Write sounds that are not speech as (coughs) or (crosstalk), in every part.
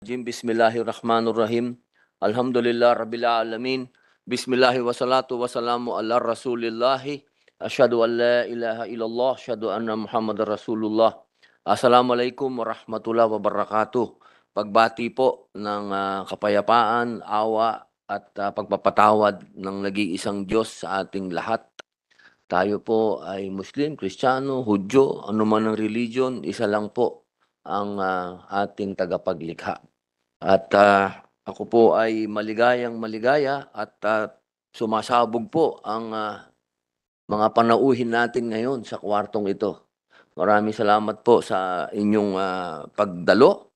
Jim Bismillahirrahmanirrahim. Alhamdulillah Rabbil Alamin. Bismillahi wa salatu wa salamu ala Rasulillahi. Asyhadu an la ilaha illallah, asyhadu anna Muhammadar Rasulullah. Assalamualaikum warahmatullahi wabarakatuh. Pagbati po ng ah, kapayapaan, awa at ah, pagpapatawad ng nag-iisang Diyos sa ating lahat. Tayo po ay Muslim, Kristiyano, Hudyo, anuman ang religion, isa lang po ang ah, ating tagapaglikha. At ah, ako po ay maligayang maligaya at ah, sumasabog po ang ah, mga panauhin natin ngayon sa kwartong ito. Maraming salamat po sa inyong ah, pagdalo.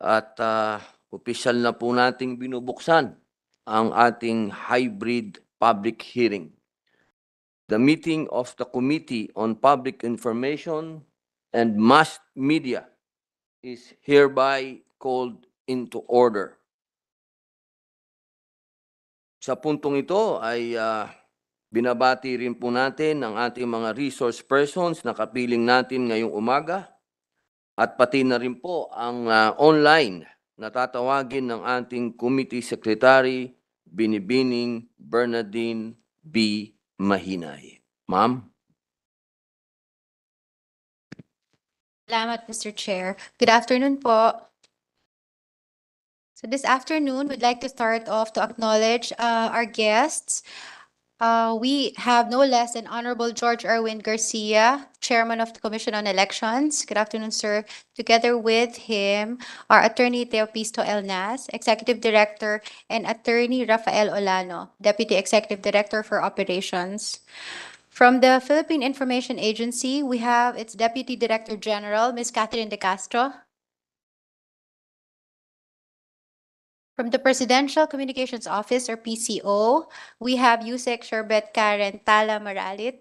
At ah, opisyal na po nating binubuksan ang ating hybrid public hearing. The meeting of the Committee on Public Information and Mass Media is hereby called into order. Sa puntong ito ay ah, binabati rin po natin ang ating mga resource persons na kapiling natin ngayong umaga at pati na rin po ang ah, online na tatawagin ng ating Committee Secretary Binibining Bernardine B. Mahinay. Ma'am? Salamat, Mr. Chair. Good afternoon po. So this afternoon, we'd like to start off to acknowledge uh, our guests. Uh, We have no less than Honorable George Erwin Garcia, Chairman of the Commission on Elections. Good afternoon, sir. Together with him, our Attorney Teopisto El Nas, Executive Director, and Attorney Rafael Olano, Deputy Executive Director for Operations. From the Philippine Information Agency, we have its Deputy Director General, Ms. Catherine De Castro. From the Presidential Communications Office, or PCO, we have USEC Sherbet Karen Tala Maralit.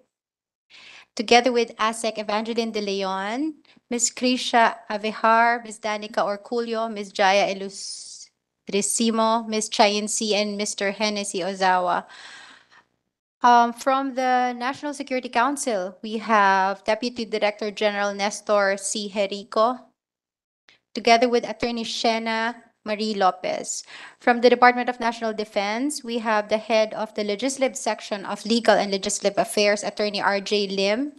Together with ASEC Evangeline De Leon, Ms. Krisha Avehar, Ms. Danica Orculio, Ms. Jaya Ilustrisimo, Ms. Chayin C, and Mr. Hennessy Ozawa. Um, from the National Security Council, we have Deputy Director General Nestor C. Jerico, together with Attorney Shena Marie Lopez. From the Department of National Defense, we have the Head of the Legislative Section of Legal and Legislative Affairs, Attorney R.J. Lim,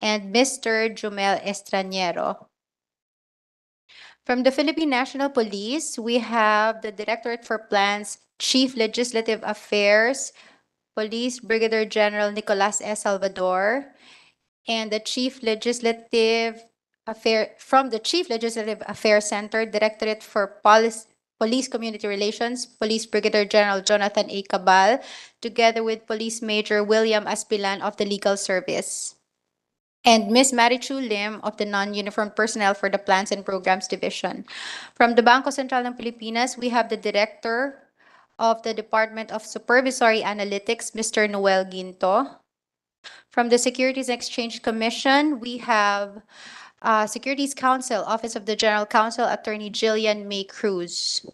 and Mr. Jumel Estraniero. From the Philippine National Police, we have the Directorate for Plans, Chief Legislative Affairs, Police Brigadier General Nicolas S. Salvador, and the Chief Legislative Affair, from the Chief Legislative Affairs Center, Directorate for Police, Police Community Relations, Police Brigadier General Jonathan A. Cabal, together with Police Major William Aspilan of the Legal Service. And Ms. Marichu Lim of the Non-Uniformed Personnel for the Plans and Programs Division. From the Banco Central ng Pilipinas, we have the Director of the Department of Supervisory Analytics, Mr. Noel Ginto. From the Securities Exchange Commission, we have uh, Securities Council, Office of the General Counsel, Attorney Jillian May Cruz.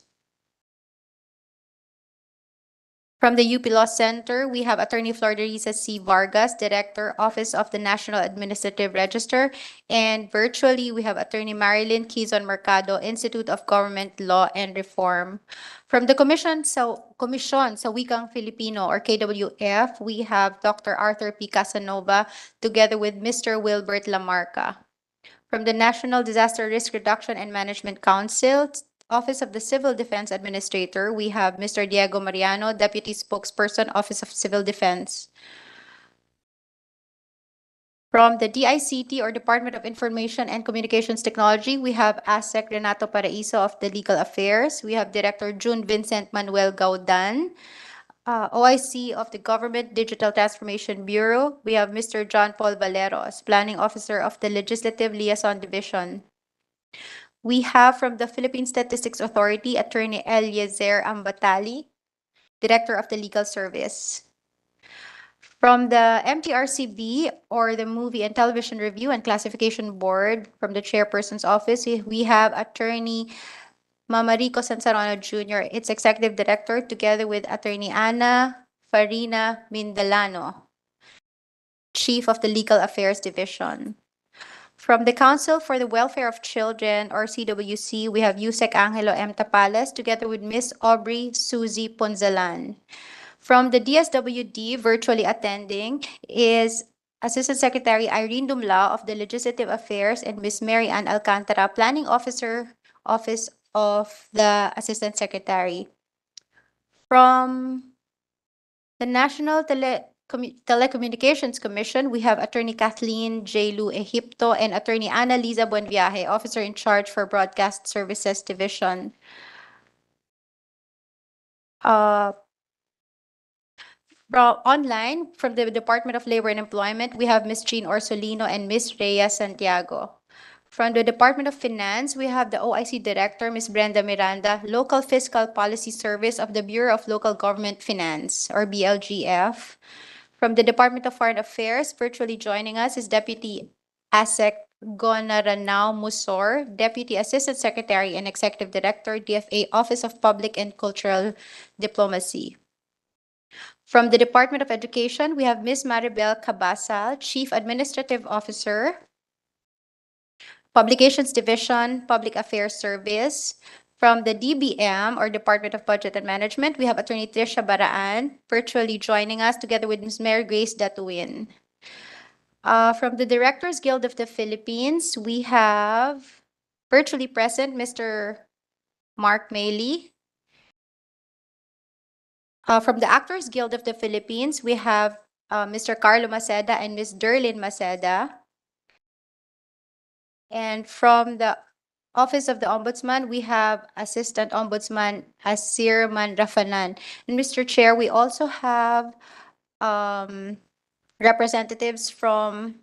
From the UP Law Center, we have Attorney Florderisa C. Vargas, Director, Office of the National Administrative Register. And virtually, we have Attorney Marilyn Quezon Mercado, Institute of Government Law and Reform. From the Commission sa Commission sa Wikang Filipino or KWF, we have Dr. Arthur P. Casanova together with Mr. Wilbert Lamarca. From the National Disaster Risk Reduction and Management Council, Office of the Civil Defense Administrator, we have Mr. Diego Mariano, Deputy Spokesperson, Office of Civil Defense. From the DICT or Department of Information and Communications Technology, we have ASEC Renato Paraiso of the Legal Affairs. We have Director June Vincent Manuel Gaudan, uh, OIC of the Government Digital Transformation Bureau. We have Mr. John Paul Valeros, Planning Officer of the Legislative Liaison Division. We have from the Philippine Statistics Authority, Attorney Eliezer Ambatali, Director of the Legal Service. From the MTRCB or the Movie and Television Review and Classification Board, from the Chairperson's Office, we- have Attorney Mamarico Sansarano Jr., its Executive Director, together with Attorney Ana Farina Mindalano, Chief of the Legal Affairs Division. From the Council for the Welfare of Children, or CWC, we have Yusek Angelo M. Tapales, together with Miss Aubrey Susie Ponzalan. From the DSWD, virtually attending, is Assistant Secretary Irene Dumla of the Legislative Affairs and Miss Mary Ann Alcantara, Planning Officer, Office of the Assistant Secretary. From the National Tele- Commu- Telecommunications Commission, we have Attorney Kathleen J. Lu Egipto and Attorney Ana Liza Buenviaje, Officer in Charge for Broadcast Services Division. Uh, From online, from the Department of Labor and Employment, we have Ms. Jean Orsolino and Ms. Rhea Santiago. From the Department of Finance, we have the OIC Director, Ms. Brenda Miranda, Local Fiscal Policy Service of the Bureau of Local Government Finance, or BLGF. From the Department of Foreign Affairs, virtually joining us is Deputy ASEC Gonaranao Musor, Deputy Assistant Secretary and Executive Director, DFA Office of Public and Cultural Diplomacy. From the Department of Education, we have Ms. Maribel Cabasal, Chief Administrative Officer, Publications Division, Public Affairs Service. From the DBM, or Department of Budget and Management, we have Attorney Tricia Baraan, virtually joining us together with Ms. Mary Grace Datuin. Uh, from the Directors Guild of the Philippines, we have virtually present Mr. Mark Maley. Uh, from the Actors Guild of the Philippines, we have uh, Mr. Carlo Maceda and Ms. Derlin Maceda. And from the Office of the Ombudsman, we have Assistant Ombudsman Asir Manrafanan. And Mr. Chair, we also have um, representatives from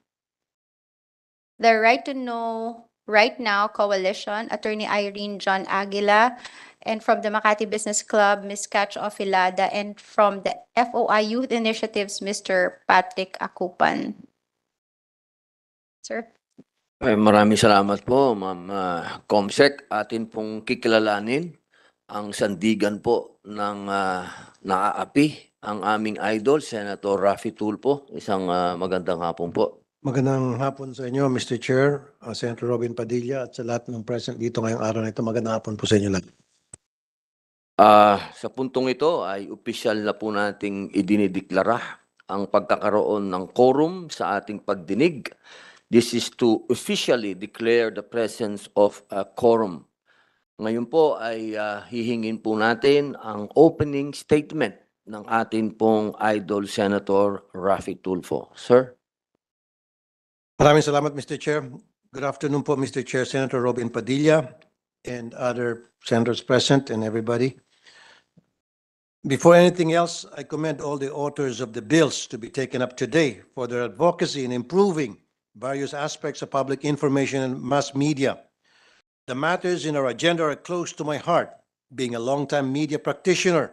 the Right to Know Right Now Coalition, Attorney Irene John Aguila, and from the Makati Business Club, Ms. Catch Ofilada, and from the FOI Youth Initiatives, Mr. Patrick Akupan. Sir? Ay, maraming salamat po, Ma'am ah, Comsec. Atin pong kikilalanin ang sandigan po ng ah, naaapi, ang aming idol, Senator Raffy Tulfo. Isang ah, magandang hapon po. Magandang hapon sa inyo, Mr. Chair, uh, Senator Robin Padilla, at sa lahat ng present dito ngayong araw na ito. Magandang hapon po sa inyo lahat. Ah, sa puntong ito ay opisyal na po nating idinideklara ang pagkakaroon ng quorum sa ating pagdinig. This is to officially declare the presence of a quorum. Ngayon po ay ah, hihingin po natin ang opening statement ng ating pong idol Senator Raffy Tulfo. Sir? Maraming salamat, Mr. Chair. Good afternoon po, Mr. Chair, Senator Robin Padilla, and other senators present and everybody. Before anything else, I commend all the authors of the bills to be taken up today for their advocacy in improving various aspects of public information and mass media. The matters in our agenda are close to my heart, being a longtime media practitioner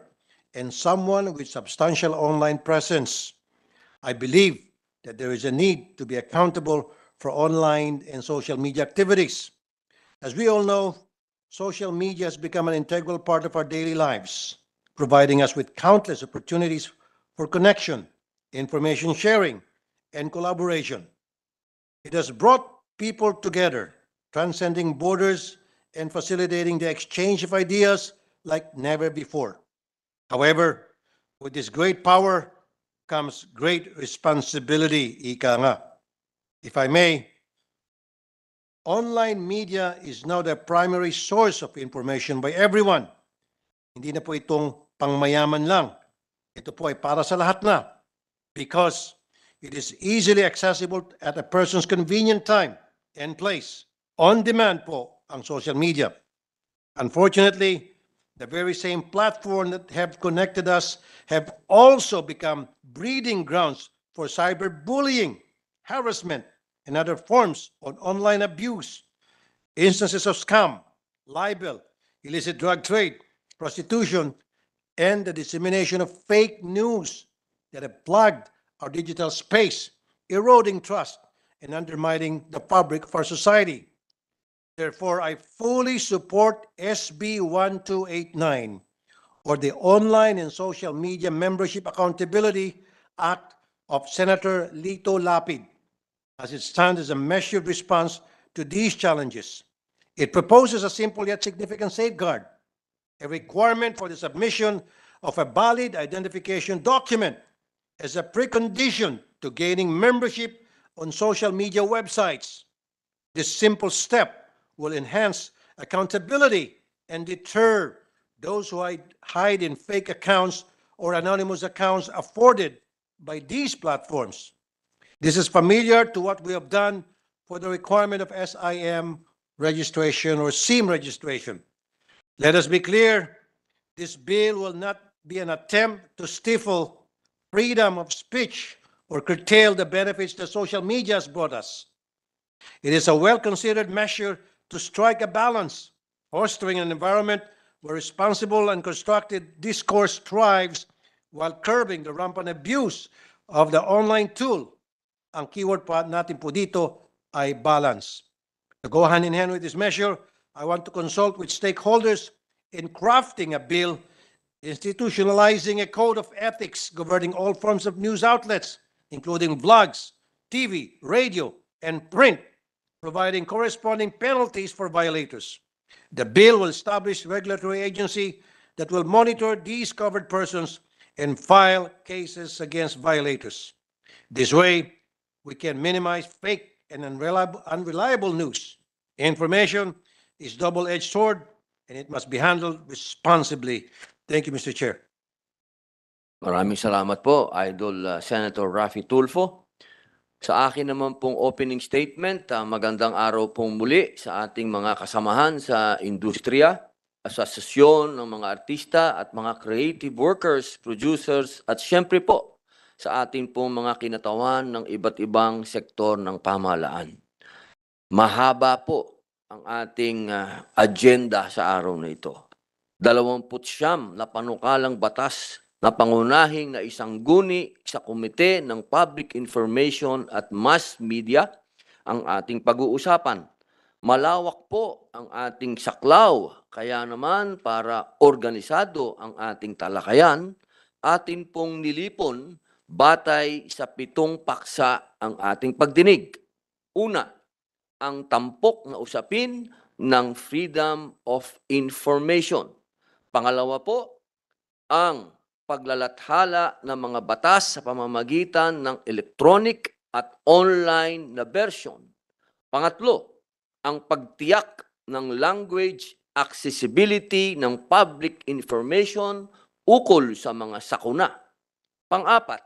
and someone with substantial online presence. I believe that there is a need to be accountable for online and social media activities. As we all know, social media has become an integral part of our daily lives, providing us with countless opportunities for connection, information sharing, and collaboration. It has brought people together, transcending borders and facilitating the exchange of ideas like never before. However, with this great power comes great responsibility, ika nga. If I may, online media is now the primary source of information by everyone. Hindi na po itong pangmayaman lang. Ito po ay para sa lahat na because it is easily accessible at a person's convenient time and place. On demand for on social media. Unfortunately, the very same platform that have connected us have also become breeding grounds for cyberbullying, harassment, and other forms of online abuse. Instances of scam, libel, illicit drug trade, prostitution, and the dissemination of fake news that have plagued our digital space, eroding trust and undermining the fabric of our society. Therefore, I fully support SB 1289 or the Online and Social Media Membership Accountability Act of Senator Lito Lapid. as it stands as a measured response to these challenges. It proposes a simple yet significant safeguard, a requirement for the submission of a valid identification document as a precondition to gaining membership on social media websites. This simple step will enhance accountability and deter those who hide- in fake accounts or anonymous accounts afforded by these platforms. This is familiar to what we have done for the requirement of SIM registration or SIM registration. Let us be clear, this bill will not be an attempt to stifle freedom of speech or curtail the benefits that social media has brought us. It is a well-considered measure to strike a balance, fostering an environment where responsible and constructive discourse thrives while curbing the rampant abuse of the online tool. Ang keyword pa natin po dito ay balance. To go hand in hand with this measure, I want to consult with stakeholders in crafting a bill institutionalizing a code of ethics governing all forms of news outlets, including vlogs, TV, radio, and print, providing corresponding penalties for violators. The bill will establish regulatory agency that will monitor these covered persons and file cases against violators. This way, we can minimize fake and unreliable, unreliable news. Information is double-edged sword and it must be handled responsibly. Thank you, Mr. Chair. Maraming salamat po, Idol uh, Senator Raffy Tulfo. Sa akin naman pong opening statement, uh, magandang araw pong muli sa ating mga kasamahan sa industriya, asosasyon ng mga artista at mga creative workers, producers at syempre po sa ating pong mga kinatawan ng iba't ibang sektor ng pamahalaan. Mahaba po ang ating uh, agenda sa araw na ito. 29 na panukalang batas na pangunahing na isang guni sa Komite ng Public Information at Mass Media ang ating pag-uusapan. Malawak po ang ating saklaw, kaya naman para organisado ang ating talakayan, atin pong nilipon batay sa pitong paksa ang ating pagdinig. Una, ang tampok na usapin ng freedom of information. Pangalawa po, ang paglalathala ng mga batas sa pamamagitan ng electronic at online na version. Pangatlo, ang pagtiyak ng language accessibility ng public information ukol sa mga sakuna. Pang-apat,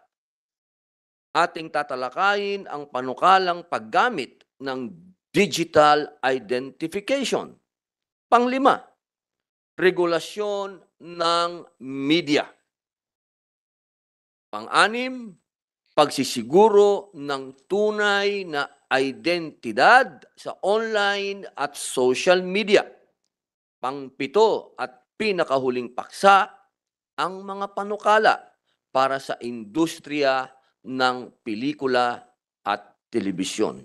ating tatalakayin ang panukalang paggamit ng digital identification. Panglima, regulasyon ng media. Pang-anim, pagsisiguro ng tunay na identidad sa online at social media. Pangpito at pinakahuling paksa, ang mga panukala para sa industriya ng pelikula at telebisyon.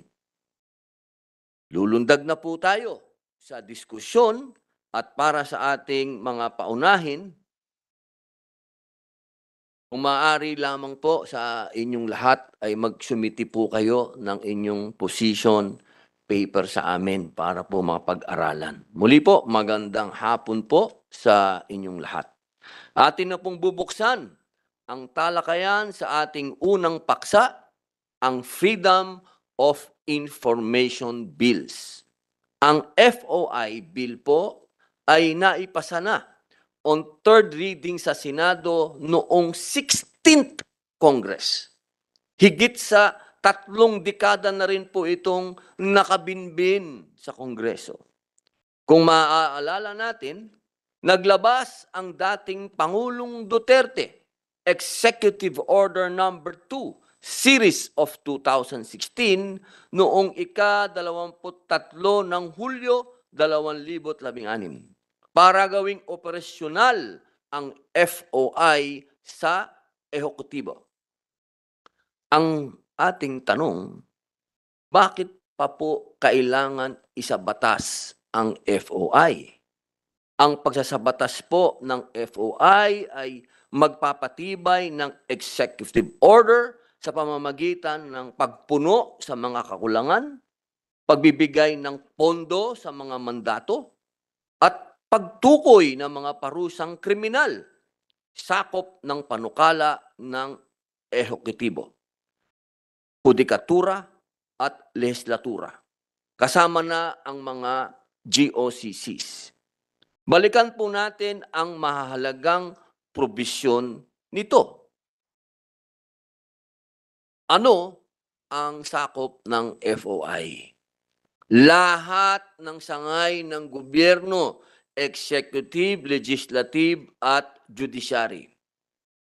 Lulundag na po tayo sa diskusyon at para sa ating mga paunahin, kung maaari lamang po sa inyong lahat ay magsumiti po kayo ng inyong position paper sa amin para po mapag-aralan. Muli po, magandang hapon po sa inyong lahat. Atin na pong bubuksan ang talakayan sa ating unang paksa, ang Freedom of Information Bills. Ang FOI bill po ay naipasa na on third reading sa Senado noong 16th Congress. Higit sa tatlong dekada na rin po itong nakabinbin sa Kongreso. Kung maaalala natin, naglabas ang dating Pangulong Duterte Executive Order Number 2 Series of 2016 noong ika-23 ng Hulyo 2016 para gawing operasyonal ang FOI sa ehekutibo. Ang ating tanong, bakit pa po kailangan isabatas ang FOI? Ang pagsasabatas po ng FOI ay magpapatibay ng executive order sa pamamagitan ng pagpuno sa mga kakulangan, pagbibigay ng pondo sa mga mandato, at pagtukoy ng mga parusang kriminal, sakop ng panukala ng ehekutibo, judikatura at legislatura. Kasama na ang mga GOCCs. Balikan po natin ang mahalagang probisyon nito. Ano ang sakop ng FOI? Lahat ng sangay ng gobyerno, executive, legislative, at judiciary.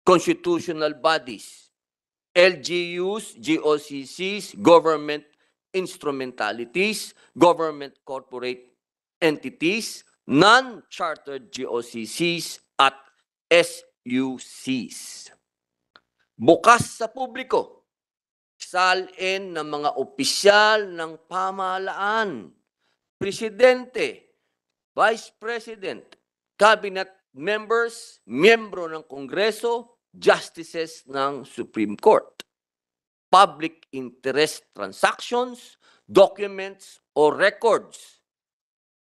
Constitutional bodies, LGUs, GOCCs, government instrumentalities, government corporate entities, non-chartered GOCCs, at SUCs. Bukas sa publiko, salin ng mga opisyal ng pamahalaan, presidente, vice president, cabinet members, miyembro ng Kongreso, justices ng Supreme Court, public interest transactions, documents, or records,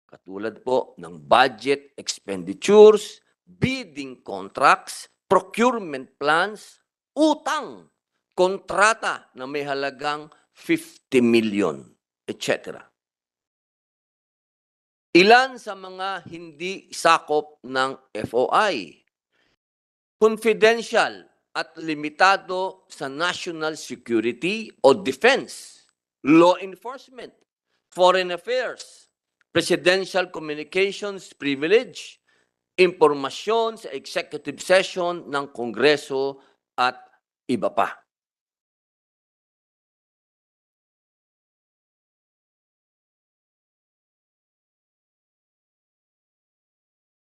katulad po ng budget expenditures, bidding contracts, procurement plans, utang, kontrata na may halagang 50 million, etc. Ilan sa mga hindi sakop ng FOI? Confidential at limitado sa national security o defense, law enforcement, foreign affairs, presidential communications privilege, impormasyon sa executive session ng Kongreso at iba pa.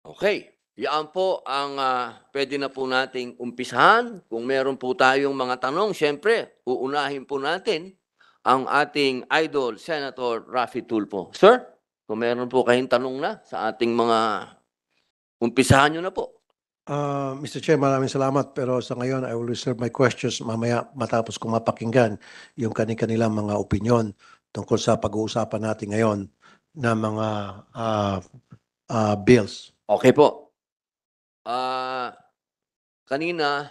Okay. Yan po ang ah, pwede na po nating umpisahan. Kung meron po tayong mga tanong, siyempre, uunahin po natin ang ating idol, Senator Rafi Tulfo. Sir, kung meron po kayong tanong na sa ating mga umpisahan nyo na po. Uh, Mr. Chair, maraming salamat. Pero sa ngayon, I will reserve my questions mamaya matapos kong mapakinggan yung kanilang mga opinion tungkol sa pag-uusapan natin ngayon na mga ah, ah, bills. Okay po. Ah, kanina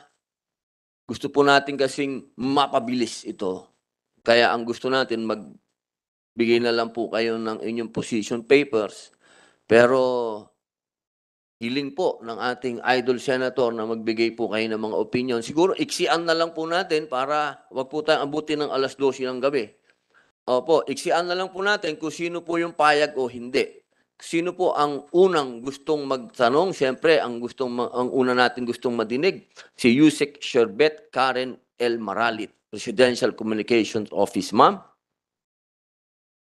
gusto po natin kasing mapabilis ito. Kaya ang gusto natin magbigay na lang po kayo ng inyong position papers. Pero hiling po ng ating idol senator na magbigay po kayo ng mga opinion. Siguro iksian na lang po natin para wag po tayong abutin ng alas 12 ng gabi. Opo, iksian na lang po natin kung sino po yung payag o hindi. Sino po ang unang gustong magtanong? Siyempre, ang gustong ang una natin gustong madinig si Yusek Sherbet Karen L. Maralit, Presidential Communications Office. Ma'am?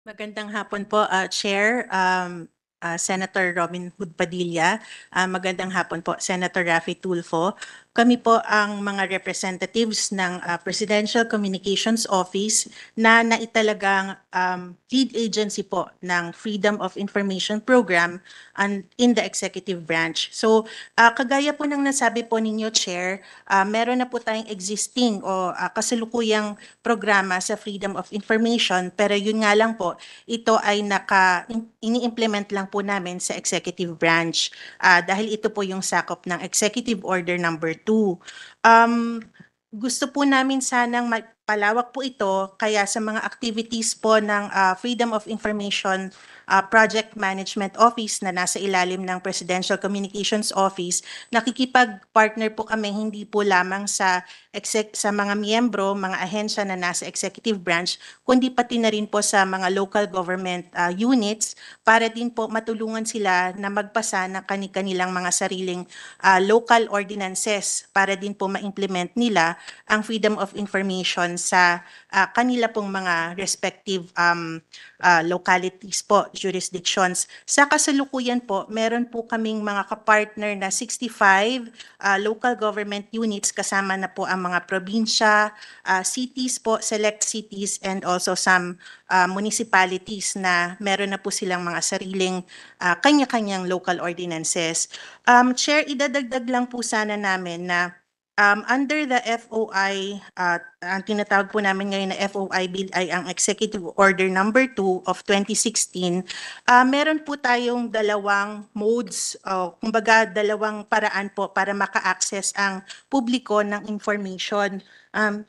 Magandang hapon po, uh, Chair, um, uh, Senator Robin Hood Padilla. Uh, magandang hapon po, Senator Raffy Tulfo. Kami po ang mga representatives ng uh, Presidential Communications Office na naitalagang um, lead agency po ng Freedom of Information Program and in the executive branch. So, uh, kagaya po ng nasabi po ninyo, Chair, uh, meron na po tayong existing o uh, kasalukuyang programa sa Freedom of Information pero yun nga lang po, ito ay naka ini-implement lang po namin sa executive branch Ah, dahil ito po yung sakop ng Executive Order number 2. Um, gusto po namin sanang palawak po ito kaya sa mga activities po ng ah, Freedom of Information ah, Project Management Office na nasa ilalim ng Presidential Communications Office, nakikipag-partner po kami hindi po lamang sa exec sa mga miyembro, mga ahensya na nasa executive branch, kundi pati na rin po sa mga local government ah, units para din po matulungan sila na magpasa ng kani-kanilang mga sariling ah, local ordinances para din po ma-implement nila ang freedom of information sa ah, kanila pong mga respective um, ah, localities po, jurisdictions. Sa kasalukuyan po, meron po kaming mga kapartner na 65 ah, local government units kasama na po ang mga probinsya, ah, cities po, select cities and also some ah, municipalities na meron na po silang mga sariling ah, kanya-kanyang local ordinances. Um, Chair, idadagdag lang po sana namin na Um, under the FOI, uh, ang tinatawag po namin ngayon na FOI bill ay ang Executive Order Number 2 of 2016, ah meron po tayong dalawang modes, o kumbaga dalawang paraan po para maka-access ang publiko ng information. Um,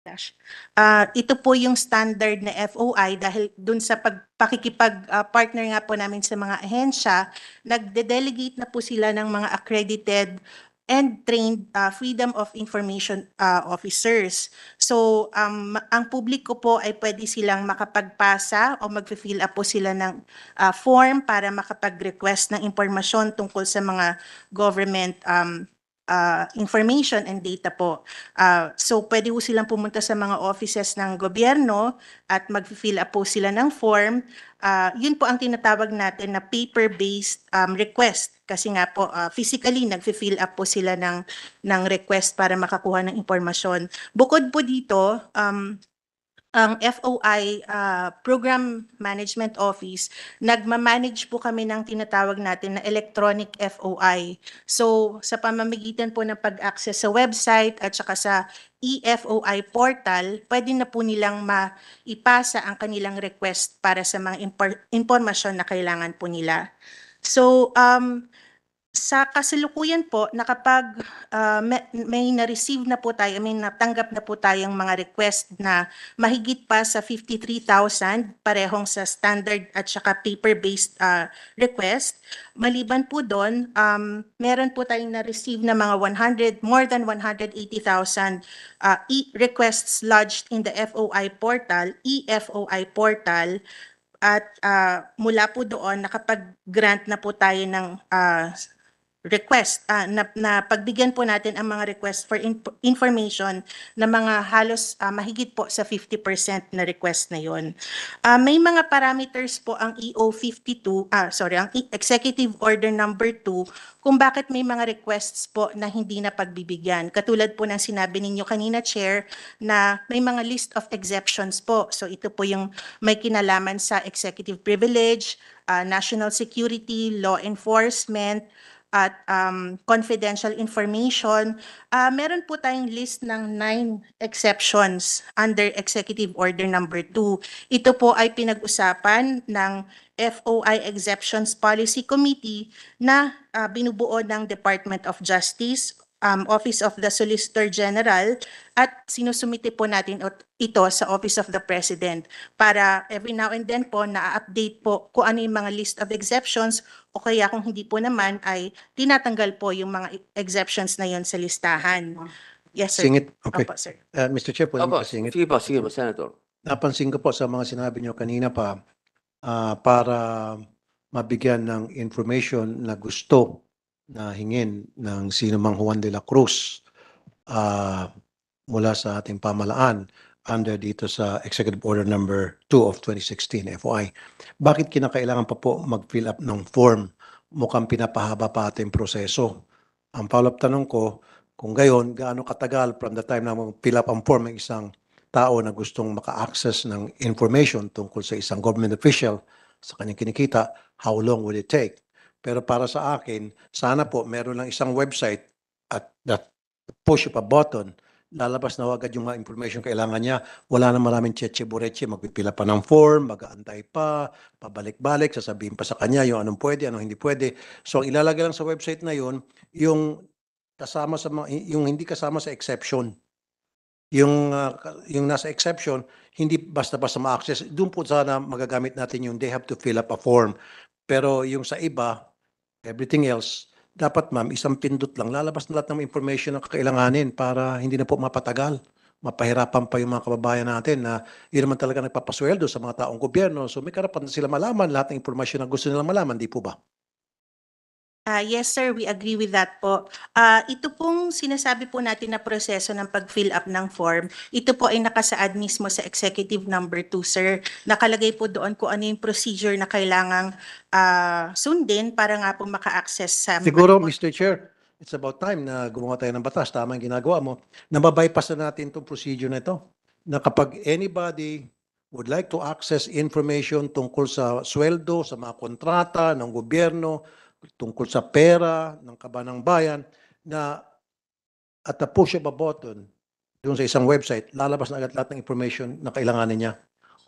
Dash. Ah, ito po yung standard na FOI dahil dun sa pag, pakikipag-partner nga po namin sa mga ahensya, nagde-delegate na po sila ng mga accredited and trained ah, freedom of information ah, officers. So, um, ang publiko po ay pwede silang makapagpasa o mag-fill up po sila ng ah, form para makapag-request ng impormasyon tungkol sa mga government um, ah, information and data po. Ah, so pwede po silang pumunta sa mga offices ng gobyerno at mag-fill up po sila ng form. Ah, yun po ang tinatawag natin na paper-based um, request kasi nga po ah, physically nag-fill up po sila ng ng request para makakuha ng impormasyon. Bukod po dito, um, ang FOI ah, Program Management Office, nagma-manage po kami ng tinatawag natin na electronic FOI. So sa pamamagitan po ng pag-access sa website at saka sa eFOI portal, pwede na po nilang maipasa ang kanilang request para sa mga impor- impormasyon na kailangan po nila. So um, sa kasalukuyan po, nakapag ah, may, may na-receive na po tayo, may natanggap na po tayong mga request na mahigit pa sa 53,000 parehong sa standard at saka paper-based ah, request. Maliban po doon, um, meron po tayong na-receive na mga 100, more than 180,000 uh, e-requests lodged in the FOI portal, e-FOI portal, at ah, mula po doon, nakapag-grant na po tayo ng ah, request, ah, na, na pagbigyan po natin ang mga request for in- information na mga halos ah, mahigit po sa 50% na request na yon. Ah, may mga parameters po ang EO52, ah, sorry, ang E- Executive Order Number 2 kung bakit may mga requests po na hindi na pagbibigyan. Katulad po ng sinabi ninyo kanina, Chair, na may mga list of exceptions po. So ito po yung may kinalaman sa executive privilege, ah, national security, law enforcement, at um, confidential information. Ah, meron po tayong list ng nine exceptions under Executive Order Number 2. Ito po ay pinag-usapan ng FOI Exceptions Policy Committee na ah, binubuo ng Department of Justice, um, Office of the Solicitor General, at sinusumite po natin ito sa Office of the President para every now and then po na-update po kung ano yung mga list of exceptions o kaya kung hindi po naman ay tinatanggal po yung mga exceptions na yon sa listahan. Yes, sir. Singit, okay. Opo, sir. Uh, Mr. Chair, pwede Opo, mo singit? sige po, sige po, Senator. Napansin ko po sa mga sinabi niyo kanina pa ah, para mabigyan ng information na gusto na hingin ng sino mang Juan de la Cruz ah, mula sa ating pamalaan under dito sa Executive Order Number 2 of 2016 FOI. Bakit kinakailangan pa po mag-fill up ng form? Mukhang pinapahaba pa ating proseso. Ang follow-up tanong ko, kung gayon, gaano katagal from the time na mag-fill up ang form ng isang tao na gustong maka-access ng information tungkol sa isang government official sa kanyang kinikita, how long would it take? Pero para sa akin, sana po meron lang isang website at that push of a button, lalabas na agad yung mga information kailangan niya. Wala na maraming cheche bureche, magpipila pa ng form, mag-aantay pa, pabalik-balik, sasabihin pa sa kanya yung anong pwede, anong hindi pwede. So ang ilalagay lang sa website na yun, yung kasama sa yung hindi kasama sa exception. Yung ka- yung nasa exception hindi basta-basta ma-access. Doon po sana magagamit natin yung they have to fill up a form. Pero yung sa iba everything else dapat ma'am isang pindot lang. Lalabas na lahat ng information na kakailanganin para hindi na po mapatagal. Mapahirapan pa yung mga kababayan natin na yun naman talaga nagpapasweldo sa mga taong gobyerno. So may karapatan sila malaman lahat ng impormasyon na gusto nilang malaman. Di po ba Ah, yes, sir, we agree with that po. Ah, ito pong sinasabi po natin na proseso ng pag-fill up ng form, ito po ay nakasaad mismo sa executive number 2, sir. Nakalagay po doon kung ano yung procedure na kailangang ah, sundin para nga po maka-access sa Siguro. Mr. Chair, it's about time na gumawa tayo ng batas. Tama yung ginagawa mo. Na mabypass na natin itong procedure na ito. Na kapag anybody would like to access information tungkol sa sweldo, sa mga kontrata ng gobyerno, tungkol sa pera ng kabanang bayan, na at the push of a button doon sa isang website, lalabas na agad lahat ng information na kailanganin niya.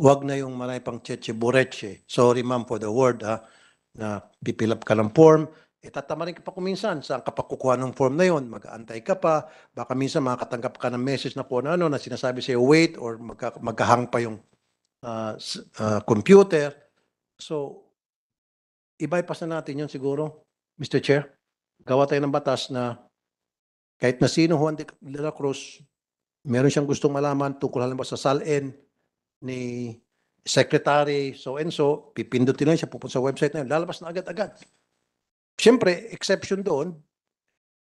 Huwag na yung marami pang cheche bureche. Sorry ma'am for the word ha, na pipilap ka ng form. E tatamarin ka pa kuminsan. Saan ka pa kukuha ng form na yon? Mag-aantay ka pa. Baka minsan makakatanggap ka ng message na kung ano na sinasabi sa'yo wait or magka, magkahang pa yung s- ah, computer. So, i-bypass na natin yun siguro, Mr. Chair. Gawa tayo ng batas na kahit na sino Juan de la Cruz, meron siyang gustong malaman tungkol halimbawa sa salin ni secretary so and so, pipindutin lang siya, pupunta sa website na yun, lalabas na agad-agad. Siyempre, exception doon,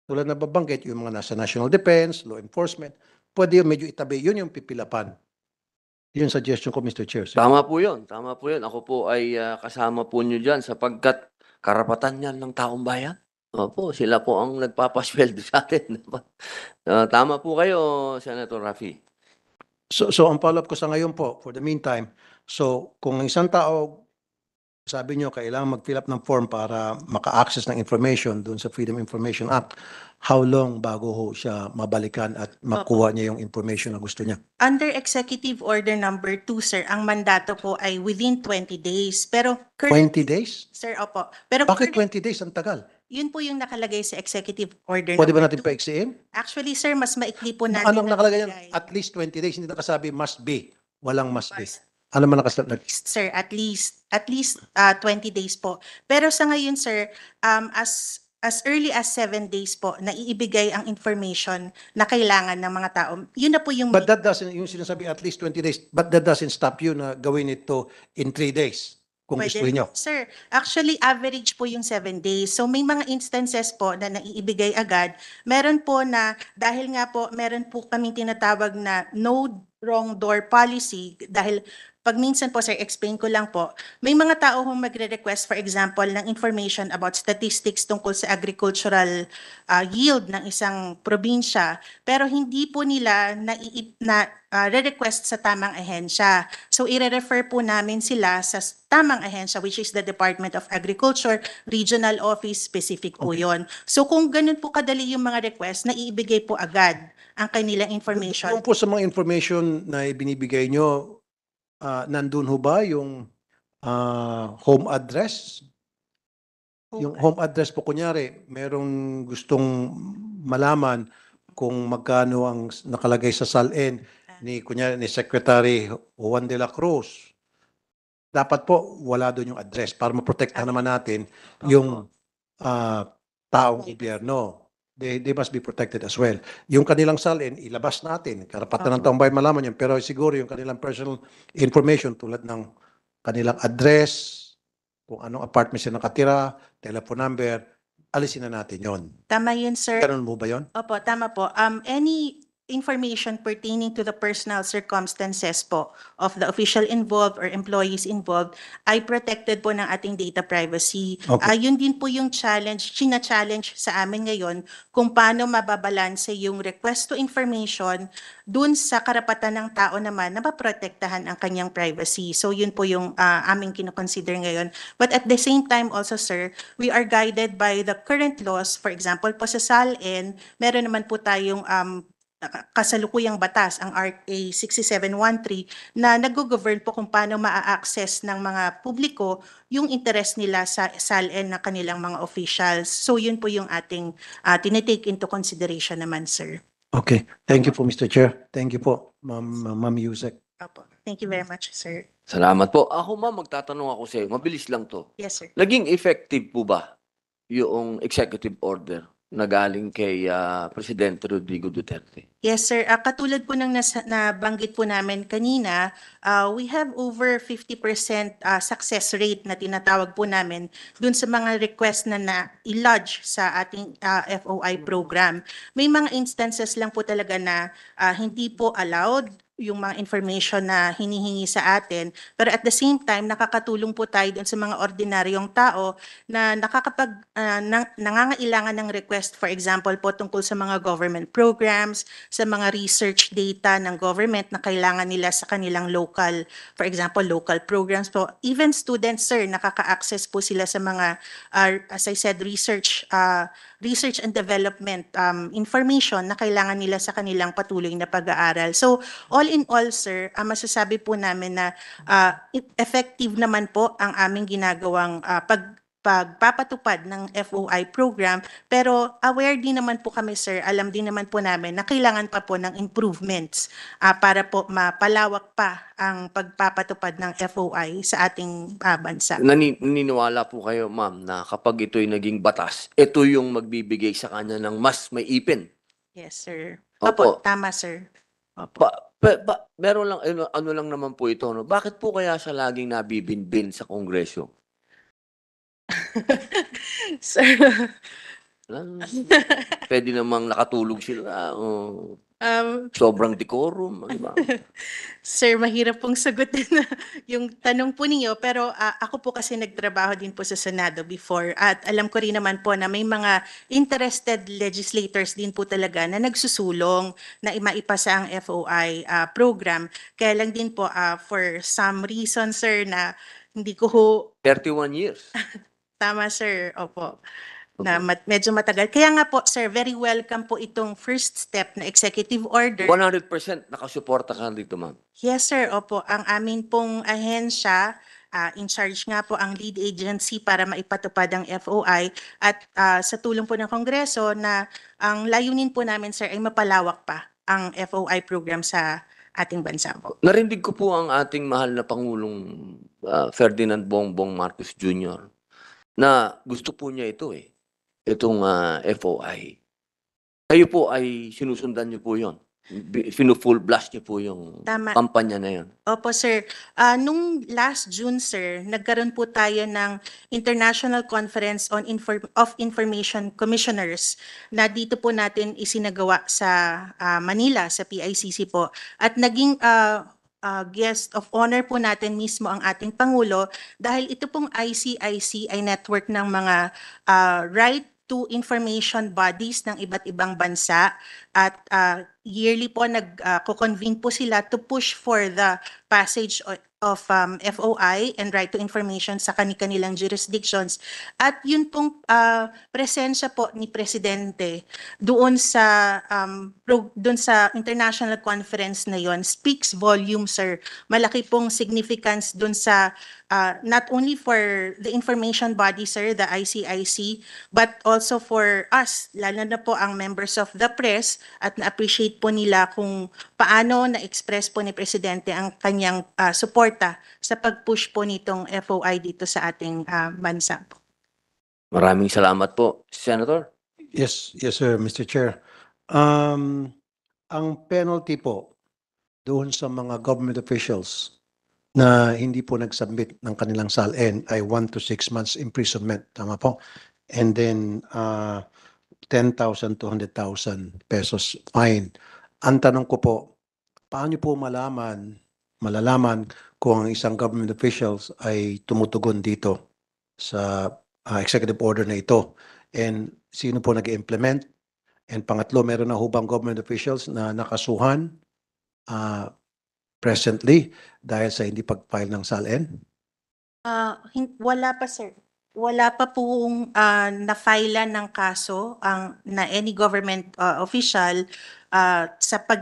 tulad na babanggit, yung mga nasa national defense, law enforcement, pwede yun medyo itabi, yun yung pipilapan. Yun suggestion ko, Mr. Chair. sir. Tama po yun. Tama po yun. Ako po ay ah, kasama po nyo dyan sapagkat karapatan yan ng taong bayan. Opo, sila po ang nagpapasweldo (laughs) sa atin. Ah, tama po kayo, Senator Rafi. So, so ang follow-up ko sa ngayon po, for the meantime, so kung ang isang tao, sabi nyo, kailangan mag-fill up ng form para maka-access ng information dun sa Freedom Information Act, how long bago ho siya mabalikan at makuha niya yung information na gusto niya? Under Executive Order Number 2, sir, ang mandato po ay within 20 days. Pero current, 20 days? sir, opo. Pero Bakit current- 20 days? Ang tagal. yun po yung nakalagay sa Executive Order Pwede ba Number natin 2. paiksiin? Actually, sir, mas maikli po natin. Anong ang nakalagay yan? At least 20 days. Hindi nakasabi must be. Walang must be. Ano man nakasabi? sir, at least at least uh, 20 days po. Pero sa ngayon, sir, um, as as early as 7 days po, naiibigay ang information na kailangan ng mga tao. Yun na po yung But that doesn't, yung sinasabi at least 20 days, but that doesn't stop you na gawin ito in 3 days kung Pwede. gusto niyo. Sir, actually average po yung 7 days. So may mga instances po na naiibigay agad. Meron po na dahil nga po meron po kaming tinatawag na no wrong door policy dahil pag minsan po, sir, explain ko lang po, may mga tao kung magre-request, for example, ng information about statistics tungkol sa agricultural uh, yield ng isang probinsya, pero hindi po nila na, na uh, re-request sa tamang ahensya. So, ire-refer po namin sila sa tamang ahensya, which is the Department of Agriculture, Regional Office, specific po yun. So, kung ganun po kadali yung mga request, naiibigay po agad ang kanilang information. Yung po sa mga information na ibinibigay nyo, ah, nandun ho ba yung ah, home address? Yung home address po kunyari, merong gustong malaman kung magkano ang nakalagay sa salin ni kunyari ni Secretary Juan de la Cruz. Dapat po wala doon yung address para maprotektahan naman natin yung ah, taong gobyerno. They, they must be protected as well. Yung kanilang salin, ilabas natin. Karapatan ng taong bayan malaman yun. Pero siguro yung kanilang personal information tulad ng kanilang address, kung anong apartment sila nakatira, telephone number, alisin na natin yon. Tama yun, sir. Ganun mo ba yon? Opo, tama po. Um, any information pertaining to the personal circumstances po of the official involved or employees involved ay protected po ng ating data privacy. Okay. Ah, yun din po yung challenge, china-challenge sa amin ngayon kung paano mababalanse yung request to information dun sa karapatan ng tao naman na maprotektahan ang kanyang privacy. So yun po yung ah, aming kinoconsider ngayon. But at the same time also, sir, we are guided by the current laws. For example, po sa SALN, meron naman po tayong um, kasalukuyang batas, ang RA 6713, na nag-govern po kung paano maa-access ng mga publiko yung interest nila sa SALN na kanilang mga officials. So yun po yung ating uh, tinitake into consideration naman, sir. Okay. Thank you po, Mr. Chair. Thank you po, Ma'am Ma'am Yusek. Opo. Thank you very much, sir. Salamat po. Ako ma'am, magtatanong ako sa iyo. Mabilis lang to. Yes, sir. Naging effective po ba yung executive order na galing kay ah, Presidente Rodrigo Duterte? Yes, sir. Ah, katulad po ng nasa, nabanggit po namin kanina, ah, we have over 50% ah, success rate na tinatawag po namin dun sa mga request na na-lodge sa ating ah, FOI program. May mga instances lang po talaga na ah, hindi po allowed yung mga information na hinihingi sa atin. Pero at the same time, nakakatulong po tayo dun sa mga ordinaryong tao na nakakapag, ah, nang- nangangailangan ng request, for example po tungkol sa mga government programs, sa mga research data ng government na kailangan nila sa kanilang local, for example, local programs po. Even students, sir, nakaka-access po sila sa mga, ah, as I said, research, ah, research and development um, information na kailangan nila sa kanilang patuloy na pag-aaral. So, all in all, sir, ang masasabi po namin na e- effective naman po ang aming ginagawang ah, pag pagpapatupad ng FOI program pero aware din naman po kami sir alam din naman po namin na kailangan pa po ng improvements ah, para po mapalawak pa ang pagpapatupad ng FOI sa ating ah, bansa. Nani, naniniwala po kayo, ma'am, na kapag ito'y naging batas, ito yung magbibigay sa kanya ng mas may ipin. Yes sir. Opo. Opo, tama sir. Opo. Ba, ba, ba, meron lang, ano, ano lang naman po ito, no? Bakit po kaya siya laging nabibinbin sa Kongreso? (laughs) sir, Lang, (laughs) pwede namang nakatulog sila, o um, sobrang decorum, ba? (laughs) Sir, mahirap pong sagutin yung tanong po ninyo pero ah, ako po kasi nagtrabaho din po sa Senado before at alam ko rin naman po na may mga interested legislators din po talaga na nagsusulong na maipasa ang FOI ah, program. Kaya lang din po ah, for some reason sir na hindi ko ho 31 years. Tama sir, opo na mat- medyo matagal. Kaya nga po sir, very welcome po itong first step na executive order. 100% nakasuporta ka dito, ma'am. Yes, sir. Opo. Ang amin pong ahensya, ah, in charge nga po ang lead agency para maipatupad ang FOI at ah, sa tulong po ng Kongreso na ang layunin po namin, sir, ay mapalawak pa ang FOI program sa ating bansa po. Narinig ko po ang ating mahal na Pangulong ah, Ferdinand Bongbong Marcos Jr. na gusto po niya ito eh, itong ah, FOI. Kayo po ay sinusundan niyo po yon. Finu-full blast niyo po yung Tama. kampanya na yon. Opo, sir. Ah, nung last June, sir, nagkaroon po tayo ng International Conference on Infor- of Information Commissioners na dito po natin isinagawa sa ah, Manila, sa PICC po. At naging ah, ah, guest of honor po natin mismo ang ating Pangulo dahil ito pong ICIC ay network ng mga ah, right to information bodies ng iba't ibang bansa at ah, yearly po nag-convene po sila to push for the passage of um, FOI and right to information sa kani-kanilang jurisdictions. At yun pong ah, presensya po ni Presidente doon sa um, doon sa international conference na yon speaks volume, sir. Malaki pong significance doon sa ah, not only for the information body, sir, the ICIC, but also for us, lalo na po ang members of the press at na-appreciate po nila kung paano na-express po ni Presidente ang kanyang ah, suporta sa pag-push po nitong FOI dito sa ating ah, bansa po. Maraming salamat po, Senator. Yes, yes, sir, Mr. Chair. Um, ang penalty po doon sa mga government officials na hindi po nag-submit ng kanilang SALN ay 1 to 6 months imprisonment. Tama po? And then uh, 10,000 to 100,000 pesos fine. Ang tanong ko po, paano po malaman, malalaman kung ang isang government officials ay tumutugon dito sa uh, executive order na ito? And sino po nag-implement? And pangatlo, meron na hubang government officials na nakasuhan ah, presently dahil sa hindi pag-file ng SALN? Ah, hin- wala pa sir. Wala pa pong ah, na-file ng kaso ang na any government ah, official ah, sa pag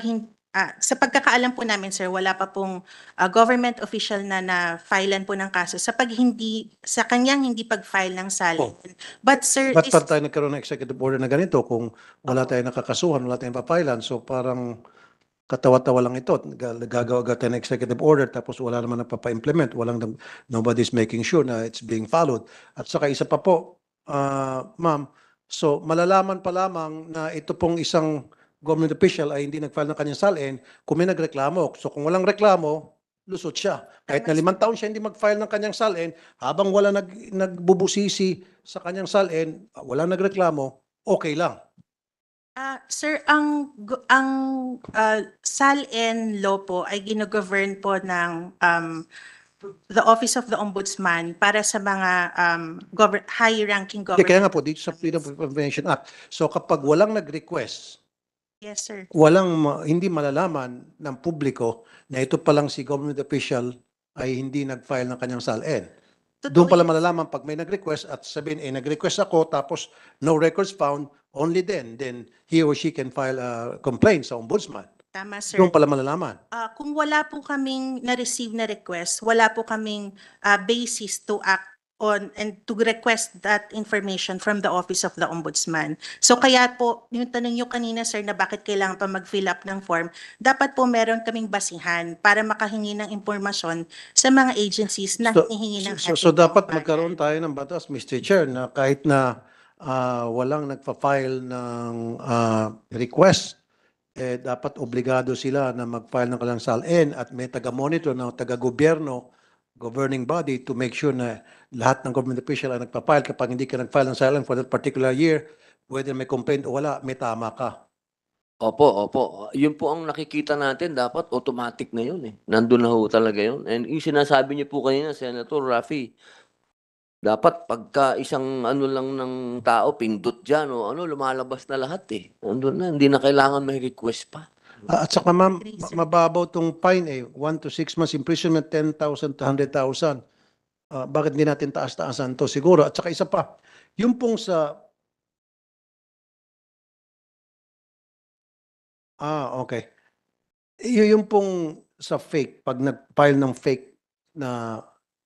sa pagkakaalam po namin sir, wala pa pong ah, government official na na-filean po ng kaso sa pag hindi sa kanyang hindi pag-file ng SALN. Oh. But sir, Ba't this- pa tayo nagkaroon ng executive order na ganito kung wala tayong nakakasuhan, wala tayong papailan? So parang katawa-tawa lang ito. Gag- Gagawa agad ng executive order tapos wala naman nagpapa-implement. Walang, nag- nobody's making sure na it's being followed. At saka isa pa po, ah, ma'am, so malalaman pa lamang na ito pong isang government official ay hindi nag-file ng kanyang SALN kung may nagreklamo. So kung walang reklamo, lusot siya. Kahit na limang taon siya hindi mag-file ng kanyang SALN, habang wala nag, nagbubusisi sa kanyang SALN, wala nagreklamo, okay lang. Ah, sir, ang ang ah, SALN law po ay ginogovern po ng um, the Office of the Ombudsman para sa mga um, gover- high-ranking Kaya kaya government. nga po, dito sa Freedom of Information Act. So kapag walang nag-request, Yes, sir. walang ma- hindi malalaman ng publiko na ito palang si government official ay hindi nag-file ng kanyang SALN. Doon pala yan. malalaman pag may nag-request at sabihin, eh, nag-request ako tapos no records found, only then, then he or she can file a complaint sa ombudsman. Tama, sir. Doon pala malalaman. Ah, kung wala po kaming na-receive na request, wala po kaming ah, basis to act on and to request that information from the Office of the Ombudsman. So kaya po, yung tanong nyo kanina, sir, na bakit kailangan pa mag-fill up ng form, dapat po meron kaming basihan para makahingi ng impormasyon sa mga agencies na So- hinihingi ng So, ating so dapat magkaroon tayo ng batas, Mr. Chair, na kahit na ah, walang nagpa-file ng ah, request, eh, dapat obligado sila na mag-file ng kanilang SALN at may taga-monitor na taga-gobyerno, governing body to make sure na lahat ng government official ay nagpa-file. Kapag hindi ka nag-file ng SALN for that particular year, whether may complaint o wala, may tama ka. Opo, opo. Yun po ang nakikita natin. Dapat automatic na yun eh. Nandun na ho talaga yun. And yung sinasabi niyo po kanina, Senator Rafi, dapat pagka isang ano lang ng tao, pindot dyan o ano, lumalabas na lahat eh. Nandun na, hindi na kailangan may request pa. Ah, At saka ma'am, mababaw tong fine eh. 1 to 6 months imprisonment, 10,000 to 100,000. Ah, bakit hindi natin taas-taasan to? Siguro. At saka isa pa, yung pong sa... Ah, okay. Y- yung pong sa fake, pag nag-file ng fake na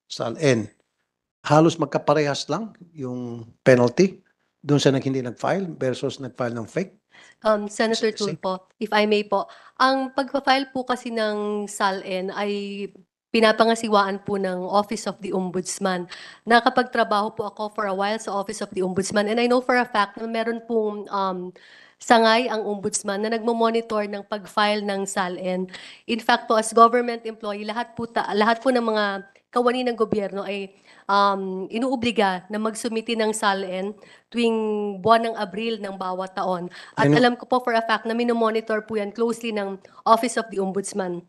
SALN, halos magkaparehas lang yung penalty doon sa nag hindi nag-file versus nag-file ng fake. Um, Senator Sige. Tulfo, if I may po, ang pagpa-file po kasi ng SALN ay pinapangasiwaan po ng Office of the Ombudsman. Nakapagtrabaho po ako for a while sa Office of the Ombudsman and I know for a fact na meron pong um, sangay ang ombudsman na nagmo-monitor ng pag-file ng SALN. In fact po, as government employee, lahat po, ta- lahat po ng mga kawani ng gobyerno ay um, inuobliga na magsumiti ng SALN tuwing buwan ng Abril ng bawat taon. At Ano- alam ko po for a fact na minomonitor po yan closely ng Office of the Ombudsman.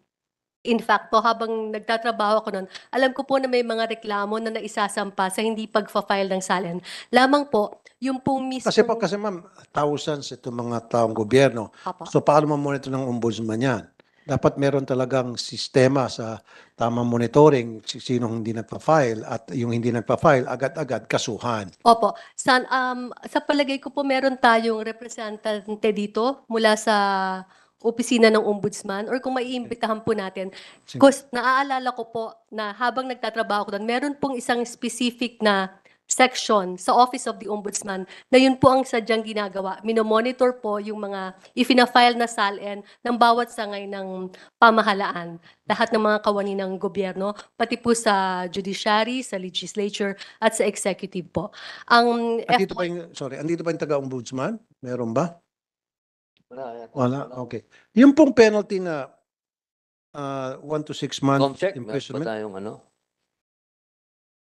In fact po, habang nagtatrabaho ako noon, alam ko po na may mga reklamo na naisasampa sa hindi pagfa-file ng SALN. Lamang po, yung pong mismo... Kasi po, kasi ma'am, thousands itong mga taong gobyerno. Apo. So paano ma-monitor ng ombudsman yan? Dapat meron talagang sistema sa tamang monitoring si- sinong hindi nagpa-file at yung hindi nagpa-file agad-agad kasuhan. Opo. San, um, sa palagay ko po meron tayong representante dito mula sa opisina ng ombudsman or kung maiimbitahan po natin. Because naaalala ko po na habang nagtatrabaho ko doon, meron pong isang specific na section sa Office of the Ombudsman na yun po ang sadyang ginagawa. Minomonitor po yung mga ifina-file na SALN ng bawat sangay ng pamahalaan. Lahat ng mga kawani ng gobyerno, pati po sa judiciary, sa legislature, at sa executive po. Ang Andito F- ba yung, sorry, andito ba yung taga-ombudsman? Meron ba? Wala. Wala? Okay. Yung pong penalty na uh, 1 to 6 months Comcheck, meron pa imprisonment. tayong ano?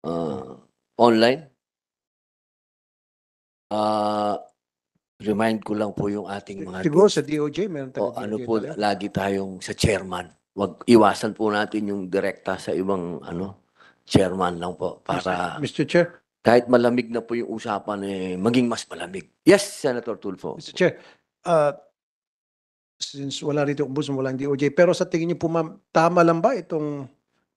Ah, online? Ah, remind ko lang po yung ating mga Siguro sa DOJ, meron O ano po, lagi tayong sa chairman. Wag iwasan po natin yung direkta sa ibang ano, chairman lang po para Mr. Chair, kahit malamig na po yung usapan eh maging mas malamig. Yes, Senator Tulfo. Mr. Chair, uh, since wala rito ombudsman, walang DOJ, pero sa tingin niyo po ma'am, tama lang ba itong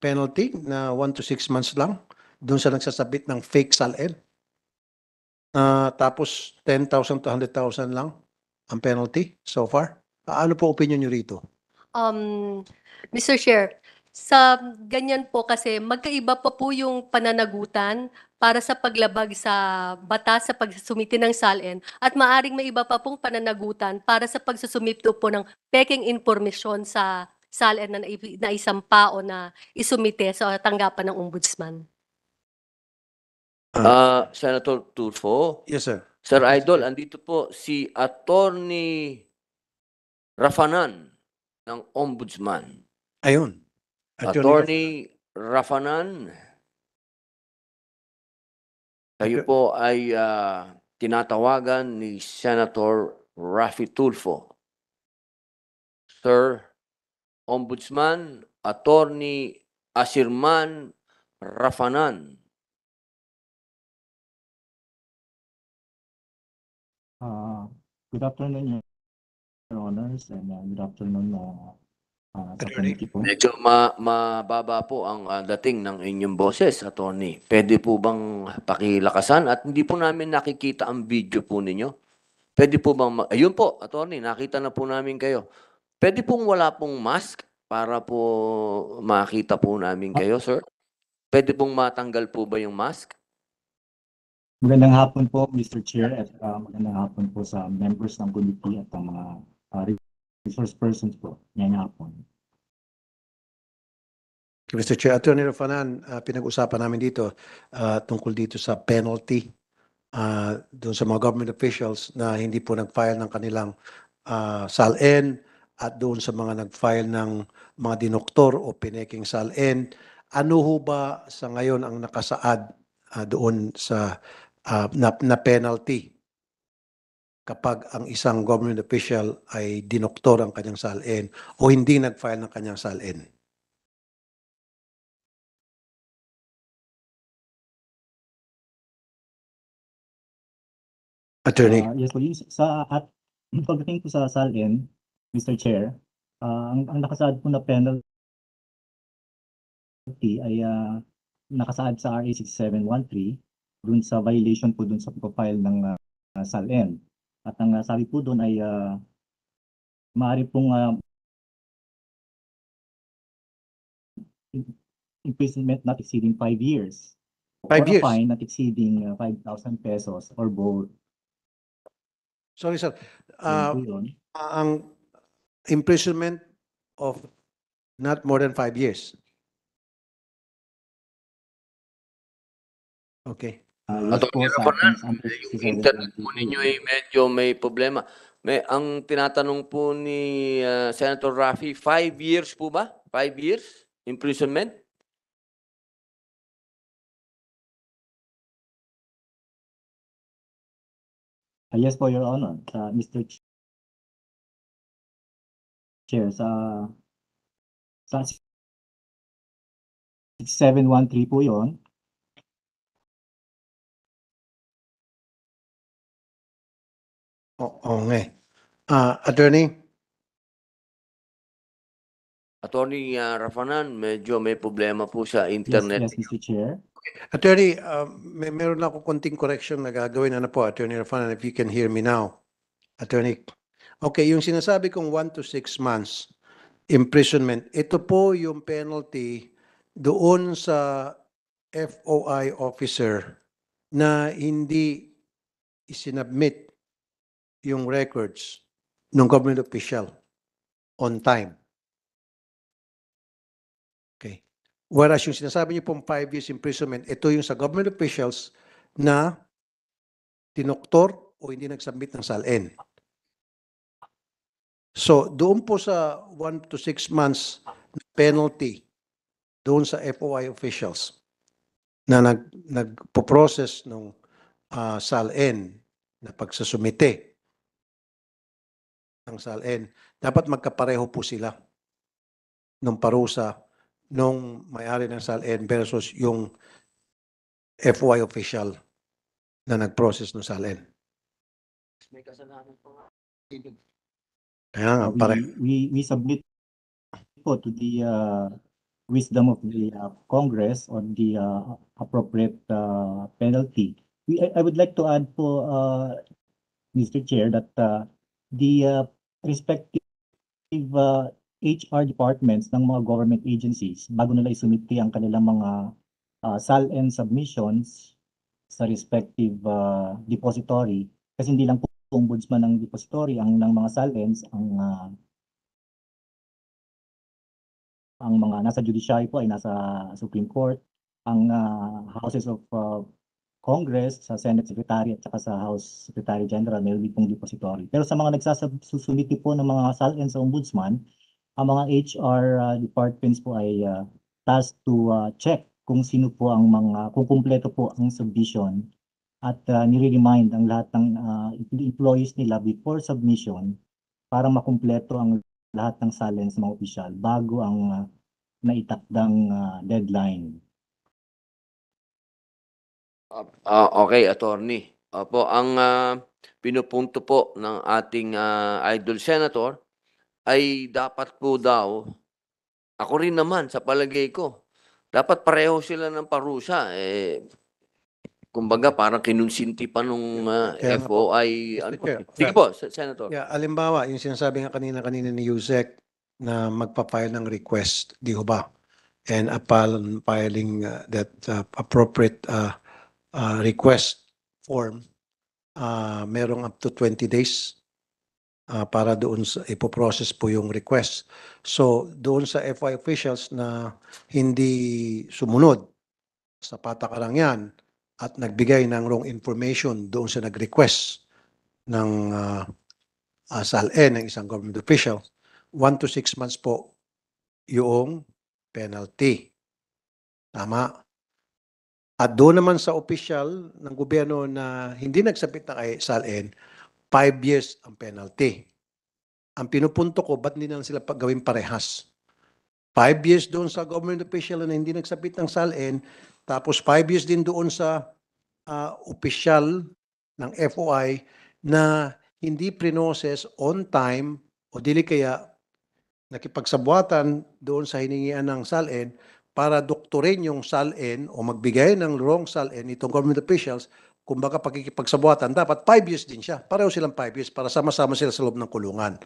penalty na 1 to 6 months lang doon sa nagsasabit ng fake SALN? Ah, tapos 10,000 to 100,000 lang ang penalty so far? Ah, Ano po opinion niyo rito? Um, Mr. Chair, sa ganyan po kasi magkaiba pa po yung pananagutan para sa paglabag sa batas sa pagsasumiti ng SALN at maaring may iba pa pong pananagutan para sa pagsusumito po ng peking informasyon sa SALN na, nai- na isampa o na isumite sa tanggapan ng ombudsman. Ah, Senator Tulfo, Yes, sir. Sir Idol, andito po si Attorney Rafanan ng Ombudsman. Ayun. Attorney Rafanan, kayo po ay ah, tinatawagan ni Senator Rafi Tulfo. Sir Ombudsman Attorney Asirman Rafanan. Uh, good afternoon, Your Honors, and uh, good afternoon, uh, uh, sa Attorney. committee po. Medyo ma mababa po ang ah, dating ng inyong boses, Attorney. Pwede po bang pakilakasan? At hindi po namin nakikita ang video po ninyo. Pwede po bang, ayun po, Attorney, nakita na po namin kayo. Pwede pong wala pong mask para po makita po namin kayo, sir? Pwede pong matanggal po ba yung mask? Magandang hapon po, Mr. Chair, at uh, magandang hapon po sa members ng committee at ang mga uh, resource persons po. Ngayong hapon. Mr. Chair, Attorney Rafanan, ah, pinag-usapan namin dito ah, tungkol dito sa penalty ah, doon sa mga government officials na hindi po nag-file ng kanilang ah, SALN at doon sa mga nag-file ng mga dinoktor o pineking SALN. Ano ho ba sa ngayon ang nakasaad ah, doon sa ah, na, na penalty kapag ang isang government official ay dinoktor ang kanyang SALN o hindi nag-file ng kanyang SALN? Attorney. Uh, yes yung sa at pagdating po sa SALN, Mr. Chair, uh, ang, ang nakasaad po na penalty ay uh, nakasaad sa RA 6713 dun sa violation po dun sa profile ng uh, SALN. At ang uh, sabi po dun ay uh, maaari pong uh, imprisonment not exceeding 5 years. Five or years? a fine not exceeding uh, 5,000 pesos or both. Sorry, sir. Yun Ah, po yun. ang imprisonment of not more than five years. Okay. Uh, ating under yung 67 internet po ninyo ay medyo may problema. May, ang tinatanong po ni ah, Senator Rafi, five years po ba? Five years imprisonment? Ah, yes po, Your Honor. Sa Mr. Ch- Chair, sa sa 6713 po yon. Oo nga eh. Ah, attorney, Attorney ah, Rafanan, medyo may problema po sa internet. yes, Mr. Chair. attorney, ah, may meron ako konting correction na gagawin. Ano po, Attorney Rafanan, if you can hear me now. Attorney, okay, yung sinasabi kong one to six months imprisonment, ito po yung penalty doon sa FOI officer na hindi isinabmit yung records ng government official on time. Okay. Whereas yung sinasabi niyo pong five years imprisonment, ito yung sa government officials na tinoktor o hindi nagsubmit ng SALN. So, doon po sa one to six months penalty doon sa FOI officials na nag nagpo-process ng ah, SALN na pagsasumite ng SALN, dapat magkapareho po sila ng parusa nung may-ari ng SALN versus yung FOI official na nag-process ng SALN. May kasalanan po nga. Kaya nga, Uh, we- pareho. we, we submit po to the uh, wisdom of the uh, Congress on the uh, appropriate uh, penalty. We, I, I would like to add po, uh, Mr. Chair, that uh, the uh, respective uh, HR departments ng mga government agencies, bago nila isumiti ang kanilang mga uh, SALN submissions sa respective uh, depository, kasi hindi lang po ombudsman ng depository ang ng mga SALNs ang ah, ang mga nasa judiciary po ay nasa Supreme Court ang ah, houses of ah, Congress sa Senate Secretary at saka sa House Secretary General meron din pong depository pero sa mga nagsasusumiti po ng mga SALN sa ombudsman ang mga HR ah, departments po ay ah, tasked to ah, check kung sino po ang mga kung kumpleto po ang submission at uh, nire-remind ang lahat ng uh, employees nila before submission para makumpleto ang lahat ng silence ng mga opisyal bago ang uh, naitakdang uh, deadline. Ah, okay, attorney. Opo, ang ah, pinupunto po ng ating ah, idol senator ay dapat po daw, ako rin naman sa palagay ko, dapat pareho sila ng parusa. Eh, kumbaga parang kinunsinti pa nung ah, Kaya nga po, FOI. Mr. Ano, Chair. sige po, Sen- Senator. Yeah, alimbawa, yung sinasabi nga kanina-kanina ni Yusek na magpa-file ng request, di ho ba? And upon filing uh, that uh, appropriate uh, uh, request form, uh, merong up to 20 days uh, para doon sa ipoprocess po yung request. So doon sa FI officials na hindi sumunod sa patakaran yan at nagbigay ng wrong information doon sa nag-request ng uh, uh, SALN ng isang government official, one to six months po yung penalty. Tama. At doon naman sa official ng gobyerno na hindi nagsabit na kay SALN, five years ang penalty. Ang pinupunto ko, ba't hindi na sila gawing parehas? Five years doon sa government official na hindi nagsabit ng SALN, tapos five years din doon sa uh, official ng FOI na hindi prinoses on time o dili kaya nakipagsabuatan doon sa hiningian ng SALN para doktorin yung SALN o magbigay ng wrong SALN itong government officials, kumbaga pagkikipagsabuatan, dapat 5 years din siya. Pareho silang 5 years para sama-sama sila sa loob ng kulungan.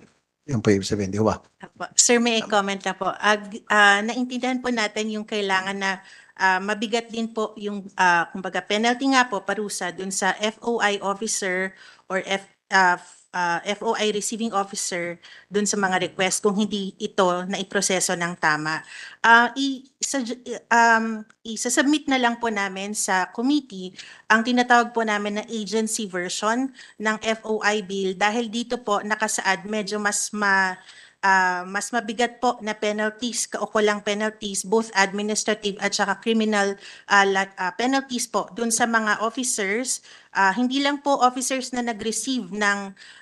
Yung ibig sabihin, di ba? Apo. Sir, may I comment na po. Ag, ah, naintindihan po natin yung kailangan na ah, mabigat din po yung ah, kumbaga penalty nga po parusa dun sa FOI officer or F, ah, f- ah, FOI receiving officer dun sa mga request kung hindi ito na iproseso ng tama. Ah, i, um, na lang po namin sa committee ang tinatawag po namin na agency version ng FOI bill dahil dito po nakasaad medyo mas ma ah, mas mabigat po na penalties, kaukulang penalties, both administrative at saka criminal la- ah, penalties po dun sa mga officers. Ah, hindi lang po officers na nag-receive ng,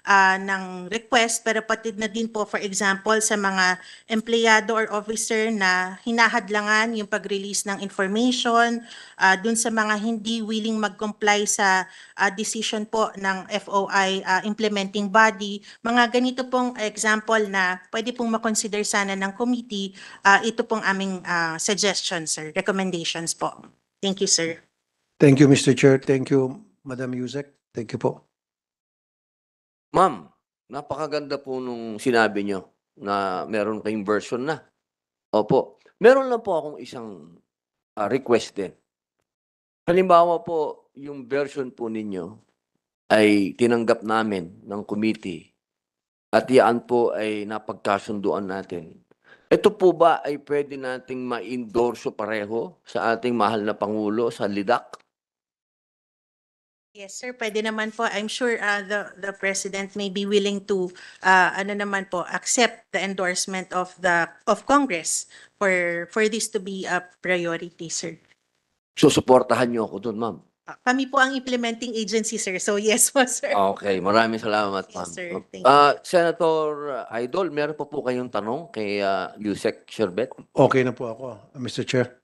ah, ng request, pero pati na din po, for example, sa mga empleyado or officer na hinahadlangan yung pag-release ng information, ah, dun sa mga hindi willing mag-comply sa ah, decision po ng FOI ah, implementing body, mga ganito pong example na pwede pong makonsider sana ng committee, ah, ito pong aming ah, suggestions, sir, recommendations po. Thank you, sir. Thank you, Mr. Chair. Thank you, Madam Yusek. Thank you po. Ma'am, napakaganda po nung sinabi nyo na meron kayong version na. Opo. Meron lang po akong isang ah, request din. Halimbawa po, yung version po ninyo ay tinanggap namin ng committee at yan po ay napagkasunduan natin. Ito po ba ay pwede nating ma-endorso pareho sa ating mahal na Pangulo sa LIDAC? Yes, sir, pwede naman po. I'm sure uh, the the president may be willing to uh, ano naman po accept the endorsement of the of Congress for for this to be a priority, sir. Susuportahan nyo ako doon, ma'am. Uh, Kami po ang implementing agency, sir. So yes po, sir. Okay, maraming salamat, Yes, ma'am. sir. Thank you. Ah, Senator Idol, meron pa po kayong tanong kay ah, Yusek Sherbet? Okay na po ako, Mr. Chair.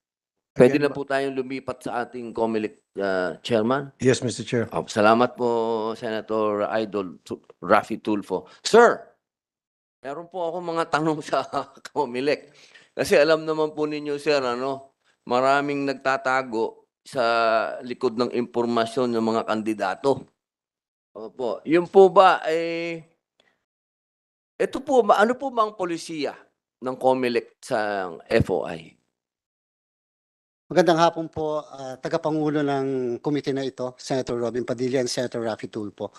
Pwede Again, na po tayong lumipat sa ating COMELEC ah, chairman. Yes, Mr. Chair. Ah, salamat po, Senator Idol Tu- Rafi Tulfo. Sir, meron po ako mga (laughs) tanong sa COMELEC. Kasi alam naman po ninyo, sir, ano, maraming nagtatago sa likod ng impormasyon ng mga kandidato. Opo. Yun po ba ay ito po ba ano po ba ang polisiya ng COMELEC sa FOI? Magandang hapon po, ah, tagapangulo ng komite na ito, Senator Robin Padilla and Senator Raffy Tulfo.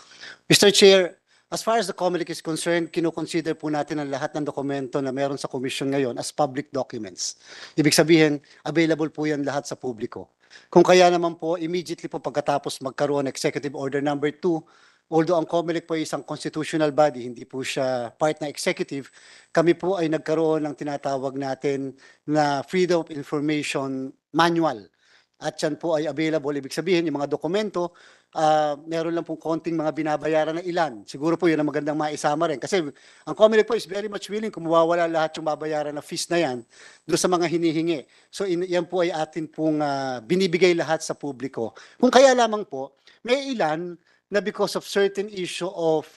Mr. Chair, as far as the COMELEC is concerned, kinukonsider po natin ang lahat ng dokumento na meron sa commission ngayon as public documents. Ibig sabihin, available po yan lahat sa publiko. Kung kaya naman po, immediately po pagkatapos magkaroon Executive Order Number 2, although ang COMELEC po ay isang constitutional body, hindi po siya part na executive, kami po ay nagkaroon ng tinatawag natin na Freedom of Information Manual at yan po ay available. Ibig sabihin, yung mga dokumento, ah, meron lang pong konting mga binabayaran na ilan. Siguro po yun ang magandang maisama rin. Kasi ang Comelec po is very much willing kung mawawala lahat yung babayaran na fees na yan doon sa mga hinihingi. So in, yan po ay atin pong ah, binibigay lahat sa publiko. Kung kaya lamang po, may ilan na because of certain issue of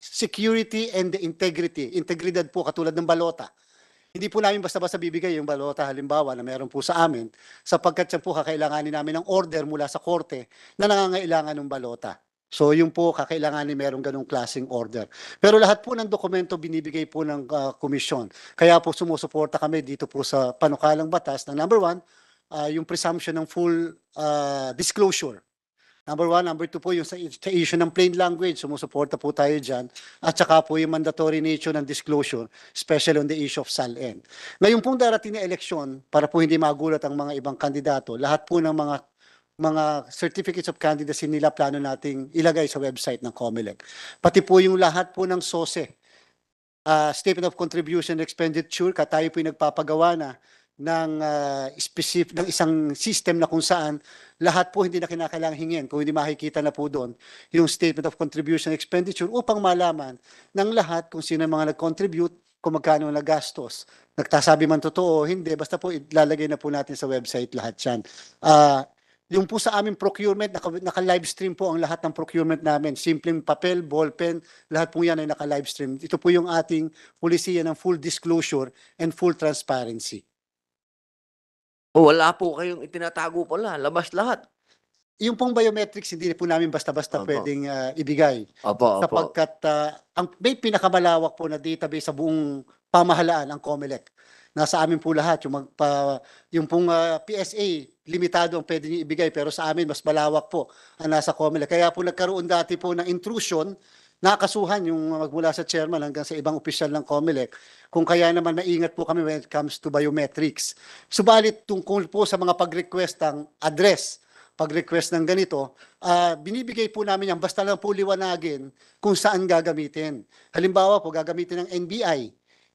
security and the integrity, integridad po katulad ng balota. Hindi po namin basta-basta bibigay yung balota halimbawa na meron po sa amin sapagkat yan po kakailanganin namin ng order mula sa korte na nangangailangan ng balota. So yun po kakailanganin merong ganong klaseng order. Pero lahat po ng dokumento binibigay po ng ah, komisyon. Kaya po sumusuporta kami dito po sa panukalang batas na number one, ah, yung presumption ng full ah, disclosure. Number one. Number two po yung sa, sa issue ng plain language. Sumusuporta po tayo dyan. At saka po yung mandatory nature ng disclosure, especially on the issue of SALN. Ngayon pong darating na eleksyon, para po hindi magulat ang mga ibang kandidato, lahat po ng mga mga certificates of candidacy nila plano nating ilagay sa website ng COMELEC. Pati po yung lahat po ng SOSE, uh, Statement of Contribution Expenditure, ka tayo po yung nagpapagawa na ng uh, specific ng isang system na kung saan lahat po hindi na kinakailangang hingin kung hindi makikita na po doon yung statement of contribution expenditure upang malaman ng lahat kung sino mga nag-contribute kung magkano ang nagastos. Nagtasabi man totoo hindi, basta po ilalagay na po natin sa website lahat yan. Ah, yung po sa aming procurement, naka, naka-livestream po ang lahat ng procurement namin. Simpleng papel, ballpen, lahat po yan ay naka-livestream. Ito po yung ating polisiya ng full disclosure and full transparency. O wala po kayong itinatago pala. Labas lahat. Yung pong biometrics, hindi po namin basta-basta Opo. pwedeng ah, ibigay. Opo, opo. sapagkat ah, ang may pinakamalawak po na database sa buong pamahalaan ang COMELEC. Nasa amin po lahat yung magpa yung pong ah, PSA limitado ang pwede niyo ibigay pero sa amin mas malawak po ang nasa COMELEC. Kaya po nagkaroon dati po ng intrusion nakasuhan yung magmula sa chairman hanggang sa ibang opisyal ng COMELEC. Kung kaya naman maingat po kami when it comes to biometrics. Subalit tungkol po sa mga pag-request ng address, pag-request ng ganito, ah, binibigay po namin yan basta lang po liwanagin kung saan gagamitin. Halimbawa po, gagamitin ng NBI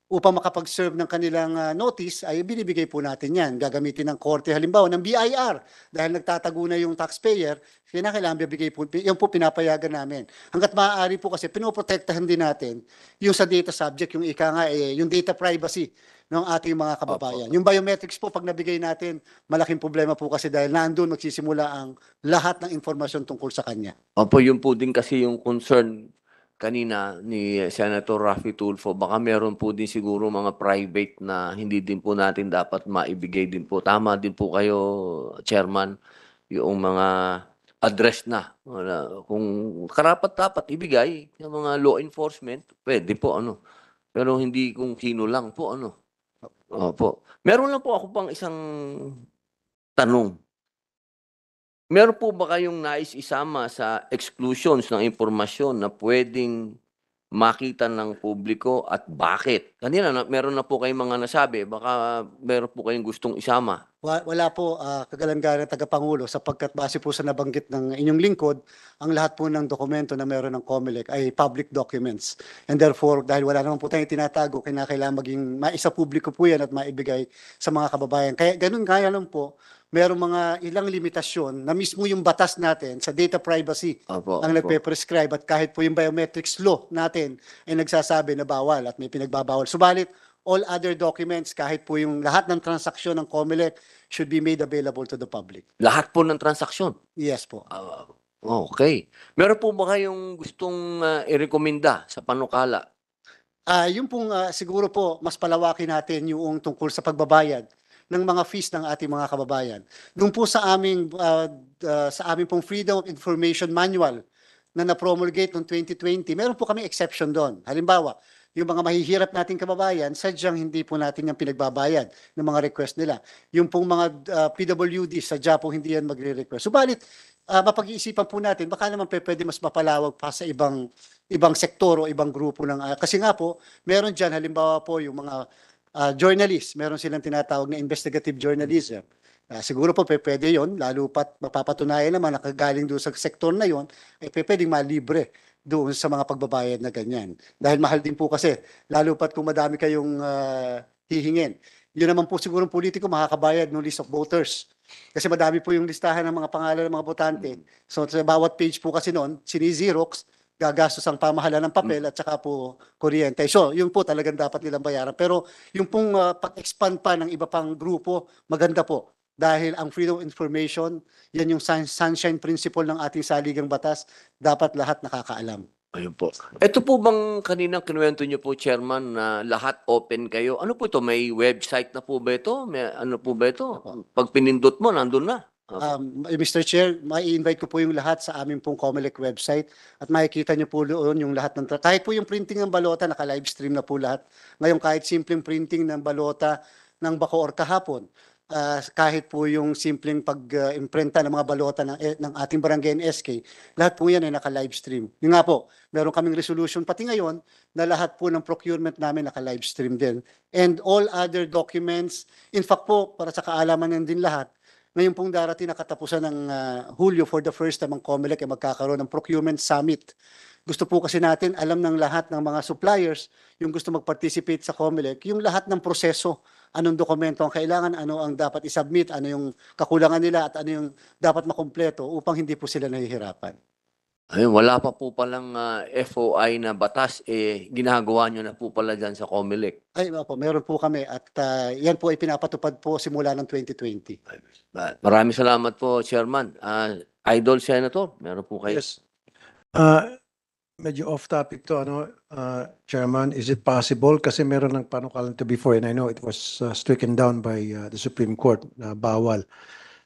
upang makapag-serve ng kanilang ah, notice, ay binibigay po natin yan. Gagamitin ng korte, halimbawa ng BIR, dahil nagtatago na yung taxpayer, kinakailangan bibigay po, yan po pinapayagan namin. Hanggat maaari po kasi, pinoprotektahan din natin yung sa data subject, yung ika nga, eh, yung data privacy ng ating mga kababayan. Yung biometrics po, pag nabigay natin, malaking problema po kasi dahil nandun magsisimula ang lahat ng informasyon tungkol sa kanya. Opo, yun po din kasi yung concern kanina ni Senator Raffy Tulfo. Baka meron po din siguro mga private na hindi din po natin dapat maibigay din po. Tama din po kayo, Chairman, yung mga address na. Kung karapat dapat ibigay ng mga law enforcement, pwede po ano. Pero hindi kung sino lang po ano. Opo. Meron lang po ako pang isang tanong. Meron po ba kayong nais isama sa exclusions ng impormasyon na pwedeng makita ng publiko at bakit? Kanina, na, meron na po kayong mga nasabi. Baka meron po kayong gustong isama. Wa- Wala po uh, kagalanganan ng tagapangulo sapagkat base po sa nabanggit ng inyong lingkod, ang lahat po ng dokumento na meron ng COMELEC ay public documents. And therefore, dahil wala naman po tayong tinatago, kinakailangan maging maisa publiko po yan at maibigay sa mga kababayan. Kaya ganun kaya lang po, merong mga ilang limitasyon na mismo yung batas natin sa data privacy Opo. ang opo. nagpe-prescribe at kahit po yung biometrics law natin ay nagsasabi na bawal at may pinagbabawal. Subalit, all other documents, kahit po yung lahat ng transaksyon ng COMELEC should be made available to the public. Lahat po ng transaksyon. Yes po. Ah, okay. Meron po ba kayong gustong ah, irekomenda sa panukala? Ah, yung pong ah, siguro po mas palawakin natin yung tungkol sa pagbabayad ng mga fees ng ating mga kababayan. Doon po sa aming ah, ah, sa aming pong Freedom of Information Manual na na-promulgate noong 2020, meron po kami exception doon. Halimbawa, yung mga mahihirap nating kababayan, sadyang hindi po natin yung pinagbabayad ng mga request nila. Yung pong mga ah, PWD, sadya po hindi yan magre-request. Subalit, ah, mapag-iisipan po natin, baka naman pwede mas mapalawag pa sa ibang ibang sektor o ibang grupo ng ah, kasi nga po meron diyan halimbawa po yung mga ah, journalists meron silang tinatawag na investigative journalism. Ah, siguro po pwede yon lalo pat mapapatunayan naman nakagaling doon sa sektor na yon ay pe- pwedeng malibre doon sa mga pagbabayad na ganyan. Dahil mahal din po kasi lalo pat kung madami kayong ah, hihingin. Yun naman po siguro ang politiko makakabayad ng list of voters. Kasi madami po yung listahan ng mga pangalan ng mga botante. So sa bawat page po kasi noon, sini-xerox, gagastos ang pamahalaan ng papel at saka po kuryente. So, yun po talagang dapat nilang bayaran. Pero yung pong ah, pag-expand pa ng iba pang grupo, maganda po. Dahil ang freedom of information, yan yung sun- sunshine principle ng ating saligang batas, dapat lahat nakakaalam. Ayun po. Ito po bang kaninang kinuwento niyo po, Chairman, na lahat open kayo? Ano po ito? May website na po ba ito? May, ano po ba ito? Pag pinindot mo, nandun na. Um, Mr. Chair, mai-invite ko po yung lahat sa aming pong COMELEC website at makikita niyo po doon yung lahat ng, kahit po yung printing ng balota, naka-live stream na po lahat. Ngayon kahit simpleng printing ng balota ng Bacoor kahapon, ah, kahit po yung simpleng pag-imprenta ng mga balota ng, eh, ng ating barangay NSK, lahat po yan ay naka-live stream. Yun nga po, meron kaming resolution pati ngayon na lahat po ng procurement namin naka-live stream din. And all other documents, in fact po, para sa kaalaman din lahat, ngayon pong darating na katapusan ng ah, Hulyo for the first time ang COMELEC ay magkakaroon ng procurement summit. Gusto po kasi natin alam ng lahat ng mga suppliers yung gusto mag-participate sa COMELEC, yung lahat ng proseso, anong dokumento ang kailangan, ano ang dapat isubmit, ano yung kakulangan nila at ano yung dapat makumpleto upang hindi po sila nahihirapan. Ayun, wala pa po palang ah, FOI na batas, eh, ginagawa nyo na po pala dyan sa COMELEC. Ay, opo, meron po kami at ah, yan po ay pinapatupad po simula ng 2020. Ah, Maraming salamat po, Chairman. Ah, Idol Senator, meron po kayo. Yes. Uh, medyo off topic to, ano, uh, Chairman, is it possible? Kasi meron ng panukalan to before and I know it was uh, stricken down by uh, the Supreme Court na bawal.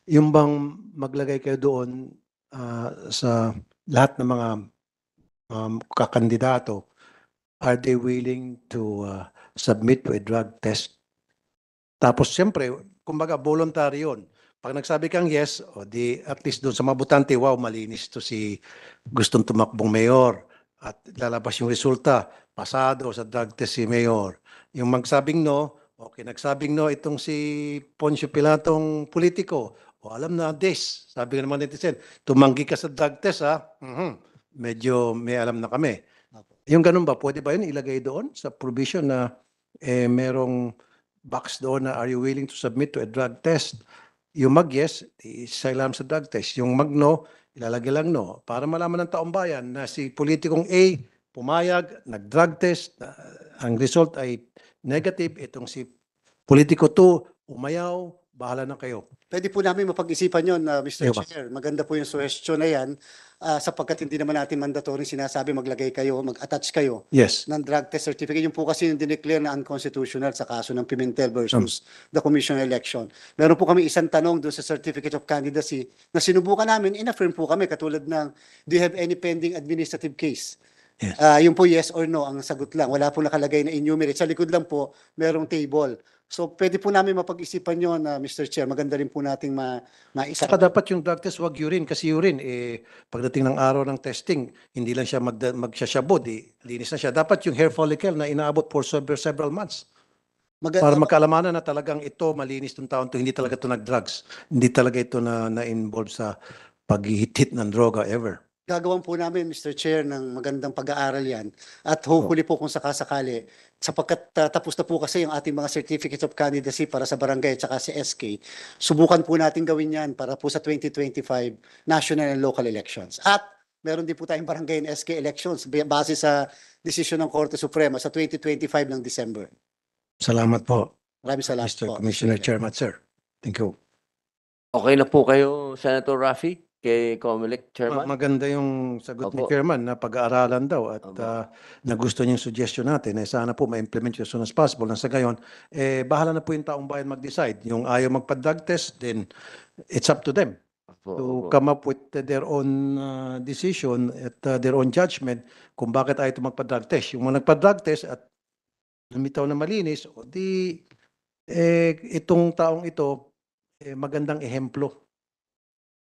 Yung bang maglagay kayo doon uh, sa lahat ng mga um, kakandidato, are they willing to uh, submit to a drug test? Tapos siyempre, kumbaga voluntary yun. Pag nagsabi kang yes, o di at least doon sa mabutante, wow, malinis to si gustong tumakbong mayor at lalabas yung resulta, pasado sa drug test si mayor. Yung magsabing no, okay, nagsabing no itong si Poncio Pilatong politiko. O alam na this, sabi nga naman netizen, tumanggi ka sa drug test ha. Mhm. Medyo may alam na kami. Yung ganun ba, pwede ba yun ilagay doon sa provision na eh, merong box doon na are you willing to submit to a drug test? Yung mag-yes, isailam sa drug test. Yung mag-no, ilalagay lang no. Para malaman ng taong bayan na si politikong A pumayag, nag-drug test, ah, ang result ay negative. Itong si politiko 2, umayaw, bahala na kayo. Pwede po namin mapag-isipan yon, uh, Mr. Ewa. Chair. Maganda po yung suggestion na yan ah, sapagkat hindi naman natin mandatory sinasabi maglagay kayo, mag-attach kayo Yes. ng drug test certificate. Yung po kasi yung dineclare na unconstitutional sa kaso ng Pimentel versus the Commission on Election. Meron po kami isang tanong doon sa Certificate of Candidacy na sinubukan namin, in-affirm po kami katulad ng, do you have any pending administrative case? Yes. Ah, yung po yes or no ang sagot lang. Wala po nakalagay na enumerate. Sa likod lang po, merong table. So pwede po namin mapag-isipan yun, na Mr. Chair. Maganda rin po nating ma maisa. Saka dapat yung drug test wag urine kasi urine eh pagdating ng araw ng testing hindi lang siya mag magsasyabod eh linis na siya dapat yung hair follicle na inaabot for several, several months Maga- para magkaalamanan na talagang ito malinis tong taon to hindi talaga ito nag-drugs hindi talaga ito na na-involve sa paghihit ng droga ever gagawin po namin, Mr. Chair, ng magandang pag-aaral yan. At hopefully po kung sakasakali, sapagkat uh, tapos na po kasi yung ating mga certificates of candidacy para sa barangay at saka sa SK, subukan po natin gawin yan para po sa 2025 national and local elections. At meron din po tayong barangay and SK elections base sa desisyon ng Korte Suprema sa 2025 ng December. salamat po Maraming salamat Mr. po. Commissioner Mr. Chairman sir thank you Okay na po kayo, Senator Rafi, kay COMELEC Ma- Chairman? maganda yung sagot ni Opo. Chairman na pag-aaralan daw at Opo. ah, na gusto niyong suggestion natin eh sana po ma-implement yun as soon as possible nang sa gayon eh bahala na po yung taong bayan mag-decide yung ayaw magpa-drug test then it's up to them Opo, to opo. come up with their own uh, decision at uh, their own judgment kung bakit ayaw ito magpa-drug test. Yung mga nagpa-drug test at lumitaw na malinis, o di eh, itong taong ito eh, magandang ehemplo.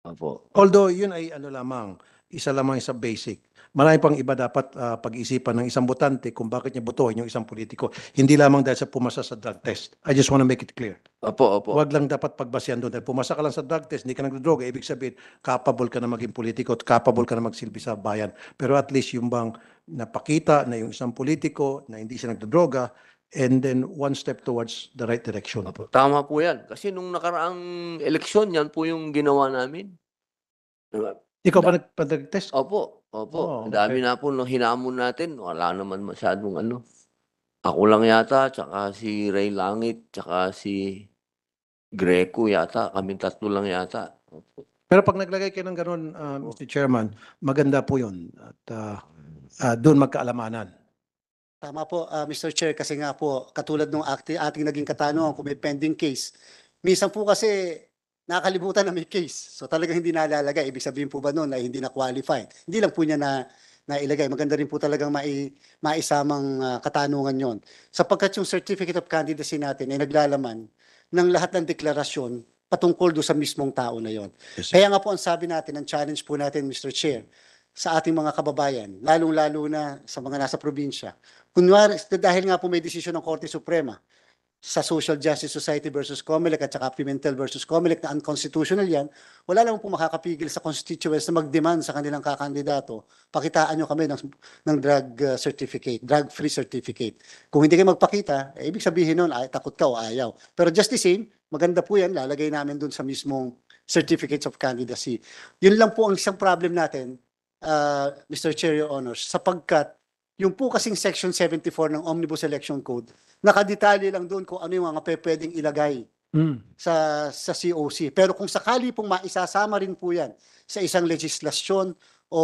Opo. Although yun ay ano lamang, isa lamang sa basic. Marami pang iba dapat ah, pag-isipan ng isang botante kung bakit niya botohin yung isang politiko. Hindi lamang dahil sa pumasa sa drug test. I just want to make it clear. Opo, opo. Huwag lang dapat pagbasihan doon. Dahil pumasa ka lang sa drug test, hindi ka nagdodroga, ibig sabihin, capable ka na maging politiko at capable ka na magsilbi sa bayan. Pero at least yung bang napakita na yung isang politiko na hindi siya nagdodroga, and then one step towards the right direction. Opo, tama po yan. Kasi nung nakaraang eleksyon, yan po yung ginawa namin. Diba? Ikaw ba nagpa-test? Opo, opo. Oh, Ang dami okay. na po nung hinamon natin. Wala naman masyadong ano. Ako lang yata, tsaka si Ray Langit, tsaka si Greco yata. Kaming tatlo lang yata. Opo. Pero pag naglagay kayo ng ganun, uh, Mr. Chairman, maganda po yun. At uh, uh, doon magkaalamanan. Tama po, ah, Mr. Chair, kasi nga po, katulad ng ating, ating naging katanungan kung may pending case, minsan po kasi nakakalimutan na may case. So talaga hindi nalalagay. Ibig sabihin po ba noon na hindi na qualified? Hindi lang po niya na nailagay. Maganda rin po talagang mai, maisamang ah, katanungan yon. Sapagkat yung certificate of candidacy natin ay naglalaman ng lahat ng deklarasyon patungkol do sa mismong tao na yon. Yes, Kaya nga po ang sabi natin, ang challenge po natin, Mr. Chair, sa ating mga kababayan, lalong-lalo na sa mga nasa probinsya. Kunwari, dahil nga po may desisyon ng Korte Suprema sa Social Justice Society versus COMELEC at saka Pimentel versus COMELEC na unconstitutional yan, wala naman po makakapigil sa constituents na mag-demand sa kanilang kakandidato, pakitaan nyo kami ng, ng drug uh, certificate, drug-free certificate. Kung hindi kayo magpakita, eh, ibig sabihin nun, ay, takot ka o ayaw. Pero just the same, maganda po yan, lalagay namin dun sa mismong certificates of candidacy. Yun lang po ang isang problem natin, uh, Mr. Chair, Your Honors, sapagkat yung po kasing Section 74 ng Omnibus Election Code, nakadetalye lang doon kung ano yung mga pe- pwedeng ilagay Mm. sa sa COC. Pero kung sakali pong maisasama rin po yan sa isang legislasyon o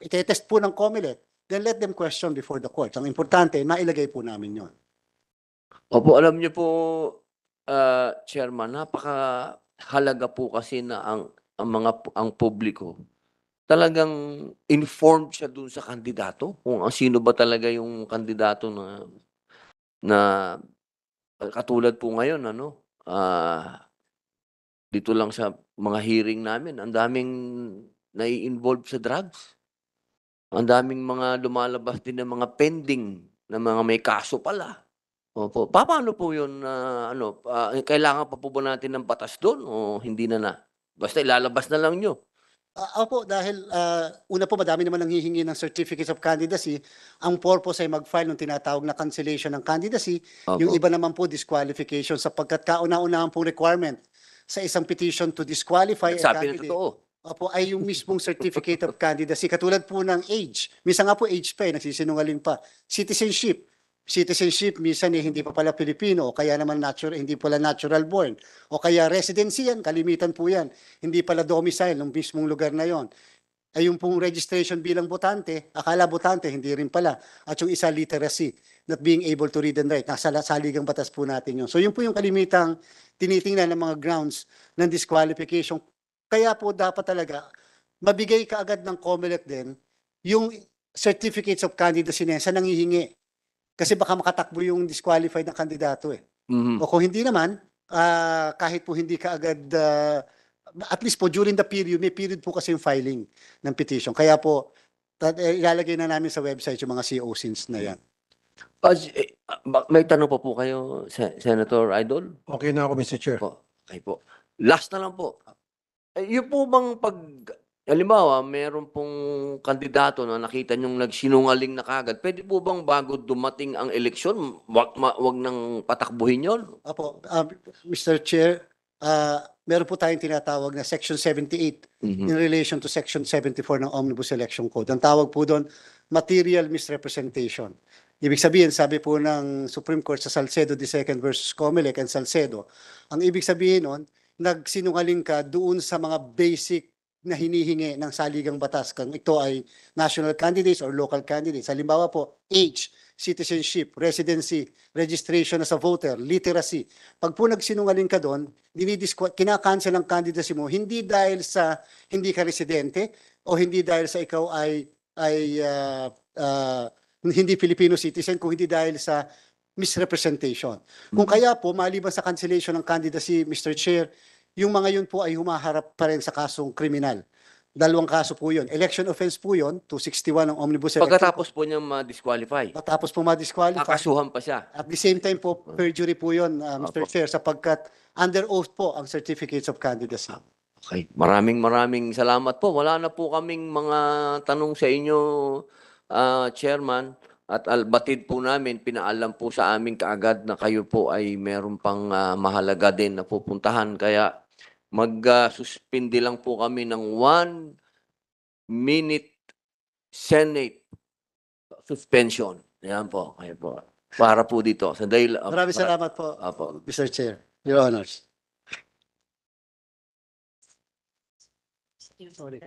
itetest po ng COMELEC, then let them question before the court. Ang importante, mailagay po namin yon. Opo, alam niyo po, ah, Chairman, napaka halaga po kasi na ang, ang mga ang publiko talagang informed siya dun sa kandidato kung sino ba talaga yung kandidato na na ah, katulad po ngayon ano ah dito lang sa mga hearing namin ang daming nai-involve sa drugs ang daming mga lumalabas din ng mga pending na mga may kaso pala Opo. Pa paano po 'yun na ano, ah, kailangan pa po ba natin ng batas do'n o hindi na na? Basta ilalabas na lang niyo. Ah, opo, dahil ah, una po madami naman nang hihingi ng certificates of candidacy. Ang purpose ay mag-file ng tinatawag na cancellation ng candidacy. Yung Opo. iba naman po disqualification sapagkat kauna-unahan pong requirement sa isang petition to disqualify a Sabi na candidate. totoo. Opo, ay yung mismong certificate of candidacy. Katulad po ng age. Minsan nga po age pa eh, nagsisinungaling pa. Citizenship. Citizenship, minsan eh, hindi pa pala Pilipino, o kaya naman natural, hindi pala natural born. O kaya residency yan, kalimitan po yan. Hindi pala domicile ng mismong lugar na yon. Ay yung pong registration bilang botante, akala botante, hindi rin pala. At yung isa literacy, not being able to read and write. Nasa saligang batas po natin yun. So yun po yung kalimitang tinitingnan ng mga grounds ng disqualification. Kaya po dapat talaga mabigay ka agad ng COMELEC din yung certificates of candidacy na yan sa nangihingi. Kasi baka makatakbo yung disqualified na kandidato eh. Mhm. O kung hindi naman, ah, kahit po hindi ka agad, ah, at least po during the period, may period po kasi yung filing ng petition. Kaya po, eh, ilalagay na namin sa website yung mga COSINs na yan. As, ba- may tanong pa po kayo, Se- Senator Idol? Okay na ako, Mr. Chair. Po. Okay po. Last na lang po. Eh, yung po bang pag halimbawa, meron pong kandidato na nakita niyong nagsinungaling na kagad, pwede po bang bago dumating ang eleksyon, wag, ma, wag nang patakbuhin yon? Apo, ah, Mr. Chair, ah, meron po tayong tinatawag na Section 78 Mhm. in relation to Section 74 ng Omnibus Election Code. Ang tawag po doon, material misrepresentation. Ibig sabihin, sabi po ng Supreme Court sa Salcedo II versus Comelec and Salcedo, ang ibig sabihin nun, nagsinungaling ka doon sa mga basic na hinihingi ng saligang batas kung ito ay national candidates or local candidates. Halimbawa po, age, citizenship, residency, registration as a voter, literacy. Pag po nagsinungaling ka doon, kinakancel ang candidacy mo hindi dahil sa hindi ka residente o hindi dahil sa ikaw ay ay ah, ah, hindi Filipino citizen kung hindi dahil sa misrepresentation. Kung kaya po maliban sa cancellation ng candidacy Mr. Chair, yung mga yun po ay humaharap pa rin sa kasong kriminal. Dalawang kaso po yun. Election offense po yun, 261 ng Omnibus Election Pagkatapos po niya ma-disqualify, Matapos po ma-disqualify. kakasuhan pa siya. At the same time po, perjury po yun, uh, Mr. Apo. Chair, sapagkat under oath po ang certificates of candidacy. Okay. Maraming maraming salamat po. Wala na po kaming mga tanong sa inyo, ah, Chairman. At albatid po namin, pinaalam po sa amin kaagad na kayo po ay meron pang ah, mahalaga din na pupuntahan. Kaya mag-suspindi lang po kami ng one minute Senate suspension. Yan po. Kaya po. Para po dito. Sa dahil, Maraming salamat po, Apo. Mr. Chair. Your Honors. Sorry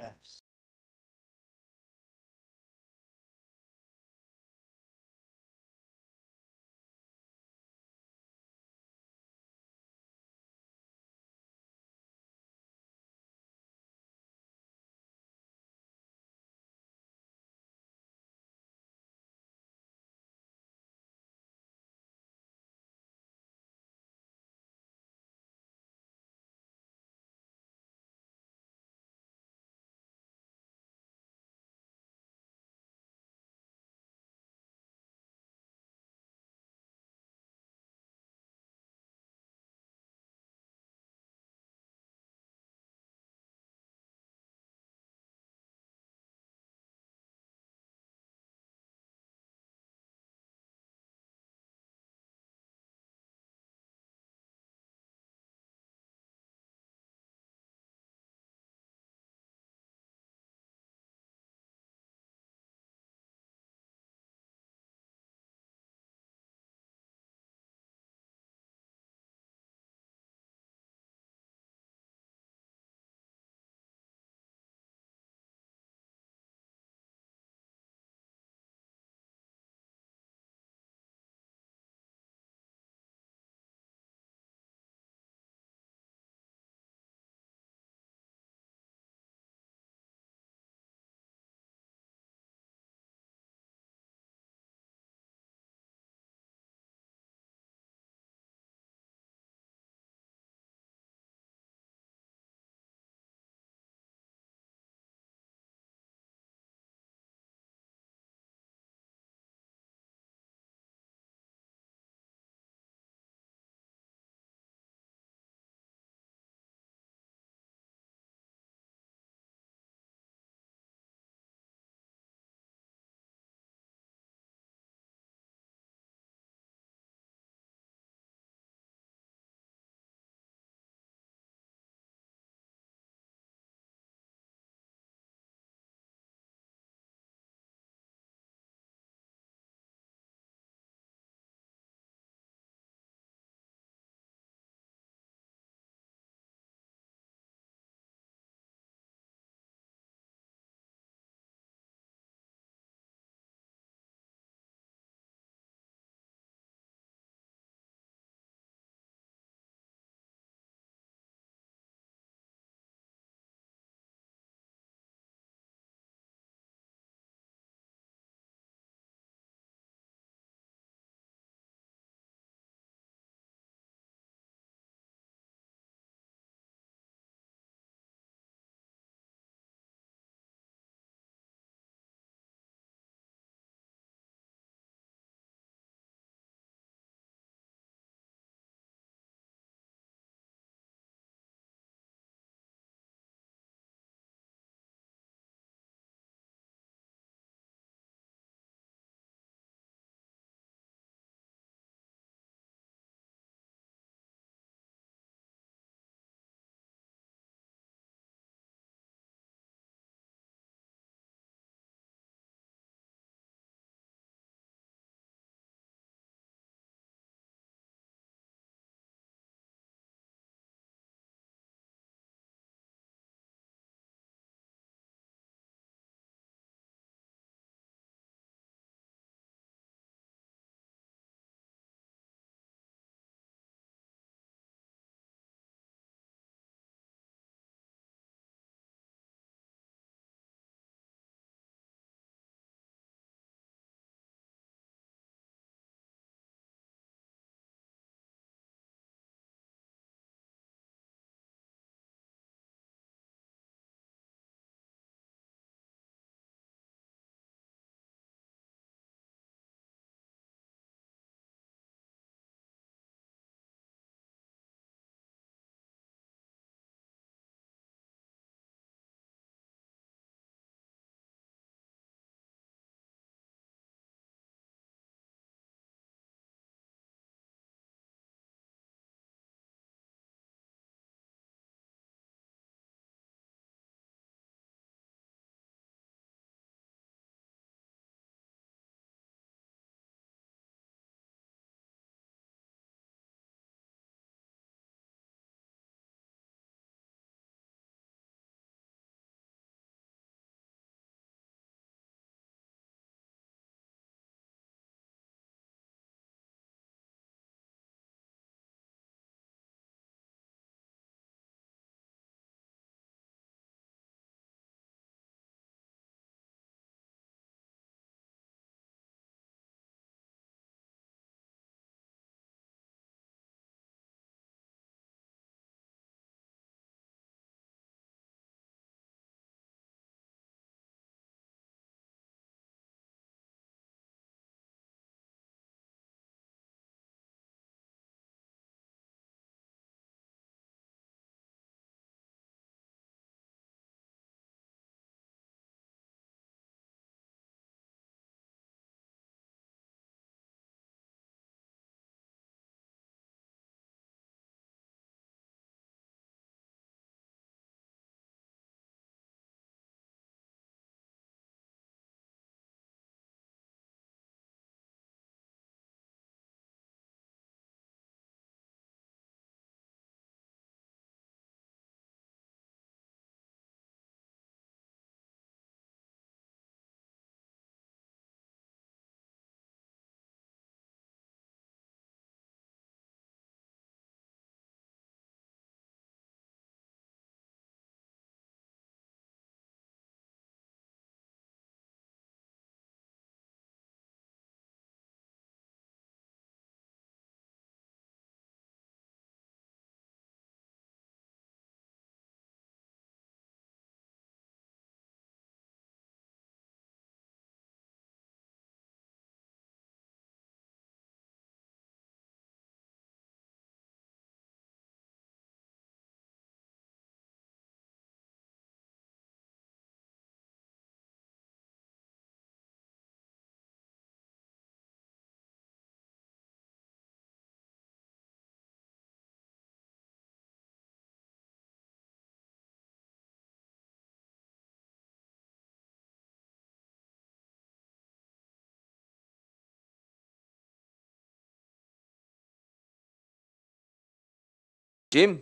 Jim,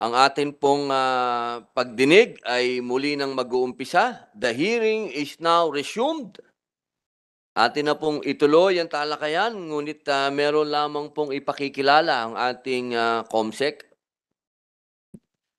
ang atin pong ah, pagdinig ay muli nang mag-uumpisa. The hearing is now resumed. Atin na pong ituloy ang talakayan, ngunit ah, meron lamang pong ipakikilala ang ating ah, COMSEC.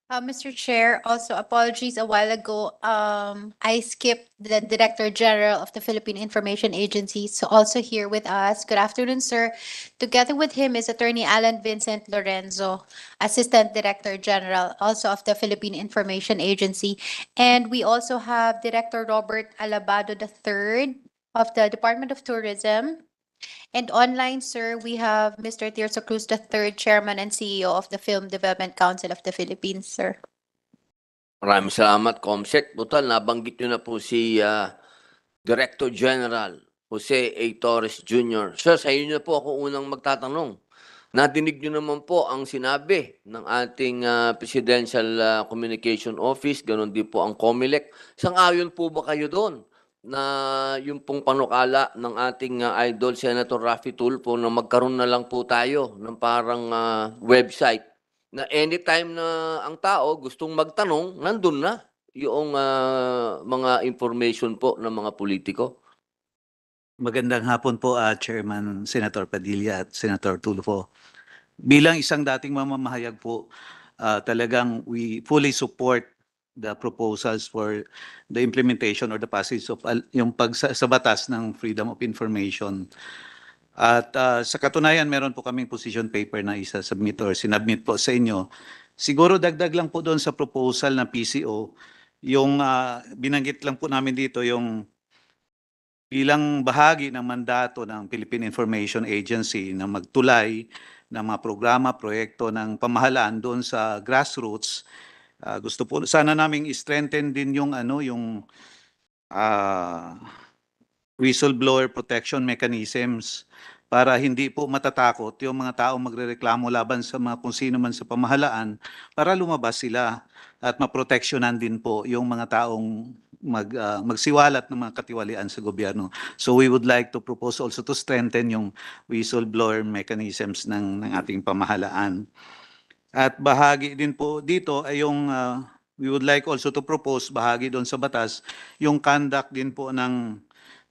Uh, Mr. Chair, also apologies a while ago. Um, I skipped the Director General of the Philippine Information Agency, so also here with us. Good afternoon, sir. Together with him is Attorney Alan Vincent Lorenzo, Assistant Director General, also of the Philippine Information Agency. And we also have Director Robert Alabado III of the Department of Tourism. And online, sir, we have Mr. Tirso Cruz III, Chairman and CEO of the Film Development Council of the Philippines, sir. Maraming salamat, COMSEC. Butal, nabanggit nyo na po si ah, Director General Jose A. Torres Jr. Sir, sa inyo na po ako unang magtatanong. Nadinig nyo naman po ang sinabi ng ating ah, Presidential ah, Communication Office, ganun din po ang COMELEC. Sang-ayon po ba kayo doon na yung pong panukala ng ating ah, idol Senator Raffy Tulfo na magkaroon na lang po tayo ng parang ah, website na anytime na ang tao gustong magtanong, nandun na yung ah, mga information po ng mga politiko. Magandang hapon po, ah, Chairman Senator Padilla at Senator Tulfo. Bilang isang dating mamamahayag po, ah, talagang we fully support the proposals for the implementation or the passage of yung pag ng Freedom of Information. At ah, sa katunayan, meron po kaming position paper na isa-submit or sinubmit po sa inyo. Siguro dagdag lang po doon sa proposal na PCO, yung ah, binanggit lang po namin dito yung bilang bahagi ng mandato ng Philippine Information Agency na magtulay ng mga programa, proyekto ng pamahalaan doon sa grassroots. Ah, gusto po sana naming i-strengthen din yung ano yung ah, whistleblower protection mechanisms para hindi po matatakot yung mga tao magrereklamo laban sa mga kung sino man sa pamahalaan para lumabas sila at maproteksyonan din po yung mga taong mag, ah, magsiwalat ng mga katiwalian sa gobyerno. So we would like to propose also to strengthen yung whistleblower mechanisms ng, ng ating pamahalaan. At bahagi din po dito ay yung ah, we would like also to propose bahagi doon sa batas yung conduct din po ng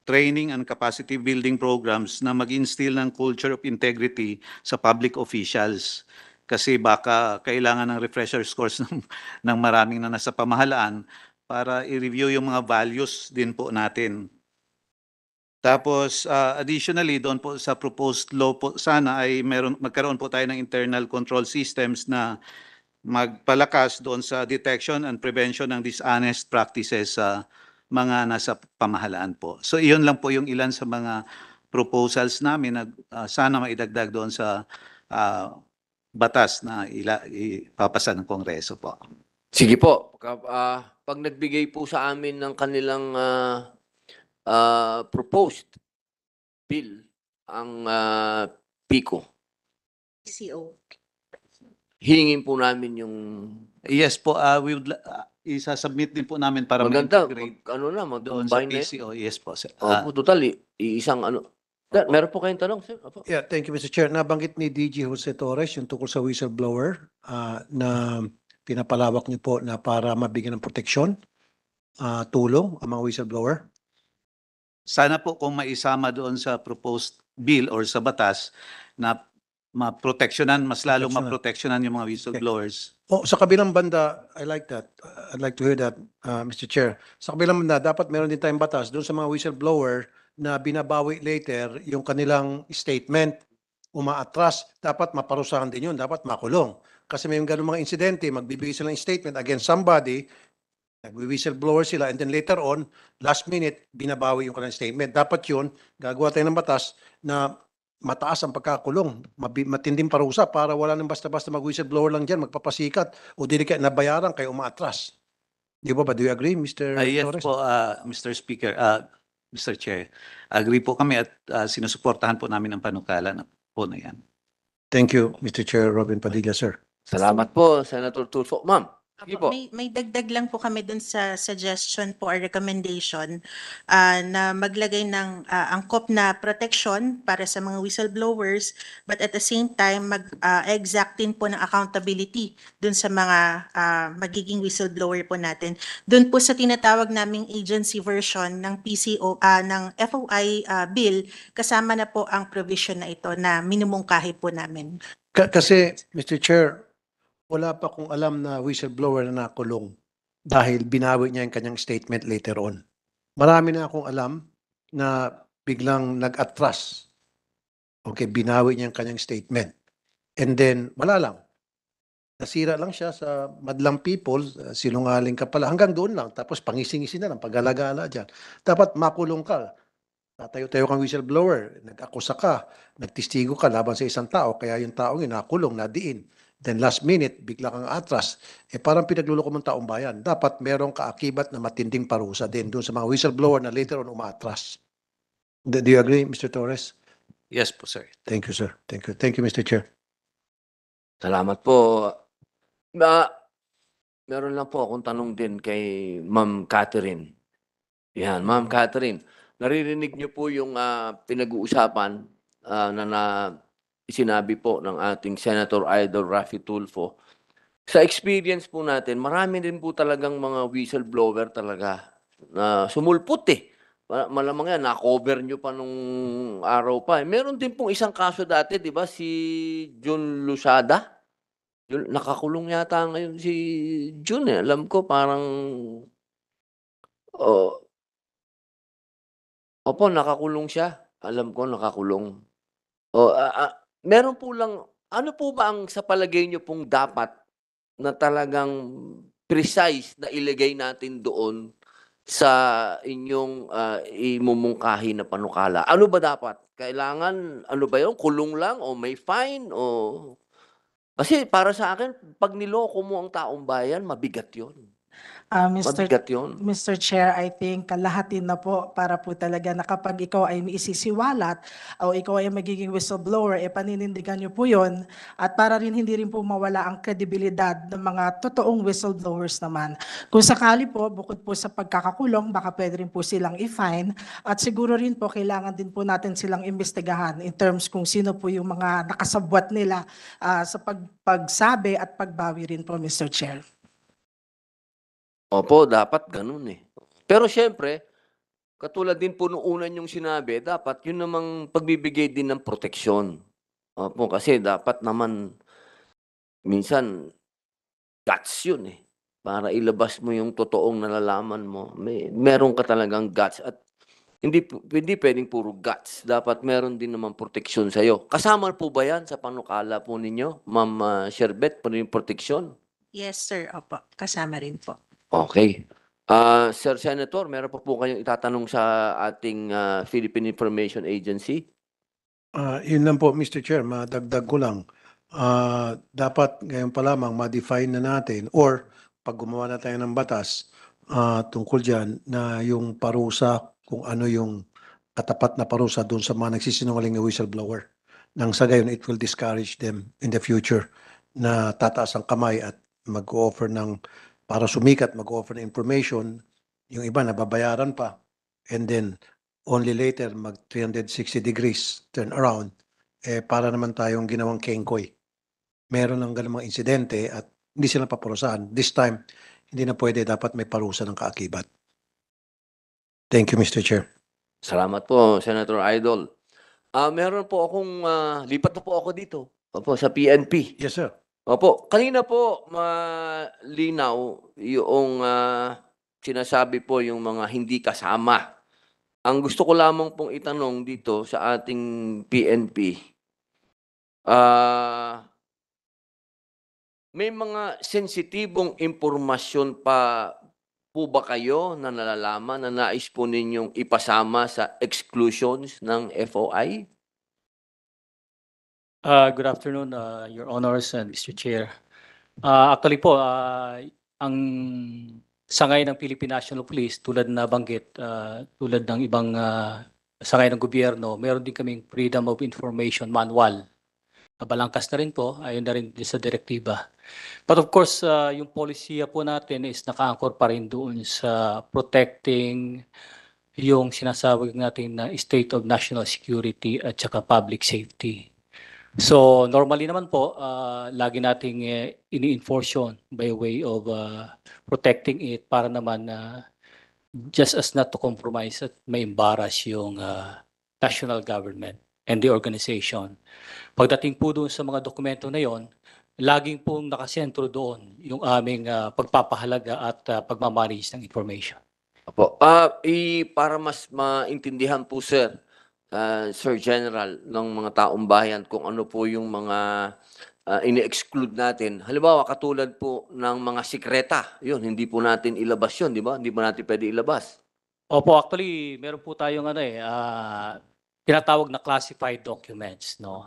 training and capacity building programs na mag-instill ng culture of integrity sa public officials. Kasi baka kailangan ng refresher course (laughs) ng, ng maraming na nasa pamahalaan para i-review yung mga values din po natin. Tapos ah, additionally doon po sa proposed law po sana ay meron magkaroon po tayo ng internal control systems na magpalakas doon sa detection and prevention ng dishonest practices sa mga nasa pamahalaan po. So iyon lang po yung ilan sa mga proposals namin na ah, sana maidagdag doon sa ah, batas na ila, ipapasa ng Kongreso po. Sige po, ah, pag nagbigay po sa amin ng kanilang ah, ah, proposed bill ang ah, PICO, PCO. hingin po namin yung Yes po, ah, we would ah, isa-submit din po namin para maganda, mag- ano na, doon sa mag-combine na. PCO. Yes po. sir. Ah, Opo, total, i- iisang ano. Da- Meron po kayong tanong, sir? Opo. Yeah, thank you, Mr. Chair. Nabanggit ni DG Jose Torres yung tungkol sa whistleblower ah, na pinapalawak niyo po na para mabigyan ng proteksyon, ah, tulong ang mga whistleblower. Sana po kung maisama doon sa proposed bill or sa batas na maproteksyonan, mas lalong Proteksyonan. maproteksyonan yung mga whistleblowers. Oh, sa kabilang banda, I like that. I'd like to hear that, uh, Mr. Chair. Sa kabilang banda, dapat meron din tayong batas doon sa mga whistleblower na binabawi later yung kanilang statement, umaatras, dapat maparusahan din yun, dapat makulong. Kasi may ganung mga insidente, magbibigay sila ng statement against somebody, nagwi-whistleblower sila, and then later on, last minute, binabawi yung kanilang statement. Dapat yun, gagawa tayo ng batas na mataas ang pagkakulong, mabi- matinding parusa para wala nang basta-basta mag-whistleblower lang dyan, magpapasikat o dili kayo nabayaran kayo umaatras. Di ba ba? Do you agree, Mr. Ah, yes Torres? po, ah, Mr. Speaker, ah, Mr. Chair. Agree po kami at ah, sinusuportahan po namin ang panukala na po na yan. Thank you, Mr. Chair Robin Padilla, sir. Salamat po, Senator Tulfo. Ma'am, Sige po. Apo, May, may dagdag lang po kami dun sa suggestion po or recommendation ah, na maglagay ng ah, angkop na protection para sa mga whistleblowers but at the same time mag-exact din po ng accountability dun sa mga ah, magiging whistleblower po natin. Dun po sa tinatawag naming agency version ng PCO, ah, ng FOI ah, bill, kasama na po ang provision na ito na minumungkahi po namin. Ka- kasi, Mr. Chair, wala pa kong alam na whistleblower na nakulong dahil binawi niya yung kanyang statement later on. Marami na akong alam na biglang nag-atras. Okay, binawi niya yung kanyang statement. And then, wala lang. Nasira lang siya sa madlang people, sinungaling ka pala. Hanggang doon lang. Tapos pangising-ising na lang, pag-alagala dyan. Dapat makulong ka. Tatayo-tayo kang whistleblower, nag-akusa ka, nagtistigo ka laban sa isang tao, kaya yung taong yun nakulong, nadiin. Then last minute, bigla kang atras. Eh parang pinagluloko mong taong bayan. Dapat merong kaakibat na matinding parusa din doon sa mga whistleblower na later on umatras. Do do you agree, Mr. Torres? Yes po, sir. Thank you, sir. Thank you. Thank you, Mr. Chair. Salamat po. Ma, meron lang po akong tanong din kay Ma'am Catherine. Yan, Ma'am Catherine. Naririnig niyo po yung ah, pinag-uusapan ah, na, na sinabi po ng ating Senator Idol Rafi Tulfo. Sa experience po natin, marami din po talagang mga whistleblower talaga na sumulpot eh. Ma- Malamang yan, na-cover nyo pa nung araw pa. eh. Meron din pong isang kaso dati, di ba? Si Jun Lusada. Nakakulong yata ngayon si Jun eh. Alam ko parang oh, Opo, nakakulong siya. Alam ko nakakulong. O ah, ah, meron po lang ano po ba ang sa palagay niyo pong dapat na talagang precise na ilagay natin doon sa inyong ah, imumungkahi na panukala? Ano ba dapat? Kailangan ano ba 'yon? Kulong lang o may fine o kasi para sa akin, pag niloko mo ang taong bayan, mabigat 'yon. Ah, Mr. Mabigat 'yon. Mr. Chair, I think kalahatin na po para po talaga na kapag ikaw ay isisiwalat o ikaw ay magiging whistleblower, eh paninindigan niyo po yon at para rin hindi rin po mawala ang kredibilidad ng mga totoong whistleblowers naman. Kung sakali po, bukod po sa pagkakakulong, baka pwede rin po silang i-fine at siguro rin po kailangan din po natin silang imbestigahan in terms kung sino po yung mga nakasabwat nila ah, sa pag pagsabi at pagbawi rin po, Mr. Chair. Opo, dapat ganun eh. Pero siyempre, katulad din po nung yung sinabi, dapat yun namang pagbibigay din ng proteksyon. Opo, kasi dapat naman, minsan, guts yun eh. Para ilabas mo yung totoong nalalaman mo. May, meron ka talagang guts. At hindi, hindi pwedeng puro guts. Dapat meron din naman proteksyon sa'yo. Kasama po ba yan sa panukala po ninyo, Ma'am ah, Sherbet, po yung proteksyon? Yes, sir. Opo. Kasama rin po. Okay. Ah, Sir Senator, meron pa po kayong itatanong sa ating ah, Philippine Information Agency? Ah, yun lang po, Mr. Chair, madagdag ko lang. Ah, dapat ngayon pa lamang ma-define na natin or pag gumawa na tayo ng batas ah, tungkol dyan na yung parusa, kung ano yung katapat na parusa doon sa mga nagsisinungaling na whistleblower. Nang sa gayon, it will discourage them in the future na tataas ang kamay at mag-offer ng, para sumikat, mag-offer ng information. Yung iba nababayaran pa. And then, only later mag 360 degrees turn around eh para naman tayong ginawang kengkoy. Meron ng ganung mga insidente at hindi sila paparusahan. This time, hindi na pwede dapat may parusa ng kaakibat. Thank you, Mr. Chair. Salamat po, Senator Idol. Ah, meron po akong ah, lipat na po ako dito. Opo, sa PNP. Yes, sir. Opo, kanina po malinaw yung ah, sinasabi po yung mga hindi kasama. Ang gusto ko lamang pong itanong dito sa ating PNP, ah, may mga sensitibong impormasyon pa po ba kayo na nalalaman na nais po ninyong ipasama sa exclusions ng FOI? Uh, good afternoon, uh, Your Honors and Mr. Chair. Uh, actually po, uh, ang sangay ng Philippine National Police tulad na banggit, uh, tulad ng ibang uh, sangay ng gobyerno, meron din kaming Freedom of Information Manual Balangkas na rin po, ayon na rin sa direktiba. But of course, uh, yung polisiya po natin is naka-anchor pa rin doon sa protecting yung sinasabi natin na state of national security at saka public safety. So normally naman po, uh, lagi nating uh, ini-enforce yun by way of uh, protecting it para naman na just as not to compromise at may embarrass yung uh, national government and the organization. Pagdating po doon sa mga dokumento na yon, laging pong nakasentro doon yung aming uh, pagpapahalaga at uh, pagmamanage ng information. Opo. Ah, i para mas maintindihan po sir, ah, Sir General ng mga taong bayan kung ano po yung mga ah, ini-exclude natin. Halimbawa, katulad po ng mga sikreta. Yun, hindi po natin ilabas yun, di ba? Hindi po natin pwede ilabas. Opo, actually, meron po tayong ano eh, ah, tinatawag na classified documents, no?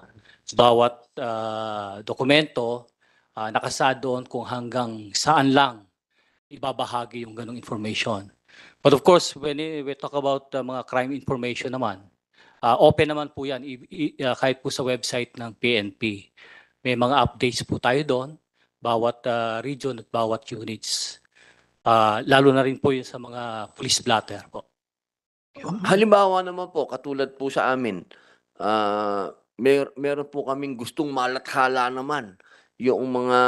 Bawat ah, dokumento, ah, nakasaad doon kung hanggang saan lang ibabahagi yung ganong information. But of course, when we talk about uh, mga crime information naman, ah, open naman po yan, i- i- ah, kahit po sa website ng PNP. May mga updates po tayo doon, bawat ah, region at bawat units. Ah, lalo na rin po yun sa mga police blotter po. Halimbawa naman po, katulad po sa amin, ah, mer meron po kaming gustong malathala naman yung mga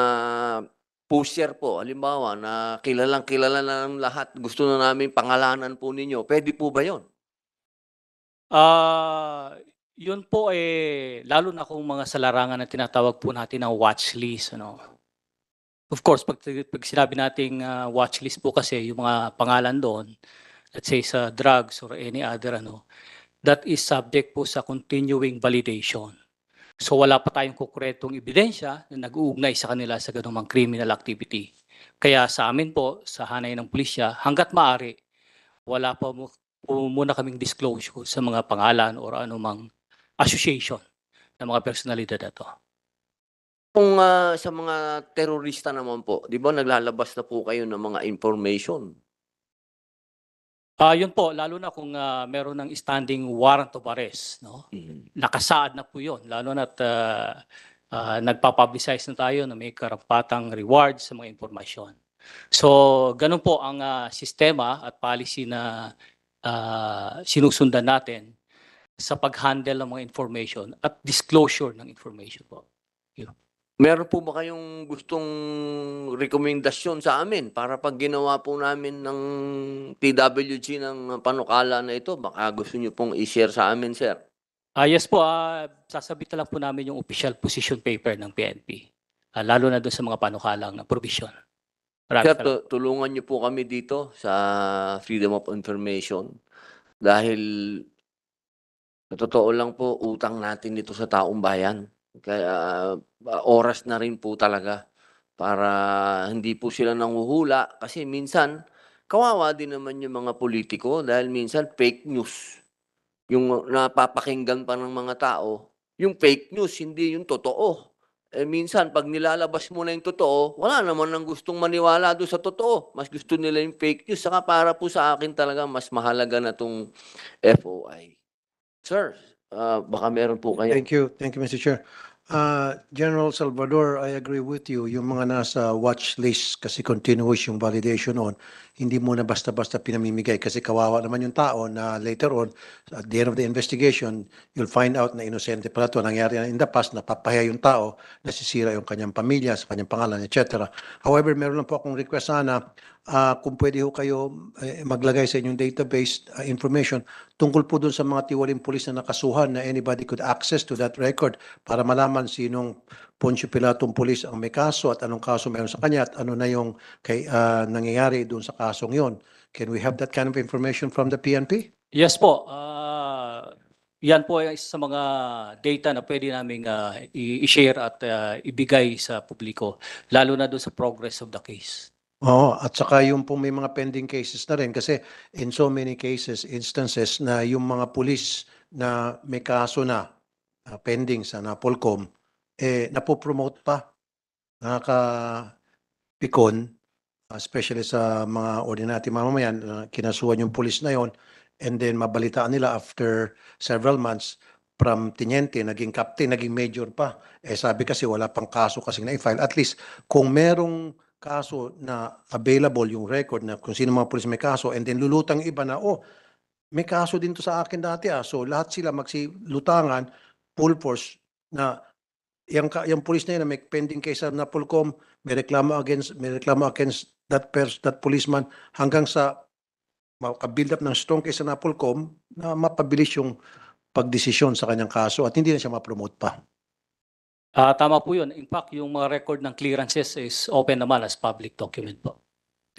pusher po. Halimbawa na kilalang kilala na ng lahat, gusto na namin pangalanan po ninyo. Pwede po ba yon? Ah, yun po eh lalo na kung mga sa larangan na tinatawag po natin ng watch list ano. Of course, pag, pag sinabi nating ah, watch list po kasi yung mga pangalan doon, let's say sa drugs or any other ano, that is subject po sa continuing validation. So wala pa tayong konkretong ebidensya na nag-uugnay sa kanila sa ganung mga criminal activity. Kaya sa amin po, sa hanay ng pulisya, hanggat maaari, wala pa muna kaming disclosure sa mga pangalan or anumang association ng mga personalidad na to. Kung ah, sa mga terorista naman po, di ba naglalabas na po kayo ng mga information? Ah, yun po, lalo na kung ah, meron ng standing warrant of arrest, no? Nakasaad na po 'yon, lalo na't uh, nagpa-publicize na tayo na may karapatang reward sa mga impormasyon. So, ganun po ang ah, sistema at policy na ah, sinusundan natin sa pag-handle ng mga information at disclosure ng information po. Meron po ba kayong gustong rekomendasyon sa amin para pag ginawa po namin ng TWG ng panukala na ito, baka gusto niyo pong i-share sa amin, sir? Ah, yes po, ah, sasabit na lang po namin yung official position paper ng PNP. Ah, lalo na doon sa mga panukalang na provision. Maraming Sir, salamat. tu- tulungan niyo po kami dito sa Freedom of Information dahil sa totoo lang po, utang natin dito sa taong bayan. Kaya oras na rin po talaga para hindi po sila nanguhula kasi minsan kawawa din naman yung mga politiko dahil minsan fake news yung napapakinggan pa ng mga tao. Yung fake news, hindi yung totoo. Eh minsan, pag nilalabas mo na yung totoo, wala naman nang gustong maniwala doon sa totoo. Mas gusto nila yung fake news. Saka para po sa akin talaga, mas mahalaga na tong FOI. Sir, ah, baka meron po kayo. Thank you, thank you, Mr. Chair. Uh, General Salvador, I agree with you. Yung mga nasa watch list kasi continuous yung validation on, hindi mo na basta-basta pinamimigay kasi kawawa naman yung tao na later on, at the end of the investigation, you'll find out na inosente pala to. Nangyari na in the past, napapahiya yung tao, nasisira yung kanyang pamilya, sa kanyang pangalan, etc. However, meron lang po akong request sana, ah, kung pwede ho kayo eh, maglagay sa inyong database ah, information tungkol po dun sa mga tiwaling pulis na nakasuhan na anybody could access to that record para malaman sinong Poncio Pilatong pulis ang may kaso at anong kaso meron sa kanya at ano na yung kay, ah, nangyayari dun sa kasong yon. Can we have that kind of information from the PNP? Yes po. ah, yan po ay isa sa mga data na pwede naming i- i-share at ah, ibigay sa publiko, lalo na doon sa progress of the case. Oo, at saka yung pong may mga pending cases na rin kasi in so many cases, instances na yung mga pulis na may kaso na ah, pending sa Napolcom, eh, napopromote pa. Nakaka-pikon, especially sa mga ordinary mamamayan, na kinasuhan yung pulis na yon and then mabalitaan nila after several months, from tiniente, naging captain, naging major pa. Eh sabi kasi wala pang kaso kasi na-file. At least kung merong kaso na available yung record na kung sino mga pulis may kaso and then lulutang iba na, oh, may kaso din to sa akin dati ah. So lahat sila magsilutangan, full force na yung, yung pulis na yun na may pending case sa Napolcom, may reklamo against, may reklamo against that pers, that policeman hanggang sa maka-build up ng strong case sa Napolcom na mapabilis yung pagdesisyon sa kanyang kaso at hindi na siya ma-promote pa. Ah, tama po yun. In fact, yung mga record ng clearances is open naman as public document po.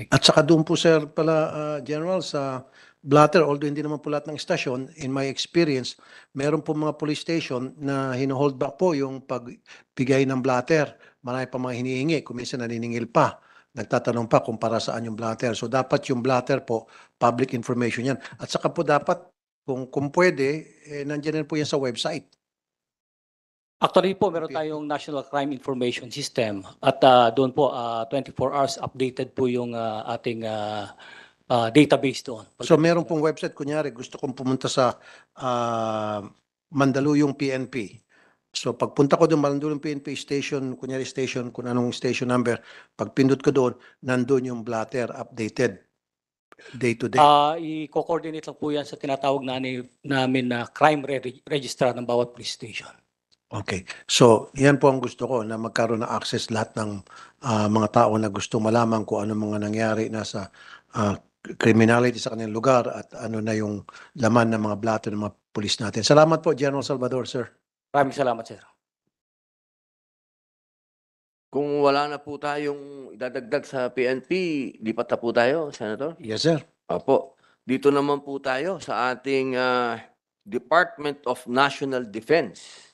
At saka doon po sir pala ah, General sa Blatter, although hindi naman po lahat ng stasyon, in my experience, meron po mga police station na hino-hold back po yung pagbigay ng blatter. Marami pa mga hinihingi, kung minsan naniningil pa. Nagtatanong pa kung para saan yung blatter. So dapat yung blatter po, public information yan. At saka po dapat, kung, kung pwede, eh, nandiyan rin po yan sa website. Actually po, meron tayong National Crime Information System at ah, doon po ah, 24 hours updated po yung ah, ating ah, ah, database doon. So meron pong website, kunyari, gusto kong pumunta sa ah, Mandaluyong PNP. So pagpunta ko doon, Mandaluyong PNP station, kunyari station, kung anong station number, pag pindot ko doon, nandun yung blatter updated day to day. Ah, i-coordinate lang po yan sa tinatawag na namin na crime re- registrar ng bawat police station. Okay. So, yan po ang gusto ko na magkaroon ng access lahat ng ah, mga tao na gusto malaman kung ano mga nangyari na sa ah, criminality sa kanilang lugar at ano na yung laman ng mga blatter ng mga pulis natin. Salamat po, General Salvador, sir. Maraming salamat, sir. Kung wala na po tayong idadagdag sa PNP, lipat na po tayo, Senator. Yes, sir. Opo. Dito naman po tayo sa ating ah, Department of National Defense.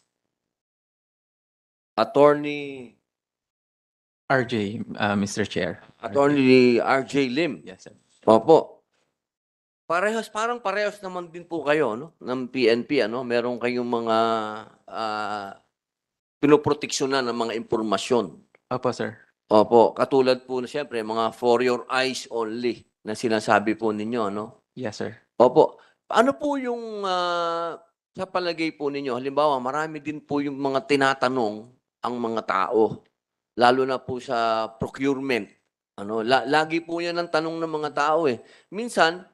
Attorney RJ, uh, Mr. Chair. Attorney RJ Lim. Yes, sir. Opo. Parehas, parang parehas naman din po kayo, no? Ng PNP, ano? Meron kayong mga ah pinoproteksyonan ng mga impormasyon. Opo, sir. Opo, katulad po na siyempre, mga for your eyes only na sinasabi po ninyo, no? Yes, sir. Opo. Ano po yung ah, sa palagay po ninyo? Halimbawa, marami din po yung mga tinatanong ang mga tao. Lalo na po sa procurement. Ano, la- lagi po 'yan ang tanong ng mga tao eh. Minsan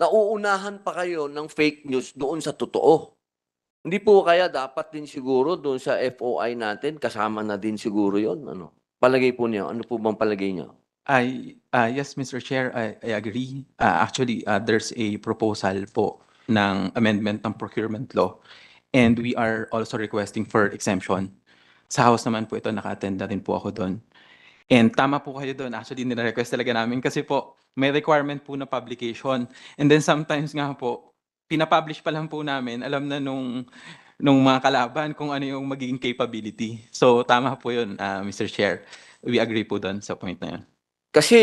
nauunahan pa kayo ng fake news doon sa totoo. Hindi po kaya dapat din siguro doon sa FOI natin kasama na din siguro 'yon, ano? Palagay po niyo, ano po bang palagay niyo? I, uh, yes, Mr. Chair, I, I agree. Uh, actually, uh, there's a proposal po ng amendment ng procurement law. And we are also requesting for exemption. Sa House naman po ito, naka-attend na rin po ako doon. And tama po kayo doon. Actually, nire-request talaga namin kasi po may requirement po na publication. And then sometimes nga po, pinapublish pa lang po namin, alam na nung nung mga kalaban kung ano yung magiging capability. So tama po yun, uh, Mr. Chair. We agree po doon sa point na yun. Kasi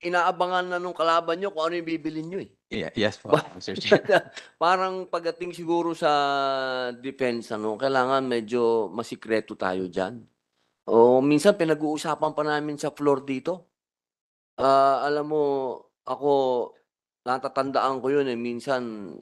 inaabangan na nung kalaban niyo kung ano yung bibilin niyo eh. Yeah, yes po. Chair. (laughs) Parang pagdating siguro sa defense, ano, kailangan medyo masikreto tayo dyan. O minsan pinag-uusapan pa namin sa floor dito. Ah, alam mo, ako, natatandaan ko yun eh. Minsan,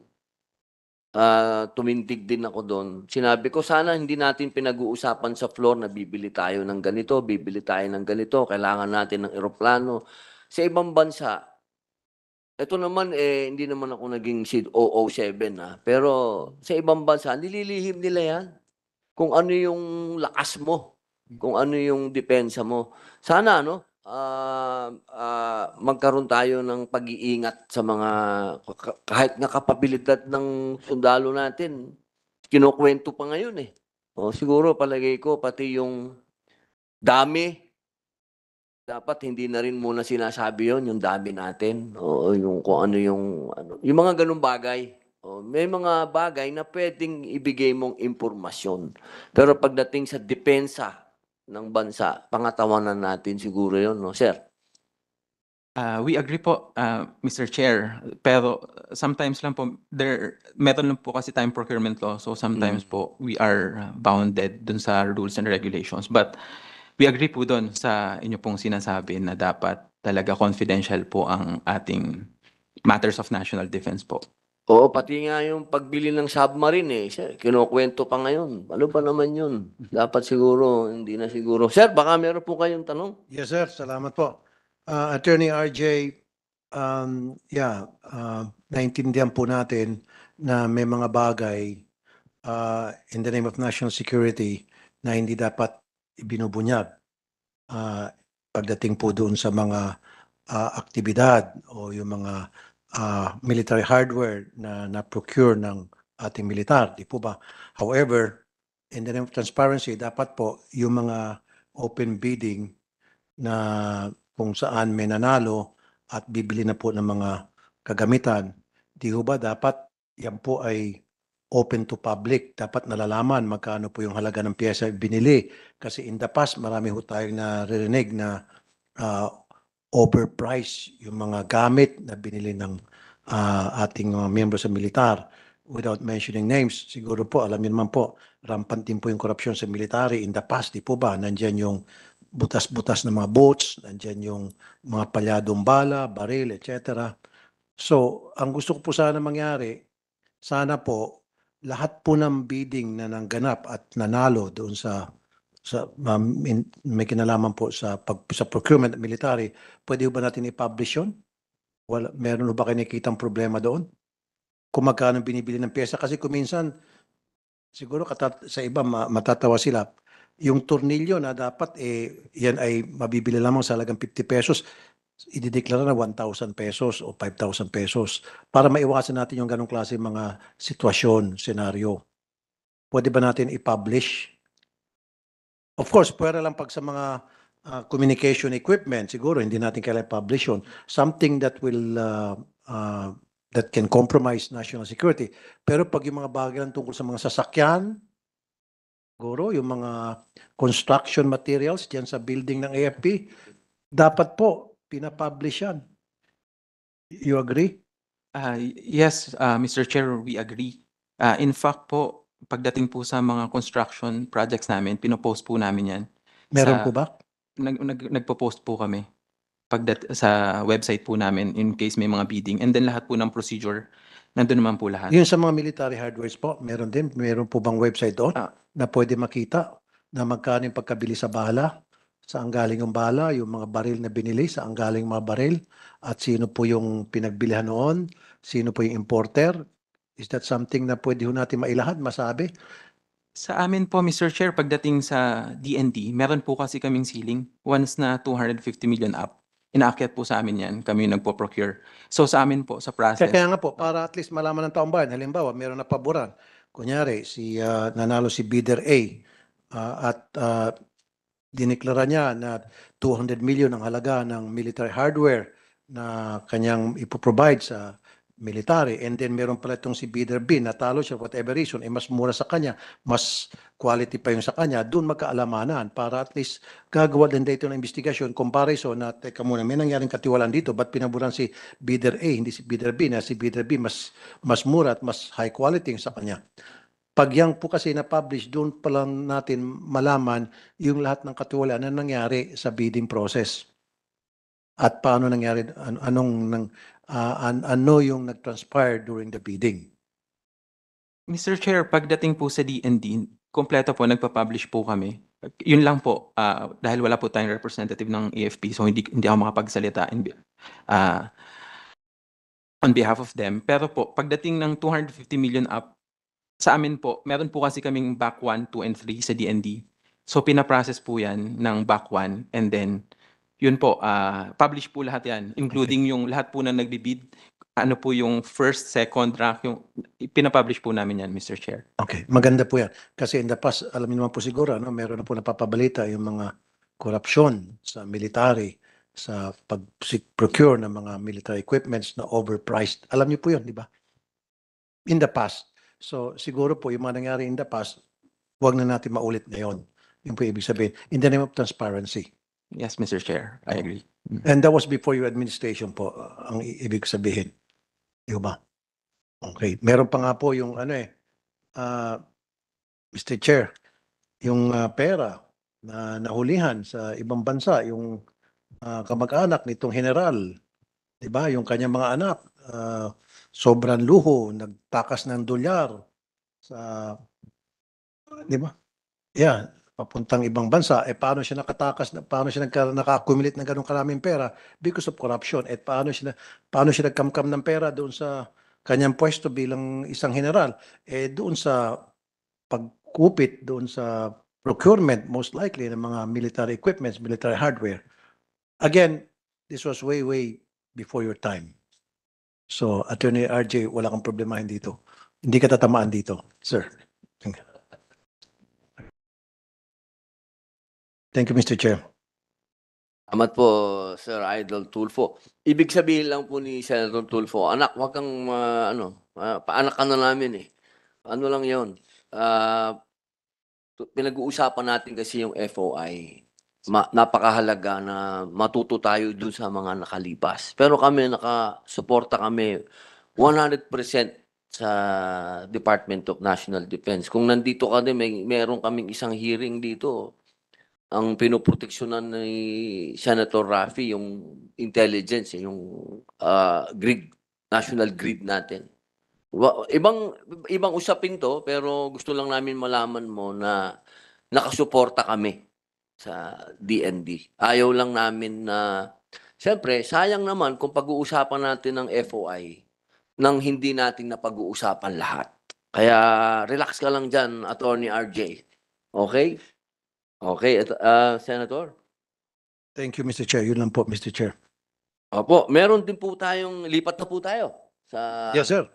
ah, tumindig din ako doon. Sinabi ko, sana hindi natin pinag-uusapan sa floor na bibili tayo ng ganito, bibili tayo ng ganito, kailangan natin ng eroplano. Sa ibang bansa, ito naman eh hindi naman ako naging SID 007 ah. Pero sa ibang bansa nililihim nila 'yan. Kung ano yung lakas mo, kung ano yung depensa mo. Sana ano, ah ah, magkaroon tayo ng pag-iingat sa mga ka- kahit nga kapabilidad ng sundalo natin. Kinukwento pa ngayon eh. O siguro palagay ko pati yung dami dapat hindi na rin muna sinasabi yon yung dami natin o yung kung ano yung ano yung mga ganung bagay o, may mga bagay na pwedeng ibigay mong impormasyon pero pagdating sa depensa ng bansa pangatawanan natin siguro yon no sir Uh, we agree po, uh, Mr. Chair. Pero sometimes lang po, there, meron lang po kasi time procurement law. So sometimes Mm. po, we are bounded dun sa rules and regulations. But we agree po dun sa inyo pong sinasabi na dapat talaga confidential po ang ating matters of national defense po. Oo, pati nga yung pagbili ng submarine eh. Sir, kinukwento pa ngayon. Ano ba naman yun? Dapat siguro, hindi na siguro. Sir, baka meron po kayong tanong? Yes, sir. Salamat po. Uh, Attorney RJ, um, yeah, uh, naintindihan po natin na may mga bagay uh, in the name of national security na hindi dapat ibinubunyag uh, pagdating po doon sa mga uh, aktibidad o yung mga uh, military hardware na na-procure ng ating militar, di po ba? However, in the name of transparency, dapat po yung mga open bidding na kung saan may nanalo at bibili na po ng mga kagamitan, di ho ba dapat yan po ay open to public. Dapat nalalaman magkano po yung halaga ng pyesa binili. Kasi in the past, marami ho tayong naririnig na uh, overpriced yung mga gamit na binili ng ah, ating mga miyembro sa militar. Without mentioning names, siguro po, alam niyo naman po, rampant din po yung korupsyon sa military in the past, di po ba? Nandyan yung butas-butas ng mga boats, nandyan yung mga palyadong bala, baril, etc. So, ang gusto ko po sana mangyari, sana po, lahat po ng bidding na nangganap at nanalo doon sa sa um, in- may kinalaman po sa pag, sa procurement at military, pwede ba natin i-publish yun? Wala, meron ba kayo problema doon? Kung magkano binibili ng pyesa? Kasi kung minsan, siguro katat, sa iba ma- matatawa sila, yung tornilyo na dapat eh, yan ay mabibili lamang sa halagang 50 pesos, idideklara na 1,000 pesos o 5,000 pesos para maiwasan natin yung ganong klase mga sitwasyon, senaryo. Pwede ba natin i-publish? Of course, pwede lang pag sa mga uh, communication equipment, siguro hindi natin kailangan publish yun. Something that will, uh, uh, that can compromise national security. Pero pag yung mga bagay lang tungkol sa mga sasakyan, siguro yung mga construction materials diyan sa building ng AFP, dapat po pinapublish yan. You agree? Ah, yes, ah, Mr. Chair, we agree. Ah, in fact po, pagdating po sa mga construction projects namin, pinopost po namin yan. Meron Sa- po ba? Nag, nag, nagpo-post po kami pagdat sa website po namin in case may mga bidding. And then lahat po ng procedure, nandun naman po lahat. Yun sa mga military hardwares po, meron din. Meron po bang website doon Ah. na pwede makita na magkano yung pagkabili sa bala, saan galing yung bala, yung mga baril na binili, saan galing mga baril, at sino po yung pinagbilihan noon, sino po yung importer. Is that something na pwede ho natin mailahad, masabi? Sa amin po, Mr. Chair, pagdating sa DND, meron po kasi kaming ceiling. Once na 250 million up, inaakyat po sa amin yan. Kami yung nagpo-procure. So sa amin po, sa Kaya, process, kaya nga po, para at least malaman ng taong bayan, halimbawa, meron na paboran. Kunyari, si ah, nanalo si bidder A ah, at uh, dineklara niya na 200 million ang halaga ng military hardware na kanyang ipoprovide sa military. And then meron pala itong si bidder B. Natalo siya whatever reason. Eh mas mura sa kanya. Mas quality pa yung sa kanya. Doon magkaalamanan para at least gagawa din dito ng investigasyon comparison na teka muna may nangyaring katiwalaan dito. Ba't pinaburan si bidder A? Hindi si bidder B. Na si bidder B mas mas mura at mas high quality yung sa kanya pag yan po kasi na-publish, doon pa lang natin malaman yung lahat ng katiwalaan na nangyari sa bidding process. At paano nangyari, an- anong, nang, ah, an- ano yung nag-transpire during the bidding. Mr. Chair, pagdating po sa DND, kompleto po, nagpa-publish po kami. Yun lang po, ah, dahil wala po tayong representative ng AFP, so hindi, hindi ako makapagsalita in, be- ah, on behalf of them. Pero po, pagdating ng 250 million up, sa amin po, meron po kasi kaming back 1, 2, and 3 sa DND. So, pinaprocess po yan ng back 1 and then, yun po, ah, publish po lahat yan, including yung lahat po na nagbibid, ano po yung first, second rank, yung pinapublish po namin yan, Mr. Chair. Okay, maganda po yan. Kasi in the past, alam niyo naman po siguro, no, meron na po napapabalita yung mga korupsyon sa military, sa pag-procure ng mga military equipments na overpriced. Alam niyo po yun, di ba? In the past. So siguro po yung mga nangyari in the past, huwag na natin maulit ngayon. Yung po ibig sabihin. In the name of transparency. Yes, Mr. Chair, I Oo. agree. And that was before your administration po, uh, ang i- ibig sabihin. Di ba? Okay. Meron pa nga po yung ano eh, uh, Mr. Chair, yung uh, pera na nahulihan sa ibang bansa, yung uh, kamag-anak nitong general, di ba? Yung kanyang mga anak, uh, sobrang luho, nagtakas ng dolyar sa, di ba? Yeah, papuntang ibang bansa, eh paano siya nakatakas, na- paano siya nagka, naka-accumulate ng ganong karaming pera because of corruption, at paano siya, paano siya nagkamkam ng pera doon sa kanyang pwesto bilang isang general, eh doon sa pagkupit, doon sa procurement, most likely, ng mga military equipments, military hardware. Again, this was way, way before your time. So, Attorney RJ, wala kang problemahin dito. Hindi ka tatamaan dito, sir. Thank you, Mr. Chair. Amat po, Sir Idol Tulfo. Ibig sabihin lang po ni Senator Tulfo, anak, wag kang, ah, ano, ah, paanak ka na namin eh. Ano lang yon Ah, tu- pinag-uusapan natin kasi yung FOI. Ma- napakahalaga na matuto tayo dun sa mga nakalipas. Pero kami, nakasuporta kami 100% sa Department of National Defense. Kung nandito ka din, may meron kaming isang hearing dito ang pinoproteksyonan ni Senator Raffy yung intelligence, eh, yung ah, grid, national grid natin. Ibang ibang usapin to pero gusto lang namin malaman mo na nakasuporta kami sa DND. Ayaw lang namin na Siyempre, sayang naman kung pag-uusapan natin ng FOI nang hindi natin napag-uusapan lahat. Kaya relax ka lang dyan, Attorney RJ. Okay? Okay, at- ah, Senator? Thank you, Mr. Chair. Yun lang po, Mr. Chair. Opo, meron din po tayong, lipat na po tayo sa, Yes, sir.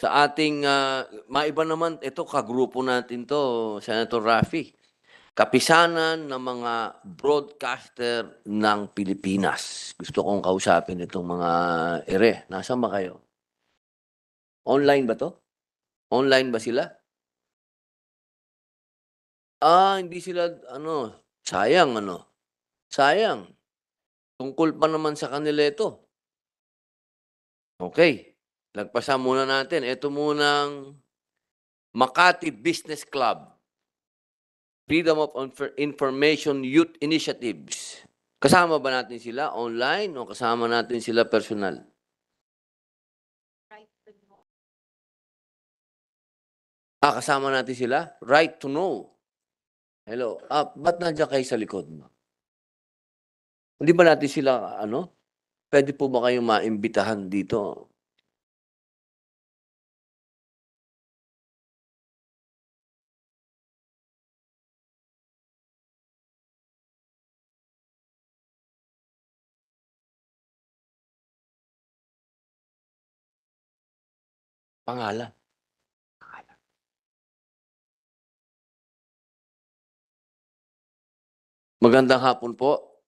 sa ating, ah, maiba naman, ito, kagrupo natin to, Senator Raffy. Kapisanan ng mga broadcaster ng Pilipinas. Gusto kong kausapin itong mga ere. Nasaan ba kayo? Online ba to? Online ba sila? Ah, hindi sila, ano, sayang, ano. Sayang. Tungkol pa naman sa kanila ito. Okay. Lagpasan muna natin. Ito munang Makati Business Club. Freedom of Infor- Information Youth Initiatives. Kasama ba natin sila online o kasama natin sila personal? Ah, kasama natin sila? Right to know. Hello. Ah, ba't nandiyan kayo sa likod mo? Hindi ba natin sila, ano? Pwede po ba kayong maimbitahan dito? Pangalan. Magandang hapon po.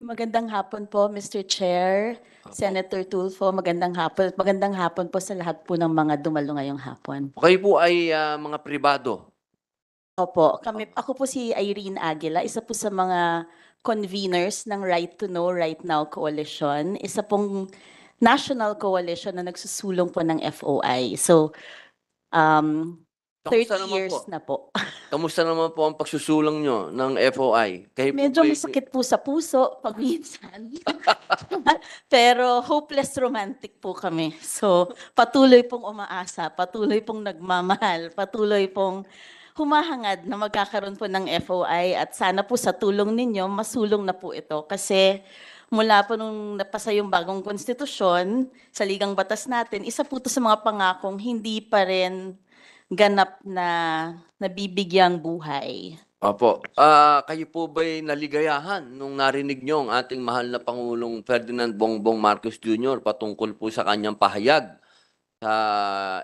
Magandang hapon po, Mr. Chair, Senator Tulfo. Magandang hapon. Magandang hapon po sa lahat po ng mga dumalo ngayong hapon. Kayo po ay ah, mga pribado. Opo, kami, ako po si Irene Aguila, isa po sa mga conveners ng Right to Know Right Now Coalition. Isa pong national coalition na nagsusulong po ng FOI. So, um, 30 Kamusta naman years po? na po. (laughs) Kamusta naman po ang pagsusulang nyo ng FOI? Kayo po Medyo masakit po sa puso (laughs) pag minsan. (laughs) Pero hopeless romantic po kami. So, patuloy pong umaasa, patuloy pong nagmamahal, patuloy pong humahangad na magkakaroon po ng FOI at sana po sa tulong ninyo, masulong na po ito. Kasi mula po nung napasa yung bagong konstitusyon sa ligang batas natin, isa po ito sa mga pangakong hindi pa rin ganap na nabibigyang buhay. Opo. Ah, kayo po ba'y naligayahan nung narinig nyo ang ating mahal na Pangulong Ferdinand Bongbong Marcos Jr. patungkol po sa kanyang pahayag sa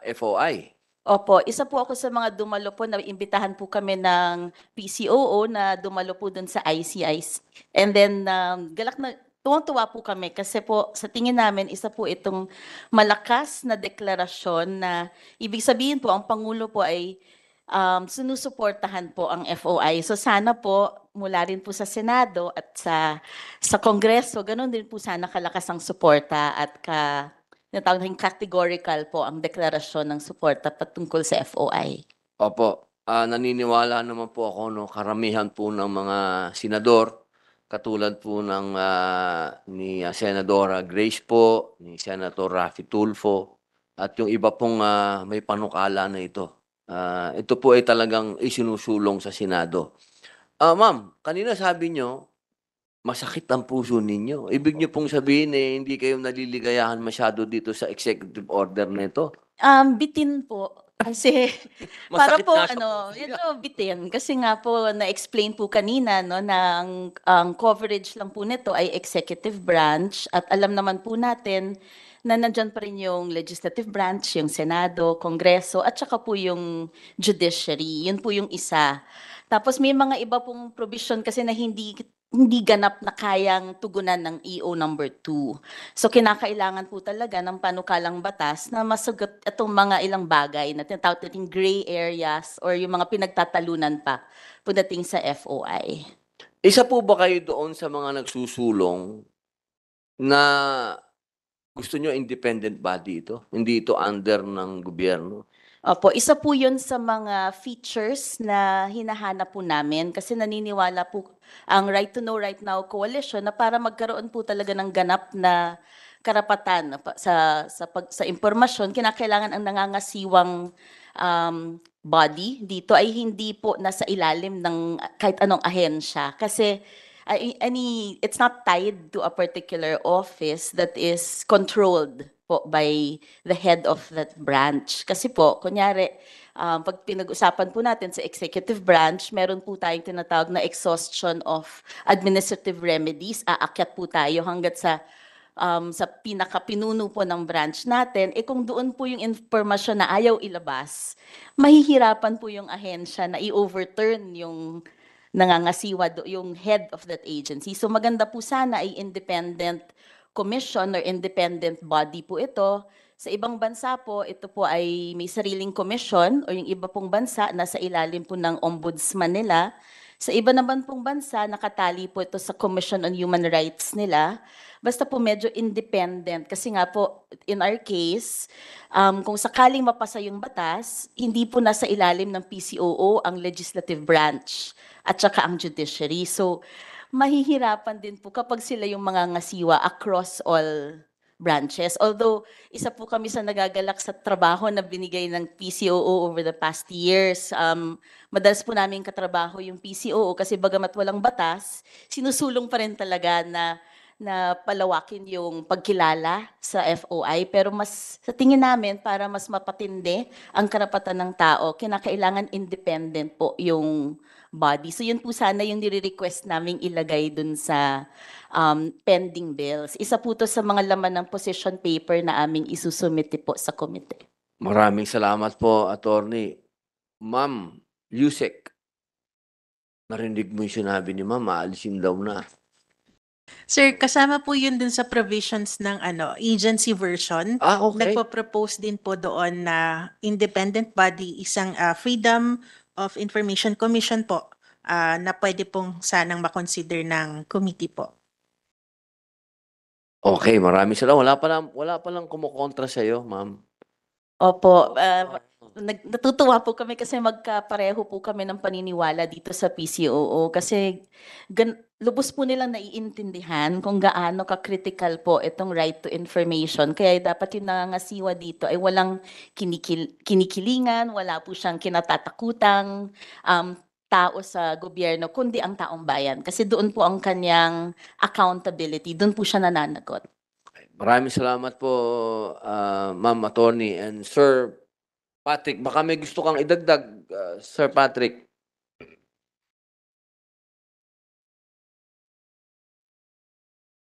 FOI? Opo, isa po ako sa mga dumalo po na imbitahan po kami ng PCOO na dumalo po dun sa ICIC. And then um, galak na tuwang-tuwa po kami kasi po sa tingin namin isa po itong malakas na deklarasyon na ibig sabihin po ang pangulo po ay um, sinusuportahan po ang FOI. So sana po mula rin po sa Senado at sa sa Kongreso, ganun din po sana kalakas ang suporta at ka tinatawag natin categorical po ang deklarasyon ng suporta patungkol sa FOI. Opo. Ah, naniniwala naman po ako no karamihan po ng mga senador katulad po ng ah, ni ah, Senadora Grace po, ni Senator Raffy Tulfo, at yung iba pong ah, may panukala na ito. Ah, ito po ay talagang isinusulong sa Senado. Ah, ma'am, kanina sabi nyo, masakit ang puso ninyo. Ibig nyo pong sabihin eh, hindi kayo naliligayahan masyado dito sa executive order na ito. Um, bitin po. Kasi (laughs) para po ano, ito yan. bitin kasi nga po na-explain po kanina no na ang, ang coverage lang po nito ay executive branch at alam naman po natin na nandyan pa rin yung legislative branch, yung Senado, Kongreso at saka po yung judiciary. Yun po yung isa. Tapos may mga iba pong provision kasi na hindi hindi ganap na kayang tugunan ng EO number 2. So kinakailangan po talaga ng panukalang batas na masugot itong mga ilang bagay na tinatawag nating gray areas or yung mga pinagtatalunan pa pagdating sa FOI. Isa po ba kayo doon sa mga nagsusulong na gusto nyo independent body ito? Hindi ito under ng gobyerno? Opo, isa po yun sa mga features na hinahanap po namin kasi naniniwala po ang Right to Know Right Now Coalition na para magkaroon po talaga ng ganap na karapatan sa sa pag, sa impormasyon kinakailangan ang nangangasiwang um, body dito ay hindi po nasa ilalim ng kahit anong ahensya. Kasi any it's not tied to a particular office that is controlled po by the head of that branch. Kasi po, kunyari, um, pag pinag-usapan po natin sa executive branch, meron po tayong tinatawag na exhaustion of administrative remedies. Aakyat po tayo hanggat sa um, sa pinaka-pinuno po ng branch natin, eh kung doon po yung informasyon na ayaw ilabas, mahihirapan po yung ahensya na i-overturn yung nangangasiwa, yung head of that agency. So maganda po sana ay independent commission or independent body po ito. Sa ibang bansa po, ito po ay may sariling commission o yung iba pong bansa nasa ilalim po ng ombudsman nila. Sa iba naman pong bansa, nakatali po ito sa Commission on Human Rights nila. Basta po medyo independent. Kasi nga po, in our case, um, kung sakaling mapasa yung batas, hindi po nasa ilalim ng PCOO ang legislative branch at saka ang judiciary. So, mahihirapan din po kapag sila yung mga ngasiwa across all branches. Although, isa po kami sa nagagalak sa trabaho na binigay ng PCOO over the past years. Um, madalas po namin katrabaho yung PCOO kasi bagamat walang batas, sinusulong pa rin talaga na na palawakin yung pagkilala sa FOI pero mas sa tingin namin para mas mapatindi ang karapatan ng tao kinakailangan independent po yung body. So yun po sana yung nire-request naming ilagay dun sa um, pending bills. Isa po to sa mga laman ng position paper na aming isusumite po sa komite. Maraming salamat po, attorney. Ma'am, Yusek, narinig mo yung sinabi ni ma'am, aalisin daw na. Sir, kasama po yun dun sa provisions ng ano agency version. Ah, okay. Nagpo-propose din po doon na independent body, isang ah, Freedom of Information Commission po ah, na pwede pong sanang makonsider ng committee po. Okay, maraming salamat. Wala pa lang, wala pa lang kumukontra sa'yo, ma'am. Opo, uh, nag, natutuwa po kami kasi magkapareho po kami ng paniniwala dito sa PCOO kasi gan, lubos po nilang naiintindihan kung gaano ka-critical po itong right to information. Kaya dapat yung nangangasiwa dito ay walang kinikil, kinikilingan, wala po siyang kinatatakutang um, tao sa gobyerno, kundi ang taong bayan. Kasi doon po ang kanyang accountability, doon po siya nananagot. Maraming salamat po, ah, ma'am attorney. And Sir Patrick, baka may gusto kang idagdag, ah, Sir Patrick.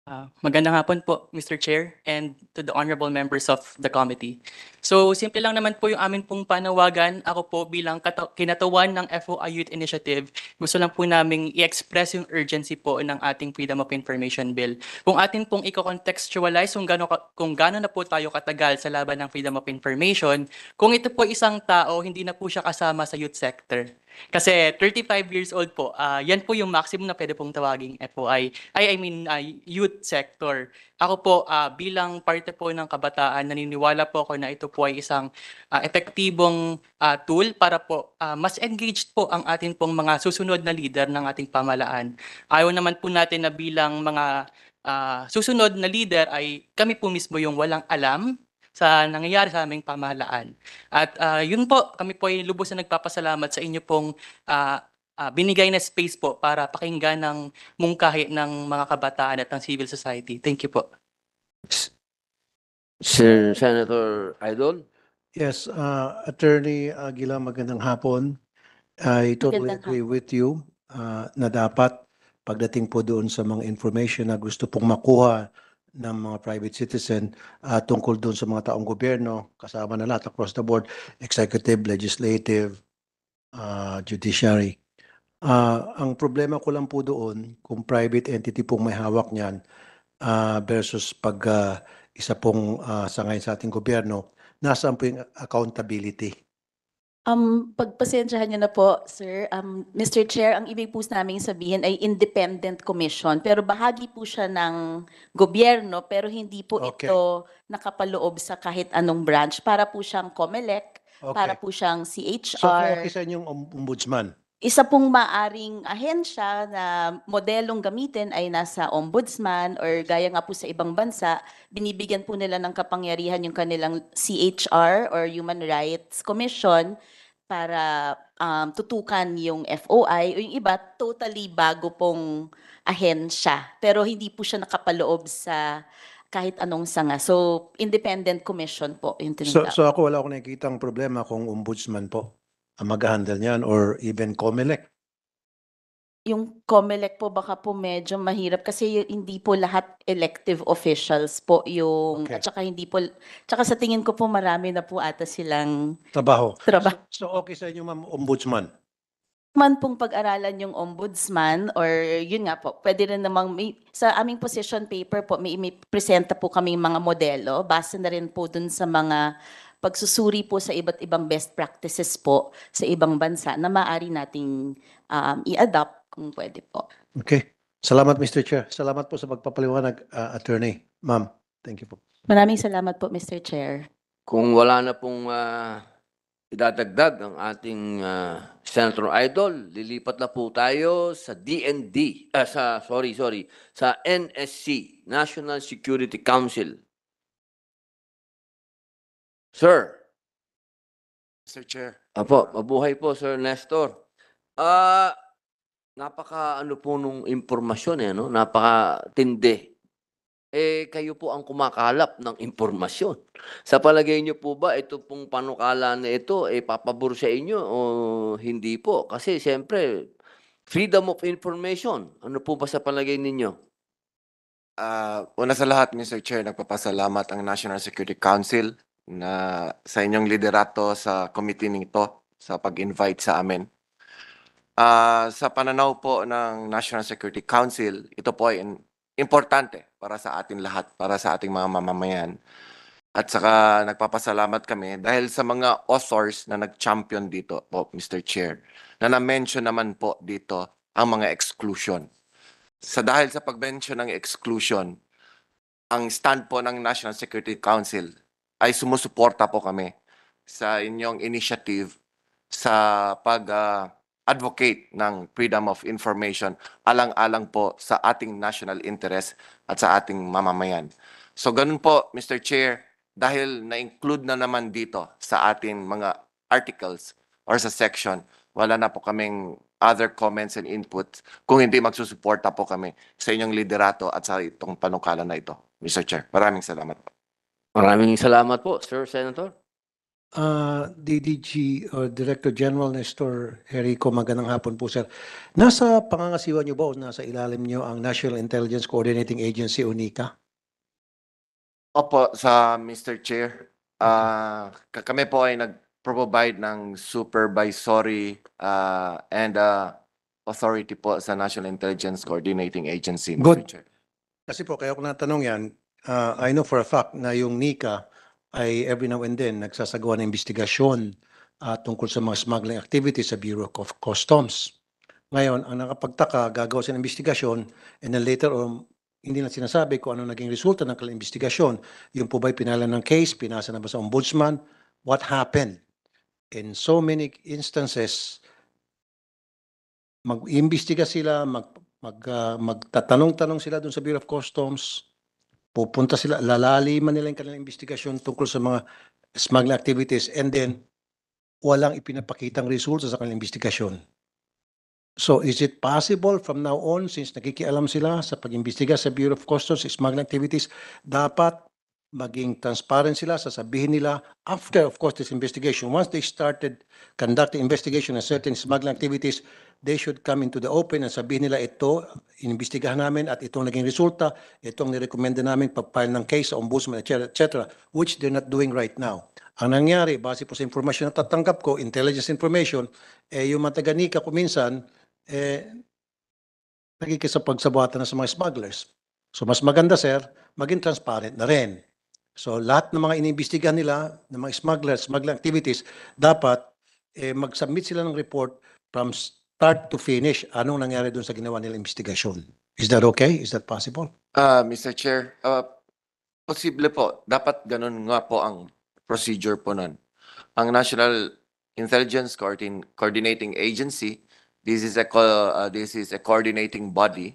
Ah, magandang hapon po, Mr. Chair, and to the honorable members of the committee. So, simple lang naman po yung amin pong panawagan. Ako po bilang kinatawan ng FOI Youth Initiative, gusto lang po naming i-express yung urgency po ng ating Freedom of Information Bill. Kung atin pong i-contextualize kung gaano, ka- kung gaano na po tayo katagal sa laban ng Freedom of Information, kung ito po isang tao, hindi na po siya kasama sa youth sector. Kasi 35 years old po, ah, yan po yung maximum na pwede pong tawaging FOI. Ay, I mean, ah, youth sector. Ako po, ah, bilang parte po ng kabataan, naniniwala po ako na ito po ay isang ah, epektibong ah, tool para po ah, mas engaged po ang atin pong mga susunod na leader ng ating pamalaan. Ayaw naman po natin na bilang mga ah, susunod na leader ay kami po mismo yung walang alam sa nangyayari sa aming pamahalaan. At ah, yun po, kami po ay lubos na nagpapasalamat sa inyo pong ah, ah, binigay na space po para pakinggan ng mungkahi ng mga kabataan at ng civil society. Thank you po. Sir Senator Idol? Yes, uh, Attorney Aguila, magandang hapon. I totally Magandang agree with you uh, na dapat pagdating po doon sa mga information na gusto pong makuha ng mga private citizen uh, tungkol doon sa mga taong gobyerno, kasama na lahat across the board, executive, legislative, uh, judiciary. Uh, ang problema ko lang po doon, kung private entity pong may hawak niyan uh, versus pag uh, isa pong uh, sangay sa ating gobyerno, nasaan po yung accountability? Um, pagpasensyahan niyo na po, sir. Um, Mr. Chair, ang ibig po naming sabihin ay independent commission. Pero bahagi po siya ng gobyerno, pero hindi po Okay. ito nakapaloob sa kahit anong branch. Para po siyang COMELEC, para Okay. po siyang So, CHR. kung okay sa inyong om- ombudsman, Isa pong maaring ahensya na modelong gamitin ay nasa ombudsman or gaya nga po sa ibang bansa, binibigyan po nila ng kapangyarihan yung kanilang CHR or Human Rights Commission para um, tutukan yung FOI o yung iba totally bago pong ahensya pero hindi po siya nakapaloob sa kahit anong sanga. So independent commission po yung so, tinatawag. so ako wala akong nakikitang problema kung ombudsman po ang mag-handle niyan or even COMELEC. Yung COMELEC po baka po medyo mahirap kasi y- hindi po lahat elective officials po yung Okay. at saka hindi po tsaka sa tingin ko po marami na po ata silang Trabaho. trabaho. So, okay sa inyo, ma'am, ombudsman. Man pong pag-aralan yung ombudsman or yun nga po, pwede rin namang may, sa aming position paper po may, may presenta po kaming mga modelo base na rin po dun sa mga pagsusuri po sa iba't ibang best practices po sa ibang bansa na maaari nating um, i-adopt kung pwede po. Okay. Salamat, Mr. Chair. Salamat po sa pagpapaliwanag, uh, attorney. Ma'am, thank you po. Maraming salamat po Mr. Chair. Kung wala na pong ah, idadagdag ang ating ah, Senator Idol, lilipat na po tayo sa DND, ah, sa, sorry, sorry, sa NSC, National Security Council. Sir, Mr. Chair. Apo, mabuhay po, Sir Nestor. Ah, napaka ano po nung impormasyon eh, no? Napaka-tindi. Eh, kayo po ang kumakalap ng impormasyon. Sa palagay niyo po ba, ito pong panukala na ito, eh, papabor sa inyo o hindi po? Kasi, siyempre, freedom of information. Ano po ba sa palagay ninyo? Ah, una sa lahat, Mr. Chair, nagpapasalamat ang National Security Council na sa inyong liderato sa committee nito sa pag-invite sa amin. Ah, sa pananaw po ng National Security Council, ito po ay importante para sa atin lahat, para sa ating mga mamamayan. At saka nagpapasalamat kami dahil sa mga authors na nag-champion dito po, Mr. Chair, na na-mention naman po dito ang mga exclusion. Sa dahil sa pag-mention ng exclusion, ang stand po ng National Security Council ay sumusuporta po kami sa inyong initiative sa pag-advocate ng freedom of information alang-alang po sa ating national interest at sa ating mamamayan. So ganun po, Mr. Chair, dahil na-include na naman dito sa ating mga articles or sa section, wala na po kaming other comments and inputs kung hindi magsusuporta po kami sa inyong liderato at sa itong panukala na ito. Mr. Chair, maraming salamat po. Maraming salamat po, Sir Senator. Uh, DDG or Director General Nestor Jerico, magandang hapon po, sir. Nasa pangangasiwa niyo ba o nasa ilalim niyo ang National Intelligence Coordinating Agency o NICA? Opo, sa Mr. Chair, ah ka- kami po ay nag-provide ng supervisory ah, and ah, authority po sa National Intelligence Coordinating Agency, Mr. Good. Chair. Kasi po, kaya ko natanong yan, uh, I know for a fact na yung NICA ay every now and then nagsasagawa ng investigasyon ah, tungkol sa mga smuggling activities sa Bureau of Customs. Ngayon, ang nakapagtaka, gagawa sila ng investigasyon and then later on, hindi na sinasabi kung ano naging resulta ng kanilang investigasyon. Yung po ba'y pinala ng case, pinasa na ba sa ombudsman? What happened? In so many instances, mag-imbestiga sila, mag, mag, ah, magtatanong-tanong sila dun sa Bureau of Customs, pupunta sila, lalaliman nila yung kanilang investigasyon tungkol sa mga smuggling activities and then walang ipinapakitang resulta sa kanilang investigasyon. So is it possible from now on, since nakikialam sila sa pag-imbestiga sa Bureau of Customs, smuggling activities, dapat maging transparent sila, sasabihin nila after, of course, this investigation, once they started conducting investigation on certain smuggling activities, they should come into the open and sabihin nila ito, inimbestigahan namin at itong naging resulta, itong nirekomenda namin pag-file ng case sa ombudsman, etc., etc., which they're not doing right now. Ang nangyari, base po sa information na tatanggap ko, intelligence information, eh, yung mga taga-nika ko minsan, eh, nagkikisapagsabuatan na sa mga smugglers. So mas maganda, sir, maging transparent na rin. So lahat ng mga iniimbestigahan nila, ng mga smugglers, smuggling activities, dapat eh, mag-submit sila ng report from start to finish anong nangyari doon sa ginawa nilang investigasyon. Is that okay? Is that possible? Ah, Mr. Chair, ah, posible po. Dapat ganun nga po ang procedure po nun. Ang National Intelligence Coordin- Coordinating Agency, this is a ah, this is a coordinating body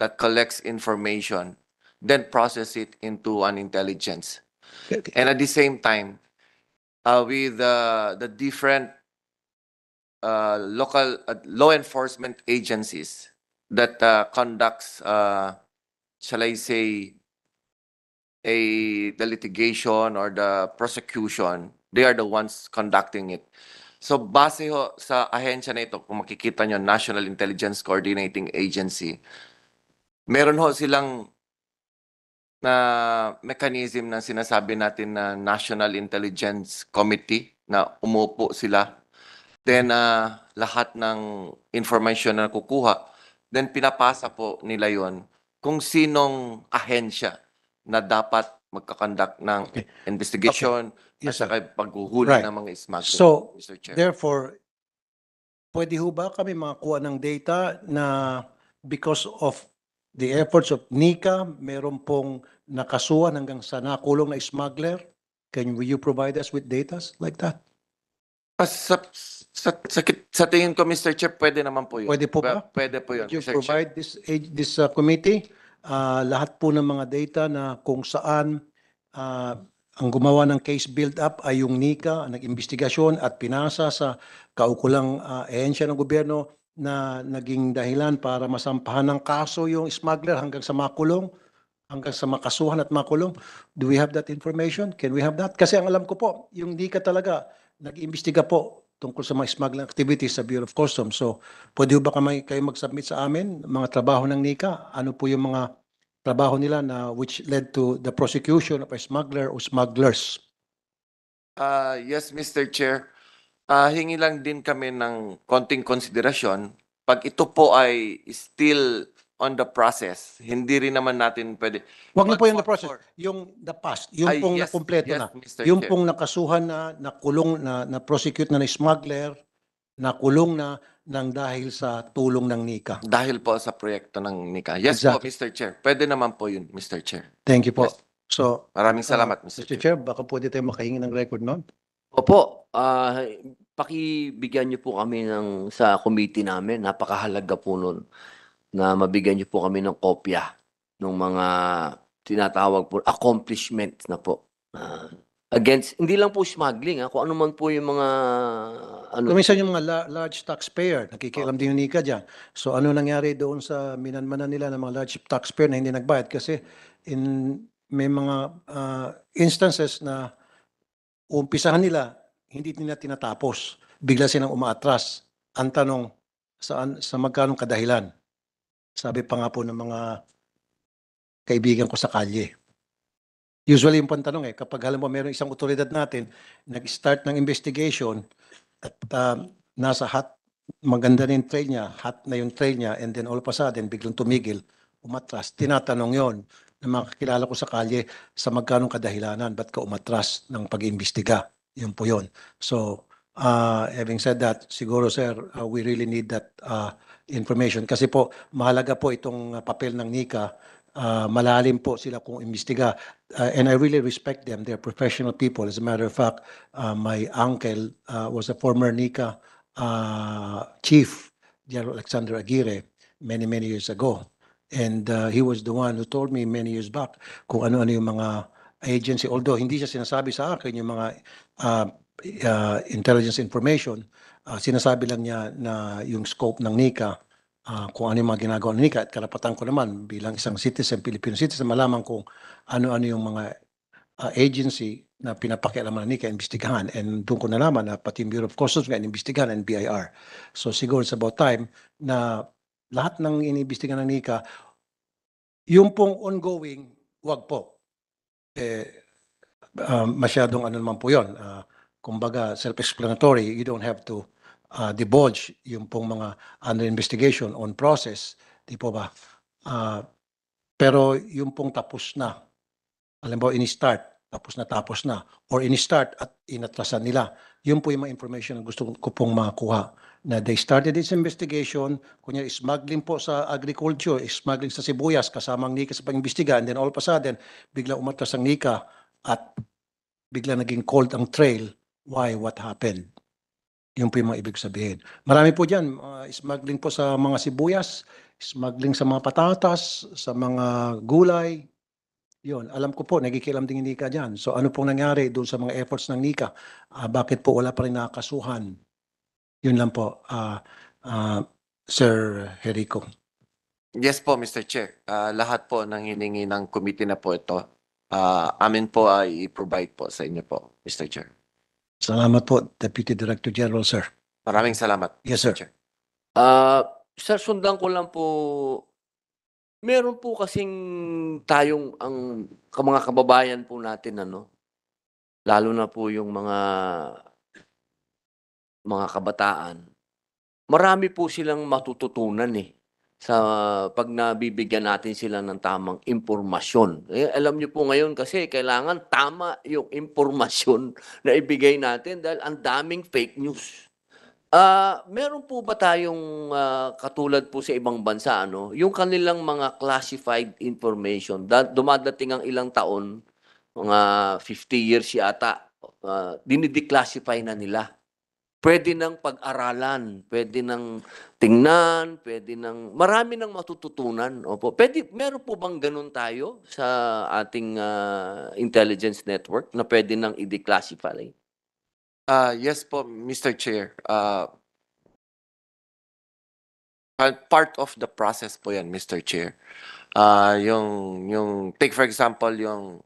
that collects information, then process it into an intelligence. And at the same time, uh, with uh, the different uh, local uh, law enforcement agencies that uh, conducts, uh, shall I say, a the litigation or the prosecution, they are the ones conducting it. So base ho sa ahensya na ito, kung makikita nyo, National Intelligence Coordinating Agency, meron ho silang na mechanism na sinasabi natin na National Intelligence Committee na umupo sila. Then ah, lahat ng information na nakukuha, then pinapasa po nila yon kung sinong ahensya na dapat magkakandak ng Okay. investigation Yes, at saka paghuhuli Right. ng mga smuggler, So, Mr. Chair. Therefore, pwede ho ba kami makakuha ng data na because of the efforts of NICA, meron pong nakasuhan hanggang sa nakulong na smuggler? Can you provide us with data like that? Ah, Sa, sa, sa, sa tingin ko, Mr. Chair, pwede naman po yun. Pwede po ba? Pwede po yun, Would you Mr. Chair. provide this, ag- this uh, committee, uh, lahat po ng mga data na kung saan uh, ang gumawa ng case build-up ay yung NICA, ang nag-investigasyon at pinasa sa kaukulang uh, ehensya ng gobyerno na naging dahilan para masampahan ng kaso yung smuggler hanggang sa makulong, hanggang sa makasuhan at makulong. Do we have that information? Can we have that? Kasi ang alam ko po, yung NICA talaga, nag-imbestiga po tungkol sa mga smuggling activities sa Bureau of Customs. So, pwede ba kamay, kayo mag-submit sa amin, mga trabaho ng NICA? Ano po yung mga trabaho nila na which led to the prosecution of a smuggler or smugglers? Ah, yes, Mr. Chair. Ah, hingi lang din kami ng konting konsiderasyon. Pag ito po ay still on the process, hindi rin naman natin pwede. Huwag na po yung the process, for- yung the past, yung Ay, pong yes, nakumpleto yes, na. Mr. Yung Chair. pong nakasuhan na, nakulong na, na-prosecute na ng smuggler, nakulong na ng dahil sa tulong ng NICA. Dahil po sa proyekto ng NICA. Yes po, Exactly. Mr. Chair. Pwede naman po yun, Mr. Chair. Thank you po. Yes. So, Maraming salamat, uh, Mr. Mr. Chair. Chair, baka pwede tayo makahingi ng record noon? Opo, ah, pakibigyan niyo po kami ng sa committee namin. Napakahalaga po nun na mabigyan niyo po kami ng kopya ng mga tinatawag po accomplishment na po. Ah, against hindi lang po smuggling ha, kung ano man po yung mga ano Kuminsan yung mga la- large taxpayer, nakikialam din yung NICA dyan. So ano nangyari doon sa minanmanan nila ng mga large taxpayer na hindi nagbayad? Kasi in, may mga ah, instances na umpisahan nila, hindi nila tinatapos. Bigla silang umaatras. Ang tanong, saan, sa magkanong kadahilan? Sabi pa nga po ng mga kaibigan ko sa kalye. Usually yung pantanong eh, kapag halimbawa meron isang otoridad natin, nag-start ng investigation, at uh, nasa hot, maganda na yung trail niya, hot na yung trail niya, and then all of a sudden, biglang tumigil, umatras. Tinatanong yon ng mga kakilala ko sa kalye sa magkanong kadahilanan, ba't ka umatras ng pag-iimbestiga? Yun po yun. So, Uh, having said that, siguro sir, uh, we really need that uh, information kasi po mahalaga po itong uh, papel ng NICA. Uh, malalim po sila kung imbestiga. Uh, and I really respect them. They're professional people. As a matter of fact, uh, my uncle uh, was a former NICA uh, chief, General Alexander Aguirre, many, many years ago. And uh, he was the one who told me many years back kung ano-ano yung mga agency. Although hindi siya sinasabi sa akin yung mga uh, uh, intelligence information, uh, sinasabi lang niya na yung scope ng NICA, uh, kung ano yung mga ginagawa ng NICA at karapatan ko naman bilang isang citizen, Filipino citizen, malaman kung ano-ano yung mga uh, agency na pinapakialaman ng NICA, imbestigahan. And doon ko nalaman na pati Bureau of Customs nga imbestigahan and BIR. So siguro it's about time na lahat ng iniimbestigahan ng NICA, yung pong ongoing, wag po. Eh, uh, masyadong ano naman po yun. Uh, kumbaga, self-explanatory. You don't have to uh, divulge yung pong mga under investigation on process. Di po ba? Uh, pero yung pong tapos na, alam mo, ini-start, tapos na tapos na, or ini-start at inatrasan nila, yun po yung mga information na gusto ko pong makuha na they started this investigation, kunya smuggling po sa agriculture, smuggling sa sibuyas, kasamang Nika sa pag-imbestiga, and then all of a sudden, bigla umatras ang Nika at bigla naging cold ang trail. Why? What happened? Yun po yung mga ibig sabihin. Marami po dyan, uh, smuggling po sa mga sibuyas, smuggling sa mga patatas, sa mga gulay. Yun, alam ko po, nagkikilam din yung Nika dyan. So ano pong nangyari doon sa mga efforts ng Nika? Ah, bakit po wala pa rin nakakasuhan? Yun lang po, ah, ah, Sir Jericho. Yes po, Mr. Chair. Ah, lahat po ng hiningi ng committee na po ito, ah, amin po ay i-provide po sa inyo po, Mr. Chair. Salamat po, Deputy Director General, sir. Maraming salamat. Yes, Mr. sir. Chair. Ah, sir, sundan ko lang po. Meron po kasing tayong ang mga kababayan po natin ano. Lalo na po yung mga mga kabataan. Marami po silang matututunan eh sa pag nabibigyan natin sila ng tamang impormasyon. Eh, alam niyo po ngayon kasi kailangan tama yung impormasyon (laughs) na ibigay natin dahil ang daming fake news. Ah, meron po ba tayong ah, katulad po sa ibang bansa ano, yung kanilang mga classified information, da- dumadating ang ilang taon, mga 50 years yata, uh, dinideclassify na nila. Pwede nang pag-aralan, pwede nang tingnan, pwede nang marami nang matututunan. Opo. Pwede meron po bang ganun tayo sa ating ah, intelligence network na pwede nang i-declassify? Ah, yes po, Mr. Chair. Ah, part of the process po yan, Mr. Chair. Ah, yung yung take for example yung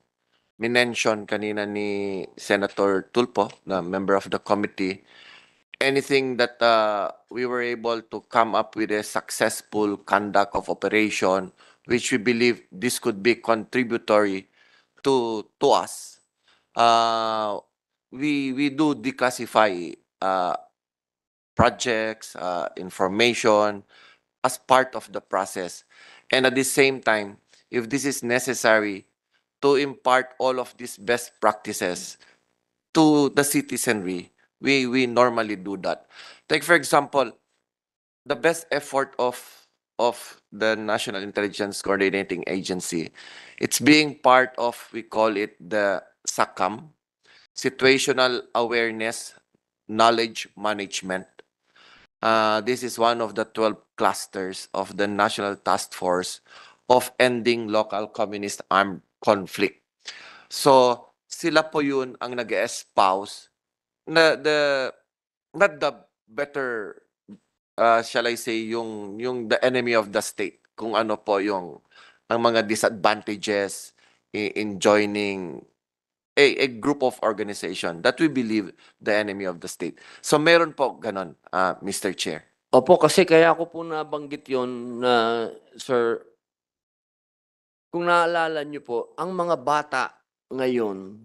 minention kanina ni Senator Tulpo, na member of the committee, anything that uh, we were able to come up with a successful conduct of operation, which we believe this could be contributory to to us. Uh, we we do declassify uh, projects, information as part of the process, and at the same time, if this is necessary, to impart all of these best practices to the citizenry, we we normally do that. Take for example, the best effort of of the National Intelligence Coordinating Agency, it's being part of we call it the SACAM, situational awareness knowledge management. Uh, this is one of the 12 clusters of the National Task Force of Ending Local Communist Armed Conflict. So, sila po yun ang nag-espouse na the not the better uh, shall I say yung yung the enemy of the state kung ano po yung ang mga disadvantages in, in joining a, a group of organization that we believe the enemy of the state. So meron po ganon, uh, Mr. Chair. Opo, kasi kaya ko po nabanggit yon na, sir, kung naalala niyo po, ang mga bata ngayon,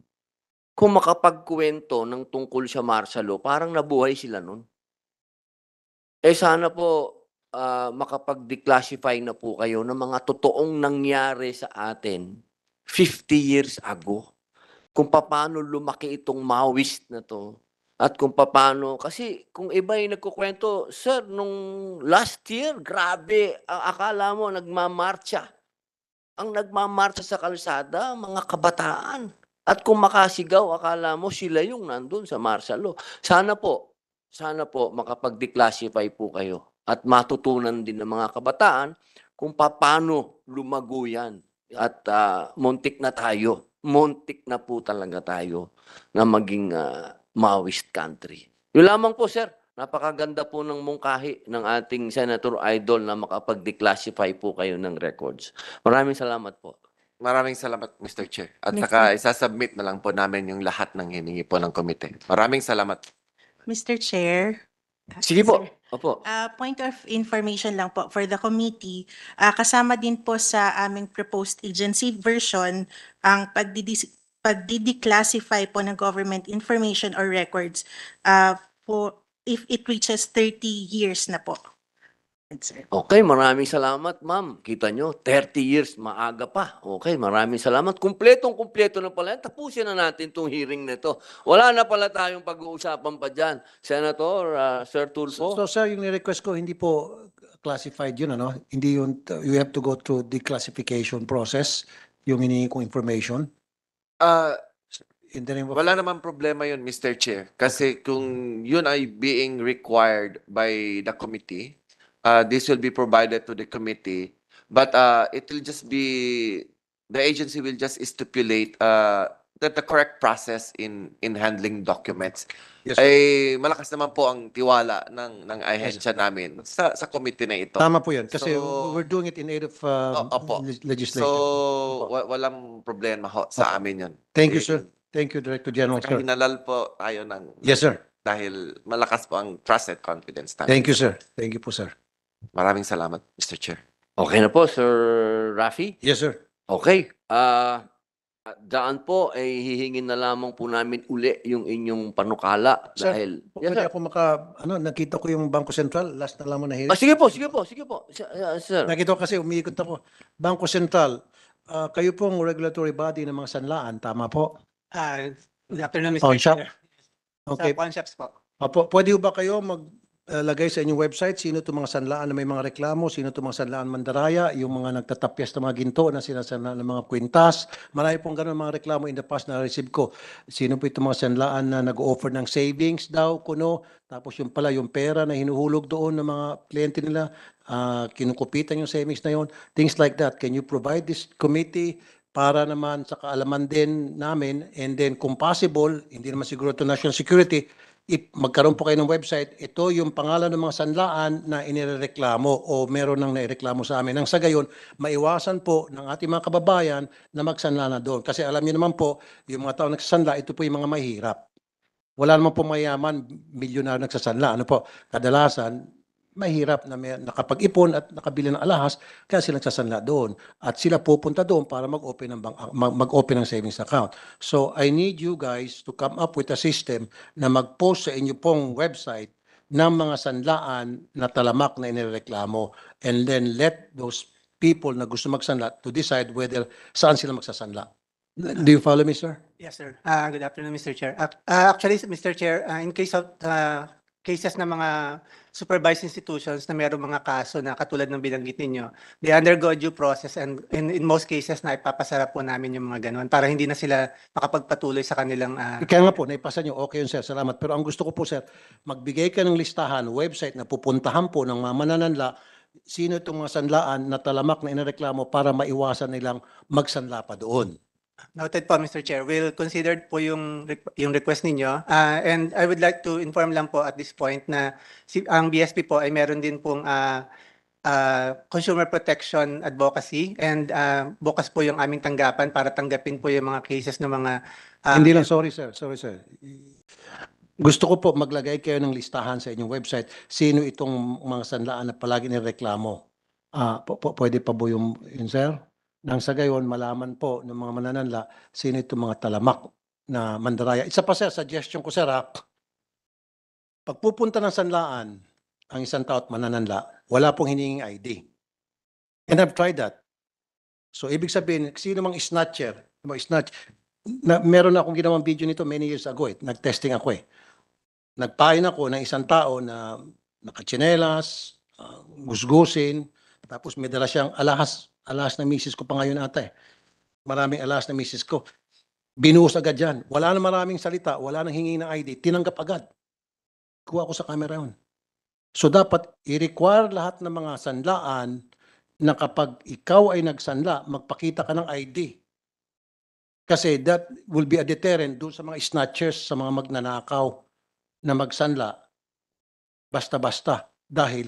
kung makapagkwento ng tungkol sa martial parang nabuhay sila nun. Eh sana po ah, makapag-declassify na po kayo ng mga totoong nangyari sa atin 50 years ago. Kung paano lumaki itong Maoist na to at kung paano. Kasi kung iba yung nagkukwento, sir, nung last year, grabe, akala mo nagmamarcha. Ang nagmamarcha sa kalsada, mga kabataan. At kung makasigaw, akala mo sila yung nandun sa martial law. Sana po, sana po makapag-declassify po kayo at matutunan din ng mga kabataan kung paano lumago yan. At ah, muntik na tayo. Muntik na po talaga tayo na maging ah, Maoist country. Yun lamang po, sir. Napakaganda po ng mungkahi ng ating Senator Idol na makapag-declassify po kayo ng records. Maraming salamat po. Maraming salamat, Mr. Chair. At Mr. saka isasubmit na lang po namin yung lahat ng hiningi po ng komite. Maraming salamat. Mr. Chair. Sige po. Sir. Opo. Uh, point of information lang po for the committee, ah, kasama din po sa aming proposed agency version ang pagdidis- pagdideclassify po ng government information or records uh, po if it reaches 30 years na po. Okay, maraming salamat, ma'am. Kita nyo, 30 years, maaga pa. Okay, maraming salamat. Kumpletong kumpleto na pala. Tapusin na natin itong hearing na ito. Wala na pala tayong pag-uusapan pa dyan. Senator, ah, Sir Tulfo. So, sir, yung request ko, hindi po classified yun, ano? Hindi yun, you have to go through the classification process, yung hinihingi kong information. Ah, In the name of, wala naman problema yun, Mr. Chair. Kasi kung yun ay being required by the committee, uh, this will be provided to the committee. But uh, it will just be, the agency will just stipulate uh, that the correct process in in handling documents. Yes, sir. Ay malakas naman po ang tiwala ng ng ahensya namin sa sa committee na ito. Tama po yun. Kasi So- we're doing it in aid of uh, O- opo. leg- legislation. So wa- walang problema ho sa amin yun. Thank you, sir. Thank you, Director General, sir. hinalal po tayo ng Yes, sir. dahil malakas po ang trust and confidence namin. Thank you, sir. Thank you po, sir. Maraming salamat, Mr. Chair. Okay na po, Sir Rafi? Yes, sir. Okay. Ah, daan po ay hihingin na lamang po namin uli yung inyong panukala Sir, dahil Yes, Pwede sir. ako maka, ano, nakita ko yung Bangko Sentral, last na lamang na hearing. Ah, sige po, sige po, sige po. Sir, ah, sir. Nakita ko kasi umiikot ako. Bangko Sentral, ah, kayo pong regulatory body ng mga sanlaan, tama po? Ah, good afternoon, Mr. Pawn shop? Chair. Okay. Sa pawn shops po. Opo, pwede ba kayo maglagay sa inyong website sino itong mga sanlaan na may mga reklamo, sino itong mga sanlaan mandaraya, yung mga nagtatapyas ng mga ginto na sinasanlaan ng mga kwintas. Marami pong ganun mga reklamo in the past na receive ko. Sino po itong mga sanlaan na nag-offer ng savings daw, kuno, tapos yung pala yung pera na hinuhulog doon ng mga kliyente nila, ah, kinukupitan yung savings na yun, things like that. Can you provide this committee para naman sa kaalaman din namin and then kung possible, hindi naman siguro to national security, if magkaroon po kayo ng website, ito yung pangalan ng mga sanlaan na inireklamo o meron nang naireklamo sa amin. Nang sa gayon, maiwasan po ng ating mga kababayan na magsanla na doon. Kasi alam niyo naman po, yung mga tao nagsasanla, ito po yung mga mahirap. Wala naman po mayaman, milyonaryo nagsasanla. Ano po, kadalasan, mahirap na may, nakapag-ipon at nakabili ng alahas, kaya sila nagsasanla doon. At sila pupunta doon para mag-open ng, bank, mag- mag-open ng savings account. So I need you guys to come up with a system na mag-post sa inyo pong website ng mga sanlaan na talamak na inireklamo and then let those people na gusto magsanla to decide whether saan sila magsasanla. Do you follow me, sir? Yes, sir. Ah, good afternoon, Mr. Chair. Ah, actually, Mr. Chair, ah, in case of ah, cases ng mga supervised institutions na mayroong mga kaso na katulad ng binanggit ninyo, they undergo due process and in, in most cases na ipapasara po namin yung mga ganun para hindi na sila makapagpatuloy sa kanilang ah, Kaya nga po, naipasa nyo, okay yun sir, salamat. Pero ang gusto ko po sir, magbigay ka ng listahan, website na pupuntahan po ng mga manananla, sino itong mga sanlaan na talamak na inareklamo para maiwasan nilang magsanla pa doon. Noted po, Mr. Chair. We'll consider po yung, yung request ninyo. Ah, and I would like to inform lang po at this point na si, ang BSP po ay meron din pong ah, ah, Consumer Protection Advocacy and ah, bukas po yung aming tanggapan para tanggapin po yung mga cases ng mga ah, Hindi lang, sorry sir, sorry sir. Gusto ko po maglagay kayo ng listahan sa inyong website, sino itong mga sanlaan na palagi nireklamo. Po, pwede pa po yung, yun sir? Nang sa gayon, malaman po ng mga manananla, sino itong mga talamak na mandaraya. Isa pa sir, suggestion ko sir ha, pagpupunta ng sanlaan, ang isang tao at manananla, wala pong hininging ID. And I've tried that. So, ibig sabihin, sino mang snatcher, mga snatch, na, meron akong ginawang video nito many years ago eh. Nag-testing ako eh. nagpain ako ng isang tao na nakatsinelas, uh, gusgusin, tapos may dala siyang alahas, alahas na misis ko pa ngayon ata eh. Maraming alahas na misis ko. Binuhos agad yan. Wala na maraming salita, wala nang hingi ng ID, tinanggap agad. Kuha ko sa camera yun. So dapat i-require lahat ng mga sanlaan na kapag ikaw ay nagsanla, magpakita ka ng ID. Kasi that will be a deterrent doon sa mga snatchers, sa mga magnanakaw na magsanla basta-basta dahil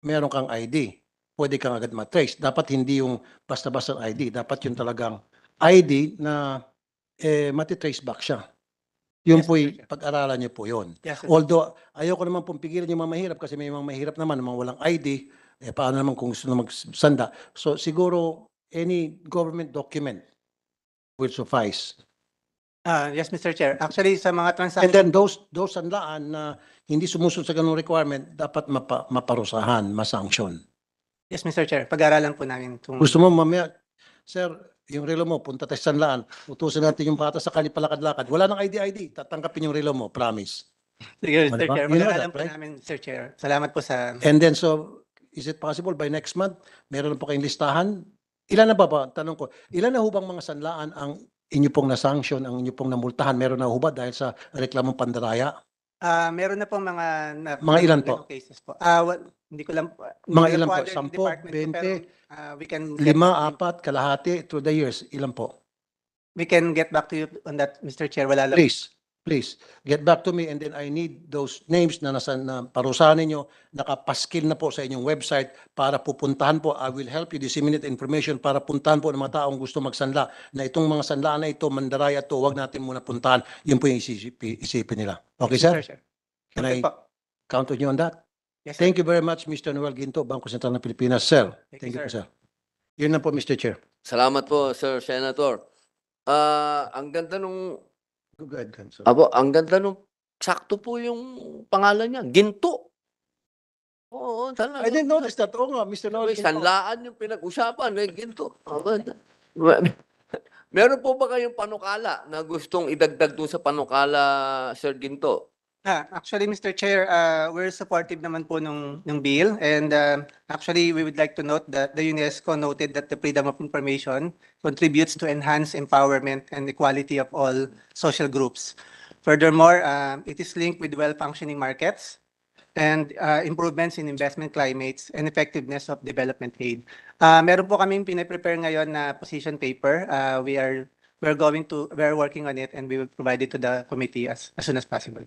meron kang ID. Pwede kang agad matrace. Dapat hindi yung basta-basta ID. Dapat yung talagang ID na eh, matitrace back siya. Yun Yes, po, Mr. Chair. pag-aralan niyo po yun. Yes, sir. Although, ayoko naman pong pigilan yung mga mahirap kasi may mga mahirap naman, mga walang ID, eh, paano naman kung gusto na magsanda. So, siguro, any government document will suffice. Ah, yes, Mr. Chair. Actually, sa mga And transaction, then those, those sanlaan na hindi sumusunod sa ganung requirement, dapat mapa, maparusahan, masanction. Yes, Mr. Chair, pag-aralan po namin itong... Gusto mo mamaya, sir, yung relo mo, punta tayo sa sanlaan, utusan natin yung bata sa kalipalakad-lakad. Wala nang ID-ID, tatanggapin yung relo mo, promise. Sige, Mr. Chair, You know pag-aralan that, po right? namin, Mr. Chair. Salamat po sa... And then, so, is it possible by next month, meron po kayong listahan? Ilan na ba ba? Tanong ko, ilan na ho bang mga sanlaan ang inyo pong na-sanction, ang inyo pong namultahan? Meron na ho ba dahil sa reklamong pandaraya? Ah, meron na po mga... Na, Mga ilan po? Cases po. Ah, wa- hindi ko lang po. hindi Mga ko lang ilan po? the Sampo, department po, pero, 20, ah, we can get lima, back to you- apat, kalahati, through the years, ilan po? We can get back to you on that, Mr. Chair. Wala lang. Please, please, get back to me and then I need those names na nasa na parusahan ninyo, nakapaskil na po sa inyong website para pupuntahan po. I will help you disseminate information para puntahan po ng mga taong gusto magsanla na itong mga sanlaan na ito, mandaraya to, wag natin muna puntahan. Yun po yung isipin, isipin nila. Okay, sir? Mr. Chair. Can I count on you on that? Yes, sir. Thank you very much, Mr. Noel Ginto, Bangko Sentral ng Pilipinas. Sir, Thank thank you, you po, sir. sir. Yun na po, Mr. Chair. Salamat po, Sir Senator. Ah, ang ganda nung Go ahead, sir. Abo, ang ganda nung sakto po yung pangalan niya, Ginto. Oo, talaga. I didn't notice that. Oo nga, Mr. Noel May Ginto. sanlaan yung pinag-usapan, may ginto. Aba, Meron po ba kayong panukala na gustong idagdag doon sa panukala, Sir Ginto? Ah, actually, Mr. Chair, uh, we're supportive naman po nung, nung bill. And uh, actually, we would like to note that the UNESCO noted that the freedom of information contributes to enhance empowerment and equality of all social groups. Furthermore, uh, it is linked with well-functioning markets and uh, improvements in investment climates and effectiveness of development aid. Uh, meron po kaming pinaprepare ngayon na position paper. Uh, we are we're going to we're working on it and we will provide it to the committee as, as soon as possible.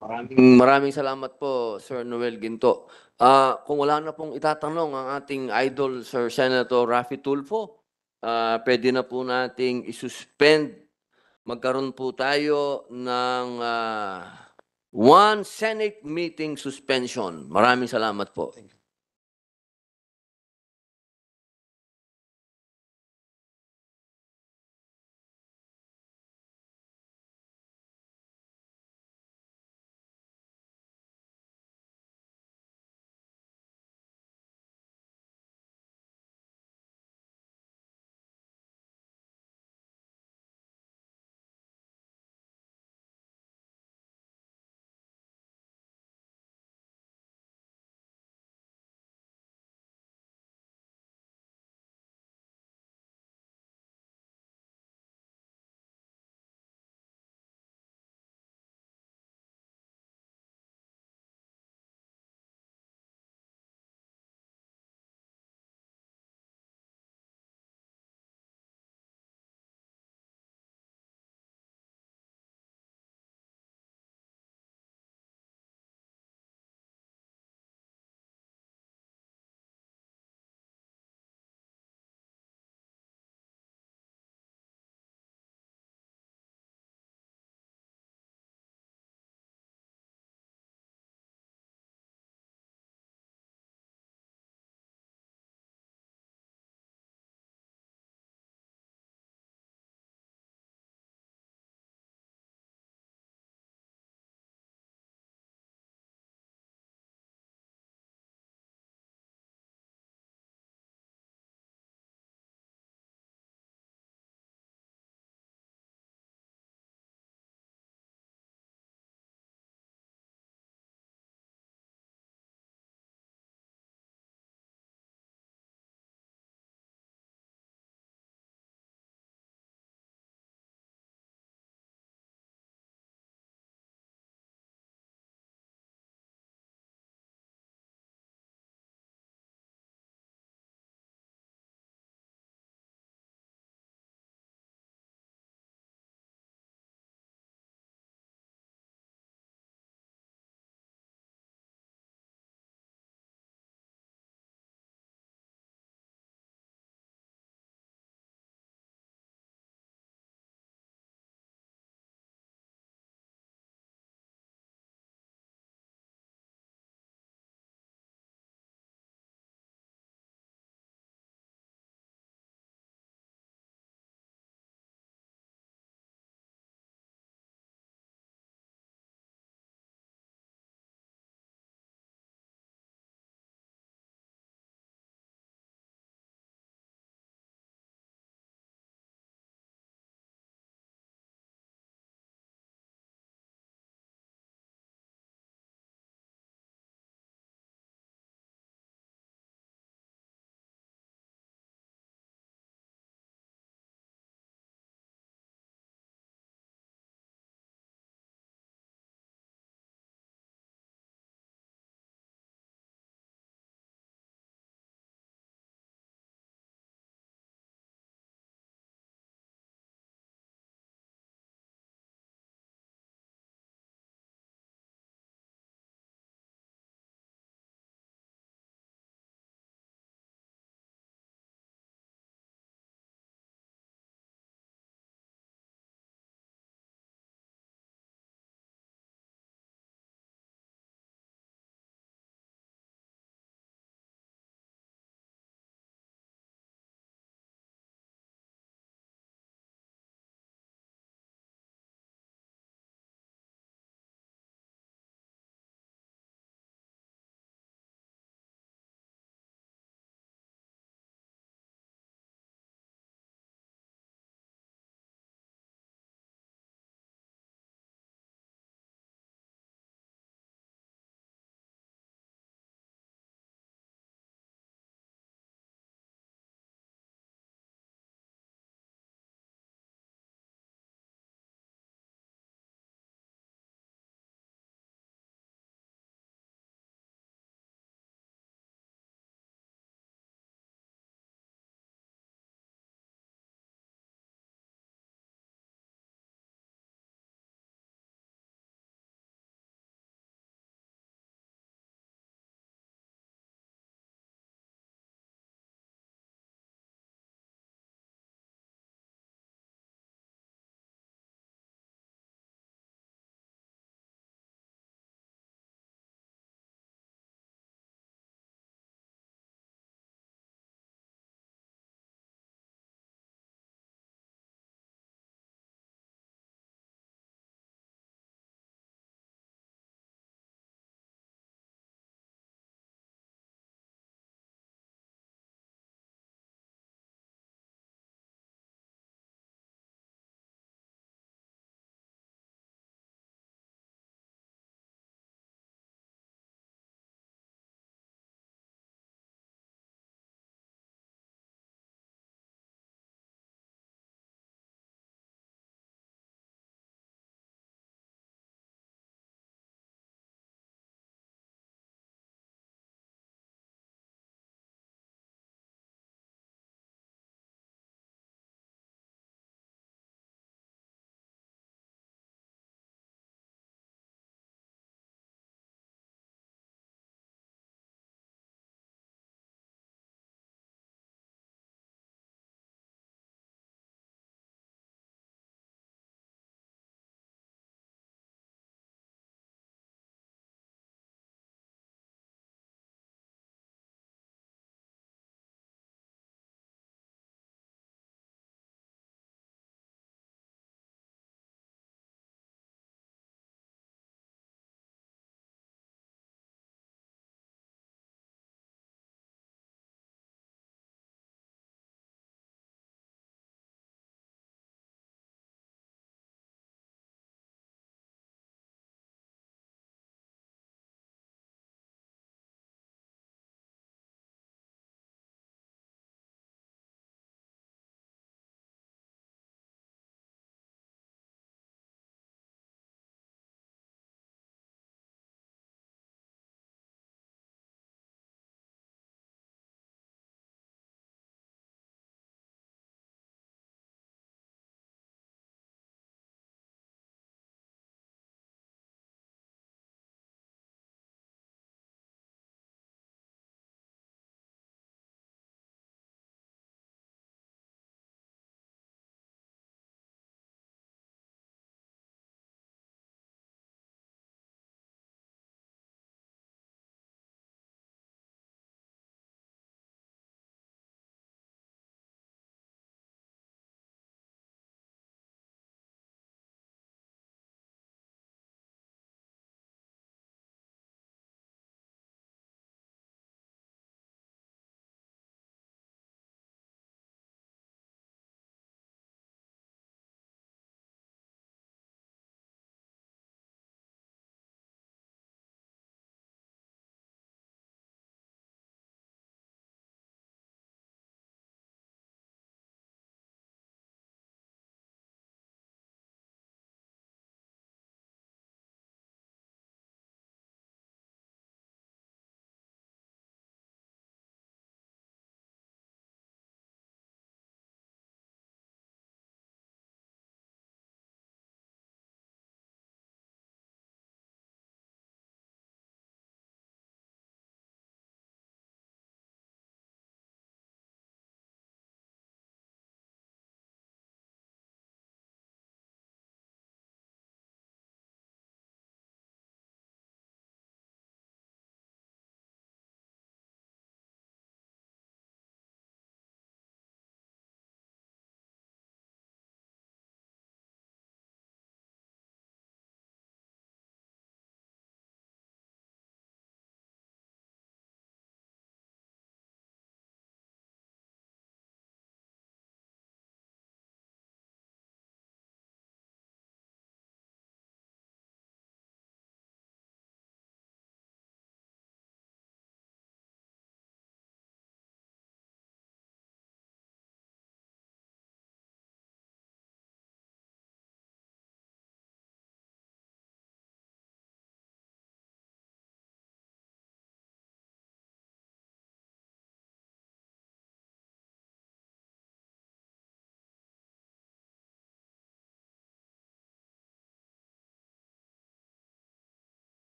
Maraming, maraming salamat po, Sir Noel Ginto. Ah, kung wala na pong itatanong ang ating idol, Sir Senator Rafi Tulfo, ah, pwede na po nating isuspend. Magkaroon po tayo ng ah, one Senate meeting suspension. Maraming salamat po. Minasaytano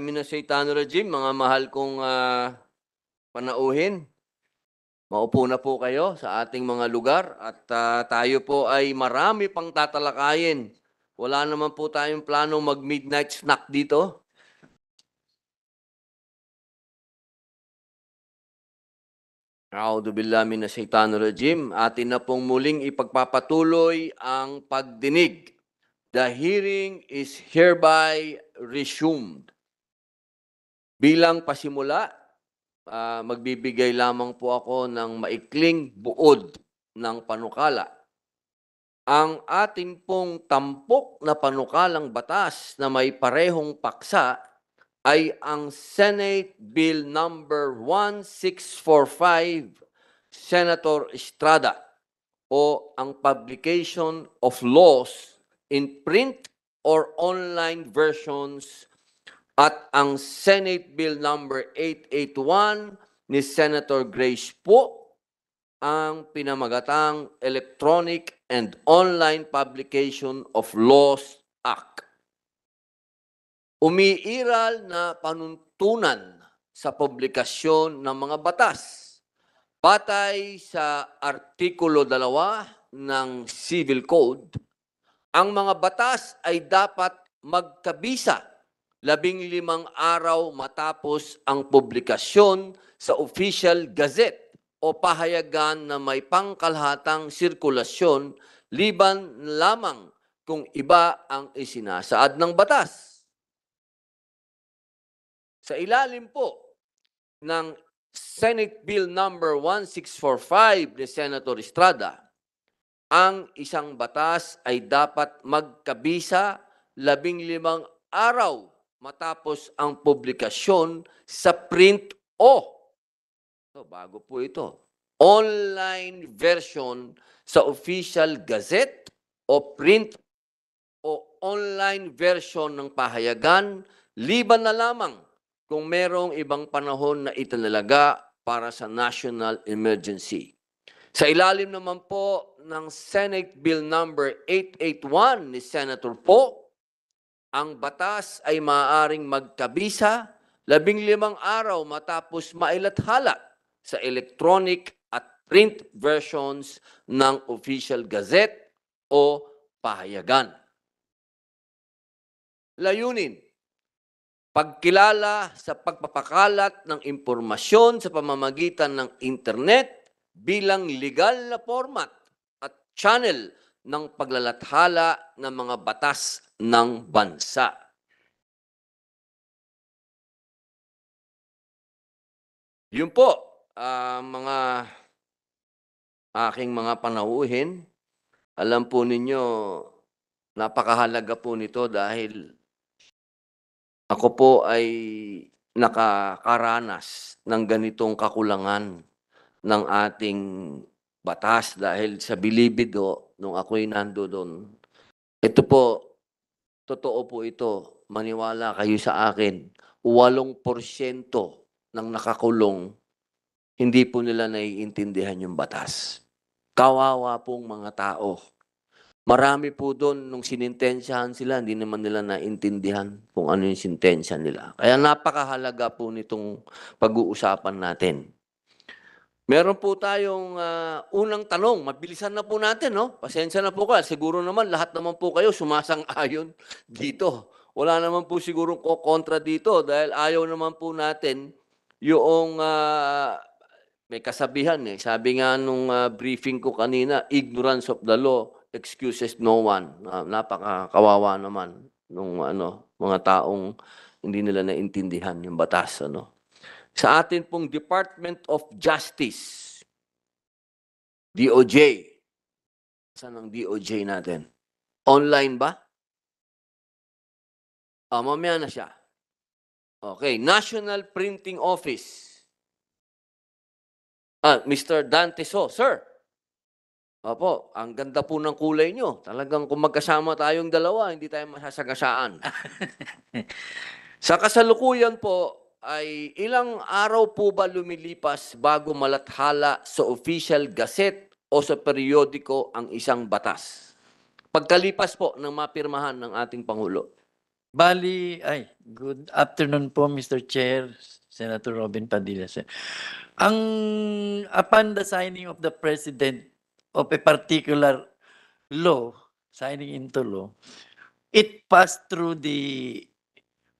Regime, mga mahal kong ah, panauhin. Maupo na po kayo sa ating mga lugar at ah, tayo po ay marami pang tatalakayin. Wala naman po tayong plano mag-midnight snack dito. A'udhu billahi minash shaitanir rajim. Atin na pong muling ipagpapatuloy ang pagdinig. The hearing is hereby resumed. Bilang pasimula, ah, magbibigay lamang po ako ng maikling buod ng panukala. Ang ating pong tampok na panukalang batas na may parehong paksa ay ang Senate Bill number 1645, Senator Estrada, o ang publication of laws in print or online versions at ang Senate Bill number 881 ni Senator Grace po ang pinamagatang Electronic and Online Publication of Laws Act. Umiiral na panuntunan sa publikasyon ng mga batas batay sa Artikulo 2 ng Civil Code, ang mga batas ay dapat magkabisa labing limang araw matapos ang publikasyon sa Official Gazette o pahayagan na may pangkalhatang sirkulasyon liban lamang kung iba ang isinasaad ng batas. Sa ilalim po ng Senate Bill number 1645 ni Senator Estrada, ang isang batas ay dapat magkabisa labing limang araw matapos ang publikasyon sa print o So, bago po ito. Online version sa official gazette o print o online version ng pahayagan, liban na lamang kung merong ibang panahon na itinalaga para sa national emergency. Sa ilalim naman po ng Senate Bill number 881 ni Senator Po, ang batas ay maaaring magkabisa labing limang araw matapos mailathala sa electronic at print versions ng official gazette o pahayagan. Layunin, pagkilala sa pagpapakalat ng impormasyon sa pamamagitan ng internet bilang legal na format at channel ng paglalathala ng mga batas ng bansa. Yun po, ah, mga aking mga panauhin, alam po ninyo, napakahalaga po nito dahil ako po ay nakakaranas ng ganitong kakulangan ng ating batas dahil sa bilibid o nung ako'y nando doon. Ito po, totoo po ito. Maniwala kayo sa akin. 8% ng nakakulong, hindi po nila naiintindihan yung batas. Kawawa pong mga tao. Marami po doon, nung sinintensyahan sila, hindi naman nila naintindihan kung ano yung sintensya nila. Kaya napakahalaga po nitong pag-uusapan natin. Meron po tayong ah, unang tanong. Mabilisan na po natin, no? Pasensya na po kayo. Siguro naman, lahat naman po kayo sumasang-ayon (laughs) dito. Wala naman po siguro kontra dito dahil ayaw naman po natin yung ah, may kasabihan eh. Sabi nga nung ah, briefing ko kanina, ignorance of the law excuses no one. Ah, napakakawawa naman nung ano, mga taong hindi nila naintindihan yung batas. Ano. Sa atin pong Department of Justice, DOJ, saan ang DOJ natin? Online ba? Ah, mamaya na siya. Okay, National Printing Office. Ah, Mr. Dante So, sir. Opo, ang ganda po ng kulay nyo. Talagang kung magkasama tayong dalawa, hindi tayo masasagasaan. (laughs) Sa kasalukuyan po, ay ilang araw po ba lumilipas bago malathala sa official gazette o sa periodiko ang isang batas? Pagkalipas po ng mapirmahan ng ating Pangulo. Bali, ay, good afternoon po, Mr. Chair, Senator Robin Padilla. sir. Ang upon the signing of the President of a particular law, signing into law, it passed through the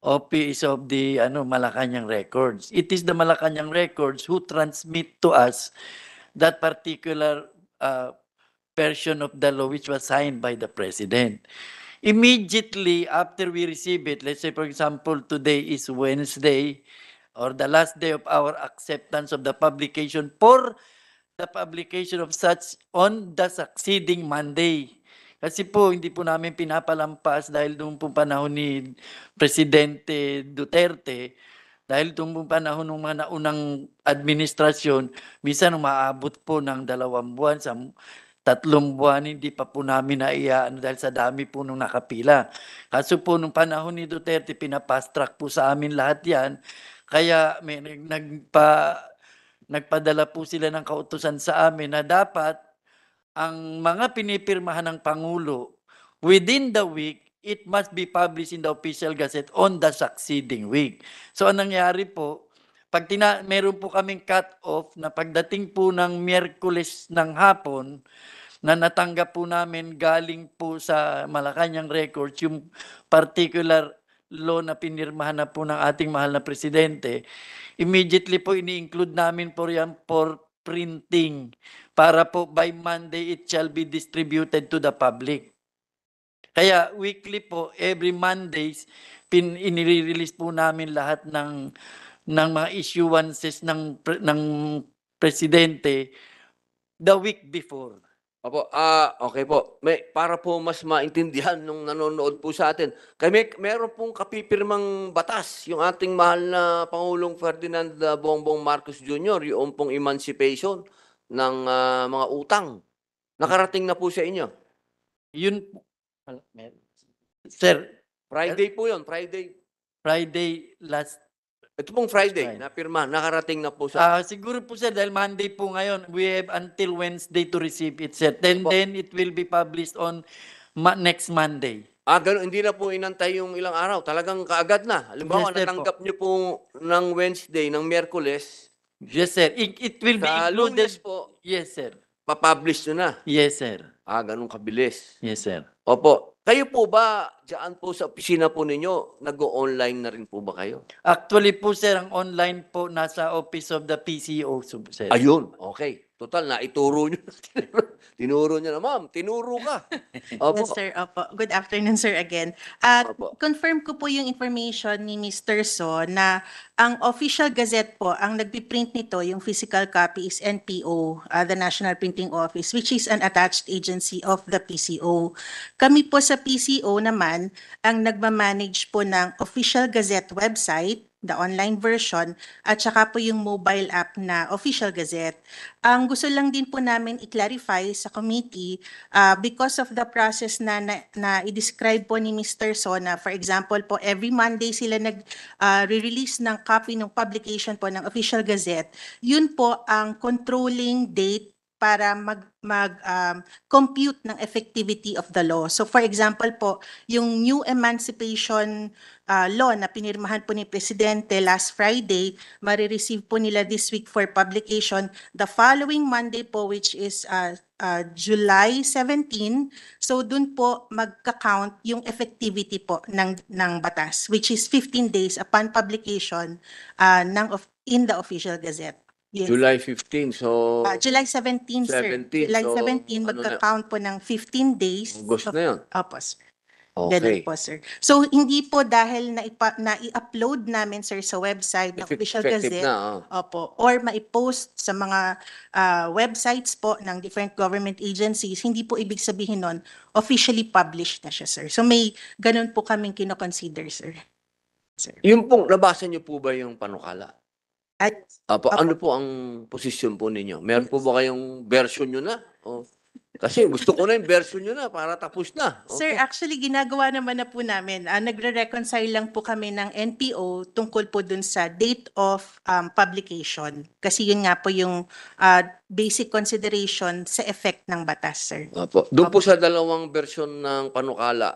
office of the ano Malacanang Records. It is the Malacanang Records who transmit to us that particular uh, version of the law which was signed by the President immediately after we receive it, let's say for example, today is Wednesday or the last day of our acceptance of the publication for the publication of such on the succeeding Monday. Kasi po, hindi po namin pinapalampas dahil doon po panahon ni Presidente Duterte, dahil doon po panahon ng mga naunang administrasyon, minsan umaabot po ng dalawang buwan sa tatlong buwan hindi pa po namin naiyaano dahil sa dami po nung nakapila. Kaso po nung panahon ni Duterte, pinapast track po sa amin lahat yan. Kaya may nag- nagpa, nagpadala po sila ng kautusan sa amin na dapat ang mga pinipirmahan ng Pangulo within the week, it must be published in the official gazette on the succeeding week. So anong nangyari po, pag tina, meron po kaming cut-off na pagdating po ng Miyerkules ng hapon, na natanggap po namin galing po sa Malacanang Records, yung particular law na pinirmahan na po ng ating mahal na presidente, immediately po ini-include namin po yan for printing para po by Monday it shall be distributed to the public. Kaya weekly po, every Mondays, pin, inire-release po namin lahat ng ng mga issuances ng ng presidente the week before. Opo, ah, okay po. May, para po mas maintindihan nung nanonood po sa atin. May, meron pong kapipirmang batas, yung ating mahal na Pangulong Ferdinand ah, Bongbong Marcos Jr., yung pong emancipation ng ah, mga utang. Nakarating na po sa inyo. Yun po- Wala, meron. Sir, Friday po yun, Friday. Friday last Ito pong Friday, Friday. napirma, nakarating na po sa... Ah, siguro po sir dahil Monday po ngayon, we have until Wednesday to receive it sir. Then Opo. then it will be published on ma- next Monday. Ah, ganun, hindi na po inantay yung ilang araw. Talagang kaagad na. Halimbawa, Yes, sir po. natanggap niyo po ng Wednesday, ng Miyerkules, Yes sir. It, it will be sa included. Lunes po, Yes sir. papublish nyo na. Yes sir. Ah, ganun kabilis. Yes sir. Opo. Kayo po ba, dyan po sa opisina po ninyo, nag-online na rin po ba kayo? Actually po sir, ang online po nasa office of the PCO sub- sir. Ayun, okay. Total, na ituro (laughs) nyo. Tinuro nyo na, ma'am. Tinuro ka. (laughs) Opo. Yes, sir. Opo. Good afternoon, sir, again. At Opo. confirm ko po yung information ni Mr. So na ang official gazette po, ang nagpiprint nito, yung physical copy is NPO, uh, the National Printing Office, which is an attached agency of the PCO. Kami po sa PCO naman, ang nagmamanage po ng official gazette website, the online version, at saka po yung mobile app na official gazette. Ang gusto lang din po namin i-clarify sa committee uh, because of the process na, na, na i-describe po ni Mr. Sona, for example po, every Monday sila nag-release ng copy ng publication po ng official gazette, yun po ang controlling date para mag mag um, compute ng effectivity of the law. So for example po, yung new emancipation uh, law na pinirmahan po ni Presidente last Friday, marireceive po nila this week for publication. The following Monday po, which is uh, uh, July 17, so dun po magka-count yung effectivity po ng, ng batas, which is 15 days upon publication uh, ng of, in the official gazette. Yes. July 15, so Uh, July 17, sir. 17, July so 17, ano magka-count po ng 15 days. August na yun. Opo, sir. Ganun Okay. po, sir. So, hindi po dahil na, ipa, na i-upload namin, sir, sa website ng official effective gazette. na, oh. Opo. Or maipost sa mga ah, websites po ng different government agencies, hindi po ibig sabihin nun, officially published na siya, sir. So, may ganun po kaming kinoconsider, sir. Sir. Yung pong, nabasa niyo po ba yung panukala? Ay, Apo, Opo. ano po ang posisyon po ninyo? Meron po ba kayong version nyo na? O, kasi gusto ko na yung version nyo na para tapos na. O, Sir, actually ginagawa naman na po namin. Ah, nagre-reconcile lang po kami ng NPO tungkol po dun sa date of um, publication. Kasi yun nga po yung ah, basic consideration sa effect ng batas, sir. Apo. Doon po sa dalawang version ng panukala,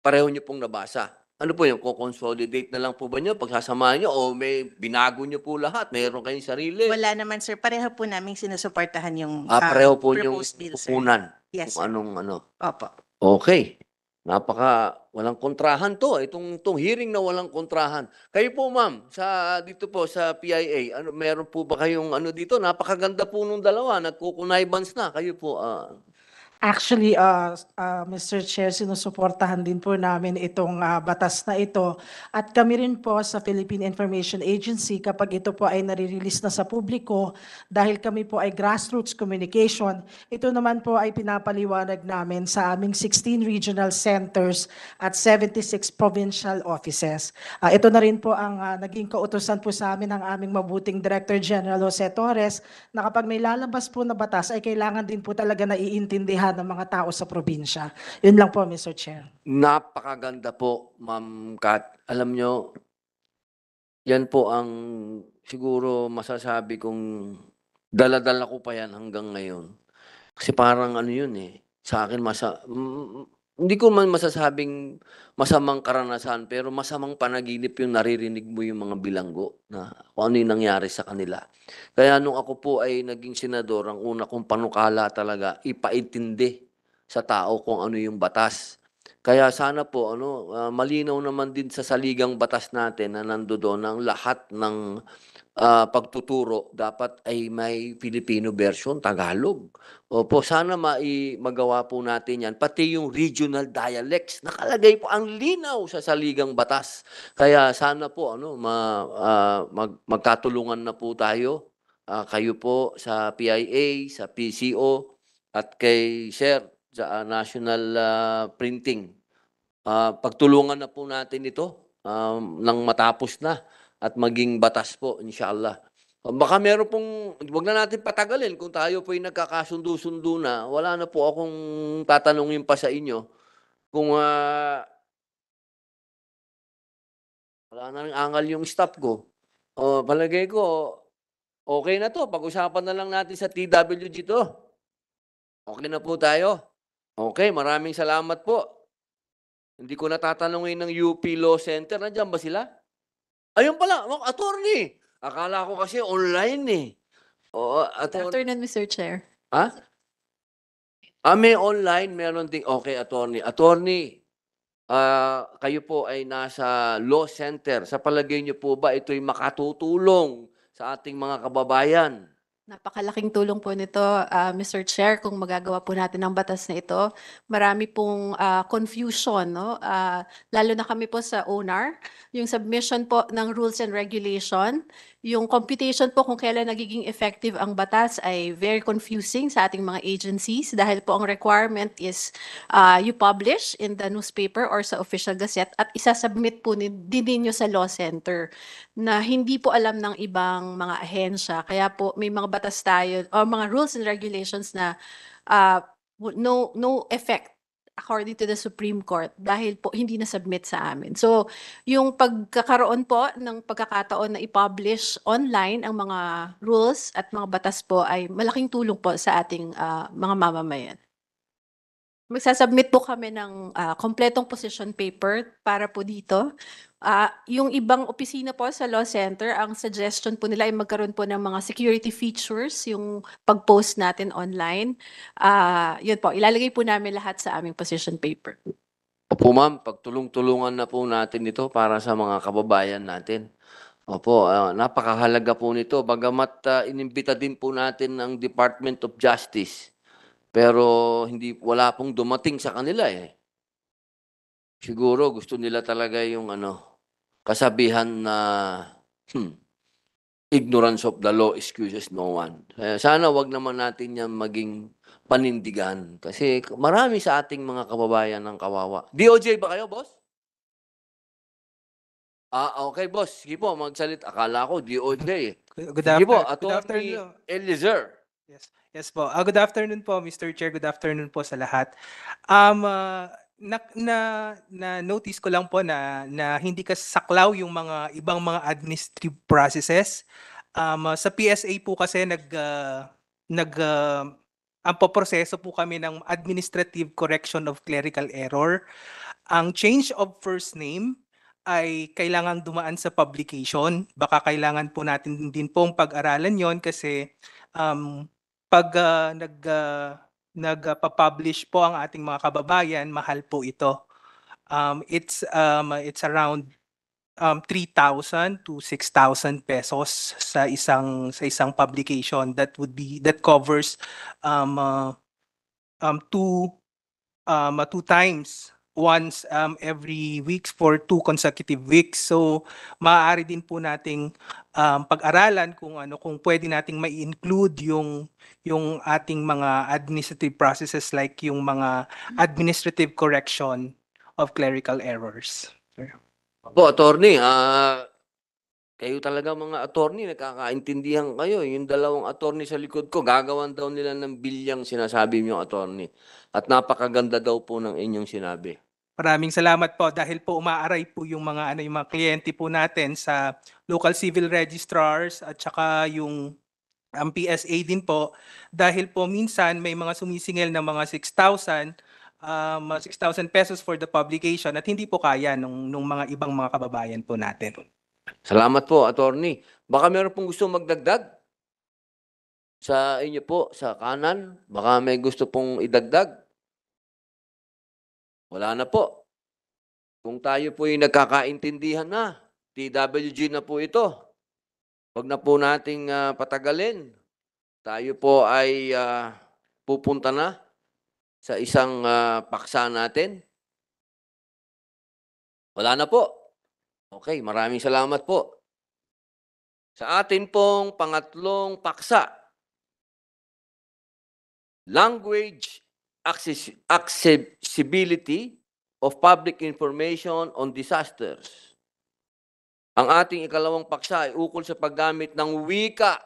pareho nyo pong nabasa. Ano po yung consolidate na lang po ba nyo? Pagsasamahan nyo o may binago nyo po lahat? Mayroon kayong sarili? Wala naman sir, pareho po namin sinusuportahan yung Ah, ah, pareho po yung proposed bill, sir. pupunan. Yes, Kung sir. anong ano. Opo. Okay. Napaka walang kontrahan to. Itong, itong hearing na walang kontrahan. Kayo po ma'am, sa dito po sa PIA, ano meron po ba kayong ano dito? Napakaganda po nung dalawa, nagkukunaybans na. Kayo po ah, Actually, uh, uh, Mr. Chair, sinusuportahan din po namin itong uh, batas na ito. At kami rin po sa Philippine Information Agency, kapag ito po ay nare-release na sa publiko, dahil kami po ay grassroots communication, ito naman po ay pinapaliwanag namin sa aming 16 regional centers at 76 provincial offices. Uh, ito na rin po ang uh, naging kautosan po sa amin ng aming mabuting Director General Jose Torres, na kapag may lalabas po na batas, ay kailangan din po talaga na iintindihan ng mga tao sa probinsya. Yun lang po, Mr. Chair. napakaganda po, Ma'am Kat. Alam nyo, yan po ang siguro masasabi kong daladala ko pa yan hanggang ngayon. Kasi parang ano yun eh. Sa akin, masa, hindi ko man masasabing masamang karanasan, pero masamang panaginip yung naririnig mo yung mga bilanggo na kung ano yung nangyari sa kanila. Kaya nung ako po ay naging senador, ang una kong panukala talaga, ipaintindi sa tao kung ano yung batas. Kaya sana po ano ah, malinaw naman din sa saligang batas natin na nandoon ang lahat ng ah, pagtuturo dapat ay may Filipino version, Tagalog. Opo, sana mai magawa po natin 'yan pati yung regional dialects nakalagay po ang linaw sa saligang batas. Kaya sana po ano ma, ah, mag, magkatulungan na po tayo ah, kayo po sa PIA, sa PCO at kay Sir sa ah, National ah, Printing. Ah, pagtulungan na po natin ito um, nang matapos na at maging batas po, inshallah. Ah, Baka meron pong, wag na natin patagalin kung tayo po ay nagkakasundo-sundo na, wala na po akong tatanungin pa sa inyo kung ah, wala na rin angal yung staff ko. O, palagay ko, okay na to. Pag-usapan na lang natin sa TWG to. Okay na po tayo. Okay, maraming salamat po. Hindi ko natatanungin ng UP Law Center. Nandiyan ba sila? Ayun pala, mga attorney. Akala ko kasi online eh. Oo, attorney. Afternoon, Mr. Chair. Ha? Ah, may online, meron ding, okay, attorney. Attorney, ah, kayo po ay nasa law center. Sa palagay niyo po ba ito'y makatutulong sa ating mga kababayan? Napakalaking tulong po nito, ah, Mr. Chair, kung magagawa po natin ang batas na ito. Marami pong ah, confusion, no? Ah, lalo na kami po sa ONAR, yung submission po ng rules and regulation, yung computation po kung kailan nagiging effective ang batas ay very confusing sa ating mga agencies dahil po ang requirement is ah, you publish in the newspaper or sa official gazette at isasubmit po din ninyo sa law center na hindi po alam ng ibang mga ahensya. Kaya po may mga batas tayo o mga rules and regulations na w- no no effect according to the Supreme Court dahil po hindi na submit sa amin. So, yung pagkakaroon po ng pagkakataon na i-publish online ang mga rules at mga batas po ay malaking tulong po sa ating ah, mga mamamayan. Magsasubmit po kami ng ah, kompletong position paper para po dito. Ah, yung ibang opisina po sa law center, ang suggestion po nila ay magkaroon po ng mga security features, yung pag-post natin online. Ah, yun po, ilalagay po namin lahat sa aming position paper. Opo ma'am, pagtulong-tulungan na po natin ito para sa mga kababayan natin. Opo, ah, napakahalaga po nito. Bagamat ah, inimbita din po natin ng Department of Justice. Pero hindi wala pong dumating sa kanila eh. Siguro gusto nila talaga yung ano, kasabihan na hmm, ignorance of the law excuses no one. Kaya sana wag naman natin yan maging panindigan. Kasi marami sa ating mga kababayan ng kawawa. DOJ ba kayo, boss? Ah, okay, boss. Sige po, magsalit. Akala ko, DOJ. eh. Good Sige po, afternoon. Eliezer. Yes, yes po. Ah, good afternoon po, Mr. Chair. Good afternoon po sa lahat. Um, ah, na, na, na notice ko lang po na, na hindi kasaklaw yung mga ibang mga administrative processes. Um, ah, sa PSA po kasi nag, ah, nag, ah, ang poproseso po kami ng administrative correction of clerical error. Ang change of first name ay kailangan dumaan sa publication. Baka kailangan po natin din pong pag-aralan yon kasi um, pag ah, nag, ah, nagpa-publish po ang ating mga kababayan, mahal po ito. Um, it's, um, it's around um, 3,000 to 6,000 pesos sa isang sa isang publication that would be that covers um, uh, um, two um, uh, two times once um, every weeks for two consecutive weeks. So maaari din po nating um, pag-aralan kung ano kung pwede nating mai-include yung yung ating mga administrative processes like yung mga administrative correction of clerical errors. Po, attorney, ah kayo talaga mga attorney, nagkakaintindihan kayo. Yung dalawang attorney sa likod ko, gagawan daw nila ng bilyang sinasabi niyo attorney. At napakaganda daw po ng inyong sinabi. Maraming salamat po dahil po umaaray po yung mga ano yung mga kliyente po natin sa local civil registrars at saka yung ang PSA din po dahil po minsan may mga sumisingil ng mga 6,000 um, 6,000 pesos for the publication at hindi po kaya nung, nung mga ibang mga kababayan po natin. Salamat po, attorney. Baka meron pong gusto magdagdag? Sa inyo po, sa kanan, baka may gusto pong idagdag? Wala na po. Kung tayo po ay nagkakaintindihan na, TWG na po ito. Huwag na po nating ah, patagalin. Tayo po ay ah, pupunta na sa isang ah, paksa natin. Wala na po. Okay, maraming salamat po. Sa atin pong pangatlong paksa, language access- accessibility of public information on disasters. Ang ating ikalawang paksa ay ukol sa paggamit ng wika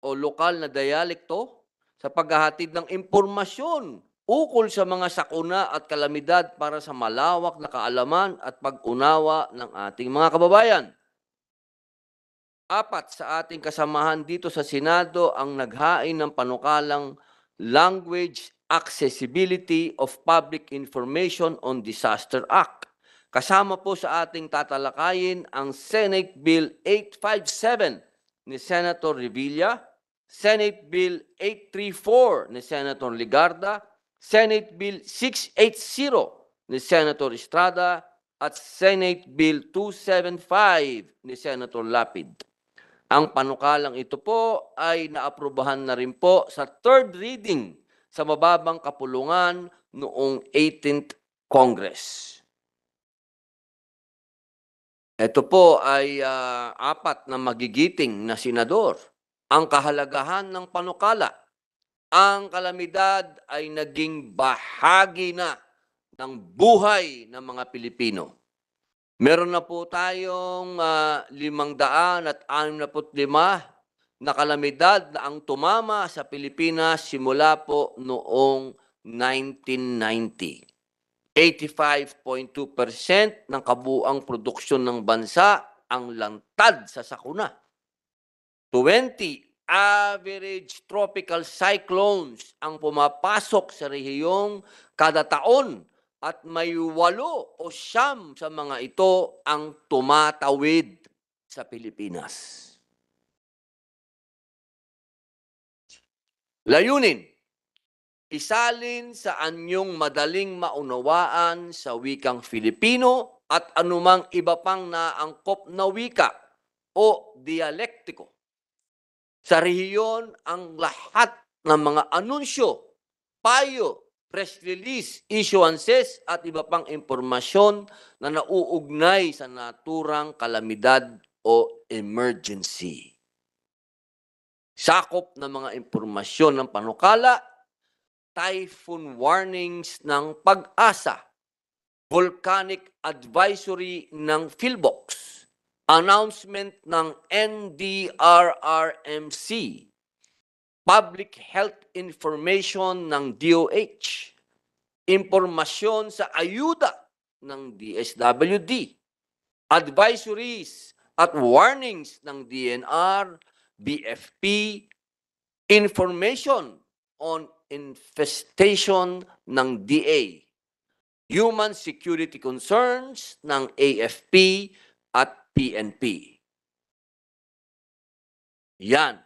o lokal na dialekto sa paghahatid ng impormasyon ukol sa mga sakuna at kalamidad para sa malawak na kaalaman at pag-unawa ng ating mga kababayan. Apat sa ating kasamahan dito sa Senado ang naghain ng panukalang Language Accessibility of Public Information on Disaster Act. Kasama po sa ating tatalakayin ang Senate Bill 857 ni Senator Revilla, Senate Bill 834 ni Senator Ligarda, Senate Bill 680 ni Senator Estrada at Senate Bill 275 ni Senator Lapid. Ang panukalang ito po ay naaprubahan na rin po sa third reading sa mababang kapulungan noong 18th Congress. Ito po ay ah, apat na magigiting na senador. Ang kahalagahan ng panukala ang kalamidad ay naging bahagi na ng buhay ng mga Pilipino. Meron na po tayong ah, daan at anim na kalamidad na ang tumama sa Pilipinas simula po noong 1990. 85.2% ng kabuang produksyon ng bansa ang lantad sa sakuna. 20 average tropical cyclones ang pumapasok sa rehiyong kada taon at may walo o siyam sa mga ito ang tumatawid sa Pilipinas. Layunin, isalin sa anyong madaling maunawaan sa wikang Filipino at anumang iba pang naangkop na wika o dialektiko. Sa rehiyon ang lahat ng mga anunsyo, payo, press release, issuances at iba pang impormasyon na nauugnay sa naturang kalamidad o emergency. Sakop ng mga impormasyon ng panukala, typhoon warnings ng pag-asa, volcanic advisory ng Philbox, announcement ng NDRRMC, public health information ng DOH, impormasyon sa ayuda ng DSWD, advisories at warnings ng DNR, BFP, information on infestation ng DA, human security concerns ng AFP at PNP. Yan.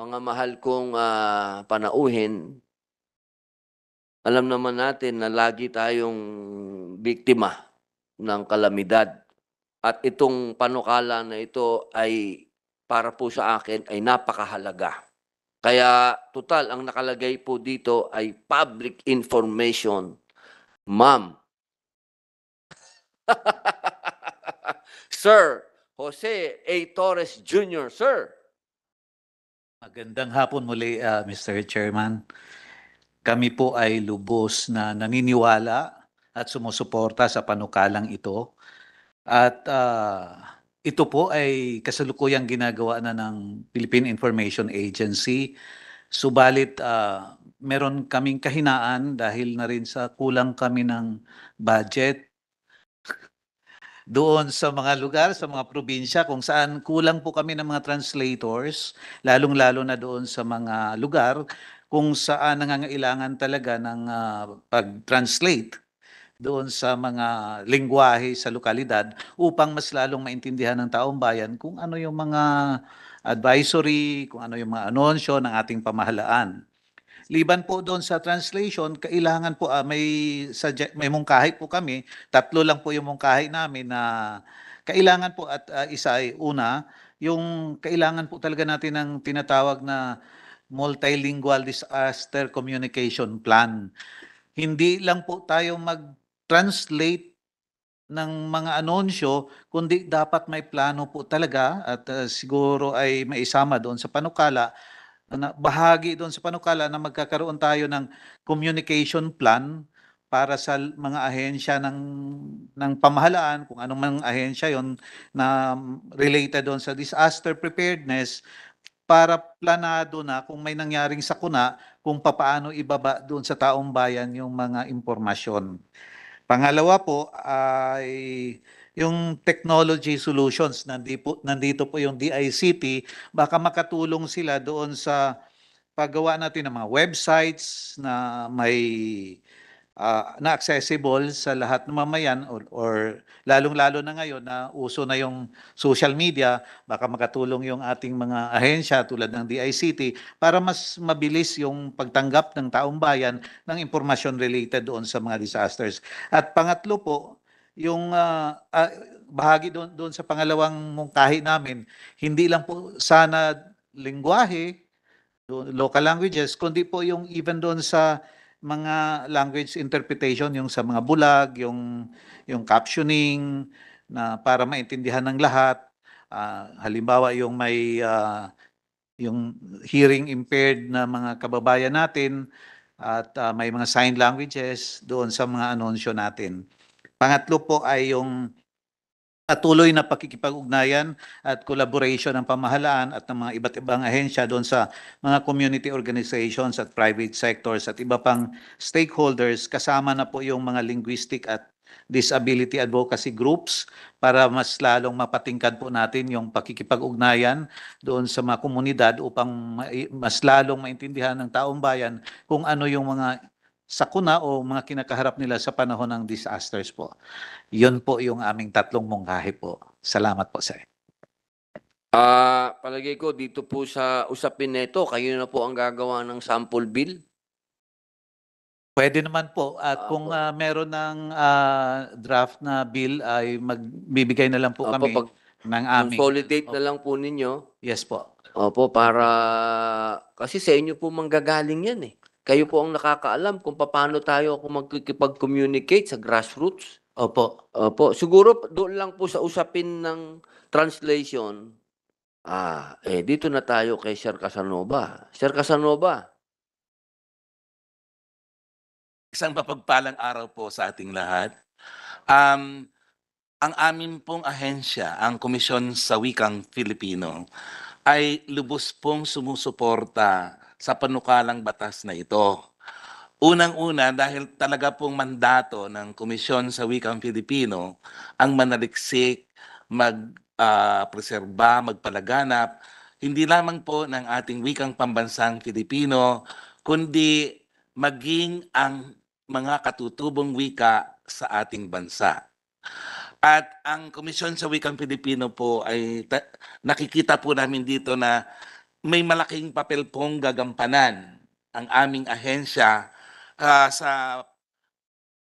Mga mahal kong ah, panauhin, alam naman natin na lagi tayong biktima ng kalamidad. At itong panukala na ito ay para po sa akin ay napakahalaga. Kaya total ang nakalagay po dito ay public information. Ma'am. (laughs) Sir Jose A. Torres Jr., sir. Magandang hapon muli, ah, Mr. Chairman. Kami po ay lubos na naniniwala at sumusuporta sa panukalang ito. At ah, ito po ay kasalukuyang ginagawa na ng Philippine Information Agency. Subalit ah, meron kaming kahinaan dahil na rin sa kulang kami ng budget doon sa mga lugar, sa mga probinsya kung saan kulang po kami ng mga translators, lalong-lalo na doon sa mga lugar kung saan nangangailangan talaga ng ah, pag-translate doon sa mga lingwahe sa lokalidad upang mas lalong maintindihan ng taong bayan kung ano yung mga advisory, kung ano yung mga anunsyo ng ating pamahalaan. Liban po doon sa translation, kailangan po ah, may sugge- may mungkahi po kami. Tatlo lang po yung mungkahi namin na kailangan po at ah, isa ay una, yung kailangan po talaga natin ng tinatawag na multilingual disaster communication plan. Hindi lang po tayo mag-translate ng mga anunsyo, kundi dapat may plano po talaga at ah, siguro ay maisama doon sa panukala na bahagi doon sa panukala na magkakaroon tayo ng communication plan para sa mga ahensya ng ng pamahalaan kung anong mga ahensya yon na related doon sa disaster preparedness para planado na kung may nangyaring sakuna kung papaano ibaba doon sa taong bayan yung mga impormasyon. Pangalawa po ay yung technology solutions. Nandito, nandito po yung DICT baka makatulong sila doon sa paggawa natin ng mga websites na may ah, na accessible sa lahat ng mamayan or, or lalong-lalo na ngayon na uso na yung social media, baka makatulong yung ating mga ahensya tulad ng DICT para mas mabilis yung pagtanggap ng taong bayan ng impormasyon related doon sa mga disasters. At pangatlo po, yung ah, ah, bahagi doon doon sa pangalawang mungkahi namin, hindi lang po sana lingwahe, local languages, kundi po yung even doon sa mga language interpretation, yung sa mga bulag, yung yung captioning na para maintindihan ng lahat. Ah, halimbawa yung may ah, yung hearing impaired na mga kababayan natin at ah, may mga sign languages doon sa mga anunsyo natin. Pangatlo po ay yung patuloy na pakikipag-ugnayan at collaboration ng pamahalaan at ng mga iba't ibang ahensya doon sa mga community organizations at private sectors at iba pang stakeholders. Kasama na po yung mga linguistic at disability advocacy groups para mas lalong mapatingkad po natin yung pakikipag-ugnayan doon sa mga komunidad upang mas lalong maintindihan ng taong bayan kung ano yung mga sakuna o mga kinakaharap nila sa panahon ng disasters po. Yun po yung aming tatlong mungkahi po. Salamat po sir. Ah, palagay ko dito po sa usapin nito, kayo na po ang gagawa ng sample bill. Pwede naman po at kung ah, meron ng ah, draft na bill ay magbibigay na lang po Opo, kami pag ng aming consolidate na lang po ninyo. Yes po. Opo, para kasi sa inyo po manggagaling yan eh. Kayo po ang nakakaalam kung paano tayo kung magkikipag-communicate sa grassroots. Opo. Opo, siguro doon lang po sa usapin ng translation. Ah, eh dito na tayo kay Sir Casanova. Sir Casanova, Isang mapagpalang araw po sa ating lahat. Um, ang amin pong ahensya, ang Komisyon sa Wikang Filipino, ay lubos pong sumusuporta sa panukalang batas na ito. Unang-una dahil talaga pong mandato ng Komisyon sa Wikang Filipino ang manaliksik, mag-preserba, magpalaganap, hindi lamang po ng ating wikang pambansang Filipino, kundi maging ang mga katutubong wika sa ating bansa. At ang Komisyon sa Wikang Pilipino po ay ta- nakikita po namin dito na may malaking papel pong gagampanan ang aming ahensya ah, sa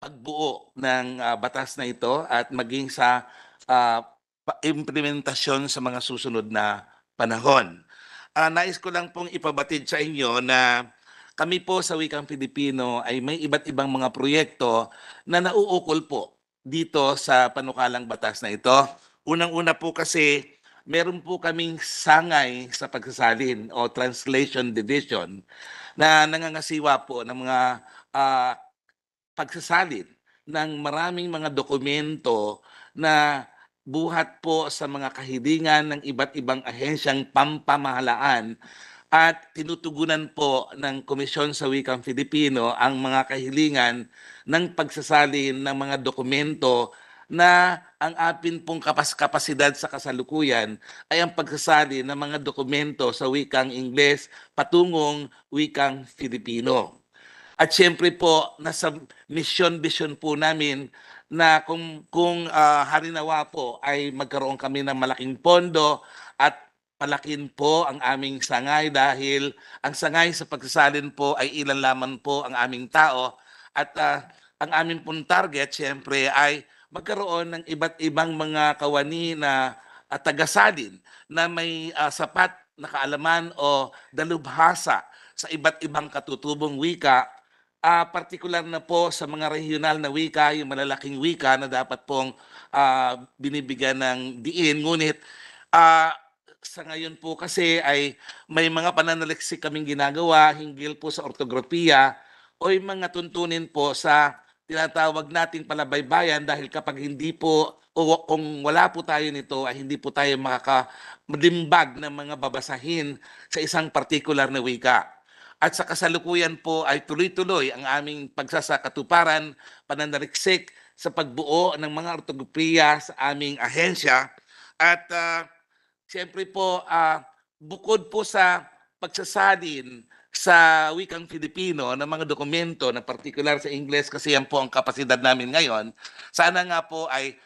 pagbuo ng ah, batas na ito at maging sa pa- implementasyon sa mga susunod na panahon. Ah, nais ko lang pong ipabatid sa inyo na kami po sa Wikang Pilipino ay may iba't ibang mga proyekto na nauukol po dito sa panukalang batas na ito. Unang-una po kasi meron po kaming sangay sa pagsasalin o translation division na nangangasiwa po ng mga ah, pagsasalin ng maraming mga dokumento na buhat po sa mga kahilingan ng iba't ibang ahensyang pampamahalaan at tinutugunan po ng Komisyon sa Wikang Filipino ang mga kahilingan ng pagsasalin ng mga dokumento na ang apin pong kapas kapasidad sa kasalukuyan ay ang pagsasalin ng mga dokumento sa wikang Ingles patungong wikang Filipino. At syempre po, nasa mission vision po namin na kung, kung ah, harinawa po ay magkaroon kami ng malaking pondo at palakin po ang aming sangay dahil ang sangay sa pagsasalin po ay ilan lamang po ang aming tao at ah, ang aming pong target syempre ay magkaroon ng iba't ibang mga kawani na uh, tagasalin na may ah, sapat na kaalaman o dalubhasa sa iba't ibang katutubong wika Ah, partikular na po sa mga regional na wika, yung malalaking wika na dapat pong ah, binibigyan ng diin. Ngunit ah, sa ngayon po kasi ay may mga pananaliksik kaming ginagawa hinggil po sa ortografiya o yung mga tuntunin po sa tinatawag nating palabaybayan dahil kapag hindi po o kung wala po tayo nito ay hindi po tayo makakalimbag ng mga babasahin sa isang partikular na wika. At sa kasalukuyan po ay tuloy-tuloy ang aming pagsasakatuparan, pananaliksik sa pagbuo ng mga ortografiya sa aming ahensya. At ah, siyempre po, ah, bukod po sa pagsasalin sa wikang Filipino ng mga dokumento na partikular sa Ingles kasi yan po ang kapasidad namin ngayon, sana nga po ay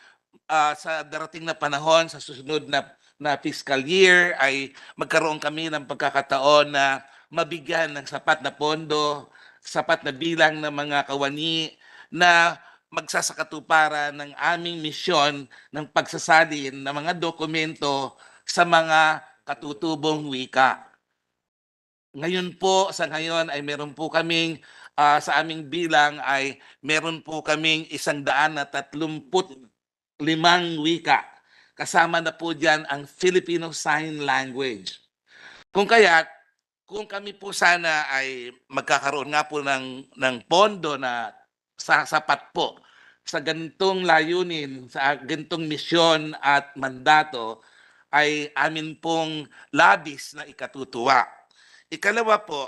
ah, sa darating na panahon, sa susunod na, na fiscal year, ay magkaroon kami ng pagkakataon na mabigyan ng sapat na pondo, sapat na bilang ng mga kawani na magsasakatuparan ng aming misyon ng pagsasalin ng mga dokumento sa mga katutubong wika. Ngayon po, sa ngayon ay meron po kaming ah, sa aming bilang ay meron po kaming isang daan na tatlumput limang wika. Kasama na po dyan ang Filipino Sign Language. Kung kaya, kung kami po sana ay magkakaroon nga po ng, ng pondo na sa sapat po sa ganitong layunin, sa ganitong misyon at mandato, ay amin pong labis na ikatutuwa. Ikalawa po,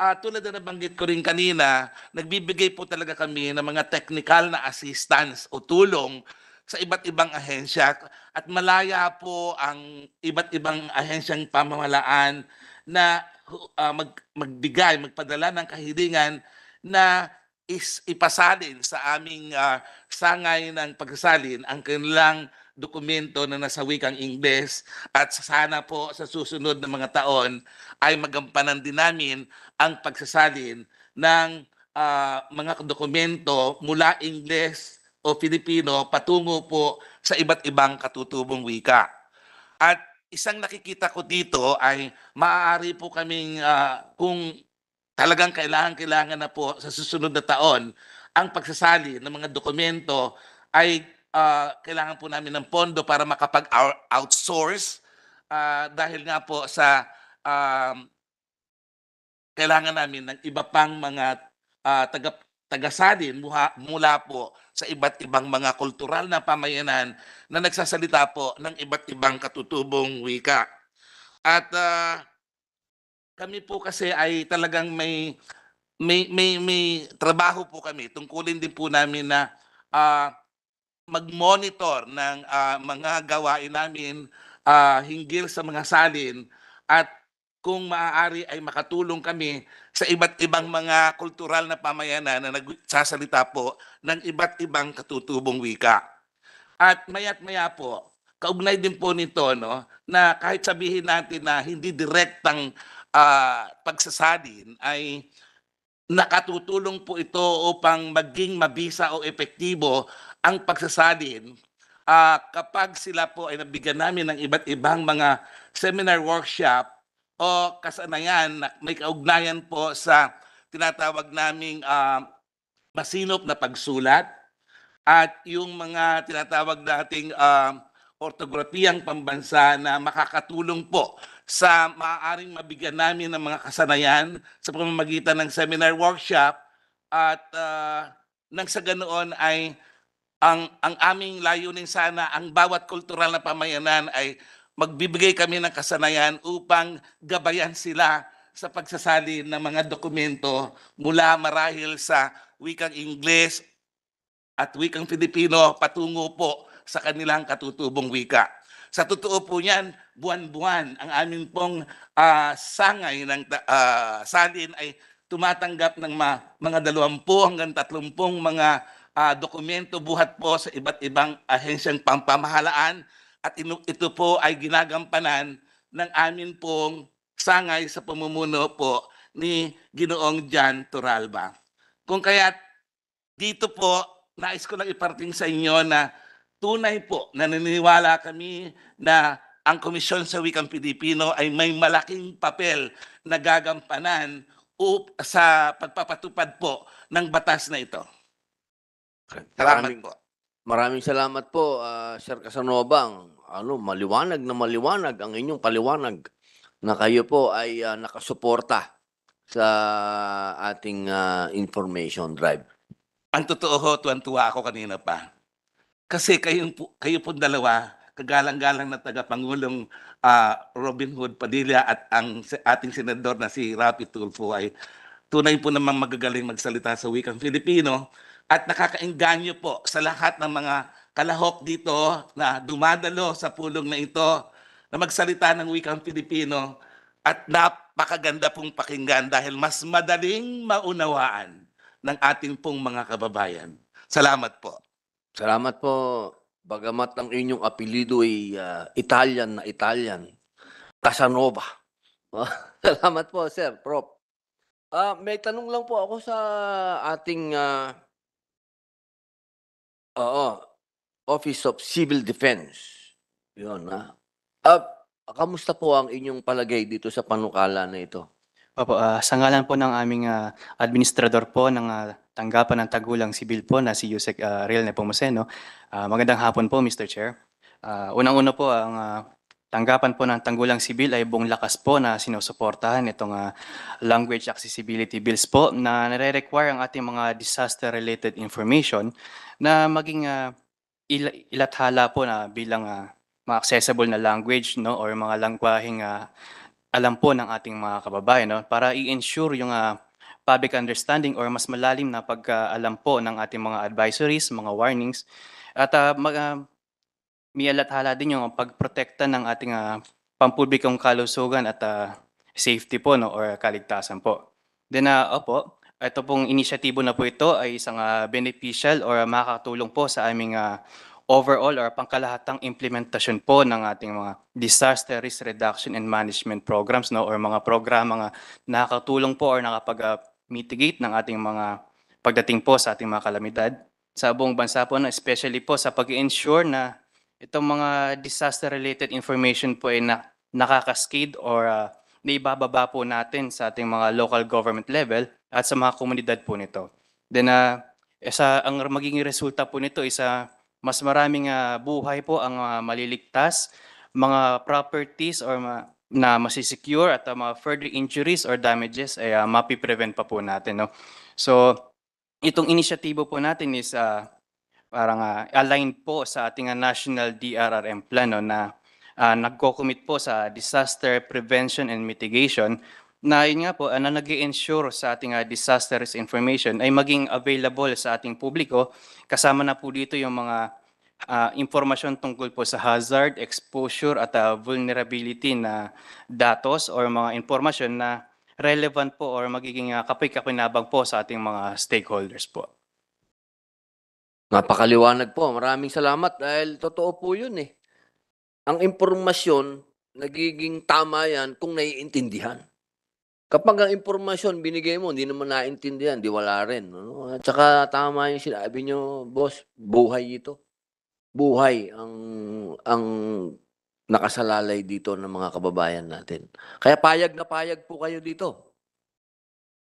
ah, tulad na nabanggit ko rin kanina, nagbibigay po talaga kami ng mga technical na assistance o tulong sa iba't ibang ahensya at malaya po ang iba't ibang ahensyang pamahalaan na ah, mag, magbigay, magpadala ng kahilingan na is ipasalin sa aming ah, sangay ng pagsasalin ang kanilang dokumento na nasa wikang Ingles at sana po sa susunod na mga taon ay magampanan din namin ang pagsasalin ng ah, mga dokumento mula Ingles o Filipino patungo po sa iba't ibang katutubong wika. At isang nakikita ko dito ay maaari po kaming ah, kung talagang kailangan-kailangan na po sa susunod na taon ang pagsasali ng mga dokumento ay ah, kailangan po namin ng pondo para makapag-outsource ah, dahil nga po sa um, kailangan namin ng iba pang mga ah, taga tagasalin mula, mula po sa iba't ibang mga kultural na pamayanan na nagsasalita po ng iba't ibang katutubong wika. At ah, kami po kasi ay talagang may may may may trabaho po kami. Tungkulin din po namin na ah, mag-monitor ng ah, mga gawain namin ah, hinggil sa mga salin at kung maaari ay makatulong kami sa iba't ibang mga kultural na pamayanan na nagsasalita po ng iba't ibang katutubong wika. At maya't maya po, kaugnay din po nito no, na kahit sabihin natin na hindi direktang ah, pagsasalin ay nakatutulong po ito upang maging mabisa o epektibo ang pagsasalin ah, kapag sila po ay nabigyan namin ng iba't ibang mga seminar workshop o kasanayan na may kaugnayan po sa tinatawag naming ah, masinop na pagsulat at yung mga tinatawag nating ah, ortografiyang pambansa na makakatulong po sa maaaring mabigyan namin ng mga kasanayan sa pamamagitan ng seminar workshop at ah, nang sa ganoon ay ang ang aming layunin sana ang bawat kultural na pamayanan ay magbibigay kami ng kasanayan upang gabayan sila sa pagsasali ng mga dokumento mula marahil sa wikang Ingles at wikang Filipino patungo po sa kanilang katutubong wika. Sa totoo po niyan, buwan-buwan ang amin pong ah, sangay ng ah, salin ay tumatanggap ng ma- mga 20 hanggang 30 mga ah, dokumento buhat po sa iba't ibang ahensyang pampamahalaan at inu- ito po ay ginagampanan ng amin pong sangay sa pamumuno po ni Ginoong Jan Turalba. Kung kaya't dito po, nais ko lang iparating sa inyo na tunay po, naniniwala kami na ang Komisyon sa Wikang Pilipino ay may malaking papel na gagampanan up sa pagpapatupad po ng batas na ito. Salamat Maraming- po. Maraming salamat po, ah, Sir Casanova. Ang, Ano, maliwanag na maliwanag ang inyong paliwanag na kayo po ay ah, nakasuporta sa ating ah, information drive. Ang totoo ho, tuwan-tuwa ako kanina pa. Kasi kayong, po- kayo po dalawa, kagalang-galang na tagapangulong ah, Robin Hood Padilla at ang ating senador na si Rapi Tulfo ay tunay po namang magagaling magsalita sa wikang Filipino at nakakaengganyo po sa lahat ng mga kalahok dito na dumadalo sa pulong na ito na magsalita ng wikang Filipino at napakaganda pong pakinggan dahil mas madaling maunawaan ng ating pong mga kababayan. Salamat po. Salamat po. Bagamat ang inyong apelido ay ah, Italian na Italian. Casanova. (laughs) Salamat po, Sir Prop. Ah, may tanong lang po ako sa ating ah, Oo, Office of Civil Defense. Yun? Ah, kamusta po ang inyong palagay dito sa panukala na ito? Opo, ah, sa ngalan po ng aming ah, administrador po ng ah, tanggapan ng tagulang sibil po na si Yusek uh, Real Nepomuceno. Ah, magandang hapon po, Mr. Chair. Ah, unang-una po, ang ah, tanggapan po ng tanggulang sibil ay buong lakas po na sinusuportahan itong ah, language accessibility bills po na nare-require ang ating mga disaster-related information na maging ah, ila- ilathala po na bilang ah, ma-accessible na language no or mga langwaheng ah, alam po ng ating mga kababayan no para i-ensure yung ah, public understanding or mas malalim na pagkaalam po ng ating mga advisories, mga warnings. At ah, mag, ah, may alathala din yung pagprotekta ng ating ah, pampublikong kalusugan at ah, safety po no or kaligtasan po. Then ah, opo, ito pong inisyatibo na po ito ay isang ah, beneficial or makakatulong po sa aming ah, overall or pangkalahatang implementasyon po ng ating mga disaster risk reduction and management programs no or mga programa nga nakakatulong po or nakapag-mitigate ng ating mga pagdating po sa ating mga kalamidad sa buong bansa po no, especially po sa pag-ensure na itong mga disaster related information po ay na, nakakascade or uh, naibababa po natin sa ating mga local government level at sa mga komunidad po nito. Then uh, sa ang magiging resulta po nito is uh, mas maraming ah, buhay po ang ah, maliligtas, mga properties or ma- na masisecure at ah, mga further injuries or damages ay uh, mapiprevent pa po natin. No? So, itong inisyatibo po natin is ah, parang ah, aligned po sa ating ah, national DRRM plan no, na uh, nagko-commit po sa disaster prevention and mitigation na yun nga po, uh, na nag ensure sa ating ah, disaster risk information ay maging available sa ating publiko. Kasama na po dito yung mga ah, impormasyon tungkol po sa hazard, exposure at ah, vulnerability na datos or mga impormasyon na relevant po or magiging uh, kapay-kapinabang po sa ating mga stakeholders po. Napakaliwanag po. Maraming salamat dahil totoo po yun eh. Ang impormasyon, nagiging tama yan kung naiintindihan. Kapag ang impormasyon binigay mo, hindi naman naintindihan, di wala rin. No? At saka tama yung sinabi nyo, boss, buhay ito. Buhay ang ang nakasalalay dito ng mga kababayan natin. Kaya payag na payag po kayo dito.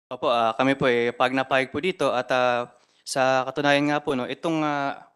Opo, ah, kami po eh, pag napayag po dito at ah, sa katunayan nga po, no, itong ah,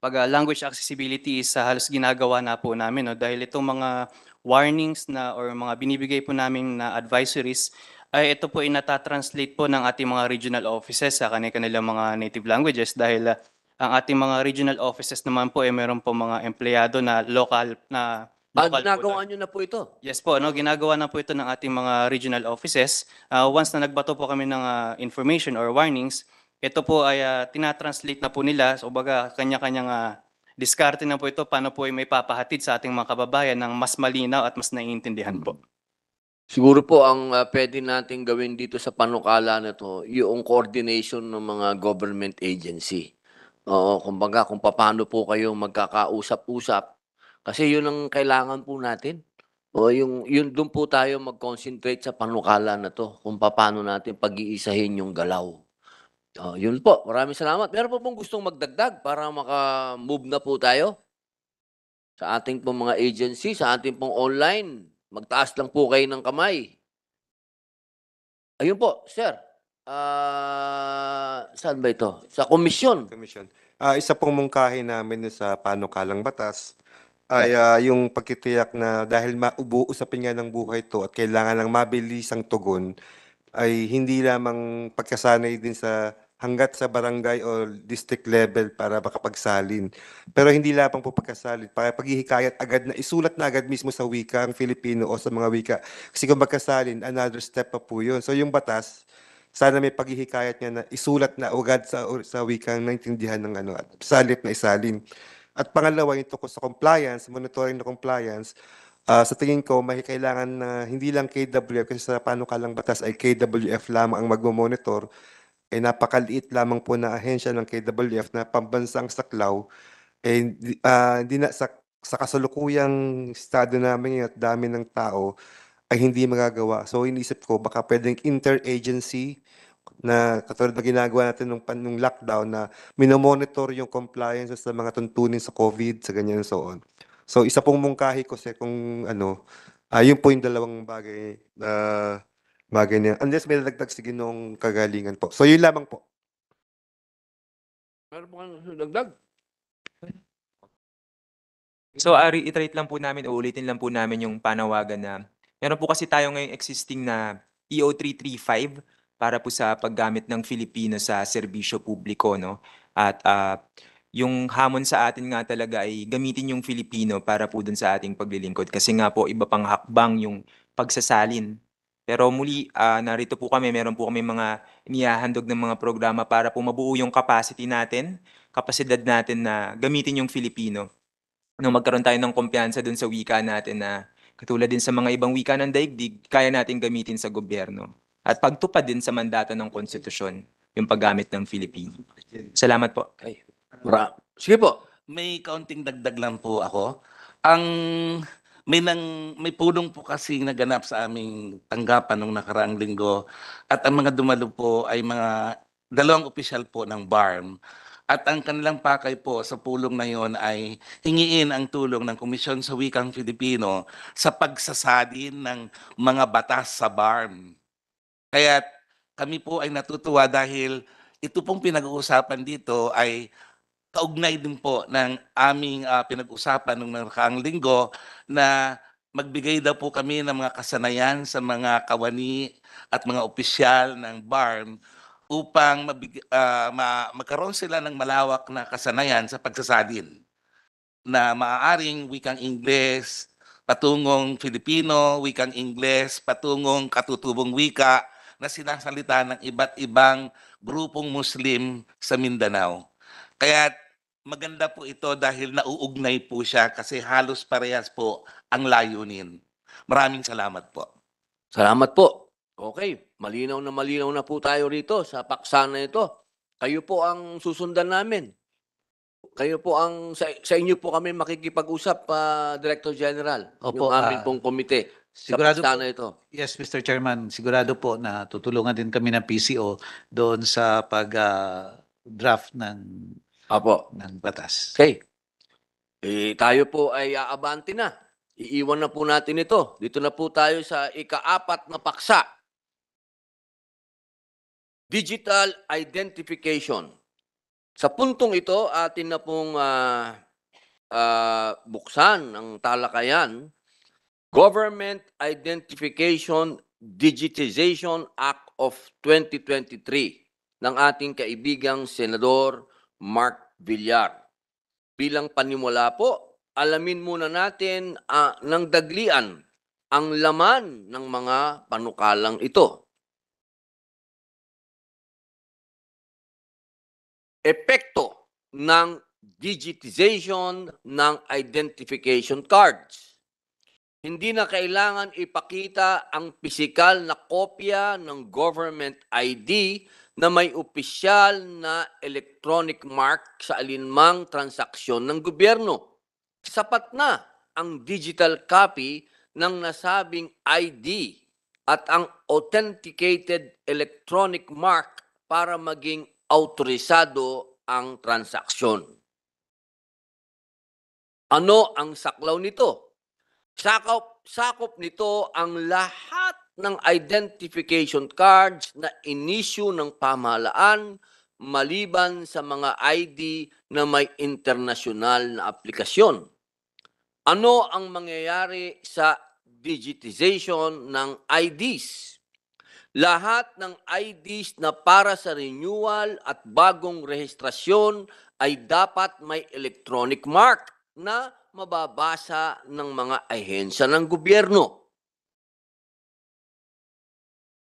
pag ah, language accessibility is ah, halos ginagawa na po namin no, dahil itong mga warnings na or mga binibigay po namin na advisories ay ito po inata-translate po ng ating mga regional offices sa kanilang mga native languages dahil ah, ang ating mga regional offices naman po ay meron po mga empleyado na local na Ah, local po ginagawa nyo na po ito. Yes po, no, ginagawa na po ito ng ating mga regional offices. Uh, once na nagbato po kami ng uh, information or warnings, ito po ay uh, tinatranslate na po nila. So baga, kanya-kanyang uh, diskarte na po ito paano po ay may papahatid sa ating mga kababayan ng mas malinaw at mas naiintindihan po. Siguro po ang uh, pwede nating gawin dito sa panukala na to, yung coordination ng mga government agency. Oo, kumbaga kung paano po kayo magkakausap-usap kasi yun ang kailangan po natin. O yung yun doon po tayo mag-concentrate sa panukala na to kung paano natin pag-iisahin yung galaw. Oh, yun po. Maraming salamat. Meron po pong gustong magdagdag para maka-move na po tayo sa ating pong mga agency, sa ating pong online. Magtaas lang po kayo ng kamay. Ayun po, sir. Ah, saan ba ito? Sa komisyon. Commission. Ah, isa pong mungkahi namin sa panukalang batas ay ah, yung pagkitiyak na dahil maubo usapin nga ng buhay to at kailangan ng mabilisang tugon ay hindi lamang pagkasanay din sa hanggat sa barangay o district level para makapagsalin. Pero hindi lamang po pagkasalin, para paghihikayat agad na isulat na agad mismo sa wika ang Filipino o sa mga wika. Kasi kung magkasalin, another step pa po yun. So yung batas, sana may paghihikayat niya na isulat na agad sa, sa wikang naintindihan ng ano, at salit na isalin. At pangalawa, yung tungkol sa compliance, monitoring na compliance, ah, sa tingin ko, may kailangan na hindi lang KWF, kasi sa panukalang batas ay KWF lamang ang magmamonitor, eh napakaliit lamang po na ahensya ng KWF na pambansang saklaw, eh hindi ah, na sa, sa kasalukuyang estado namin at dami ng tao, ay hindi magagawa. So inisip ko, baka pwedeng interagency na katulad na ginagawa natin nung, nung lockdown na minomonitor yung compliance sa mga tuntunin sa COVID, sa ganyan so on. So isa pong mungkahi ko sa kung ano, ah yun po yung dalawang bagay na bagay na. Unless may dagdag sige nung kagalingan po. So yun lamang po. Meron po kang dagdag? So, uh, reiterate lang po namin, uulitin lang po namin yung panawagan na meron po kasi tayo ngayong existing na E EO335 para po sa paggamit ng Filipino sa serbisyo publiko, no? At ah, yung hamon sa atin nga talaga ay gamitin yung Filipino para po dun sa ating paglilingkod. Kasi nga po, iba pang hakbang yung pagsasalin. Pero muli, ah, narito po kami, meron po kami mga inihahandog ng mga programa para po mabuo yung capacity natin, kapasidad natin na gamitin yung Filipino nung magkaroon tayo ng kumpiyansa dun sa wika natin na katulad din sa mga ibang wika ng daigdig, kaya natin gamitin sa gobyerno. At pagtupad din sa mandato ng konstitusyon, yung paggamit ng Filipino. Salamat po. Mara- Sige po. May kaunting dagdag lang po ako. Ang may nang may pulong po kasi naganap sa aming tanggapan nung nakaraang linggo at ang mga dumalo po ay mga dalawang opisyal po ng BARM. At ang kanilang pakay po sa pulong na yon ay hingiin ang tulong ng Komisyon sa Wikang Filipino sa pagsasadin ng mga batas sa BARM. Kaya kami po ay natutuwa dahil ito pong pinag-uusapan dito ay kaugnay din po ng aming ah, pinag-usapan nung nakaraang linggo na magbigay daw po kami ng mga kasanayan sa mga kawani at mga opisyal ng BARM upang mabig, ah, ma- magkaroon sila ng malawak na kasanayan sa pagsasalin na maaaring wikang Ingles, patungong Filipino, wikang Ingles, patungong katutubong wika na sinasalita ng iba't ibang grupong Muslim sa Mindanao. Kaya maganda po ito dahil nauugnay po siya kasi halos parehas po ang layunin. Maraming salamat po. Salamat po. Okay, malinaw na malinaw na po tayo rito sa paksa na ito. Kayo po ang susundan namin. Kayo po ang sa, sa inyo po kami makikipag-usap pa Director General. Opo, yung amin ah, pong komite sa sigurado paksa po- na ito. Yes, Mr. Chairman, sigurado po na tutulungan din kami ng PCO doon sa pag-draft ng Apo. ng batas. Okay. Eh, tayo po ay aabante na. Iiwan na po natin ito. Dito na po tayo sa ikaapat na paksa. Digital identification. Sa puntong ito, atin na pong ah, ah, buksan ang talakayan. Government Identification Digitization Act of 2023 ng ating kaibigang Senador Mark Villar. Bilang panimula po, alamin muna natin ah, ng daglian ang laman ng mga panukalang ito. Epekto ng digitization ng identification cards. Hindi na kailangan ipakita ang pisikal na kopya ng government ID na may opisyal na electronic mark sa alinmang transaksyon ng gobyerno. Sapat na ang digital copy ng nasabing ID at ang authenticated electronic mark para maging autorisado ang transaksyon. Ano ang saklaw nito? Sakop, sakop nito ang lahat ng identification cards na inisyu ng pamahalaan maliban sa mga ID na may internasyonal na aplikasyon. Ano ang mangyayari sa digitization ng IDs? Lahat ng IDs na para sa renewal at bagong rehistrasyon ay dapat may electronic mark na mababasa ng mga ahensya ng gobyerno.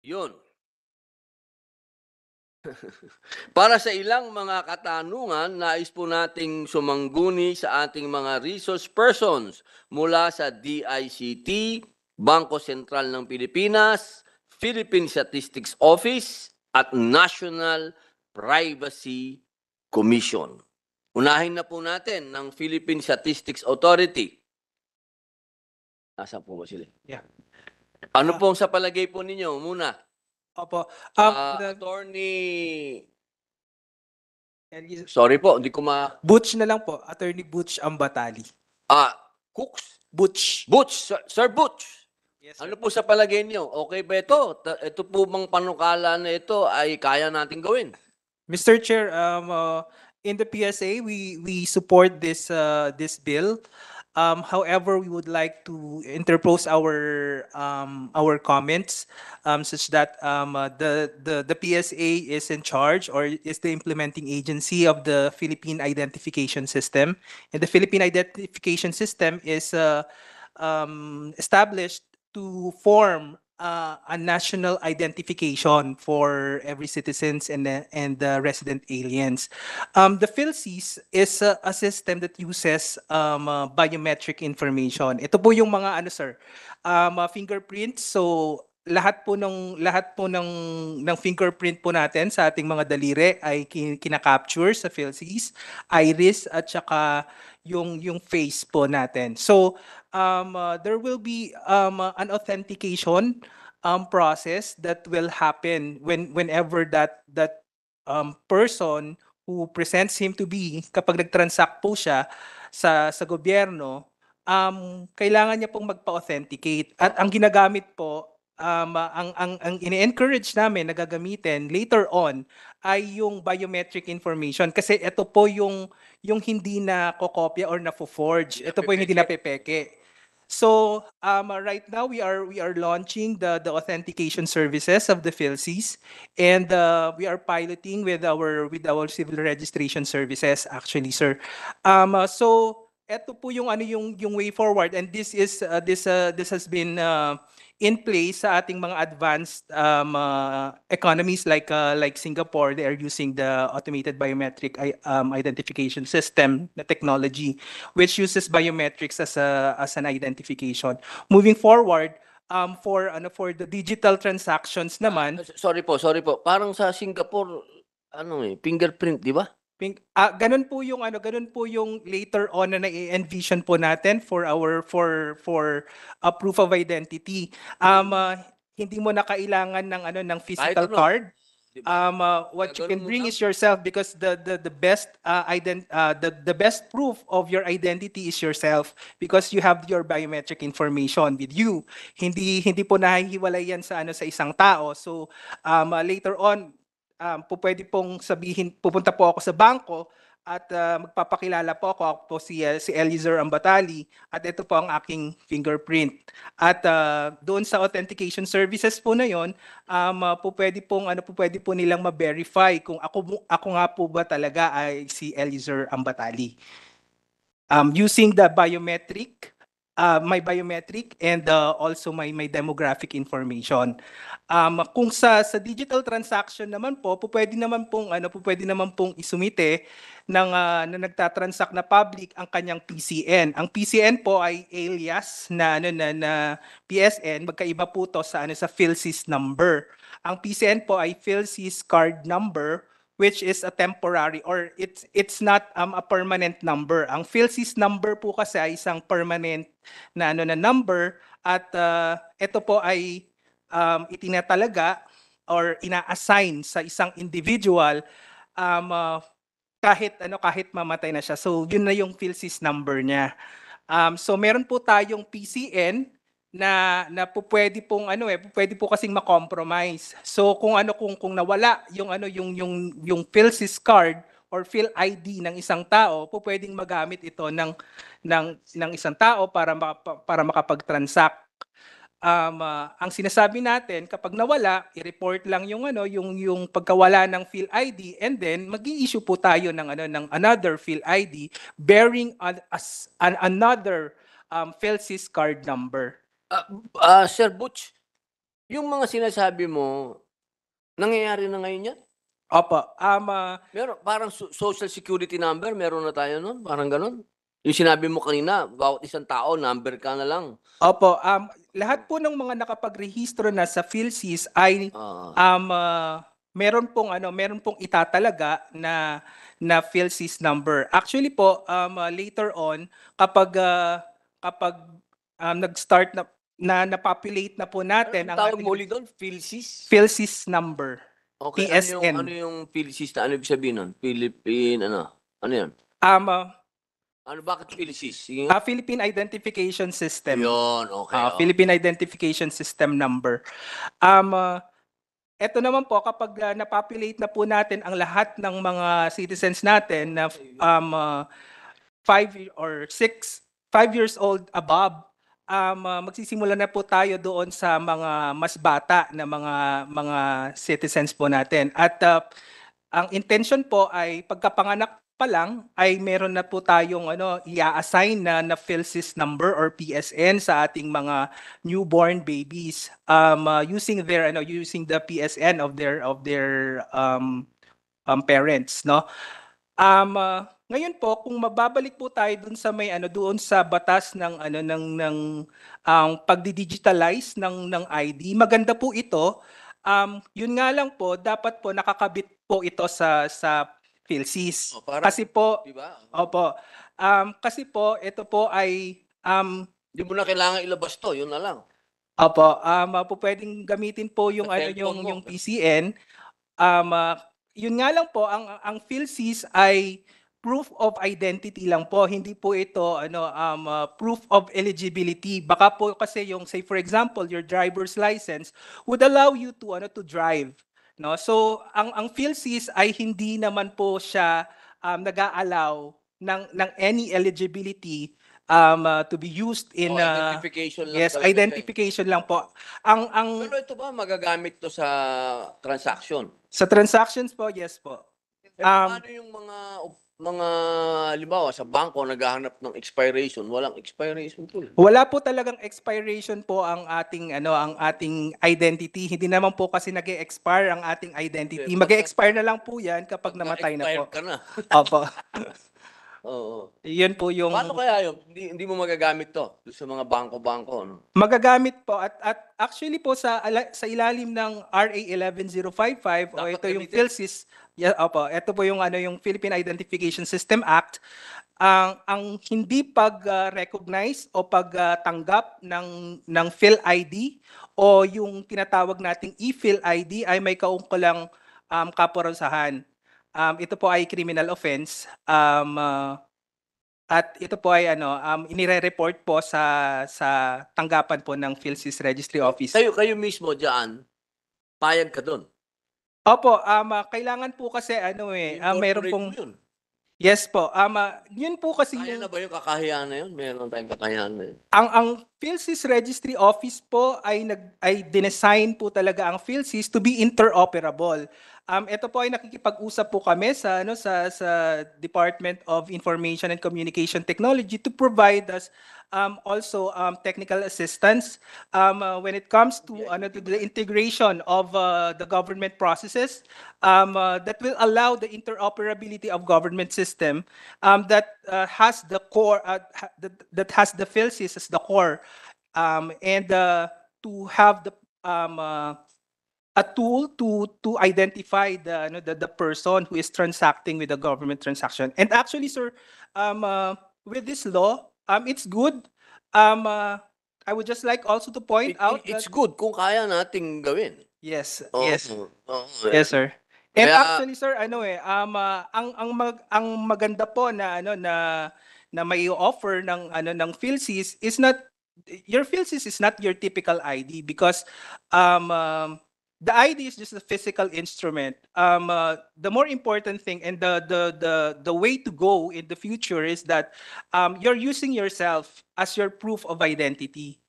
Yun. (laughs) Para sa ilang mga katanungan, nais po nating sumangguni sa ating mga resource persons mula sa DICT, Bangko Sentral ng Pilipinas, Philippine Statistics Office, at National Privacy Commission. Unahin na po natin ng Philippine Statistics Authority. Nasaan po ba sila? Yeah. Ano pong sa palagay po ninyo muna? Opo. Um, Ah, the- attorney... Sorry po, hindi ko ma... Butch na lang po, Attorney Butch Ambatali. Ah, Cooks? Butch. Butch, Sir, Sir Butch. ano po sa palagay niyo? Okay ba ito? Ta- Ito po bang panukala na ito ay kaya natin gawin? Mr. Chair, um, uh, in the PSA, we we support this uh, this bill. Um, however, we would like to interpose our um, our comments um, such that um, uh, the, the the PSA is in charge or is the implementing agency of the Philippine Identification System, and the Philippine Identification System is uh, um, established to form uh, a national identification for every citizens and the, and the resident aliens. Um, the PhilSys is a, a system that uses um, uh, biometric information. Ito po yung mga ano sir, um, uh, fingerprints. So lahat po ng lahat po ng ng fingerprint po natin sa ating mga daliri ay kin- kina-capture sa PhilSys, iris at saka yung yung face po natin. So um, uh, there will be um, uh, an authentication um, process that will happen when whenever that that um, person who presents him to be (laughs) kapag nag-transact po siya sa sa gobyerno um kailangan niya pong magpa-authenticate. At ang ginagamit po um, uh, ang ang ang ini-encourage namin na gagamitin later on ay yung biometric information. Kasi ito po yung yung hindi na kokopya or na forge ito po yung hindi na pepeke So um, right now we are we are launching the the authentication services of the PhilSys, and uh, we are piloting with our with our civil registration services actually, sir. Um, uh, so eto po yung ano yung yung way forward, and this is uh, this uh, this has been uh, in place sa ating mga advanced um, uh, economies like uh, like Singapore. They are using the automated biometric um, identification system, the technology, which uses biometrics as a as an identification. Moving forward, um, for ano for the digital transactions naman, Sorry po, sorry po. Parang sa Singapore, ano eh, fingerprint, di ba? Pink, ah, ganun po yung ano, ganun po yung later on na na-envision po natin for our for for a proof of identity. Um ah, hindi mo na kailangan ng ano ng physical ano. card. Um ah, what you can bring is yourself because the the the best uh, ident uh, the the best proof of your identity is yourself because you have your biometric information with you. Hindi hindi po nahihiwalay yan sa ano sa isang tao. So um ah, later on um, po pwede pong sabihin, pupunta po ako sa bangko at ah, magpapakilala po ako, ako po si, uh, si Eliezer Ambatali at ito po ang aking fingerprint. At ah, doon sa authentication services po na yon, um, ah, po pwede pong ano po pwede po nilang ma-verify kung ako ako nga po ba talaga ay si Eliezer Ambatali. Um, using the biometric uh, my biometric and uh, also my my demographic information. Um, kung sa sa digital transaction naman po, po pwede naman pong ano po pwede naman pong isumite ng ah, na nagtatransact na public ang kanyang PCN. Ang PCN po ay alias na ano na, na PSN, magkaiba po to sa ano sa PhilSys number. Ang PCN po ay PhilSys card number which is a temporary or it's it's not um, a permanent number. Ang PhilSys number po kasi ay isang permanent na ano na number at uh, ito po ay um, itinatalaga or ina-assign sa isang individual um, uh, kahit ano kahit mamatay na siya. So yun na yung PhilSys number niya. Um, so meron po tayong PCN na na pwede pong ano eh, pwede po kasing ma-compromise. So kung ano kung kung nawala yung ano yung yung yung PhilSys card or Phil ID ng isang tao, po pwedeng magamit ito ng ng ng isang tao para maka- para makapag-transact. Um, ah, ang sinasabi natin kapag nawala, i-report lang yung ano yung yung pagkawala ng Phil ID and then magi-issue po tayo ng ano ng another Phil ID bearing an, as, an another um, PhilSys card number. Ah, Sir Butch, yung mga sinasabi mo, nangyayari na ngayon yan? Opo, um, ah, Meron, parang so- social security number, meron na tayo nun? Parang ganun? Yung sinabi mo kanina, bawat isang tao, number ka na lang. Opo, um, lahat po ng mga nakapagrehistro na sa PhilSys ay um, ah, meron pong ano, meron pong itatalaga na na PhilSys number. Actually po, um, ah, later on kapag ah, kapag um, nag-start na na na-populate na po natin Ang tawag ating mo ulit doon, PhilSys? PhilSys number. Okay, PSN. ano yung, ano yung PhilSys na ano ibig sabihin nun? Philippine, ano? Ano yan? Um, ah, Ano, bakit PhilSys? Sige nga. ah, Philippine Identification System. Yun, okay. Ah, oh. Philippine Identification System number. Um, ah, eto naman po, kapag ah, napopulate na po natin ang lahat ng mga citizens natin na um, ah, five y- or six, five years old above, um, ah, magsisimula na po tayo doon sa mga mas bata na mga mga citizens po natin. At ah, ang intention po ay pagkapanganak pa lang ay meron na po tayong ano i-assign na na PhilSys number or PSN sa ating mga newborn babies um uh, using their ano using the PSN of their of their um, um parents no um uh, ngayon po kung mababalik po tayo dun sa may ano doon sa batas ng ano ng ng ang pagdi-digitalize ng ng ID maganda po ito um yun nga lang po dapat po nakakabit po ito sa sa PhilSys kasi po Di ba? Opo. Um, kasi po, ito po ay, um, Di mo na kailangan ilabas to, yun na lang. opo, um, uh, po pwedeng gamitin po yung, ano, yung, mo. yung PCN. Um, uh, yun nga lang po, ang, ang PhilSys ay proof of identity lang po. Hindi po ito ano um, uh, proof of eligibility. Baka po kasi yung say for example, your driver's license would allow you to ano to drive. No? So ang ang PhilSys ay hindi naman po siya um, nag-aalaw ng ng any eligibility um, uh, to be used in Oh, uh, identification lang Yes, eh. identification lang po. Ang ang Pero ito ba magagamit to sa transaction? sa transactions po, yes po. Eh, Um, paano yung mga mga halimbawa sa bangko naghahanap ng expiration, walang expiration po. Wala po talagang expiration po ang ating ano ang ating identity. Hindi naman po kasi nag-expire ang ating identity. Mag-expire na lang po 'yan kapag namatay na po. Ka na. Opo. (laughs) Oo. Yun po yung Paano kaya yun? Hindi, hindi mo magagamit to doon sa mga bangko-bangko. No? magagamit po at at actually po sa ala- sa ilalim ng RA 11055 o ito yung PhilSys yeah, opo ito po yung ano yung Philippine Identification System Act ang ang hindi pag-recognize o pagtanggap ng ng PhilID o yung tinatawag nating e-PhilID ay may kaungkulang um, kaparusahan. Um, ito po ay criminal offense. Um, ah, at ito po ay ano, um, inire-report po sa sa tanggapan po ng PhilSys Registry Office. Kayo, kayo mismo dyan, payag ka doon. Opo, um, ah, kailangan po kasi ano eh, ah, meron pong yun. Yes po. Um, ah, yun po kasi Kaya yung na ba yung kakahiyan na yun? Meron tayong kakahiyan na yun. ang ang PhilSys Registry Office po ay nag ay dinesign po talaga ang PhilSys to be interoperable. Um ito po ay nakikipag-usap po kami sa ano sa sa Department of Information and Communication Technology to provide us um also um technical assistance um uh, when it comes to ano to the integration of uh, the government processes um uh, that will allow the interoperability of government system um that uh, has the core uh, ha- that, that has the PhilSys as the core um, and uh, to have the um, uh, a tool to to identify the, ano, the the person who is transacting with the government transaction. And actually, sir, um, uh, with this law, um, it's good. Um, uh, I would just like also to point It- out it- it's that- good kung kaya nating gawin. Yes, Oo, yes. oo, Yes, sir. And Kaya- actually, sir, ano eh, um, ah, ang ang mag, ang maganda po na ano na na may offer ng ano ng PhilSys is not your PhilSys is not your typical ID because um, um the ID is just a physical instrument. Um, uh, the more important thing and the, the the the way to go in the future is that um, you're using yourself as your proof of identity.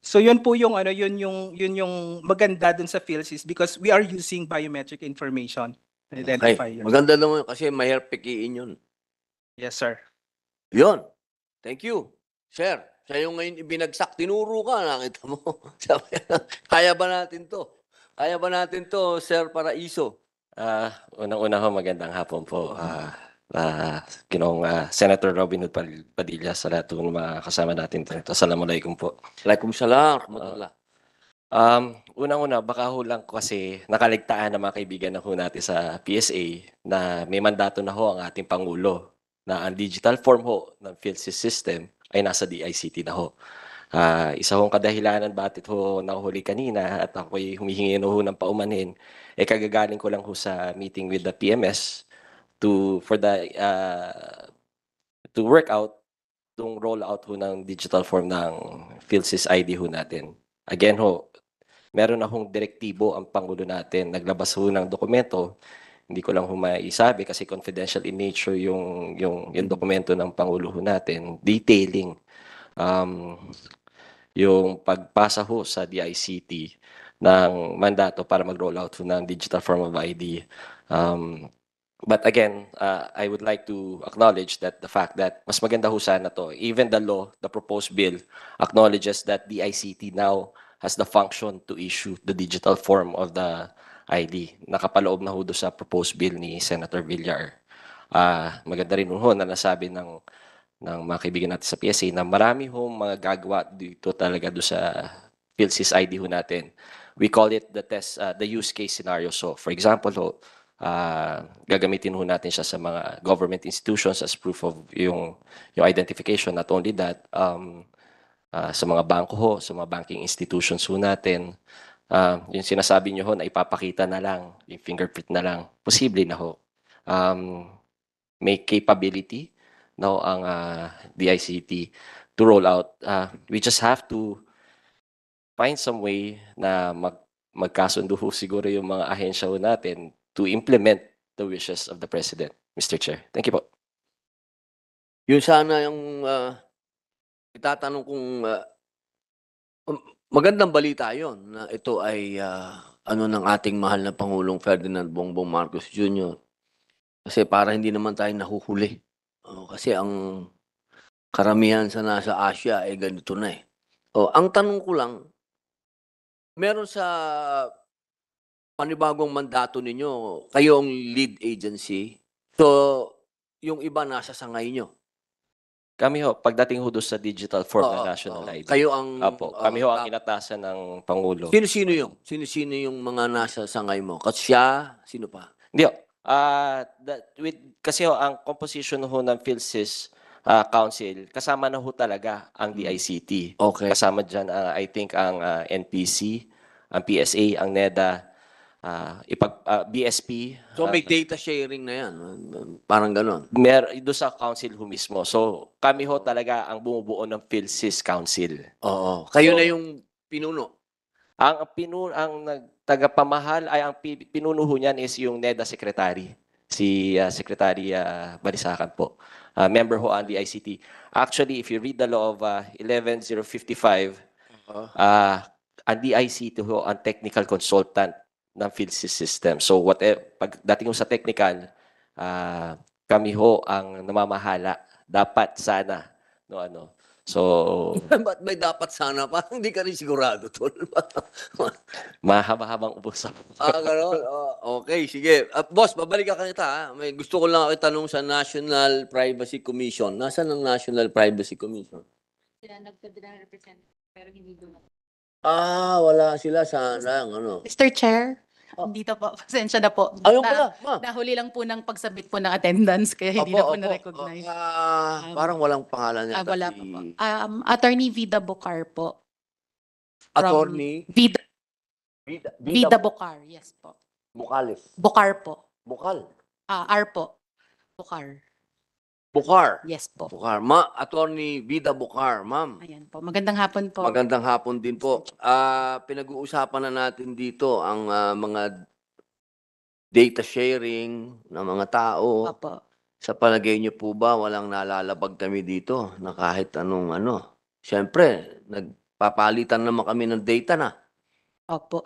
So yun po yung ano yun yung yun yung maganda dun sa PhilSys because we are using biometric information to Okay. identify you. Maganda naman yun kasi mahirap pikiin yun. Yes, sir. Yun. Thank you. Sir, yung ngayon ibinagsak, tinuro ka, nakita mo. (laughs) Kaya ba natin to? Kaya ba natin to, Sir Paraiso? Ah, unang-una ho, magandang hapon po. Ah, ah, Ginoong ah, Senator Robin Hood Pal- Padilla sa lahat ng mga kasama natin dito. Assalamualaikum po. Waalaikumsalam. rahmatullah. Um, unang-una, baka ho lang kasi nakaligtaan ng mga kaibigan na ho natin sa PSA na may mandato na ho ang ating Pangulo na ang digital form ho ng PhilSys system ay nasa DICT na ho. Ah, isa hong kadahilanan bakit ho nakuhuli kanina at ako'y humihingi na ho ng paumanhin, eh kagagaling ko lang ho sa meeting with the PMS to for the ah, to work out yung rollout ho ng digital form ng PhilSys ID ho natin. Again ho, meron na hong direktibo ang Pangulo natin. Naglabas ho ng dokumento. Hindi ko lang ho maisabi kasi confidential in nature yung, yung, yung dokumento ng Pangulo ho natin. Detailing um, yung pagpasa ho sa DICT ng mandato para mag-roll out ng digital form of ID. Um, But again, uh, I would like to acknowledge that the fact that mas maganda ho sana to. Even the law, the proposed bill, acknowledges that the ICT now has the function to issue the digital form of the ID. Nakapaloob na ho doon sa proposed bill ni Senator Villar. Ah, maganda rin ho na nasabi ng ng mga kaibigan natin sa PSA na marami ho mga gagawa dito talaga doon sa PhilSys ID ho natin. We call it the test, uh, the use case scenario. So, for example ho, ah gagamitin ho natin siya sa mga government institutions as proof of yung yung identification. Not only that, um, ah, sa mga bangko ho, sa mga banking institutions ho natin, ah, yung sinasabi nyo ho na ipapakita na lang, yung fingerprint na lang, posible na ho. Um, may capability no ang ah, DICT to roll out. Ah, we just have to find some way na mag magkasundo ho (laughs) siguro yung mga ahensya ho natin to implement the wishes of the President, Mr. Chair. Thank you po. Yun sana yung ah, itatanong kung ah, um, magandang balita yon na ito ay ah, ano ng ating mahal na Pangulong Ferdinand Bongbong Marcos Jr. Kasi para hindi naman tayo nahuhuli. Oh, kasi ang karamihan sa nasa Asia ay ganito na eh. Oh, ang tanong ko lang, meron sa panibagong mandato ninyo, kayo ang lead agency. So, yung iba nasa sangay nyo. Kami ho, pagdating ho doon sa digital form Oo, ng national oo. ID. Kayo ang- Apo, oo, kami ho ang inatasan ng Pangulo. Sino-sino yung? Sino-sino yung mga nasa sangay mo? Kasi siya, sino pa? Hindi ho. Ah, that, with, kasi ho, ang composition ho ng PhilSys ah, Council, kasama na ho talaga ang DICT. Okay. Kasama dyan, ah, I think, ang ah, NPC, ang PSA, ang NEDA, ah, ipag, ah, BSP. So may data sharing na yan. Parang ganon. mer doon sa council ho mismo. So, kami ho talaga ang bumubuo ng PhilSys Council. Oo. Kayo So, na yung pinuno. Ang pinuno ang nag tagapamahal ay ang pi- pinuno ho niyan is yung NEDA secretary. Si ah, Secretary ah, Balisacan po. Ah, member ho ang DICT. Actually, if you read the law of ah, 11055, ah ang DICT ho ang technical consultant ng PhilSys system. So whatever pagdating ho sa technical, ah, kami ho ang namamahala. Dapat sana no ano. So (laughs) Ba't may dapat sana? Parang hindi ka rin sigurado, tol. (laughs) mahaba-habang ubusan. ah, ganon. Oh, okay, sige. Ah, boss, babalik ka kita. Ha? May gusto ko lang itanong sa National Privacy Commission. Nasaan ang National Privacy Commission? Ah, wala sila sana. Ano? Mr. Chair, dito po, (laughs) pasensya na po. Ayun Na- pala, ma. Nahuli lang po ng pagsabit po ng attendance, kaya hindi na po na-recognize. Ah, parang walang pangalan Ah, yata. wala po po. Um, Attorney Vida Bocar po. From Attorney Vida, Vida, Vida Bocar, yes po. Bucales. Bocar po. Bukal. Ah, R po. Bocar. Bukar. Yes po. Bukar. Ma, Attorney Vida Bukar, ma'am. Ayan po. Magandang hapon po. Magandang hapon din po. Ah, pinag-uusapan na natin dito ang ah, mga data sharing ng mga tao. Opo. Sa palagay niyo po ba walang nalalabag kami dito na kahit anong ano? Siyempre, nagpapalitan naman kami ng data na. Opo.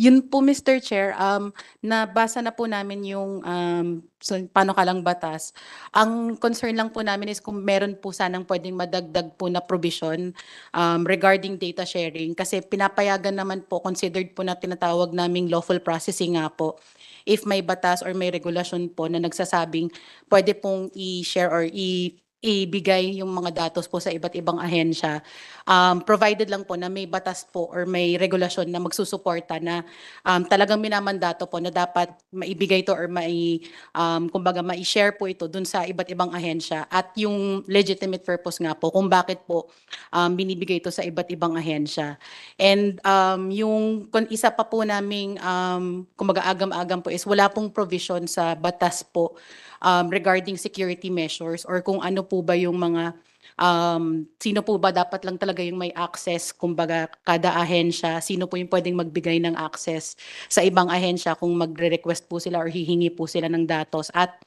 Yun po, Mr. Chair, um, nabasa na po namin yung um, so, panukalang batas. Ang concern lang po namin is kung meron po sanang pwedeng madagdag po na provision um, regarding data sharing. Kasi pinapayagan naman po, considered po na tinatawag naming lawful processing nga po. If may batas or may regulasyon po na nagsasabing pwede pong i-share or i- ibigay yung mga datos po sa iba't ibang ahensya um, provided lang po na may batas po or may regulasyon na magsusuporta na um, talagang minamandato po na dapat maibigay to or mai, um, kumbaga mai-share po ito dun sa iba't ibang ahensya at yung legitimate purpose nga po kung bakit po um, binibigay ito sa iba't ibang ahensya. And um, yung isa pa po naming um, kumbaga agam-agam po is wala pong provision sa batas po um, regarding security measures or kung ano po ba yung mga um, sino po ba dapat lang talaga yung may access, kumbaga kada ahensya, sino po yung pwedeng magbigay ng access sa ibang ahensya kung magre-request po sila or hihingi po sila ng datos at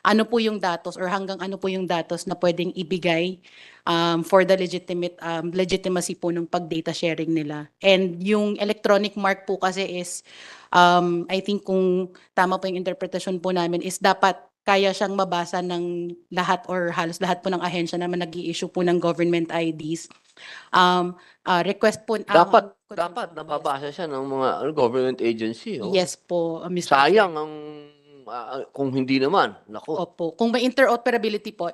ano po yung datos or hanggang ano po yung datos na pwedeng ibigay um, for the legitimate um, legitimacy po ng pag-data sharing nila. And yung electronic mark po kasi is um, I think kung tama po yung interpretation po namin is dapat kaya siyang mabasa ng lahat or halos lahat po ng ahensya naman nag issue po ng government IDs. Um, ah, request po. ah, Dapat, dapat nababasa siya ng mga government agency. oh. Yes po, uh, Mr. Sayang ang ah, kung hindi naman. Nako. Opo. Kung may interoperability po,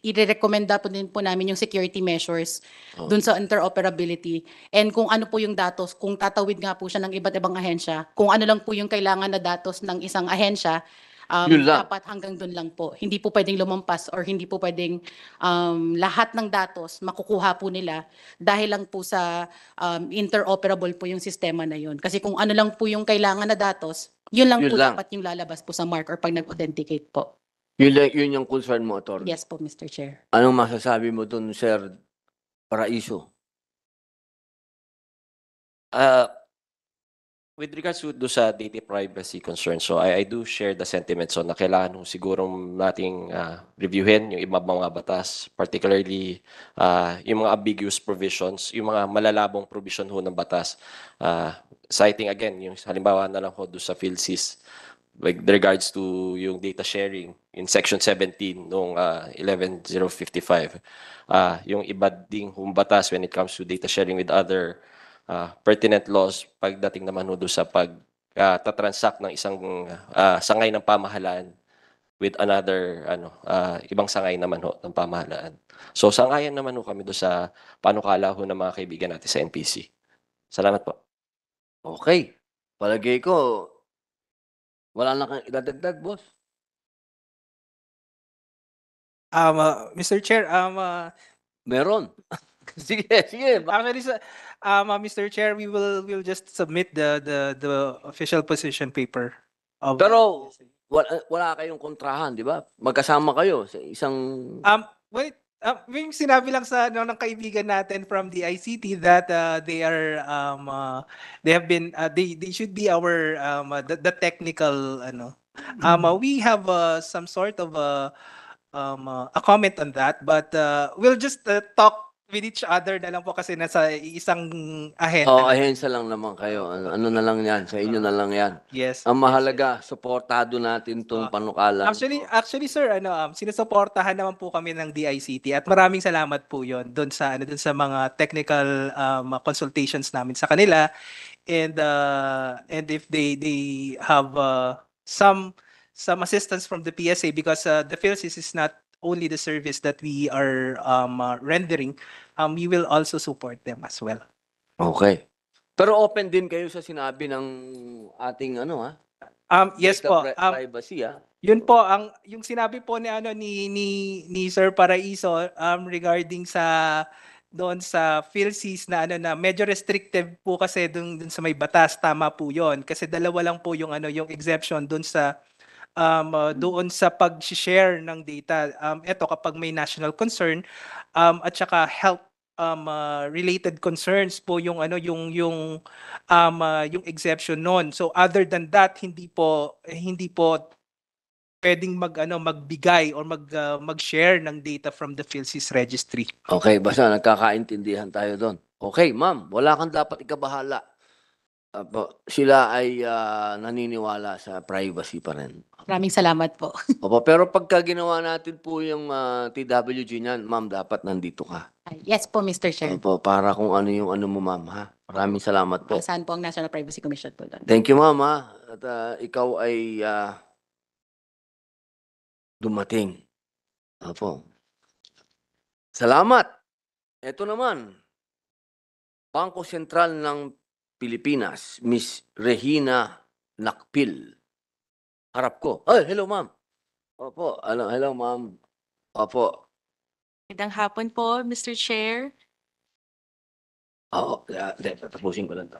i-recommenda po din po namin yung security measures Oh. dun sa interoperability. And kung ano po yung datos, kung tatawid nga po siya ng iba't ibang ahensya, kung ano lang po yung kailangan na datos ng isang ahensya, um, Yun lang. dapat hanggang dun lang po. Hindi po pwedeng lumampas or hindi po pwedeng um, lahat ng datos makukuha po nila dahil lang po sa um, interoperable po yung sistema na yun. Kasi kung ano lang po yung kailangan na datos, yun lang Yun po lang. dapat yung lalabas po sa mark or pag nag-authenticate po. Yun, lang- yun yung concern mo, Atty. Yes po, Mr. Chair. Anong masasabi mo dun, Sir Paraiso? Uh, with regards to sa data privacy concern, so I, I do share the sentiment so na kailangan ho siguro nating ah, reviewin yung ibang mga batas, particularly ah, yung mga ambiguous provisions, yung mga malalabong provision ho ng batas. Ah, citing again, yung halimbawa na lang ho do sa PhilSys, with regards to yung data sharing in section 17 noong uh, 11055 uh, yung iba ding humbatas when it comes to data sharing with other uh, pertinent laws pagdating naman ho doon sa pag uh, tatransact ng isang uh, sangay ng pamahalaan with another ano uh, ibang sangay naman ho ng pamahalaan. So sangayan naman ho kami doon sa panukala ho ng mga kaibigan natin sa NPC. Salamat po. Okay. Palagay ko, wala na kang idadagdag, boss. Um, uh, Mr. Chair, um, uh, Meron. (laughs) (laughs) sige, sige. Actually, sa, um, uh, Mr. Chair, we will will just submit the the the official position paper. Of, Pero wala, wala kayong kontrahan, di ba? Magkasama kayo sa isang... Um, wait, um, yung sinabi lang sa ano, ng kaibigan natin from the ICT that uh, they are um uh, they have been uh, they they should be our um uh, the, the technical ano um uh, we have uh, some sort of a um uh, a comment on that but uh, we'll just uh, talk with each other na lang po kasi nasa isang ahensya. Oh, ahensya lang naman kayo. Ano, ano na lang yan? Sa inyo na lang yan. Yes. Ang mahalaga, suportado natin tong panukala. Actually, actually sir, ano um sinusuportahan naman po kami ng DICT at maraming salamat po 'yon doon sa ano doon sa mga technical um, consultations namin sa kanila and uh, and if they they have uh, some some assistance from the PSA because uh, the PhilSys is not only the service that we are um, uh, rendering, um, we will also support them as well. Okay. Pero open din kayo sa sinabi ng ating ano ha? Um, yes Data po. pri- Um, privacy ha? Yun po ang yung sinabi po ni ano ni ni ni Sir Paraiso um regarding sa doon sa PhilSys na ano na medyo restrictive po kasi doon, doon sa may batas tama po 'yon kasi dalawa lang po yung ano yung exemption doon sa um uh, doon sa pag-share ng data um eto kapag may national concern um at saka health um uh, related concerns po yung ano yung yung um uh, yung exemption noon so other than that hindi po hindi po pwedeng mag ano magbigay or mag uh, mag-share ng data from the PhilSys registry. Okay, basta nagkakaintindihan tayo doon. Okay, ma'am, wala kang dapat ikabahala. Apo, sila ay ah, naniniwala sa privacy pa rin. Maraming salamat po. (laughs) Opo, pero pagka ginawa natin po yung ah, TWG niyan, ma'am, dapat nandito ka. Yes po, Mr. Chair. Opo, para kung ano yung ano mo, ma'am, ha? Maraming salamat po. Saan po ang National Privacy Commission po doon? Thank you, ma'am, ha? At ah, ikaw ay ah, dumating. Opo. Salamat. Ito naman, Bangko Sentral ng Pilipinas, Miss Regina Nakpil. Harap ko. Ay, hello, ma'am. Opo, hello, hello, ma'am. Opo. Magandang hapon po, Mr. Chair. Oo, uh, tapusin ko lang to.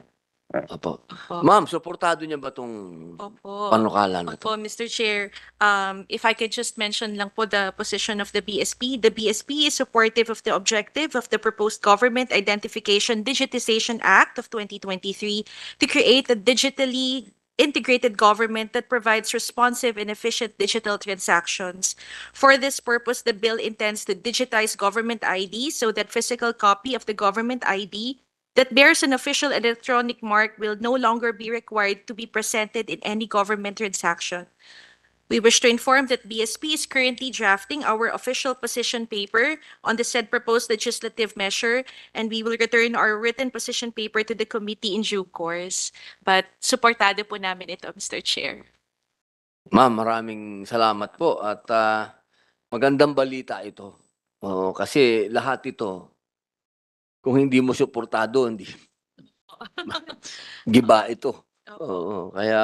Opo. Opo. Ma'am, suportado niya ba itong Opo. panukala na to? Opo, Mr. Chair. Um, if I could just mention lang po the position of the BSP. The BSP is supportive of the objective of the proposed Government Identification Digitization Act of 2023 to create a digitally integrated government that provides responsive and efficient digital transactions. For this purpose, the bill intends to digitize government ID so that physical copy of the government ID that bears an official electronic mark will no longer be required to be presented in any government transaction. We wish to inform that BSP is currently drafting our official position paper on the said proposed legislative measure, and we will return our written position paper to the committee in due course. But supportado po namin ito, Mr. Chair. Ma'am, maraming salamat po at ah, magandang balita ito. Oo, kasi lahat ito, kung hindi mo suportado, hindi (laughs) giba ito. Oo, kaya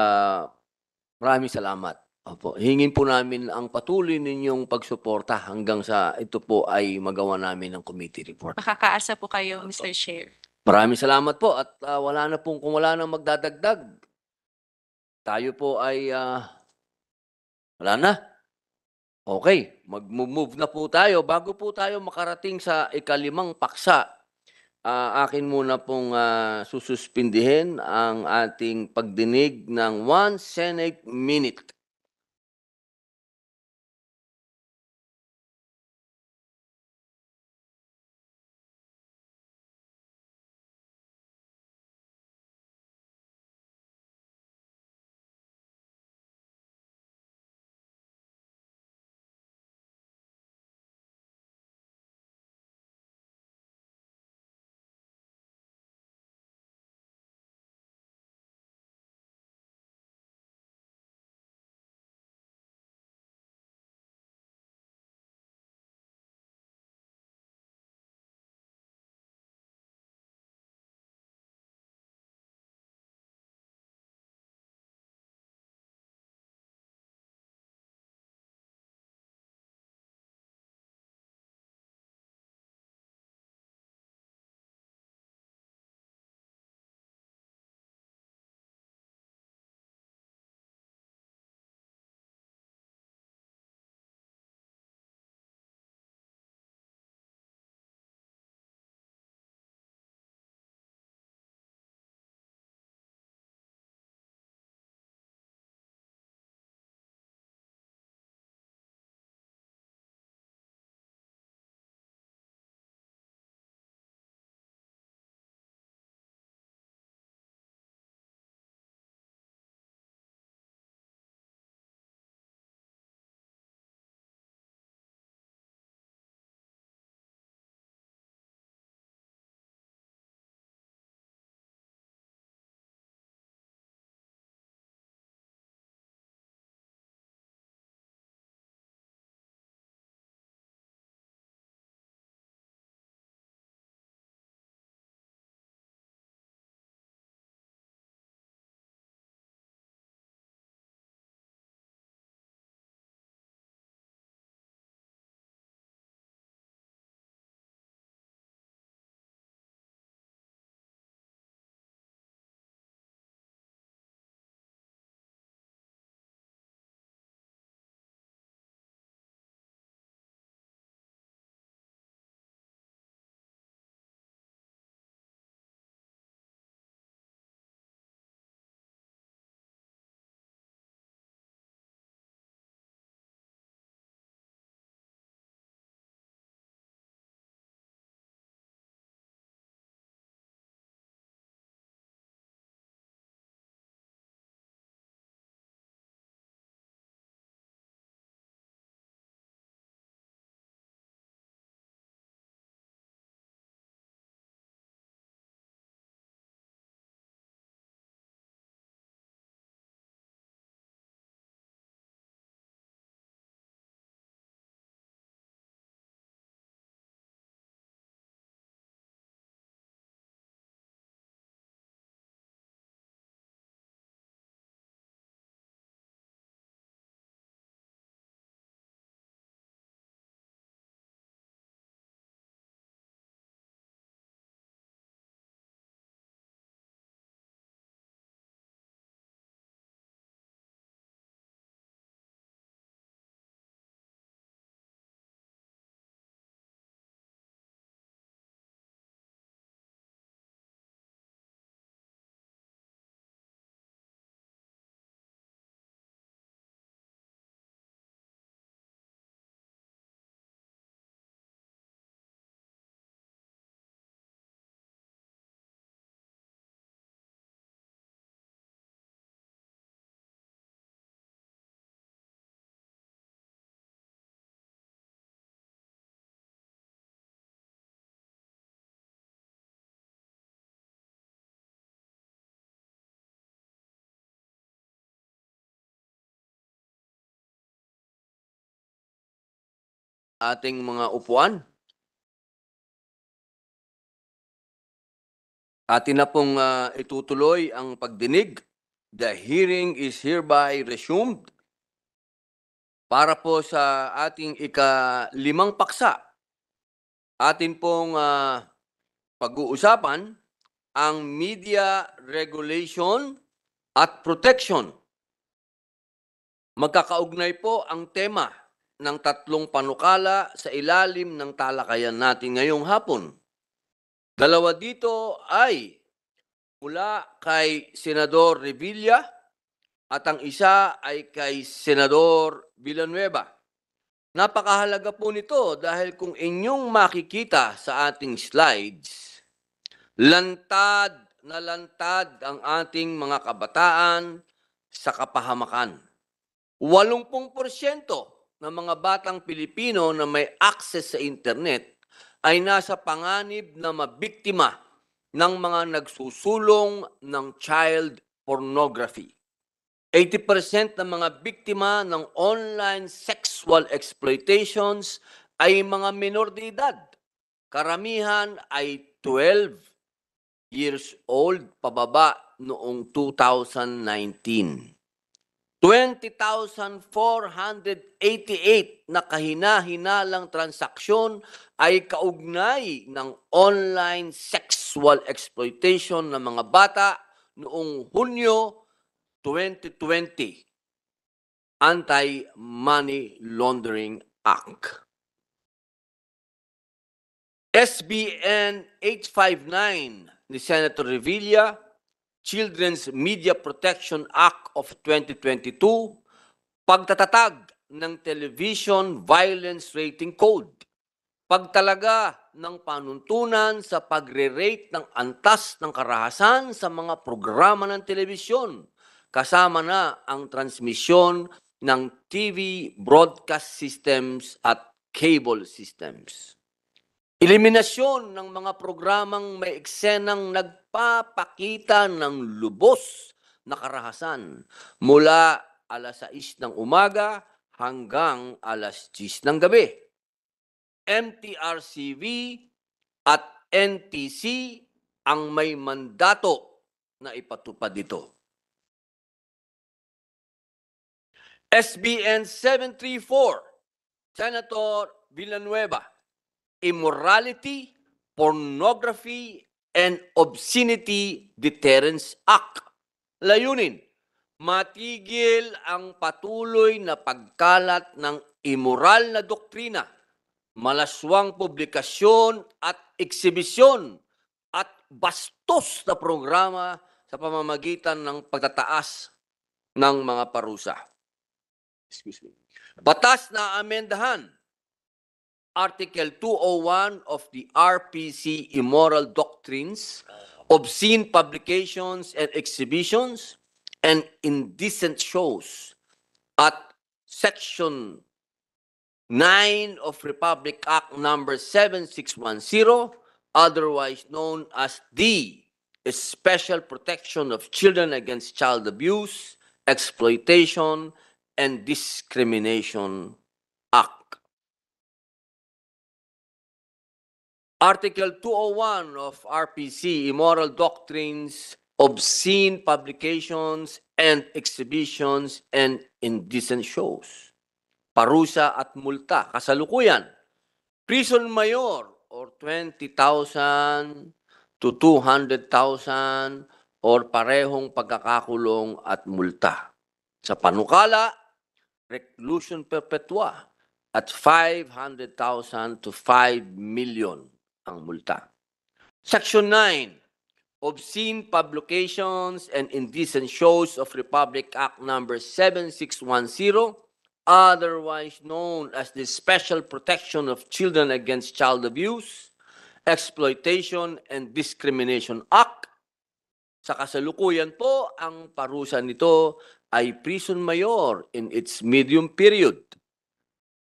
maraming salamat. Opo, hingin po namin ang patuloy ninyong pagsuporta hanggang sa ito po ay magawa namin ng committee report. Makakaasa po kayo, Mr. Chair. Maraming salamat po at ah, wala na pong kung wala nang magdadagdag. Tayo po ay ah, wala na. Okay, mag-move na po tayo. Bago po tayo makarating sa ikalimang paksa, ah, akin muna pong ah, sususpindihin ang ating pagdinig ng one Senate minute. Ating mga upuan. Atin na pong ah, itutuloy ang pagdinig. The hearing is hereby resumed para po sa ating ika-limang paksa. Atin pong ah, pag-uusapan ang media regulation at protection. Magkakaugnay po ang tema ng tatlong panukala sa ilalim ng talakayan natin ngayong hapon. Dalawa dito ay mula kay Senador Revilla at ang isa ay kay Senador Villanueva. Napakahalaga po nito dahil kung inyong makikita sa ating slides, lantad na lantad ang ating mga kabataan sa kapahamakan. 80% ng mga batang Pilipino na may access sa internet ay nasa panganib na mabiktima ng mga nagsusulong ng child pornography. 80% ng mga biktima ng online sexual exploitations ay mga minor de edad. Karamihan ay 12 years old pababa noong 2019. 20,488 na kahina-hinalang transaksyon ay kaugnay ng online sexual exploitation ng mga bata noong Hunyo 2020. Anti-Money Laundering Act. SBN 859 ni Senator Revilla Children's Media Protection Act of 2022, pagtatatag ng Television Violence Rating Code, pagtalaga ng panuntunan sa pagre-rate ng antas ng karahasan sa mga programa ng telebisyon, kasama na ang transmisyon ng TV broadcast systems at cable systems. Eliminasyon ng mga programang may eksenang nagpapakita ng lubos na karahasan mula alas 6 ng umaga hanggang alas 10 ng gabi. MTRCV at NTC ang may mandato na ipatupad dito. SBN 734, Senator Villanueva, Immorality, Pornography, and Obscenity Deterrence Act. Layunin, matigil ang patuloy na pagkalat ng immoral na doktrina, malaswang publikasyon at eksibisyon at bastos na programa sa pamamagitan ng pagtataas ng mga parusa. Excuse me. Batas na amendahan Article 201 of the RPC Immoral Doctrines, Obscene Publications and Exhibitions, and Indecent Shows at Section 9 of Republic Act Number 7610, otherwise known as the Special Protection of Children Against Child Abuse, Exploitation, and Discrimination Act. Article 201 of RPC, Immoral Doctrines, Obscene Publications and Exhibitions, and Indecent Shows. Parusa at multa, kasalukuyan. Prison mayor or 20,000 to 200,000 or parehong pagkakakulong at multa. Sa panukala, reclusion perpetua at 500,000 to 5 million ang multa. Section 9, Obscene Publications and Indecent Shows of Republic Act Number 7610, otherwise known as the Special Protection of Children Against Child Abuse, Exploitation and Discrimination Act. Sa kasalukuyan po, ang parusa nito ay prison mayor in its medium period.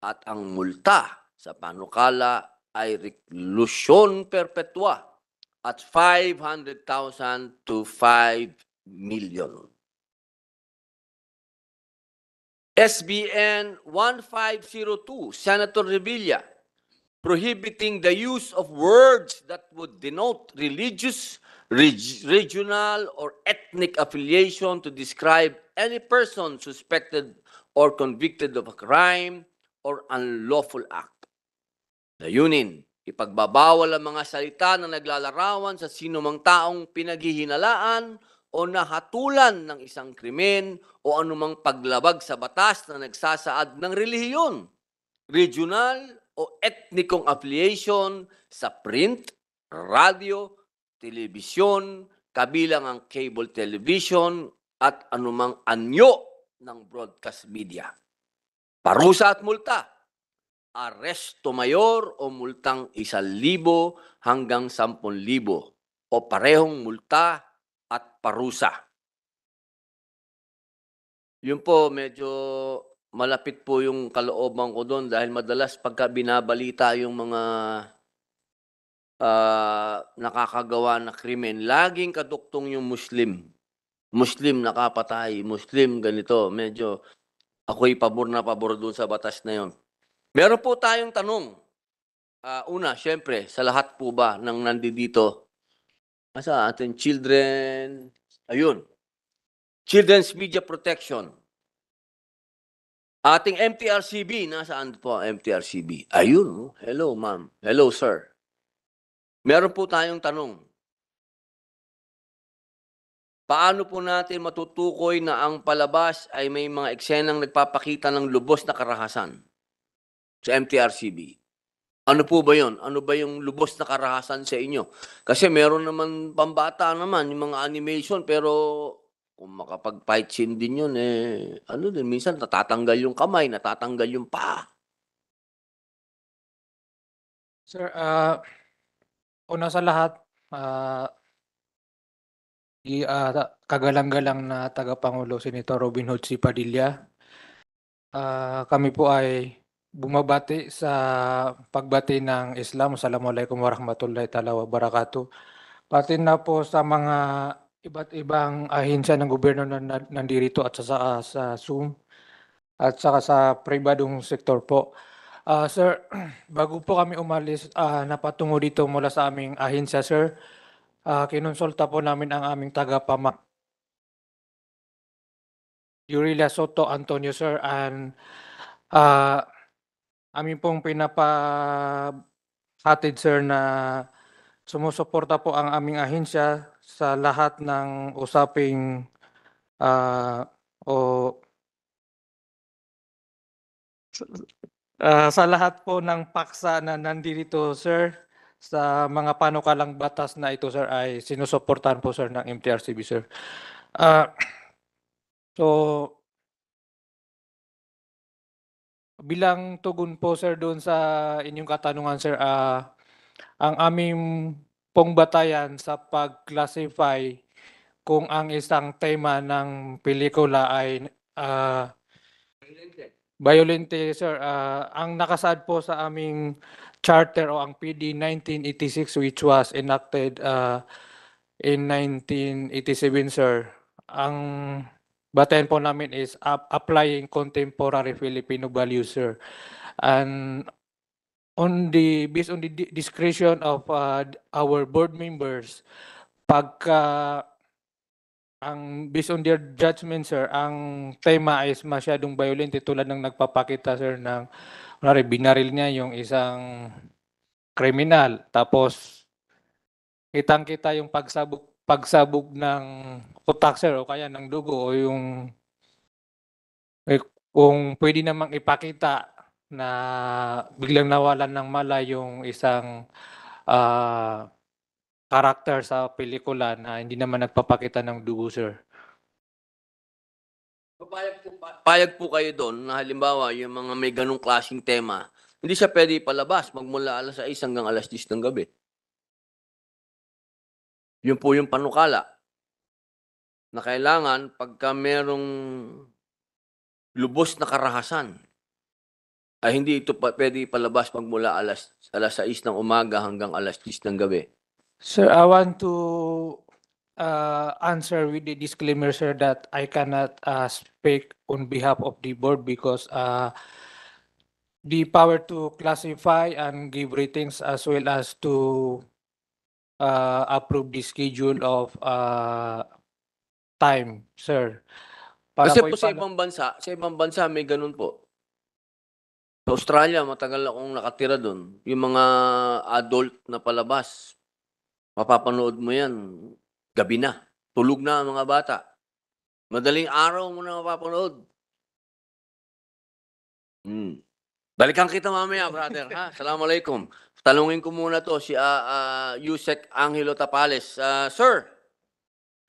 At ang multa sa panukala ay reclusion perpetua at 500,000 to 5 million. SBN 1502, Senator Revilla, prohibiting the use of words that would denote religious, reg- regional, or ethnic affiliation to describe any person suspected or convicted of a crime or unlawful act. Layunin, ipagbabawal ang mga salita na naglalarawan sa sinumang taong pinaghihinalaan o nahatulan ng isang krimen o anumang paglabag sa batas na nagsasaad ng relihiyon, regional o etnikong affiliation sa print, radio, telebisyon, kabilang ang cable television at anumang anyo ng broadcast media. Parusa at multa. Aresto mayor o multang 1,000 hanggang 10,000 o parehong multa at parusa. Yun po, medyo malapit po yung kalooban ko doon dahil madalas pagka binabalita yung mga ah, nakakagawa na krimen, laging kaduktong yung Muslim. Muslim nakapatay, Muslim ganito. Medyo ako'y pabor na pabor doon sa batas na yon. Meron po tayong tanong. Ah, una, syempre, sa lahat po ba ng nandito, sa ating children, ayun, Children's Media Protection. Ating MTRCB, nasaan po ang MTRCB? Ayun, oh. hello ma'am, hello sir. Meron po tayong tanong. Paano po natin matutukoy na ang palabas ay may mga eksenang nagpapakita ng lubos na karahasan sa MTRCB? Ano po ba yon? Ano ba yung lubos na karahasan sa inyo? Kasi meron naman pambata naman, yung mga animation, pero kung makapag-fight scene din yun, eh, ano din, minsan natatanggal yung kamay, natatanggal yung paa. Sir, ah, una sa lahat, ah, i ah, kagalang-galang na tagapangulo Senator Robin Hood C. Padilla. Ah, kami po ay bumabati sa pagbati ng Islam. Assalamualaikum warahmatullahi taala wabarakatuh. Pati na po sa mga iba't ibang ahensya ng gobyerno na na- nandirito at sa, sa, sa Zoom at saka sa pribadong sektor po. Ah, sir, (clears throat) bago po kami umalis, ah, napatungo dito mula sa aming ahensya, sir. Ah, kinonsulta po namin ang aming tagapama. Yurilia Soto Antonio, sir, and ah, amin pong pinapahatid, sir, na sumusuporta po ang aming ahensya sa lahat ng usaping ah, o Ah, sa lahat po ng paksa na nandito, sir, sa mga panukalang batas na ito, sir, ay sinusuportahan po, sir, ng MTRCB, sir. Ah, so, bilang tugon po, sir, doon sa inyong katanungan, sir, ah, ang aming pong batayan sa pag-classify kung ang isang tema ng pelikula ay ah, Violente, sir. Ah, ang nakasaad po sa aming charter o ang PD 1986 which was enacted ah, in 1987, sir. Ang batayan po namin is ap- applying contemporary Filipino values, sir. And on the based on the di- discretion of ah, our board members, pagka ang based on their judgment, sir, ang tema is masyadong violent eh, tulad ng nagpapakita, sir, ng kunwari, binaril niya yung isang kriminal. Tapos, kitang-kita yung pagsabog, pagsabog ng sir, o kaya ng dugo, o yung eh, kung pwede namang ipakita na biglang nawalan ng malay yung isang ah karakter sa pelikula na hindi naman nagpapakita ng dugo, sir. Papayag po, pa- payag po kayo doon na halimbawa yung mga may ganong klaseng tema, hindi siya pwede palabas magmula alas 6 hanggang alas 10 ng gabi. Yun po yung panukala na kailangan pagka merong lubos na karahasan ay hindi ito pa, pwede palabas magmula alas alas 6 ng umaga hanggang alas 10 ng gabi. Sir, I want to uh, answer with the disclaimer, sir, that I cannot uh, speak on behalf of the board because uh, the power to classify and give ratings as well as to uh, approve the schedule of uh, time, sir. Para Kasi po sa ibang bansa, sa ibang bansa may ganun po. Sa Australia, matagal akong nakatira doon. Yung mga adult na palabas, mapapanood mo yan, gabi na. Tulog na ang mga bata. Madaling araw mo na mapapanood. Hmm. Balikan kita mamaya, brother. ha? Assalamualaikum. Talungin ko muna to si ah, ah, Yusek Angelo Tapales. Ah, sir,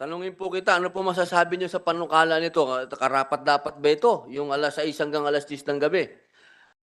Tanungin po kita, ano po masasabi niyo sa panukala nito? Karapat dapat ba ito? Yung alas 6 hanggang alas 10 ng gabi?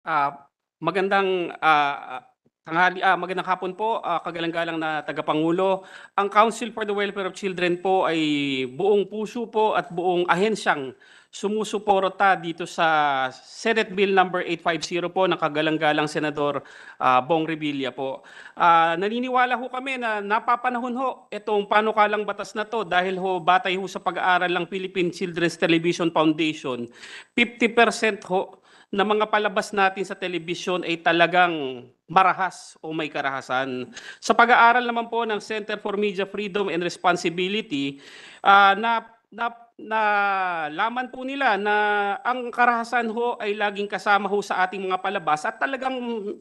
Ah, magandang ah, tanghali, ah, magandang hapon po, ah, kagalang-galang na tagapangulo. Ang Council for the Welfare of Children po ay buong puso po at buong ahensyang sumusuporta dito sa Senate Bill number 850 po ng kagalang-galang Senador ah, Bong Revilla po. Ah, naniniwala ho kami na napapanahon ho itong panukalang batas na to dahil ho batay ho sa pag-aaral ng Philippine Children's Television Foundation, 50% ho na mga palabas natin sa telebisyon ay talagang marahas o may karahasan. Sa pag-aaral naman po ng Center for Media Freedom and Responsibility, ah, na, na, na laman po nila na ang karahasan ho ay laging kasama ho sa ating mga palabas at talagang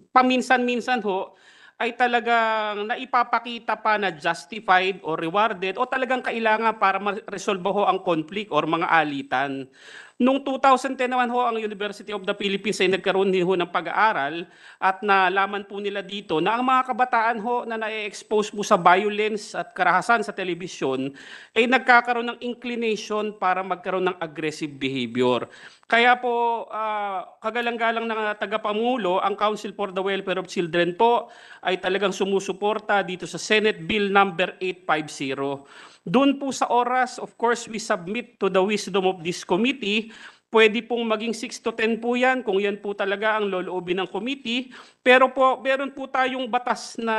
paminsan-minsan ho ay talagang naipapakita pa na justified or rewarded o talagang kailangan para ma-resolve ho ang conflict or mga alitan. Noong 2010 naman ho ang University of the Philippines ay nagkaroon din ho ng pag-aaral at nalaman po nila dito na ang mga kabataan ho na na-expose po sa violence at karahasan sa telebisyon ay nagkakaroon ng inclination para magkaroon ng aggressive behavior. Kaya po ah, kagalang-galang ng tagapamulo ang Council for the Welfare of Children po ay talagang sumusuporta dito sa Senate Bill number 850. Doon po sa oras, of course, we submit to the wisdom of this committee. Pwede pong maging 6 to 10 po yan kung yan po talaga ang loloobin ng committee. Pero po, meron po tayong batas na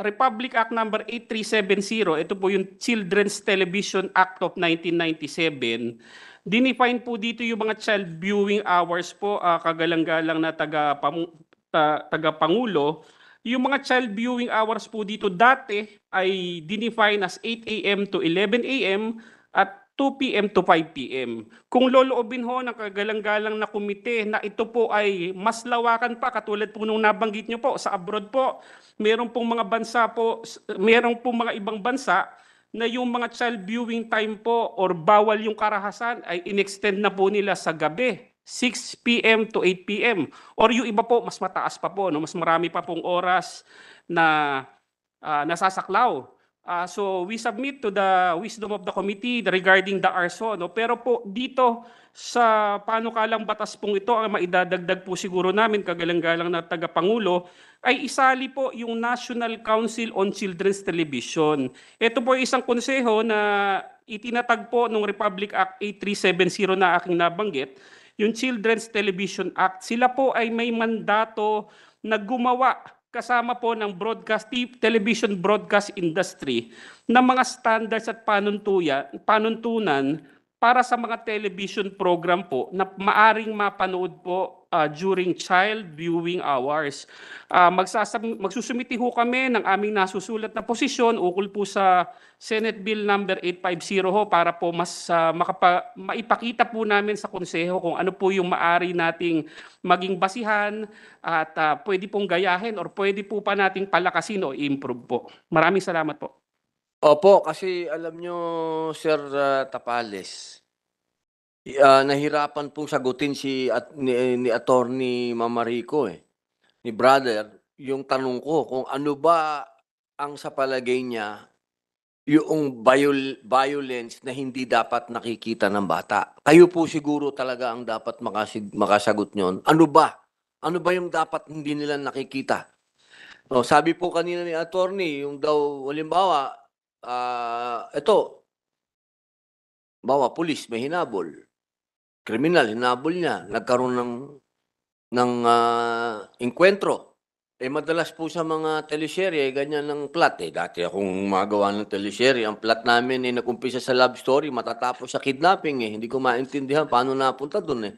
Republic Act number 8370, ito po yung Children's Television Act of 1997. Dinefine po dito yung mga child viewing hours po, ah, kagalang-galang na taga, taga-pangulo. Yung mga child viewing hours po dito dati ay dinefine as 8 a.m. to 11 a.m. at 2 p.m. to 5 p.m. Kung loloobin ho ng kagalang-galang na komite na ito po ay mas lawakan pa katulad po nung nabanggit nyo po sa abroad po, meron pong mga bansa po, meron pong mga ibang bansa na yung mga child viewing time po or bawal yung karahasan ay inextend na po nila sa gabi. 6 p.m. to 8 p.m. Or yung iba po, mas mataas pa po, no? mas marami pa pong oras na ah, nasasaklaw. Ah, so we submit to the wisdom of the committee regarding the ARSO. No? Pero po dito sa panukalang batas pong ito, ang maidadagdag po siguro namin, kagalang-galang na tagapangulo, ay isali po yung National Council on Children's Television. Ito po ay isang konseho na itinatag po ng Republic Act 8370 na aking nabanggit, yung Children's Television Act. Sila po ay may mandato na gumawa kasama po ng broadcast television broadcast industry ng mga standards at panuntuya, panuntunan para sa mga television program po na maaring mapanood po ah, during child viewing hours. Ah, magsasam- magsusumiti ho kami ng aming nasusulat na posisyon ukol po sa Senate Bill number 850 ho para po mas ah, makapa- maipakita po namin sa konseho kung ano po yung maari nating maging basihan at ah, pwede pong gayahin or pwede po pa nating palakasin o improve po. Maraming salamat po. Opo, kasi alam nyo, Sir ah, Tapales, ah, nahirapan pong sagutin si at, ni, ni Attorney Mamarico eh, ni brother, yung tanong ko kung ano ba ang sa palagay niya yung viol- violence na hindi dapat nakikita ng bata. Kayo po siguro talaga ang dapat makasig, makasagot nyon. Ano ba? Ano ba yung dapat hindi nila nakikita? Oh, sabi po kanina ni attorney, yung daw, halimbawa, ah ito, bawa, pulis, may hinabol. Kriminal, hinabol niya. Nagkaroon ng, ng ah, inkwentro. Eh madalas po sa mga teleserye, ganyan ang plot eh. Dati akong magawa ng teleserye, ang plot namin eh nag-umpisa sa love story, matatapos sa kidnapping eh. Hindi ko maintindihan paano napunta doon eh.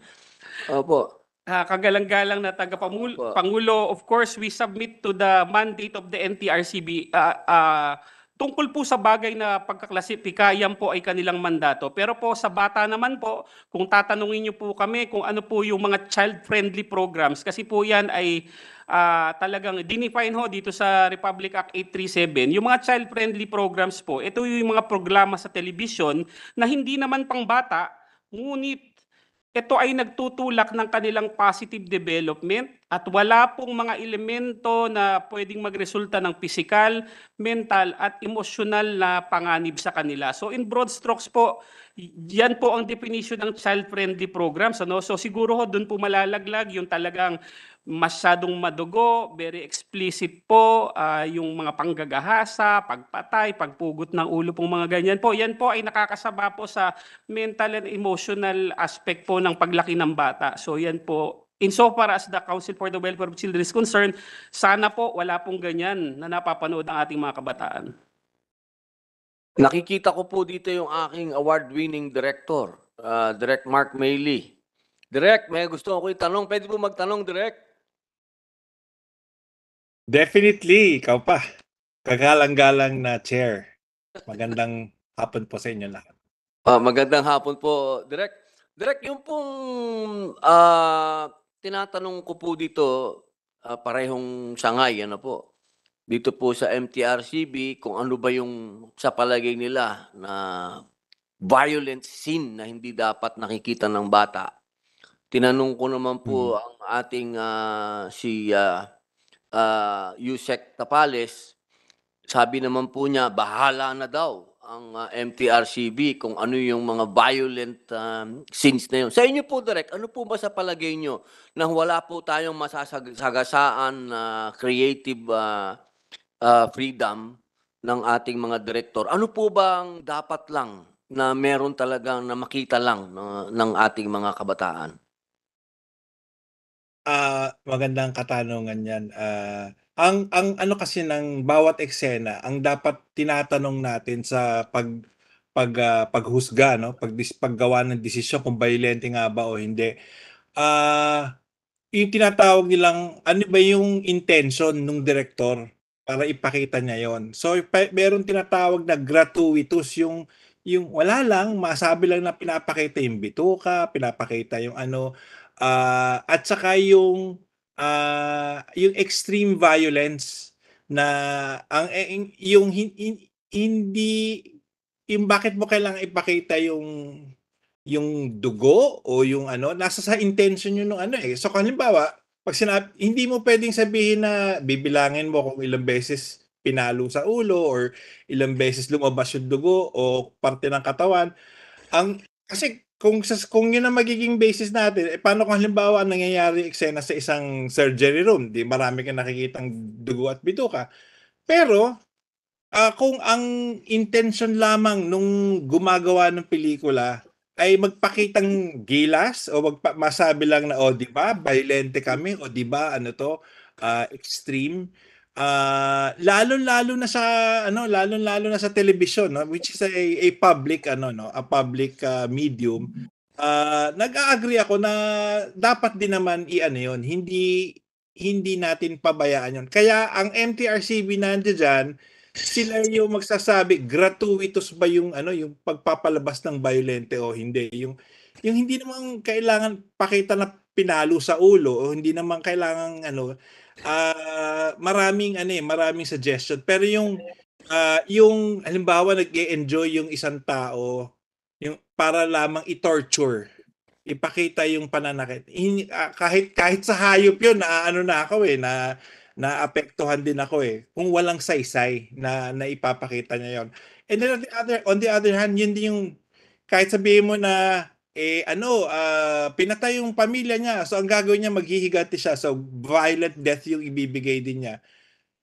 Opo. Ah, kagalang-galang na taga-Pangulo, Pangulo, of course, we submit to the mandate of the NTRCB. ah, ah, tungkol po sa bagay na pagkaklasipika, yan po ay kanilang mandato. Pero po sa bata naman po, kung tatanungin niyo po kami kung ano po yung mga child-friendly programs, kasi po yan ay ah, talagang dinefine ho dito sa Republic Act 837. Yung mga child-friendly programs po, ito yung mga programa sa television na hindi naman pang bata, ngunit ito ay nagtutulak ng kanilang positive development at wala pong mga elemento na pwedeng magresulta ng physical, mental at emotional na panganib sa kanila. So in broad strokes po, yan po ang definition ng child-friendly programs. Ano? So siguro ho doon po malalaglag yung talagang masyadong madugo, very explicit po, ah, yung mga panggagahasa, pagpatay, pagpugot ng ulo pong mga ganyan po. Yan po ay nakakasaba po sa mental and emotional aspect po ng paglaki ng bata. So yan po, insofar as the Council for the Welfare of Children is concerned, sana po wala pong ganyan na napapanood ang ating mga kabataan. Nakikita ko po dito yung aking award-winning director, ah, Direct Mark Mayley. Direct, may gusto ko itanong. Pwede po magtanong, Direct? Definitely, ikaw pa. Kagalang-galang na chair. Magandang hapon po sa inyo lahat. Ah, magandang hapon po, Direk. Direk, yung pong ah, tinatanong ko po dito, ah, parehong sangay, ano po, dito po sa MTRCB, kung ano ba yung sa palagay nila na violent scene na hindi dapat nakikita ng bata. Tinanong ko naman po ang ating ah, si ah, ah, Yusek Tapales, sabi naman po niya, bahala na daw ang ah, MTRCB kung ano yung mga violent um, scenes na yun. Sa inyo po, Direk, ano po ba sa palagay nyo na wala po tayong masasagasaan na creative ah, ah, freedom ng ating mga direktor? Ano po ba ang dapat lang na meron talagang na makita lang na- ng ating mga kabataan? Ah, magandang katanungan 'yan. Ah, ang ang ano kasi ng bawat eksena, ang dapat tinatanong natin sa pag pag ah, paghusga no, pag paggawa ng desisyon kung violente nga ba o hindi. Ah, yung tinatawag nilang ano ba yung intention ng direktor para ipakita niya yon. So pa, meron tinatawag na gratuitous yung yung wala lang, masabi lang na pinapakita yung bituka, pinapakita yung ano ah, at saka yung ah, yung extreme violence na ang eh, yung- yung hin- hin- hindi yung bakit mo kailangan ipakita yung yung dugo o yung ano nasa sa intention yun ng ano eh. So halimbawa, pag sinabi, hindi mo pwedeng sabihin na bibilangin mo kung ilang beses pinalo sa ulo or ilang beses lumabas yung dugo o parte ng katawan. Ang kasi kung sa kung yun ang magiging basis natin, eh paano kung halimbawa ang nangyayari eksena sa isang surgery room, di marami kang nakikitang dugo at bituka. Pero ah, kung ang intention lamang nung gumagawa ng pelikula ay magpakitang gilas o magpa- masabi lang na oh di ba? Violente kami o di ba? Ano to? Ah, extreme ah lalo-lalo na sa ano lalo-lalo na sa television no? Which is a, a public ano no? A public ah, medium. Ah nag-agree ako na dapat din naman i-ano yun. Hindi hindi natin pabayaan yun. Kaya ang MTRCB nandiyan dyan sila yung magsasabi gratuitous ba yung ano yung pagpapalabas ng violente o hindi? Yung yung hindi naman kailangan pakita na pinalo sa ulo o hindi naman kailangan ano ah maraming ano eh maraming suggestion. Pero yung ah, yung halimbawa nag-enjoy yung isang tao yung para lamang i-torture ipakita yung pananakit. Hin- ah, kahit kahit sa hayop yun na ano na ako eh na naapektuhan din ako eh. Kung walang saysay na na ipapakita niya yon and then on the other on the other hand yun din yung kahit sabihin mo na eh ano ah, pinatay yung pamilya niya. So ang gagawin niya maghihigati siya. So violent death yung ibibigay din niya.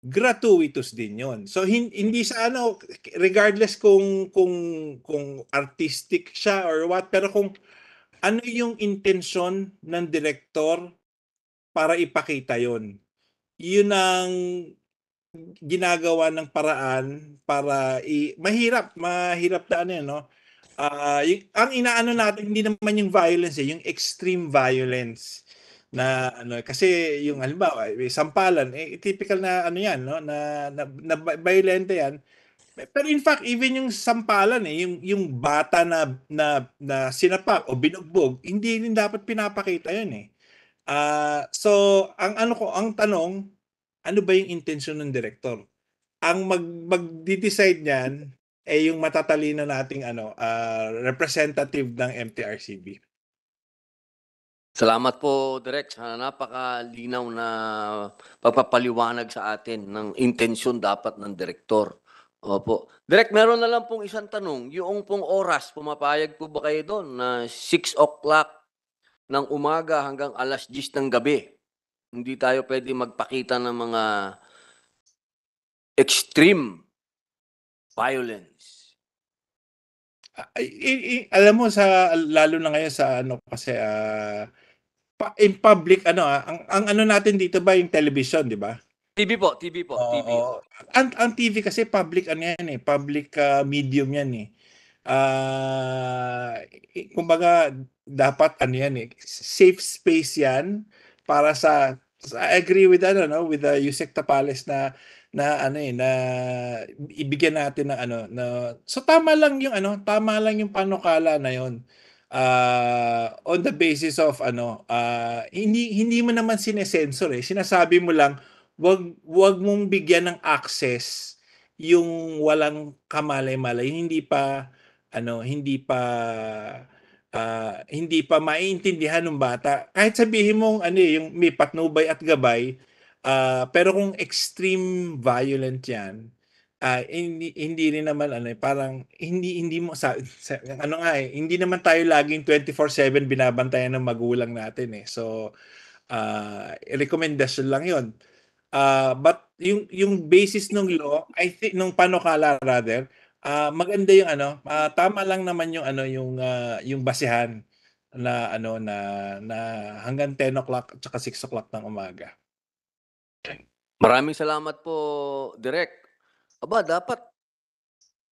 Gratuitous din yon so hin- hindi sa ano regardless kung kung kung artistic siya or what pero kung ano yung intensyon ng direktor para ipakita yon yun ang ginagawa ng paraan para i mahirap, mahirap na ano yan, no? Ah, yung, ang inaano natin hindi naman yung violence eh, yung extreme violence na ano kasi yung halimbawa sampalan eh typical na ano yan no na na, na violente yan. Pero in fact even yung sampalan eh yung yung bata na na na sinapak o binugbog hindi rin dapat pinapakita yun eh. Ah, so ang ano ko ang tanong ano ba yung intensyon ng direktor? Ang mag magde-decide niyan eh yung matatalino nating ano ah, representative ng MTRCB Salamat po, Direk, sa napakalinaw na pagpapaliwanag sa atin ng intensyon dapat ng direktor. Opo. Direk, meron na lang pong isang tanong. Yung pong oras, pumapayag po ba kayo doon na 6 o'clock ng umaga hanggang alas 10 ng gabi? Hindi tayo pwede magpakita ng mga extreme violence. I- i- alam mo sa lalo na ngayon sa ano kasi ah, pa, in public ano ah, ang, ang ano natin dito ba yung television, di ba? TV po, TV po, TV. Oo. Ang, ang TV kasi public ano yan eh, public ah, medium yan eh. I- kumbaga dapat ano yan eh, safe space yan para sa I agree with ano no, with the Yusek Tapales na na ano eh na ibigyan natin ng ano na so tama lang yung ano tama lang yung panukala na yon ah on the basis of ano ah hindi hindi mo naman sinesensor eh. Sinasabi mo lang wag wag mong bigyan ng access yung walang kamalay-malay. Hindi pa ano hindi pa ah, hindi pa maiintindihan ng bata. Kahit sabihin mong ano eh, yung may patnubay at gabay Ah, pero kung extreme violent 'yan, ah, hindi hindi rin naman ano, eh, parang hindi hindi mo sa, sa ano nga eh, hindi naman tayo laging 24/7 binabantayan ng magulang natin eh. So, ah, rekomendasyon lang 'yon. Ah, but yung yung basis ng law, I think nung panukala rather, ah, maganda yung ano, ah, tama lang naman yung ano, yung ah, yung basehan na ano na na hanggang 10 o'clock at saka 6 o'clock ng umaga. Maraming salamat po, Direk. Aba, dapat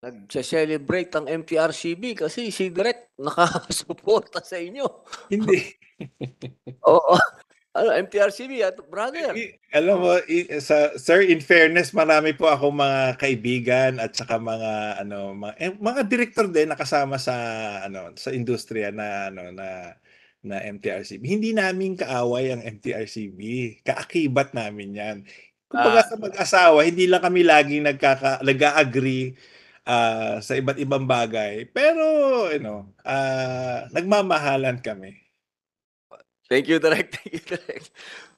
nagse-celebrate ang MTRCB kasi si Direk nakasuporta sa inyo. Hindi. (laughs) Oo. Ano, MTRCB at brother. Alam mo, i- sa sir, in fairness, marami po ako mga kaibigan at saka mga ano, mga, eh, mga director din nakasama sa ano, sa industriya na ano na na MTRCB. Hindi namin kaaway ang MTRCB. Kaakibat namin 'yan. Kumbaga Ah. sa mag-asawa, hindi lang kami laging nagkaka nag-a-agree ah, sa iba't ibang bagay. Pero, you know, ah, nagmamahalan kami. Thank you, Direk. (laughs) Thank you, Direk.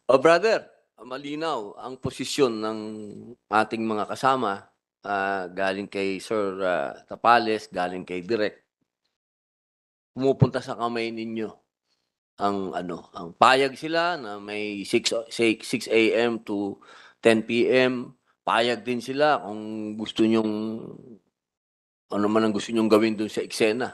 Oh, brother, malinaw ang posisyon ng ating mga kasama ah, galing kay Sir ah, Tapales, galing kay Direk. Pumupunta sa kamay ninyo ang ano, ang payag sila na may 6 6, 6 a.m. to 10 p.m. Payag din sila kung gusto nyong ano man ang gusto nyong gawin dun sa eksena.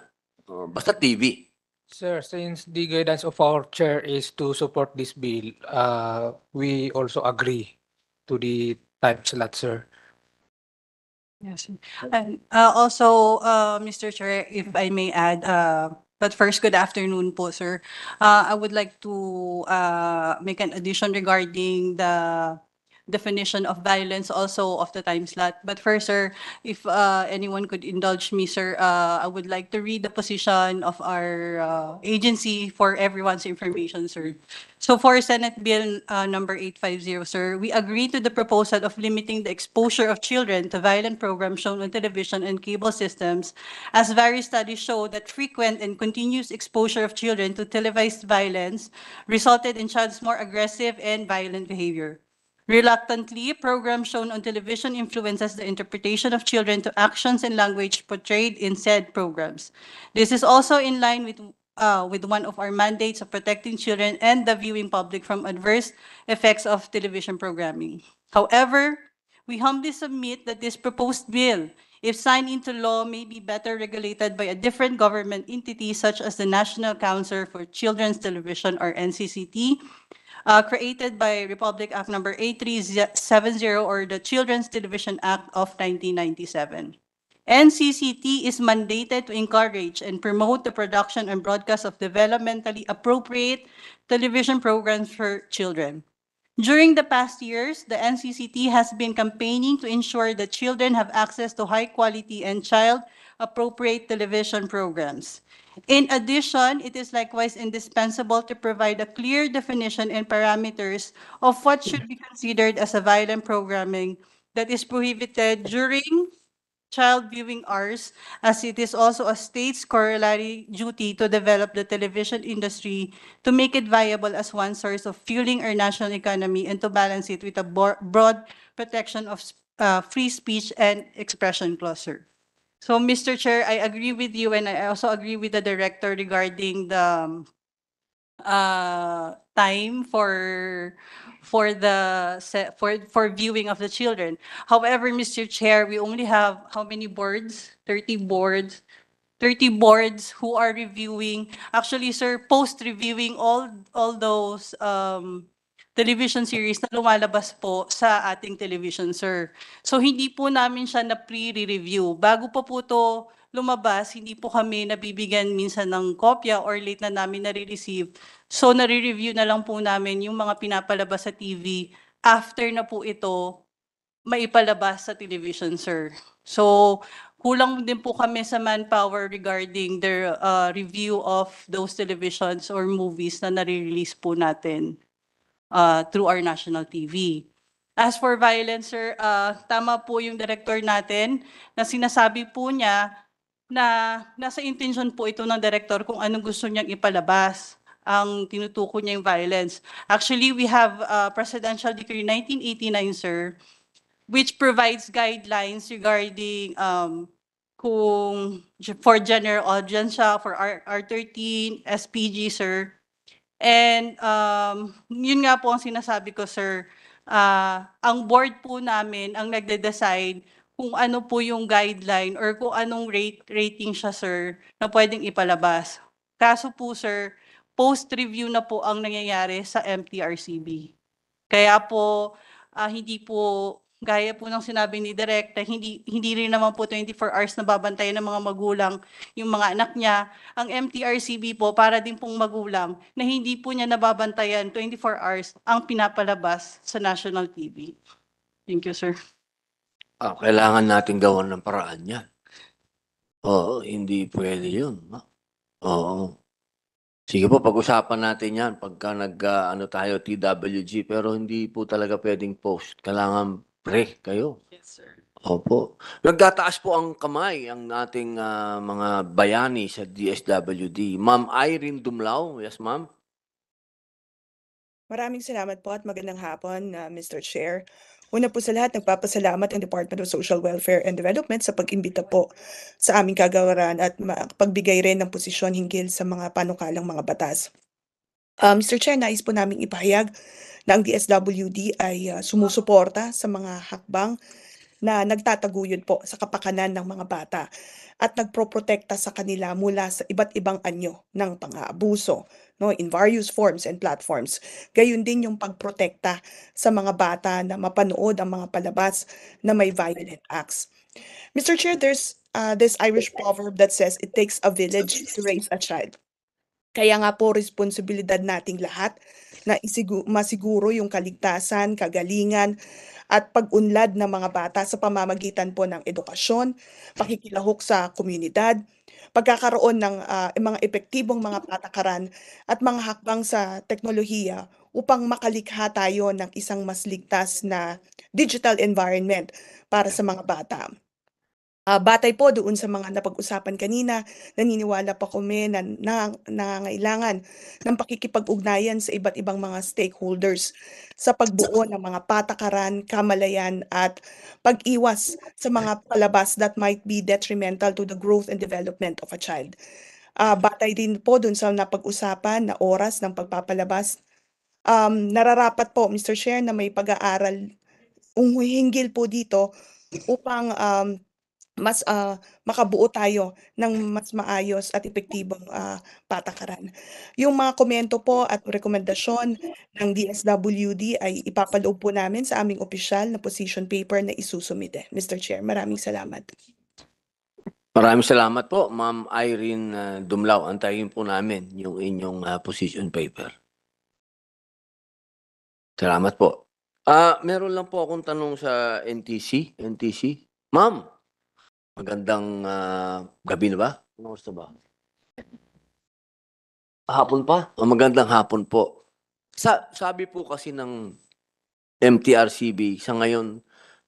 Oh, basta TV. Sir, since the guidance of our chair is to support this bill, uh, we also agree to the time slot, sir. Yes. And uh, also, uh, Mr. Chair, if I may add, uh, but first, good afternoon po, sir. Uh, I would like to uh, make an addition regarding the definition of violence also of the time slot. But first, sir, if uh, anyone could indulge me, sir, uh, I would like to read the position of our uh, agency for everyone's information, sir. So for Senate Bill uh, number 850, sir, we agree to the proposal of limiting the exposure of children to violent programs shown on television and cable systems, as various studies show that frequent and continuous exposure of children to televised violence resulted in child's more aggressive and violent behavior. Reluctantly, programs shown on television influences the interpretation of children to actions and language portrayed in said programs. This is also in line with uh, with one of our mandates of protecting children and the viewing public from adverse effects of television programming. However, we humbly submit that this proposed bill, if signed into law, may be better regulated by a different government entity such as the National Council for Children's Television or NCCT, uh, created by Republic Act Number 8370 or the Children's Television Act of 1997. NCCT is mandated to encourage and promote the production and broadcast of developmentally appropriate television programs for children. During the past years, the NCCT has been campaigning to ensure that children have access to high-quality and child-appropriate television programs. In addition, it is likewise indispensable to provide a clear definition and parameters of what should be considered as a violent programming that is prohibited during child viewing hours, as it is also a state's corollary duty to develop the television industry to make it viable as one source of fueling our national economy and to balance it with a broad protection of uh, free speech and expression clause. So, Mr. Chair, I agree with you and I also agree with the director regarding the um, uh, time for for the for for viewing of the children. However, Mr. Chair, we only have how many boards? 30 boards. 30 boards who are reviewing, actually, sir, post-reviewing all all those um, television series na lumalabas po sa ating television, sir. So, hindi po namin siya na pre-review. Bago pa po to lumabas, hindi po kami nabibigyan minsan ng kopya or late na namin nare-receive. So, nare-review na lang po namin yung mga pinapalabas sa TV after na po ito maipalabas sa television, sir. So, kulang din po kami sa manpower regarding their uh, review of those televisions or movies na nare-release po natin uh, through our national TV. As for violence, sir, uh, tama po yung director natin na sinasabi po niya na nasa intention po ito ng director kung anong gusto niyang ipalabas ang tinutukoy niya yung violence. Actually, we have uh, Presidential Decree 1989, sir, which provides guidelines regarding um, kung for general audience siya, for R, R13, SPG, sir. And um, yun nga po ang sinasabi ko, sir. Ah, ang board po namin ang nagde-decide kung ano po yung guideline or kung anong rate, rating siya, sir, na pwedeng ipalabas. Kaso po, sir, post-review na po ang nangyayari sa MTRCB. Kaya po, ah, hindi po, gaya po ng sinabi ni Direk, na hindi, hindi rin naman po 24 hours na babantayan ng mga magulang yung mga anak niya. Ang MTRCB po, para din pong magulang, na hindi po niya nababantayan 24 hours ang pinapalabas sa national TV. Thank you, sir. Ah, kailangan natin gawan ng paraan yan. Oo, hindi pwede yun. no? Oo. Sige po, pag-usapan natin yan pagka nag, ah, ano tayo, TWG, pero hindi po talaga pwedeng post. Kailangan pre kayo. Yes, sir. Opo. Nagtataas po ang kamay ang ating ah, mga bayani sa DSWD. Ma'am Irene Dumlao. Yes, ma'am. Maraming salamat po at magandang hapon, uh, Mr. Chair. Una po sa lahat, nagpapasalamat ang Department of Social Welfare and Development sa pag-imbita po sa aming kagawaran at pagbigay rin ng posisyon hinggil sa mga panukalang mga batas. Uh, Mr. Chair, nais po namin ipahayag na ang DSWD ay uh, sumusuporta sa mga hakbang na nagtataguyod po sa kapakanan ng mga bata at nagproprotekta sa kanila mula sa iba't ibang anyo ng pang-aabuso no, in various forms and platforms. Gayun din yung pagprotekta sa mga bata na mapanood ang mga palabas na may violent acts. Mr. Chair, there's uh, this Irish proverb that says, it takes a village to raise a child. Kaya nga po, responsibilidad nating lahat na isigu- masiguro yung kaligtasan, kagalingan, at pag-unlad ng mga bata sa pamamagitan po ng edukasyon, pakikilahok sa komunidad, pagkakaroon ng ah, mga epektibong mga patakaran at mga hakbang sa teknolohiya upang makalikha tayo ng isang mas ligtas na digital environment para sa mga bata. Ah, batay po doon sa mga napag-usapan kanina, naniniwala pa kami na na nangangailangan ng pakikipag-ugnayan sa iba't ibang mga stakeholders sa pagbuo ng mga patakaran, kamalayan at pag-iwas sa mga palabas that might be detrimental to the growth and development of a child. Ah, batay din po doon sa napag-usapan na oras ng pagpapalabas. Um, nararapat po, Mr. Chair, na may pag-aaral hinggil po dito upang um, mas ah, makabuo tayo ng mas maayos at epektibong ah, patakaran. Yung mga komento po at rekomendasyon ng DSWD ay ipapaloob po namin sa aming opisyal na position paper na isusumite. Mr. Chair, maraming salamat. Maraming salamat po, Ma'am Irene uh, Dumlao. Antayin po namin yung inyong uh, position paper. Salamat po. Ah, meron lang po akong tanong sa NTC. NTC. Ma'am, magandang ah, gabi na ba? Ano oras na ba? Hapon pa? O, magandang hapon po. Sa, sabi po kasi ng MTRCB, sa ngayon,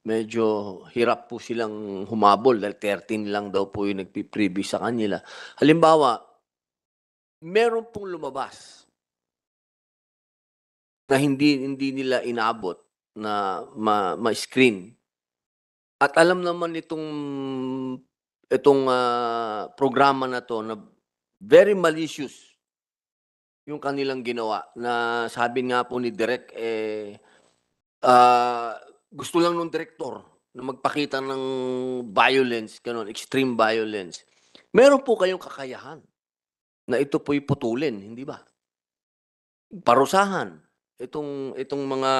medyo hirap po silang humabol dahil 13 lang daw po yung nagpipreview sa kanila. Halimbawa, meron pong lumabas na hindi hindi nila inabot na ma, ma-screen. At alam naman itong itong ah, programa na to na very malicious yung kanilang ginawa na sabi nga po ni Direk eh ah, gusto lang nung director na magpakita ng violence, ganun, extreme violence. Meron po kayong kakayahan na ito po'y putulin, hindi ba? Parusahan itong itong mga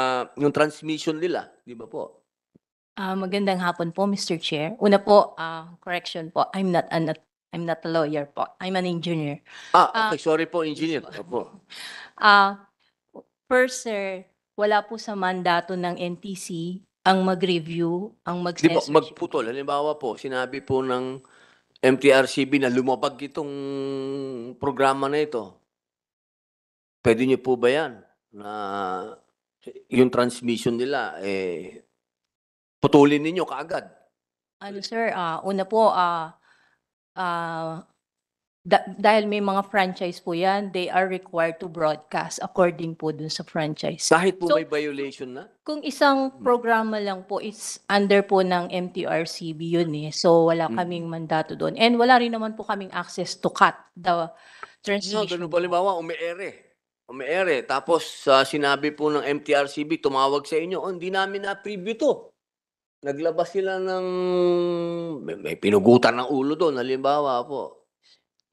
yung transmission nila, di ba po? Ah, magandang hapon po, Mr. Chair. Una po, ah, correction po, I'm not an I'm not a lawyer po. I'm an engineer. Ah, okay, sorry po, engineer. (laughs) Opo. Ah, first, sir, wala po sa mandato ng NTC ang mag-review, ang Di po, mag-censorship. magputol. Halimbawa po, sinabi po ng MTRCB na lumabag itong programa na ito. Pwede niyo po ba yan? Na yung transmission nila, eh, putulin ninyo kaagad. Ano, sir, ah, una po, ah, ah, da- dahil may mga franchise po yan, they are required to broadcast according po dun sa franchise. Kahit po So, may violation na? Kung isang programa lang po, it's under po ng MTRCB yun eh. So, wala Mm. kaming mandato doon. And wala rin naman po kaming access to cut the No, transmission. ganun po. Halimbawa, umiere. Umiere. Tapos, sa sinabi po ng MTRCB, tumawag sa inyo, oh, hindi namin na-preview to. Naglabas sila ng, may, may pinugutan ng ulo doon, halimbawa po.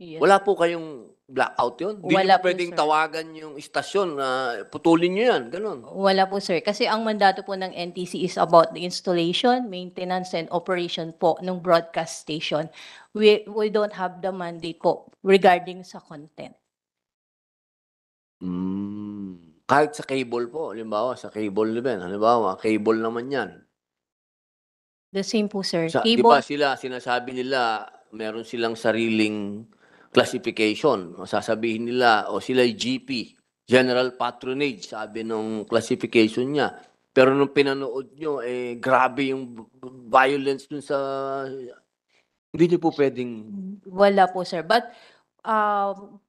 Yes. Wala po kayong blackout yun? Hindi Wala nyo po, pwedeng sir. tawagan yung istasyon na putulin nyo yan, ganun. Wala po sir. Kasi ang mandato po ng NTC is about the installation, maintenance, and operation po ng broadcast station. We, we don't have the mandate po regarding sa content. Mm. Kahit sa cable po, halimbawa, sa cable event, halimbawa, cable naman yan. The same po sir. Sa, di ba sila, sinasabi nila, meron silang sariling classification. Sasabihin nila, o sila GP, General Patronage, sabi nung classification niya. Pero nung pinanood nyo, eh, grabe yung violence dun sa... Hindi niyo po pwedeng... Wala po, sir. But, um,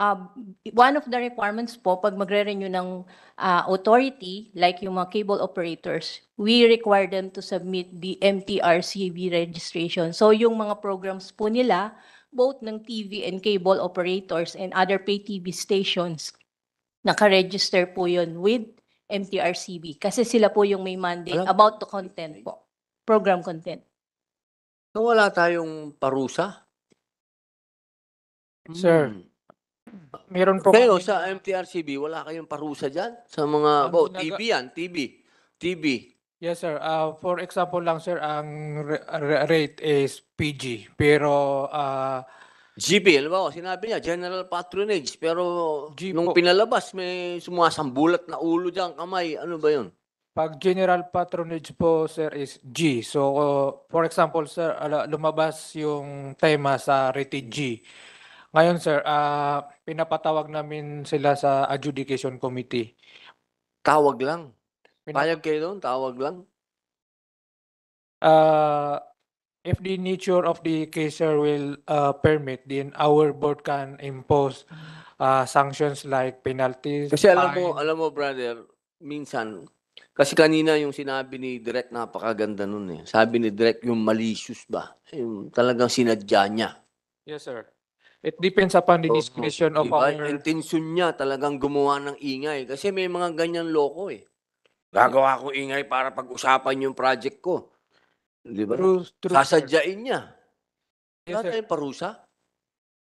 um, one of the requirements po, pag magre-renew ng ah, authority, like yung mga cable operators, we require them to submit the MTRCB registration. So, yung mga programs po nila, both ng TV and cable operators and other pay TV stations, naka-register po yun with MTRCB. Kasi sila po yung may mandate Alam- about the content po, program content. So, wala tayong parusa? Sir, Hmm. Meron po kami- sa MTRCB, wala kayong parusa dyan? Sa mga, Ang oh, ginaga- TV yan, TV. TV. Yes, sir. Uh, for example lang, sir, ang ra- ra- rate is PG. Pero, uh, GP, alam mo, sinabi niya, general patronage. Pero nung pinalabas, may sumasambulat na ulo dyan, kamay. Ano ba yun? pag general patronage po, sir, is G. So, uh, for example, sir, ala- lumabas yung tema sa rated G. Ngayon, sir, uh, pinapatawag namin sila sa adjudication committee. Tawag lang. Pinap- Payag kayo doon, tawag lang. Uh, if the nature of the case, sir, will uh, permit, then our board can impose uh, sanctions like penalties, Kasi alam mo, fine. alam mo, brother, minsan, kasi kanina yung sinabi ni Direk, napakaganda nun eh. Sabi ni Direk, yung malicious ba? Yung talagang sinadya niya. Yes, sir. It depends upon the discretion of diba? our... Intention niya talagang gumawa ng ingay. Kasi may mga ganyan loko eh. Gagawa ko ingay para pag-usapan yung project ko. Di ba? True, true, sir. Sasadyain niya. Yes, Wala sir. tayong parusa.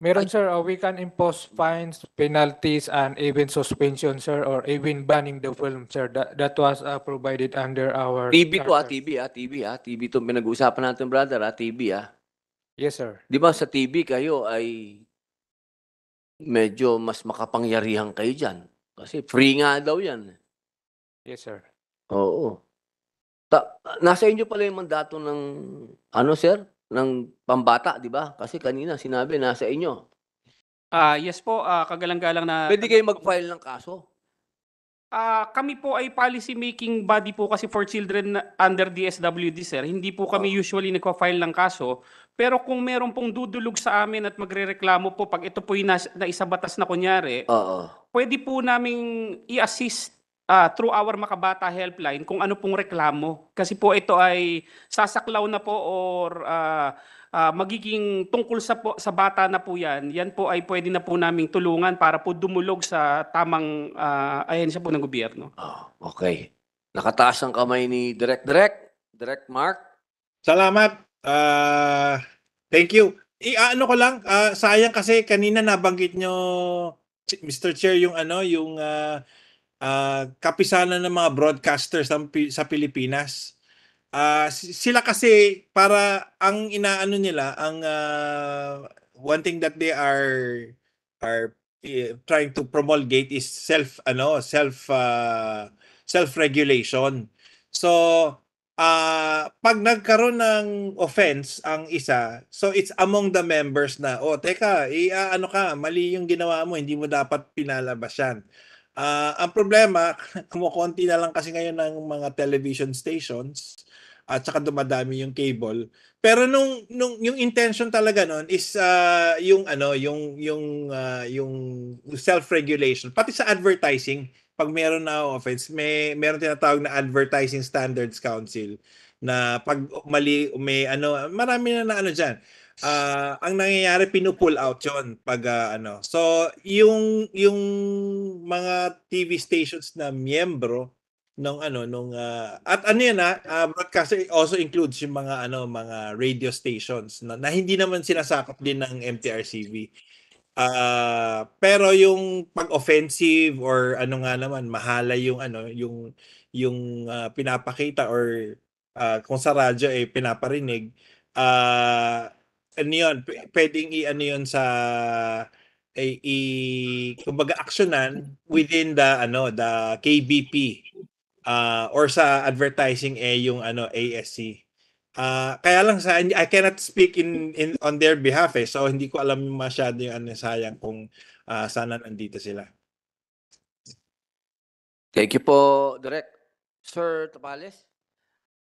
Meron, sir, uh, we can impose fines, penalties, and even suspension, sir, or even banning the film, sir. That, that was uh, provided under our. TV to ah, charter. TV ah, TV ah. TV to pinag-uusapan natin, brother ah, TV ah. Yes, sir. Di ba sa TV kayo ay medyo mas makapangyarihan kayo dyan. Kasi free nga daw yan. Yes, sir. Oo. Ta- nasa inyo pala yung mandato ng, ano sir? Ng pambata, di ba? Kasi kanina sinabi, nasa inyo. Ah, yes po, ah, kagalang-galang na Pwede kayo mag-file ng kaso. Ah, kami po ay policy making body po kasi for children na- under DSWD sir. Hindi po kami usually nagfa-file ng kaso. Pero kung meron pong dudulog sa amin at magrereklamo po pag ito po yung nas- naisabatas na kunyari, Oo. pwede po naming i-assist ah, through our Makabata helpline kung ano pong reklamo. Kasi po ito ay sasaklaw na po or ah, ah, magiging tungkol sa po, sa bata na po yan. Yan po ay pwede na po naming tulungan para po dumulog sa tamang ah, ahensya po ng gobyerno. Okay. Nakataas ang kamay ni Direk Direk. Direk Mark. Salamat. Ah, thank you. I-ano ko lang, ah, sayang kasi kanina nabanggit nyo, Mr. Chair, yung ano, yung ah, ah, kapisanan ng mga broadcasters Pi- sa Pilipinas. Si- sila kasi para ang inaano nila, ang ah, one thing that they are are eh, trying to promulgate is self ano, self ah, self-regulation. So, ah pag nagkaroon ng offense ang isa, so it's among the members na, oh, teka, i ano ka, mali yung ginawa mo, hindi mo dapat pinalabas yan. Ah, ang problema, (laughs) kumukonti na lang kasi ngayon ng mga television stations at saka dumadami yung cable. Pero nung nung yung intention talaga nun is ah, yung ano, yung yung ah, yung self-regulation pati sa advertising pag meron na offense, may meron tinatawag na Advertising Standards Council na pag mali may ano, marami na na ano diyan. Ah, ang nangyayari pinupull out 'yon pag ah, ano. So yung yung mga TV stations na miyembro nung ano nung ah, at ano yan ah, ah, broadcaster also includes yung mga ano mga radio stations na, na hindi naman sinasakop din ng MTRCB. Ah, pero yung pag-offensive or ano nga naman mahala yung ano yung yung ah, pinapakita or ah, kung sa radyo eh pinaparinig. Ah ano yun p- pwedeng i ano yun sa i, i kumbaga aksyonan within the ano the KBP ah, or sa advertising eh yung ano ASC Ah, kaya lang sa I cannot speak in in on their behalf eh. So hindi ko alam masyado yung ano sayang kung ah, sana nandito sila. Thank you po, Direk. Sir Tapales.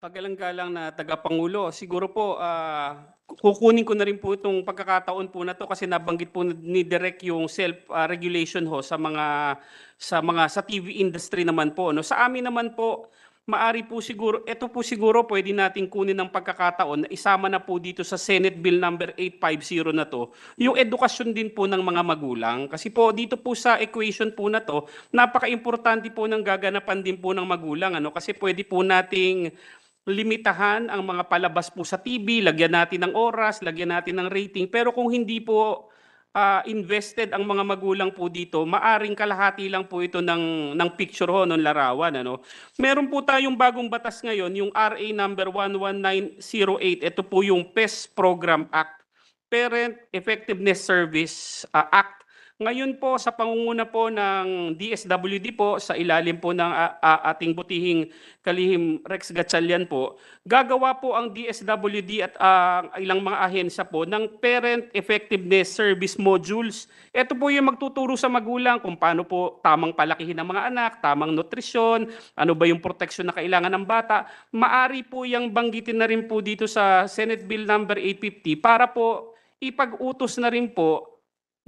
Pagalang-galang na tagapangulo, siguro po ah, kukunin ko na rin po itong pagkakataon po na to kasi nabanggit po ni Direk yung self regulation ho sa mga sa mga sa TV industry naman po no. Sa amin naman po maari po siguro ito po siguro pwede nating kunin ng pagkakataon na isama na po dito sa Senate Bill number 850 na to yung edukasyon din po ng mga magulang kasi po dito po sa equation po na to napaka-importante po ng gaganapan din po ng magulang ano kasi pwede po nating limitahan ang mga palabas po sa TV, lagyan natin ng oras, lagyan natin ng rating. Pero kung hindi po ah, invested ang mga magulang po dito, maaring kalahati lang po ito ng, ng picture ho, ng larawan. Ano? Meron po tayong bagong batas ngayon, yung RA number 11908. Ito po yung PES Program Act, Parent Effectiveness Service ah, Act. Ngayon po sa pangunguna po ng DSWD po sa ilalim po ng ating butihing kalihim Rex Gatchalian po, gagawa po ang DSWD at ah, ilang mga ahensya po ng Parent Effectiveness Service Modules. Ito po yung magtuturo sa magulang kung paano po tamang palakihin ng mga anak, tamang nutrisyon, ano ba yung proteksyon na kailangan ng bata. Maari po yung banggitin na rin po dito sa Senate Bill number 850 para po ipag-utos na rin po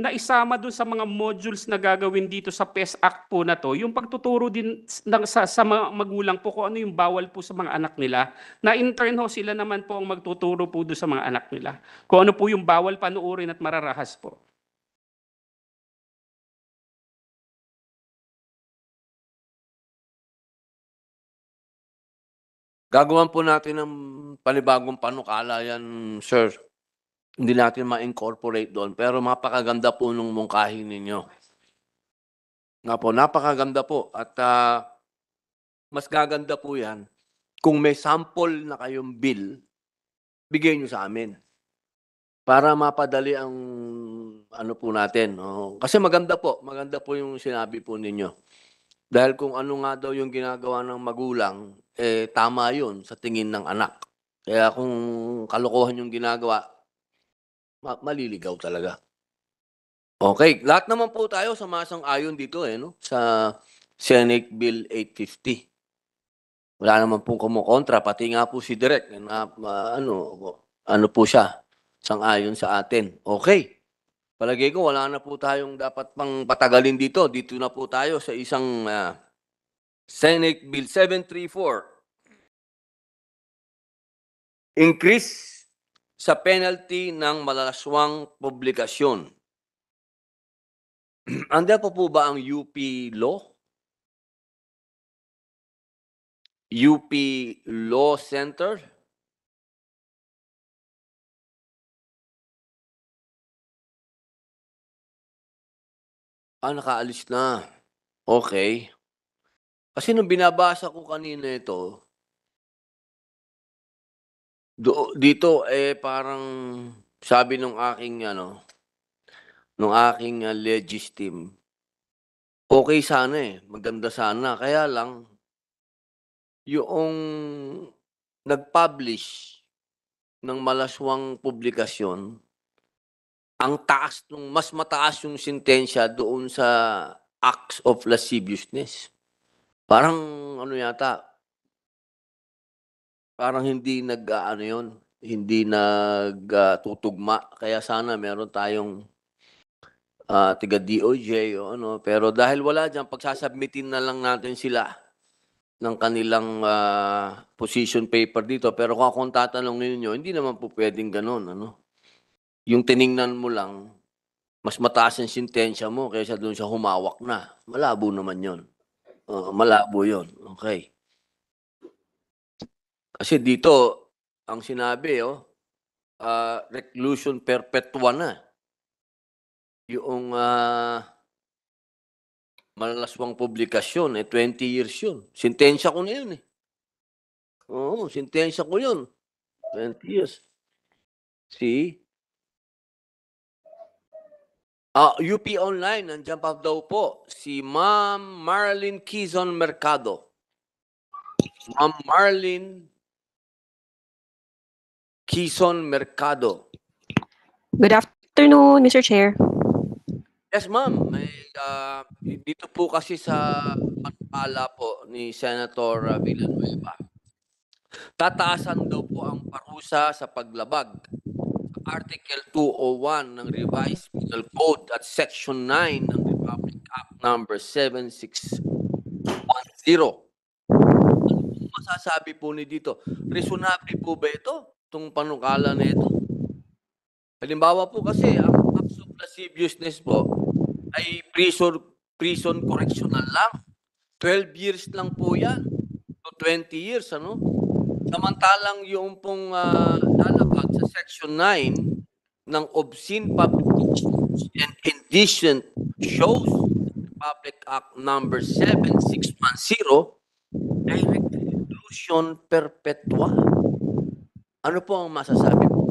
na isama dun sa mga modules na gagawin dito sa PES Act po na to, yung pagtuturo din ng, sa, sa mga magulang po kung ano yung bawal po sa mga anak nila, na in turn ho sila naman po ang magtuturo po doon sa mga anak nila. Kung ano po yung bawal panuurin at mararahas po. Gagawan po natin ng panibagong panukala yan, sir. Hindi natin ma-incorporate doon. Pero mapakaganda po nung mungkahi ninyo. Nga po, napakaganda po. At ah, mas gaganda po yan kung may sample na kayong bill, bigay nyo sa amin. Para mapadali ang ano po natin. no? Kasi maganda po, maganda po yung sinabi po ninyo. Dahil kung ano nga daw yung ginagawa ng magulang, eh tama yun sa tingin ng anak. Kaya kung kalokohan yung ginagawa, ma- maliligaw talaga. Okay, lahat naman po tayo sa masang ayon dito eh, no? Sa Senate Bill 850. Wala naman pong kumukontra, pati nga po si Direk, na, ma- ano, ano po siya, sang-ayon sa atin. Okay. Palagay ko wala na po tayong dapat pang patagalin dito. Dito na po tayo sa isang ah, Senate Bill 734. Increase sa penalty ng malalaswang publikasyon. (clears throat) Andiyan po po ba ang UP law? UP Law Center? Ah, nakaalis na. Okay. Kasi nung binabasa ko kanina ito, do, dito eh parang sabi nung aking ano, nung aking uh, legis team, okay sana eh, maganda sana. Kaya lang, yung nag-publish ng malaswang publikasyon, ang taas nung mas mataas yung sentensya doon sa acts of lasciviousness. Parang ano yata, parang hindi nag ah, yun, hindi nagtutugma. Kaya sana meron tayong ah, tiga DOJ o ano. Pero dahil wala dyan, pagsasubmitin na lang natin sila ng kanilang ah, position paper dito. Pero kung akong tatanungin nyo, hindi naman po pwedeng ganun. Ano? Yung tiningnan mo lang, mas mataas ang sintensya mo kaysa doon sa humawak na. Malabo naman yon. Oo, malabo yon. Okay. Kasi dito, ang sinabi, oh, ah, reclusion perpetua na. Yung ah, malalaswang publikasyon, eh, 20 years yun. Sintensya ko na yun eh. Oo, sintensya ko yun. 20 years. See? Ah, UP Online, nandiyan pa daw po si Ma'am Marlene Quizon Mercado. Ma'am Marlene Quizon Mercado. Good afternoon, Mr. Chair. Yes, ma'am. May, ah, dito po kasi sa panukala po ni Senator Villanueva. Tataasan daw po ang parusa sa paglabag Article 201 ng Revised Penal Code at Section 9 ng Republic Act number 7610. Ano pong masasabi po ni dito? Reasonable po ba ito? Itong panukala na ito? Halimbawa po kasi, ang acts of lasciviousness po ay prison, prison correctional lang. 12 years lang po yan. To 20 years, ano? Samantalang yung pong ah, lalabag sa Section 9 ng obscene publications and indecent shows, Republic Act number 7610, ay reclusion perpetua. Ano po ang masasabi po?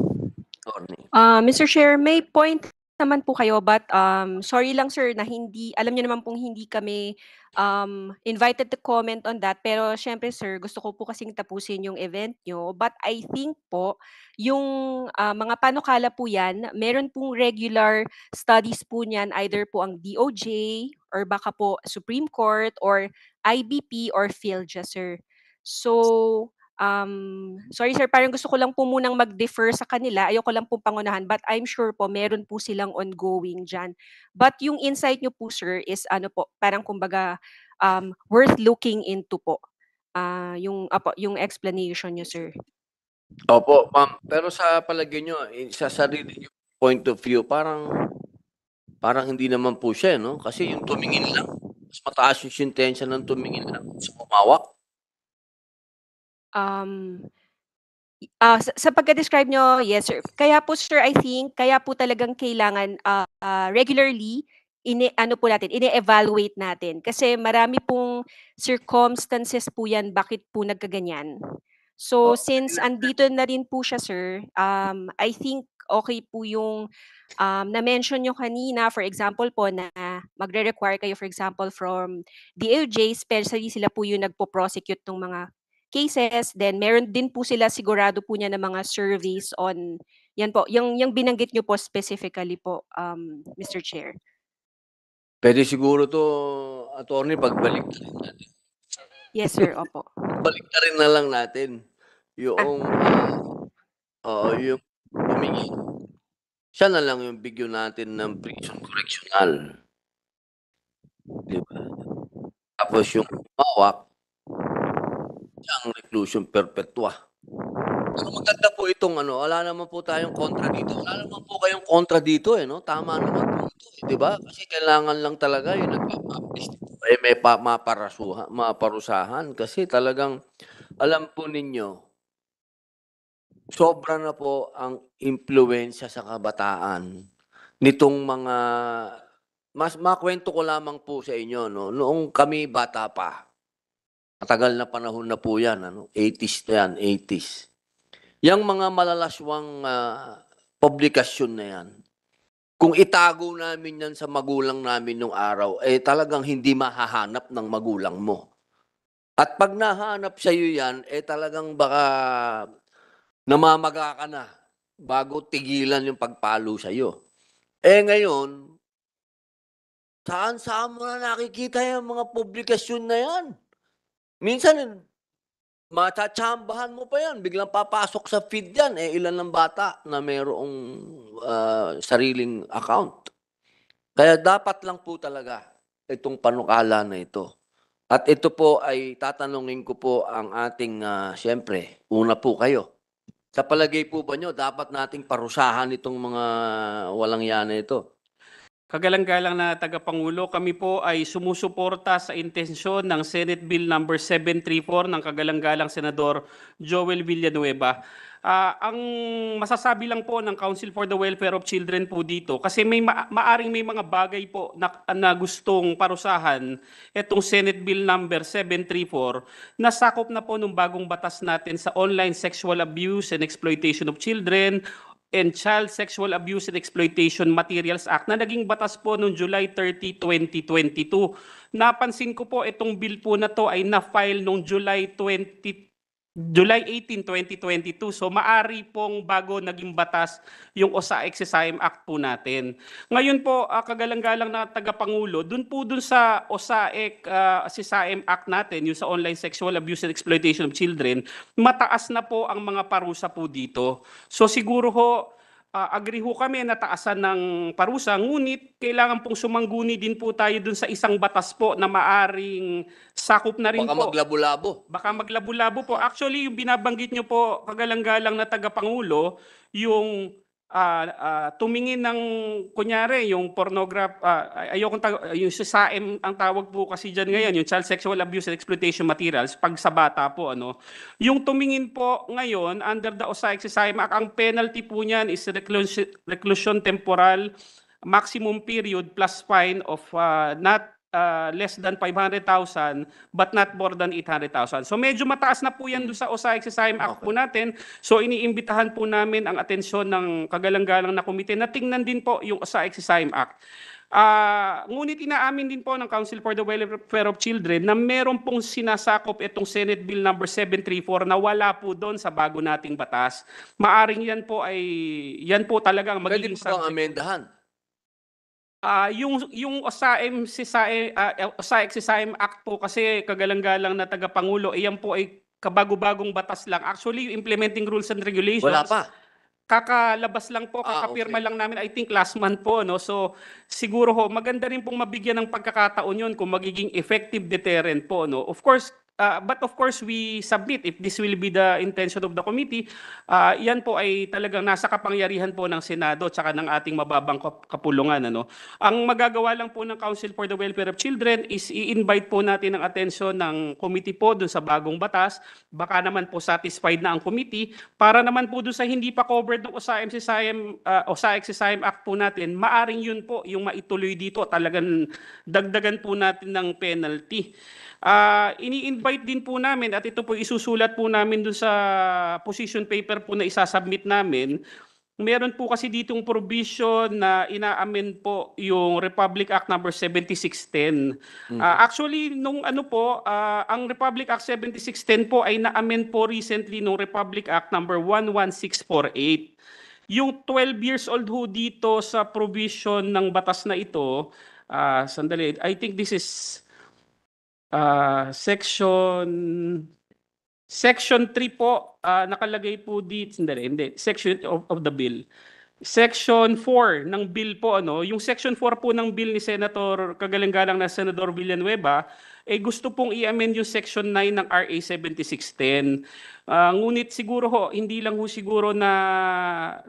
Attorney? Uh, Mr. Chair, may point naman po kayo but um, sorry lang sir na hindi, alam niyo naman pong hindi kami um, invited to comment on that. Pero syempre sir, gusto ko po kasing tapusin yung event nyo. But I think po, yung ah, mga panukala po yan, meron pong regular studies po niyan, either po ang DOJ or baka po Supreme Court or IBP or PhilJA sir. So, um, sorry sir, parang gusto ko lang po munang mag-defer sa kanila. Ayoko lang po pangunahan, but I'm sure po meron po silang ongoing dyan. But yung insight nyo po sir is ano po, parang kumbaga um, worth looking into po. Ah, yung, apo, yung explanation nyo sir. Opo, ma'am. Pero sa palagay nyo, eh, sa sarili nyo point of view, parang parang hindi naman po siya, no? Kasi yung tumingin lang, mas mataas yung sintensya ng tumingin lang sa humawak. Um, Ah, sa, sa pagka-describe nyo, yes sir. Kaya po sir, I think, kaya po talagang kailangan ah, ah, regularly, ini, ano po natin, ine-evaluate natin. Kasi marami pong circumstances po yan, bakit po nagkaganyan. So, since andito na rin po siya sir, um, I think okay po yung um, na-mention nyo kanina, for example po, na magre-require kayo, for example, from DOJ, especially sila po yung nagpo-prosecute ng mga cases, then meron din po sila sigurado po niya ng mga surveys on, yan po, yung, yung binanggit nyo po specifically po, um, Mr. Chair. Pwede siguro to, attorney, pagbalik natin. Yes sir, opo. Balik na rin na lang natin yung, oo, yung humingi. Siya na lang yung bigyan natin ng prison correctional. Di ba? Tapos yung mawak, ang reclusion perpetua. So maganda po itong ano, wala naman po tayong kontra dito. Wala naman po kayong kontra dito eh, no? Tama naman po ito, eh, di ba? Kasi kailangan lang talaga yung nagpa-publish eh, may pa, maparasuha, maparusahan kasi talagang alam po ninyo sobra na po ang impluwensya sa kabataan nitong mga mas makwento ko lamang po sa inyo no noong kami bata pa matagal na panahon na po yan ano 80s na yan 80s yung mga malalaswang ah, publikasyon na yan kung itago namin yan sa magulang namin nung araw eh talagang hindi mahahanap ng magulang mo at pag nahanap sa iyo yan eh talagang baka namamaga ka na bago tigilan yung pagpalo sa iyo. Eh ngayon, saan saan mo na nakikita yung mga publikasyon na yan? Minsan, matsatsambahan mo pa yan. Biglang papasok sa feed yan. Eh, ilan ng bata na mayroong ah, sariling account. Kaya dapat lang po talaga itong panukala na ito. At ito po ay tatanungin ko po ang ating, ah, siyempre, una po kayo. Sa palagay po ba nyo, dapat nating parusahan itong mga walang yana ito? Kagalang-galang na tagapangulo, kami po ay sumusuporta sa intensyon ng Senate Bill number 734 ng kagalang-galang Senador Joel Villanueva. Ah, ang masasabi lang po ng Council for the Welfare of Children po dito kasi may ma- maaring may mga bagay po na, na gustong parusahan itong Senate Bill number 734 na sakop na po ng bagong batas natin sa Online Sexual Abuse and Exploitation of Children and Child Sexual Abuse and Exploitation Materials Act na naging batas po noong July 30, 2022. Napansin ko po itong bill po na to ay na-file noong July 20 July 18, 2022. So maari pong bago naging batas yung OSA Exercise Act po natin. Ngayon po, ah, kagalang-galang na tagapangulo, dun po dun sa OSAEC uh, SISAM Act natin, yung sa Online Sexual Abuse and Exploitation of Children, mataas na po ang mga parusa po dito. So siguro ho, ah, agree ho kami na taasan ng parusa, ngunit kailangan pong sumangguni din po tayo dun sa isang batas po na maaring sakop na rin Baka po. maglabo-labo. Baka maglabo-labo po. Actually, yung binabanggit nyo po, kagalang-galang na tagapangulo, yung ah, ah, tumingin ng, kunyari, yung pornograph, uh, ayokong tag- yung SISAM ang tawag po kasi dyan ngayon, yung Child Sexual Abuse and Exploitation Materials, pag sa bata po, ano. Yung tumingin po ngayon, under the OSAIC Act, ang penalty po niyan is reclusion, reclusion temporal, maximum period plus fine of ah, not uh, less than 500,000 but not more than 800,000. So medyo mataas na po yan doon sa OSAIC SISAM Act po natin. So iniimbitahan po namin ang atensyon ng kagalang-galang na komite na tingnan din po yung OSAIC SISAM Act. Ah, ngunit inaamin din po ng Council for the Welfare of Children na meron pong sinasakop itong Senate Bill number 734 na wala po doon sa bago nating batas. Maaring yan po ay yan po talagang Pwede magiging po bang subject- amendahan? Ah, yung yung OSAM SISAM uh, OSAIC SISAM Act po kasi kagalang-galang na tagapangulo, iyan po ay kabago-bagong batas lang. Actually, yung implementing rules and regulations Wala pa. kakalabas lang po, Ah, kakapirma lang namin, I think last month po, no? So, siguro ho, maganda rin pong mabigyan ng pagkakataon yun kung magiging effective deterrent po, no? Of course, uh, but of course, we submit if this will be the intention of the committee. Uh, yan po ay talagang nasa kapangyarihan po ng Senado tsaka ng ating mababang kap- kapulungan. Ano? Ang magagawa lang po ng Council for the Welfare of Children is i-invite po natin ang atensyon ng committee po dun sa bagong batas. Baka naman po satisfied na ang committee para naman po dun sa hindi pa covered ng OSAM CSIM uh, OSAIC CSIM Act po natin, maaring yun po yung maituloy dito. Talagang dagdagan po natin ng penalty. Ah, ini-invite din po namin at ito po isusulat po namin dun sa position paper po na isasubmit namin. Meron po kasi ditong provision na ina-amend po yung Republic Act number 7610. Ah, actually nung ano po, ah, ang Republic Act 7610 po ay na-amend po recently nung Republic Act number 11648. Yung 12 years old ho dito sa provision ng batas na ito, ah, sandali, I think this is ah, section section 3 po ah, nakalagay po dito sandali hindi section of, of the bill. Section 4 ng bill po ano yung section 4 po ng bill ni Senator kagalang-galang na Senador Villanueva eh gusto pong i-amend yung section 9 ng RA 7610 Ah, ngunit siguro ho hindi lang ho siguro na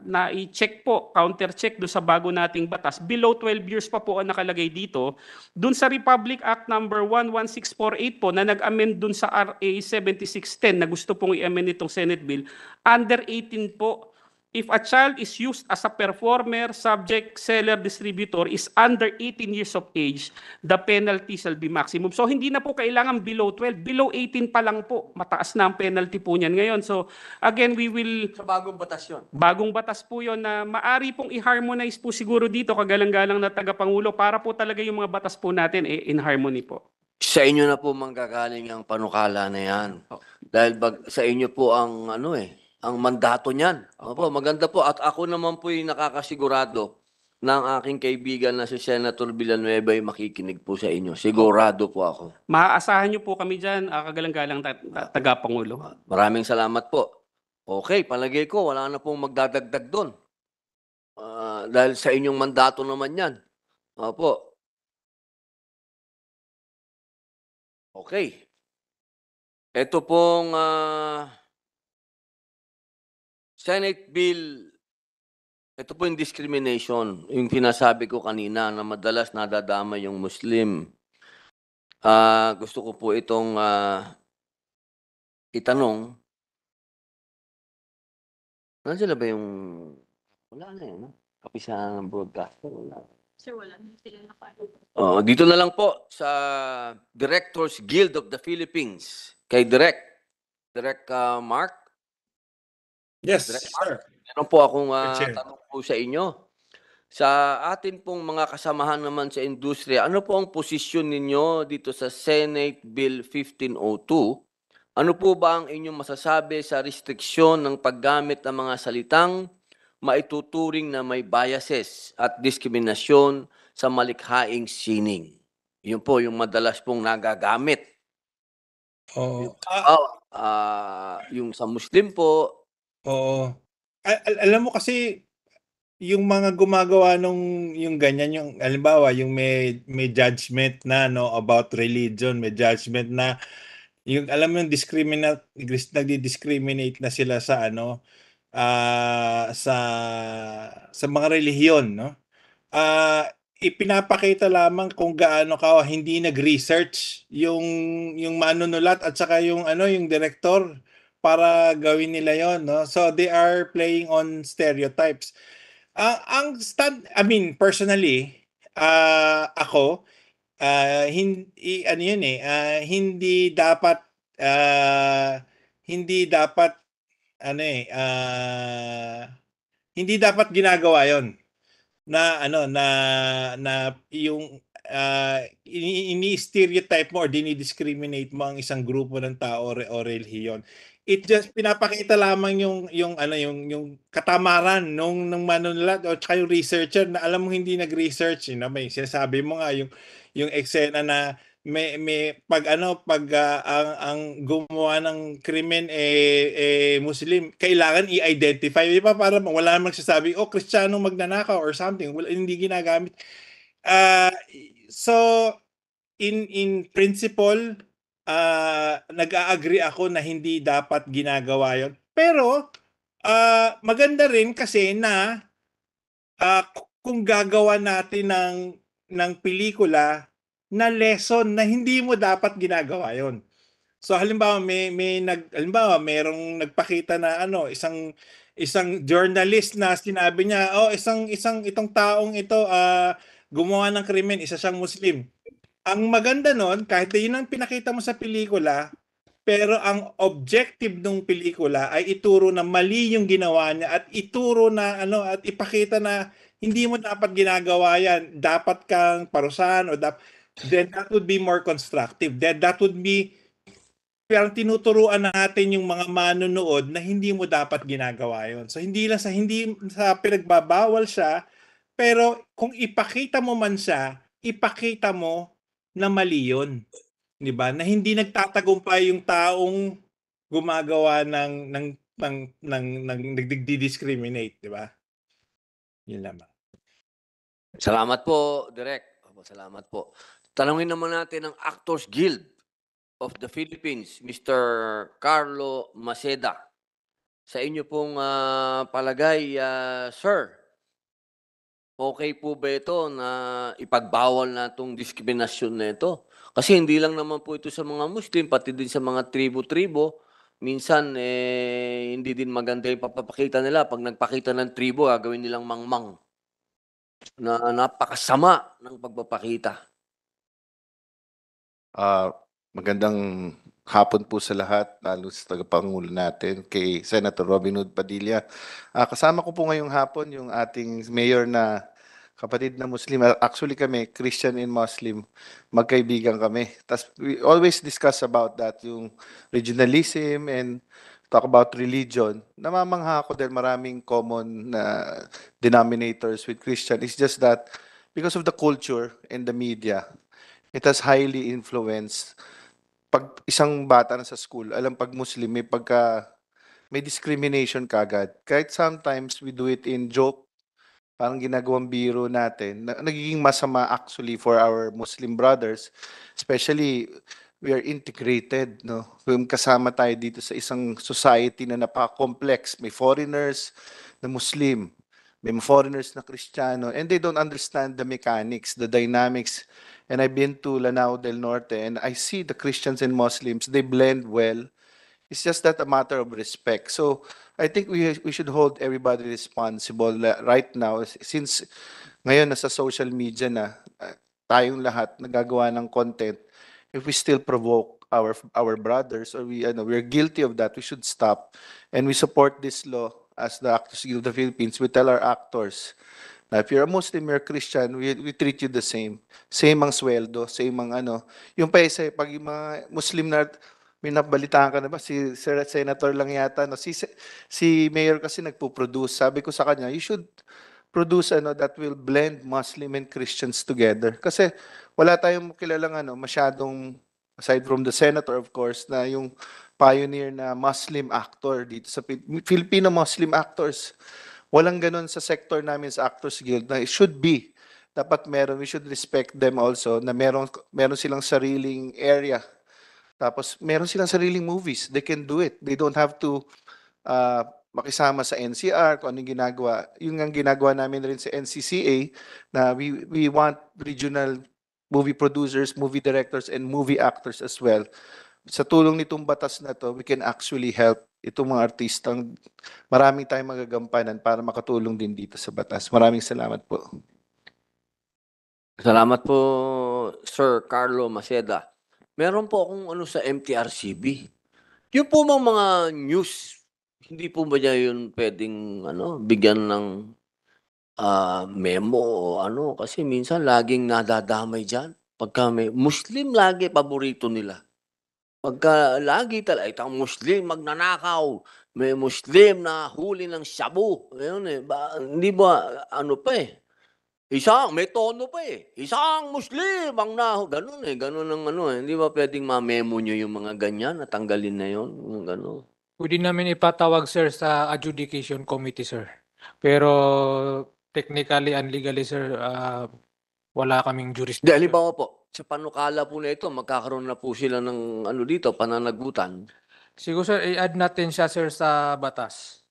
na i-check po counter check do sa bago nating batas below 12 years pa po ang nakalagay dito dun sa Republic Act number 11648 po na nag-amend dun sa RA 7610 na gusto pong i-amend itong Senate bill, under 18 po. If a child is used as a performer, subject, seller, distributor is under 18 years of age, the penalty shall be maximum. So hindi na po kailangan below 12, below 18 pa lang po, mataas na ang penalty po niyan ngayon. So again, we will Sa bagong batas yun. Bagong batas po yon na maari pong i-harmonize po siguro dito kagalang-galang na tagapangulo para po talaga yung mga batas po natin eh, in harmony po. Sa inyo na po manggagaling ang panukala na yan. Dahil bag, sa inyo po ang ano eh, ang mandato niyan. Opo, maganda po. At ako naman po yung nakakasigurado na ang aking kaibigan na si Senator Villanueva ay makikinig po sa inyo. Sigurado po ako. Maaasahan niyo po kami diyan kagalang-galang ta- ta- tagapangulo. Maraming salamat po. Okay, palagay ko wala na pong magdadagdag doon. Ah, dahil sa inyong mandato naman yan. Opo. Okay. Ito pong ah, Senate Bill, ito po yung discrimination, yung pinasabi ko kanina na madalas nadadama yung Muslim. Ah, gusto ko po itong ah, itanong, Nandiyan na ba yung... Wala na yun, no? Kapisahan ng broadcaster, wala. Sir, wala. Sila na Oh, dito na lang po sa Directors Guild of the Philippines. Kay Direk. Direk ah, Mark. Yes, sir. Meron po akong ah, Chair. tanong po sa inyo. Sa atin pong mga kasamahan naman sa industriya, ano po ang posisyon ninyo dito sa Senate Bill 1502? Ano po ba ang inyong masasabi sa restriksyon ng paggamit ng mga salitang maituturing na may biases at diskriminasyon sa malikhaing sining? Yun po yung madalas pong nagagamit. Oo. Oh, ah, yung sa Muslim po, Oo. Al- al- alam mo kasi yung mga gumagawa nung yung ganyan yung halimbawa yung may may judgment na no about religion, may judgment na yung alam mo yung discriminate nagdi-discriminate na sila sa ano ah, sa sa mga relihiyon no. Ah ipinapakita lamang kung gaano ka hindi nag-research yung yung manunulat at saka yung ano yung director para gawin nila yon no? So they are playing on stereotypes. Ah, ang stand I mean personally ah ako ah hindi ano yun eh ah, hindi dapat ah, hindi dapat ano eh ah, hindi dapat ginagawa yon na ano na na yung ini, ini-stereotype mo or dinidiscriminate mo ang isang grupo ng tao o, re- o relihiyon it just pinapakita lamang yung yung ano yung yung katamaran nung nung manunulat o tsaka yung researcher na alam mo hindi nag-research you know, may sinasabi mo nga yung yung eksena na may may pag ano pag ah, ang ang gumawa ng krimen eh, eh Muslim kailangan i-identify di ba? Para wala namang magsasabi oh Kristiyano magnanakaw or something. Wala hindi ginagamit. Ah so in in principle ah, nag-a-agree ako na hindi dapat ginagawa yon. Pero ah, maganda rin kasi na k- kung gagawa natin ng ng pelikula na lesson na hindi mo dapat ginagawa yon. So halimbawa may may nag halimbawa merong nagpakita na ano isang isang journalist na sinabi niya oh isang isang itong taong ito ah, gumawa ng krimen isa siyang Muslim. Ang maganda nun kahit yun ang pinakita mo sa pelikula pero ang objective ng pelikula ay ituro na mali yung ginawa niya at ituro na ano at ipakita na hindi mo dapat ginagawa yan. Dapat kang parusahan o dap then that would be more constructive. Then that would be parang tinuturuan natin yung mga manonood na hindi mo dapat ginagawa yon. So hindi lang sa hindi sa pinagbabawal siya, pero kung ipakita mo man siya, ipakita mo na mali yun. 'Di ba? Na hindi nagtatagumpay yung taong gumagawa ng ng ng ng, ng nagdi-discriminate, 'di ba? Yun lamang. Salamat po, Direk. Salamat po. Tanungin naman natin ang Actors Guild of the Philippines, Mr. Carlo Maceda. Sa inyo pong ah, palagay, ah, sir, okay po ba ito na ipagbawal na itong diskriminasyon na ito? Kasi hindi lang naman po ito sa mga Muslim, pati din sa mga tribo-tribo. Minsan, eh, hindi din maganda yung papapakita nila. Pag nagpakita ng tribo, gagawin nilang mangmang na napakasama ng pagpapakita. Ah, magandang hapon po sa lahat, lalo sa tagapangulo natin, kay Senator Robin Hood Padilla. Ah, kasama ko po ngayong hapon yung ating mayor na kapatid na Muslim. Ah, Actually kami, Christian and Muslim, magkaibigan kami. Tas we always discuss about that, yung regionalism and talk about religion. Namamangha ako dahil maraming common na denominators with Christian. It's just that because of the culture and the media, it has highly influenced pag isang bata na sa school, alam pag Muslim may pagka may discrimination kagad. Kahit sometimes we do it in joke, parang ginagawang biro natin, na, nagiging masama actually for our Muslim brothers, especially we are integrated, no? Kasama tayo dito sa isang society na napaka-complex, may foreigners na Muslim, may foreigners na Kristiyano, and they don't understand the mechanics, the dynamics. And I've been to Lanao del Norte, and I see the Christians and Muslims, they blend well. It's just that a matter of respect. So I think we we should hold everybody responsible right now since ngayon nasa social media na uh, tayong lahat nagagawa ng content if we still provoke our our brothers or we ano we're guilty of that we should stop and we support this law as the Actors Guild of the Philippines we tell our actors na if you're a Muslim or Christian we, we treat you the same. Same ang sweldo same ang ano. Yung pa isa pag yung mga Muslim na may nabalitaan ka na ba? Si Sir Senator lang yata no? Si si Mayor kasi nagpo-produce. Sabi ko sa kanya you should produce ano that will blend Muslim and Christians together. Kasi wala tayong kilalang ano masyadong aside from the senator of course na yung pioneer na Muslim actor dito sa Filipino Muslim actors walang ganun sa sector namin sa Actors Guild na it should be. Dapat meron we should respect them also na meron meron silang sariling area. Tapos meron silang sariling movies. They can do it. They don't have to uh, makisama sa NCR kung anong ginagawa. Yung ang ginagawa namin rin sa NCCA na we we want regional movie producers movie directors and movie actors as well sa tulong nitong batas na to we can actually help itong mga artistang maraming tayong magagampanan para makatulong din dito sa batas maraming salamat po Salamat po, Sir Carlo Maceda. Meron po akong ano sa MTRCB. Yung po mga mga news, hindi po ba niya yun pwedeng ano, bigyan ng ah, memo o ano? Kasi minsan laging nadadamay dyan. Pagka may Muslim, lagi paborito nila. Pagka lagi talaga, itang Muslim magnanakaw, may Muslim na huli ng shabu. Ayun eh, ba, hindi ba, ano pa eh, Isang, may tono pa eh. Isang Muslim ang na, ganun eh, ganun ang ano eh. Hindi ba pwedeng ma-memo nyo yung mga ganyan, natanggalin na yon yung ganun. Pwede namin ipatawag, sir, sa adjudication committee, sir. Pero technically and legally, sir, ah, wala kaming jurisdiction. halimbawa po, sa panukala po na ito, magkakaroon na po sila ng ano dito, pananagutan. Siguro sir, i-add natin siya sir sa batas.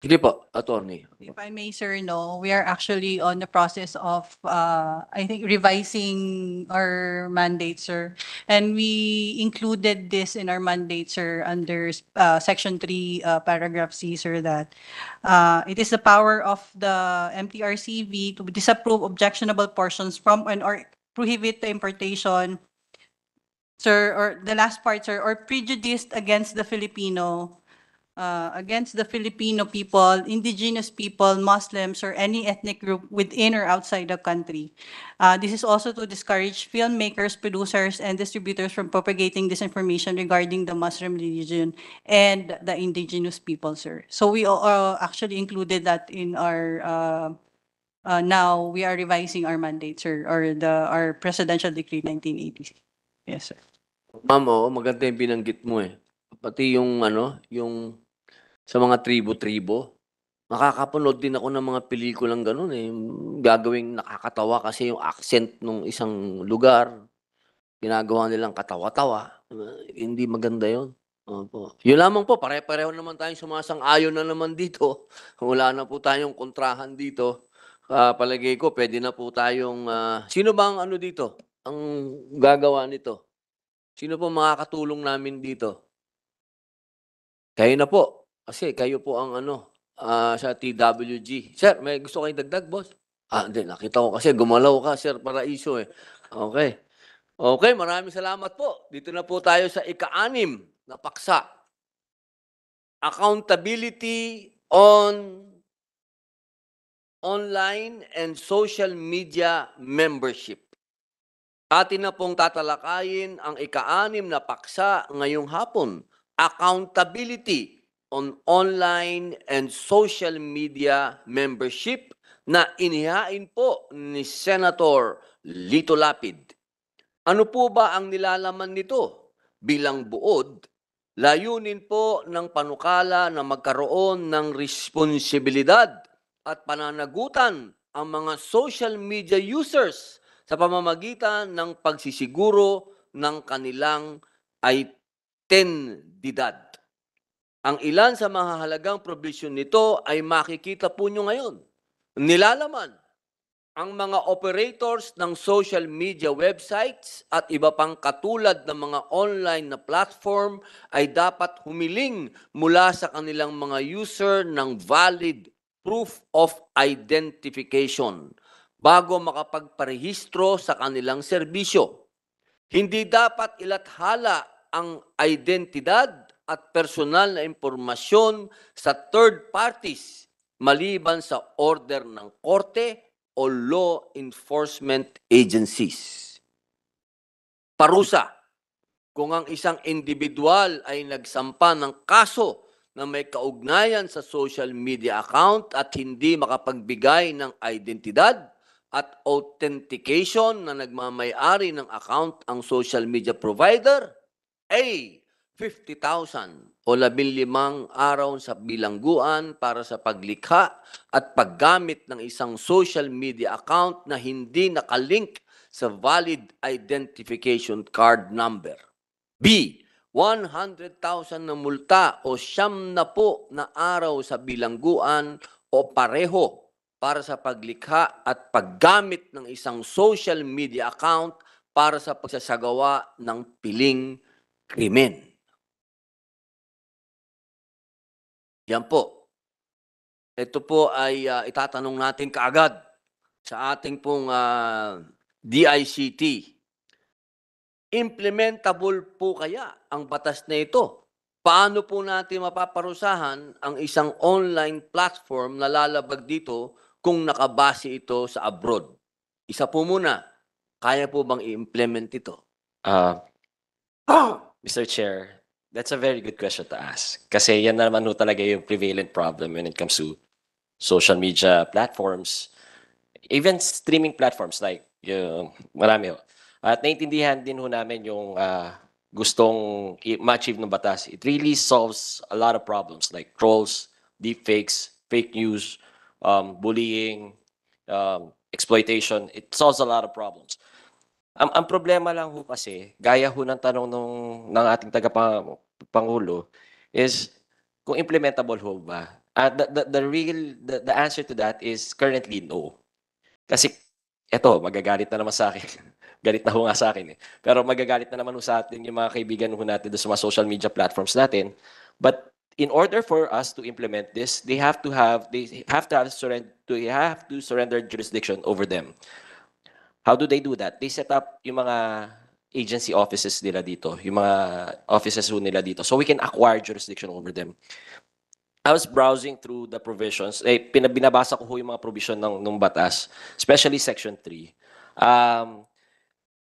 Sige po, attorney. If I may, sir, no, we are actually on the process of, uh, I think, revising our mandate, sir. And we included this in our mandate, sir, under uh, Section 3, uh, Paragraph C, sir, that uh, it is the power of the MTRCV to disapprove objectionable portions from and or prohibit the importation, sir, or the last part, sir, or prejudiced against the Filipino uh, against the Filipino people, indigenous people, Muslims, or any ethnic group within or outside the country. Uh, this is also to discourage filmmakers, producers, and distributors from propagating disinformation regarding the Muslim religion and the indigenous people, sir. So we uh, actually included that in our uh, uh, now we are revising our mandate, sir, or the our presidential decree 1980. Yes, sir. Ma'am, oo, maganda yung binanggit mo eh. Pati yung ano, yung sa mga tribo-tribo. Makakapanood din ako ng mga pelikulang ganun eh. Gagawing nakakatawa kasi yung accent ng isang lugar. Ginagawa nilang katawa-tawa. Uh, hindi maganda yon. Opo. Yun lamang po, pare-pareho naman tayong sumasang-ayon na naman dito. (laughs) Wala na po tayong kontrahan dito. Ah, palagay ko, pwede na po tayong... ah, sino ba ang ano dito? Ang gagawa nito? Sino po makakatulong namin dito? Kayo na po. Kasi kayo po ang ano, ah, sa TWG. Sir, may gusto kayong dagdag, boss? Ah, hindi. Nakita ko kasi gumalaw ka, Sir Paraiso eh. Okay. Okay, maraming salamat po. Dito na po tayo sa ika-anim na paksa. Accountability on online and social media membership. Atin na pong tatalakayin ang ika-anim na paksa ngayong hapon. Accountability on online and social media membership na inihain po ni Senator Lito Lapid. Ano po ba ang nilalaman nito? Bilang buod, layunin po ng panukala na magkaroon ng responsibilidad at pananagutan ang mga social media users sa pamamagitan ng pagsisiguro ng kanilang identidad. Ang ilan sa mga halagang provision nito ay makikita po nyo ngayon. Nilalaman ang mga operators ng social media websites at iba pang katulad ng mga online na platform ay dapat humiling mula sa kanilang mga user ng valid proof of identification bago makapagparehistro sa kanilang serbisyo. Hindi dapat ilathala ang identidad at personal na impormasyon sa third parties maliban sa order ng korte o law enforcement agencies. Parusa, kung ang isang individual ay nagsampa ng kaso na may kaugnayan sa social media account at hindi makapagbigay ng identidad at authentication na nagmamayari ng account ang social media provider, ay 50,000 o 15 araw sa bilangguan para sa paglikha at paggamit ng isang social media account na hindi nakalink sa valid identification card number. B. 100,000 na multa o siyam na po na araw sa bilangguan o pareho para sa paglikha at paggamit ng isang social media account para sa pagsasagawa ng piling krimen. Yan po. Ito po ay ah, itatanong natin kaagad sa ating pong ah, DICT. Implementable po kaya ang batas na ito? Paano po natin mapaparusahan ang isang online platform na lalabag dito kung nakabase ito sa abroad? Isa po muna, kaya po bang i-implement ito? Uh, Mr. Chair, that's a very good question to ask. Kasi yan na naman ho talaga yung prevalent problem when it comes to social media platforms, even streaming platforms like yung marami ho. At naintindihan din ho namin yung ah, gustong ma-achieve ng batas. It really solves a lot of problems like trolls, deepfakes, fake news, um, bullying, um, exploitation. It solves a lot of problems. Ang, ang problema lang ho kasi, gaya ho ng tanong nung, ng ating tagapangulo, is kung implementable ho ba? Uh, the, the, the real, the, the answer to that is currently no. Kasi, eto, magagalit na naman sa akin. (laughs) Galit na ho nga sa akin eh. Pero magagalit na naman ho sa atin yung mga kaibigan ho natin sa mga social media platforms natin. But in order for us to implement this, they have to have they have to have surrender to have to surrender jurisdiction over them. How do they do that? They set up yung mga agency offices nila dito, yung mga offices nila dito. So we can acquire jurisdiction over them. I was browsing through the provisions. Eh, pinabinabasa ko yung mga provision ng, ng batas, especially Section 3. Um,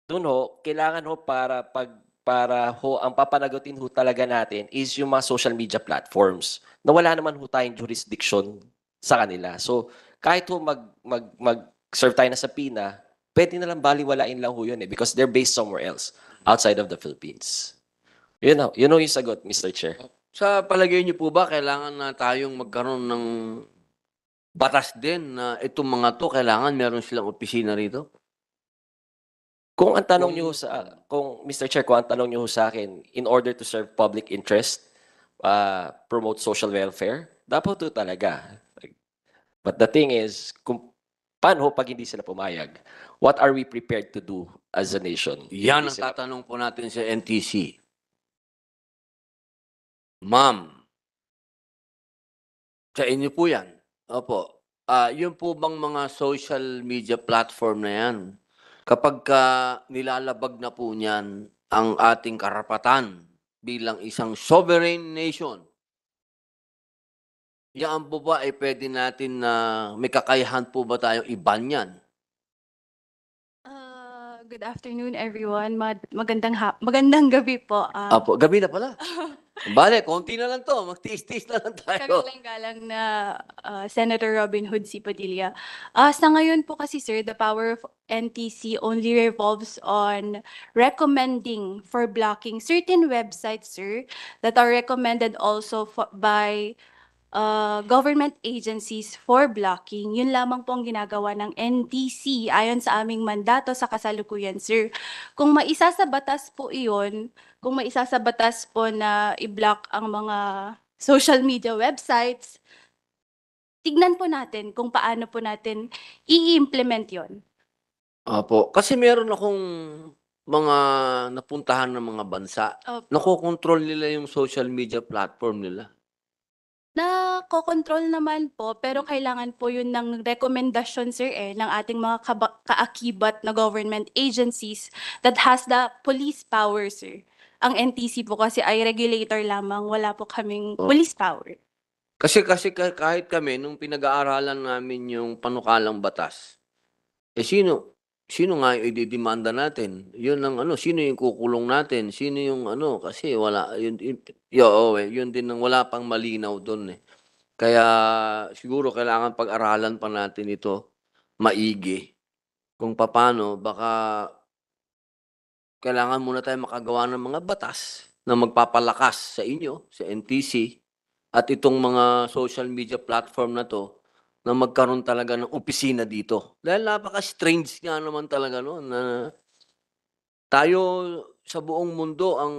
doon ho, kailangan ho para pag para ho, ang papanagutin ho talaga natin is yung mga social media platforms na wala naman ho tayong jurisdiction sa kanila. So, kahit ho mag, mag, mag-serve tayo na sa PINA, pwede na lang baliwalain lang ho yun eh because they're based somewhere else outside of the Philippines. Yun ho, yun ho yung sagot, Mr. Chair. Sa palagay niyo po ba, kailangan na tayong magkaroon ng batas din na itong mga to, kailangan meron silang opisina rito? Kung ang tanong niyo sa kung Mr. Chair, kung ang tanong niyo sa akin, in order to serve public interest, uh, promote social welfare, dapat to talaga. But the thing is, kung paano pag hindi sila pumayag? What are we prepared to do as a nation? Yan ang tatanong po natin sa NTC. Ma'am, sa inyo po yan. Opo. Ah, yun po bang mga social media platform na yan? Kapag ka nilalabag na po niyan ang ating karapatan bilang isang sovereign nation, yan po ba ay pwede natin na may kakayahan po ba tayong iban yan? Good afternoon, everyone. Mag- magandang ha- magandang gabi po. Uh, Apo, gabi na pala. (laughs) Bale, konti na lang to. Magtiis-tiis na lang tayo. Kagalang-galang na uh, Senator Robin Hood C. Padilla. Uh, sa ngayon po kasi, sir, the power of NTC only revolves on recommending for blocking certain websites, sir, that are recommended also by uh, government agencies for blocking. Yun lamang po ang ginagawa ng NTC ayon sa aming mandato sa kasalukuyan, sir. Kung maisa sa batas po iyon, kung maisa sa batas po na i-block ang mga social media websites, tignan po natin kung paano po natin i-implement yon. Apo, kasi meron akong mga napuntahan ng mga bansa. Opo. Nakokontrol nila yung social media platform nila. Nakokontrol naman po, pero kailangan po yun ng rekomendasyon, sir, eh, ng ating mga kaba- kaakibat na government agencies that has the police power, sir. Ang NTC po kasi ay regulator lamang, wala po kaming Oh. police power. Kasi kasi ka- kahit kami nung pinag-aaralan namin yung panukalang batas, eh sino sino nga yung ididemanda natin? Yun ang ano, sino yung kukulong natin? Sino yung ano kasi wala yun yun, yo, oo, eh, yun din ang wala pang malinaw doon eh. Kaya siguro kailangan pag-aralan pa natin ito maigi kung paano baka kailangan muna tayo makagawa ng mga batas na magpapalakas sa inyo, sa NTC, at itong mga social media platform na to na magkaroon talaga ng opisina dito. Dahil napaka-strange nga naman talaga no na tayo sa buong mundo ang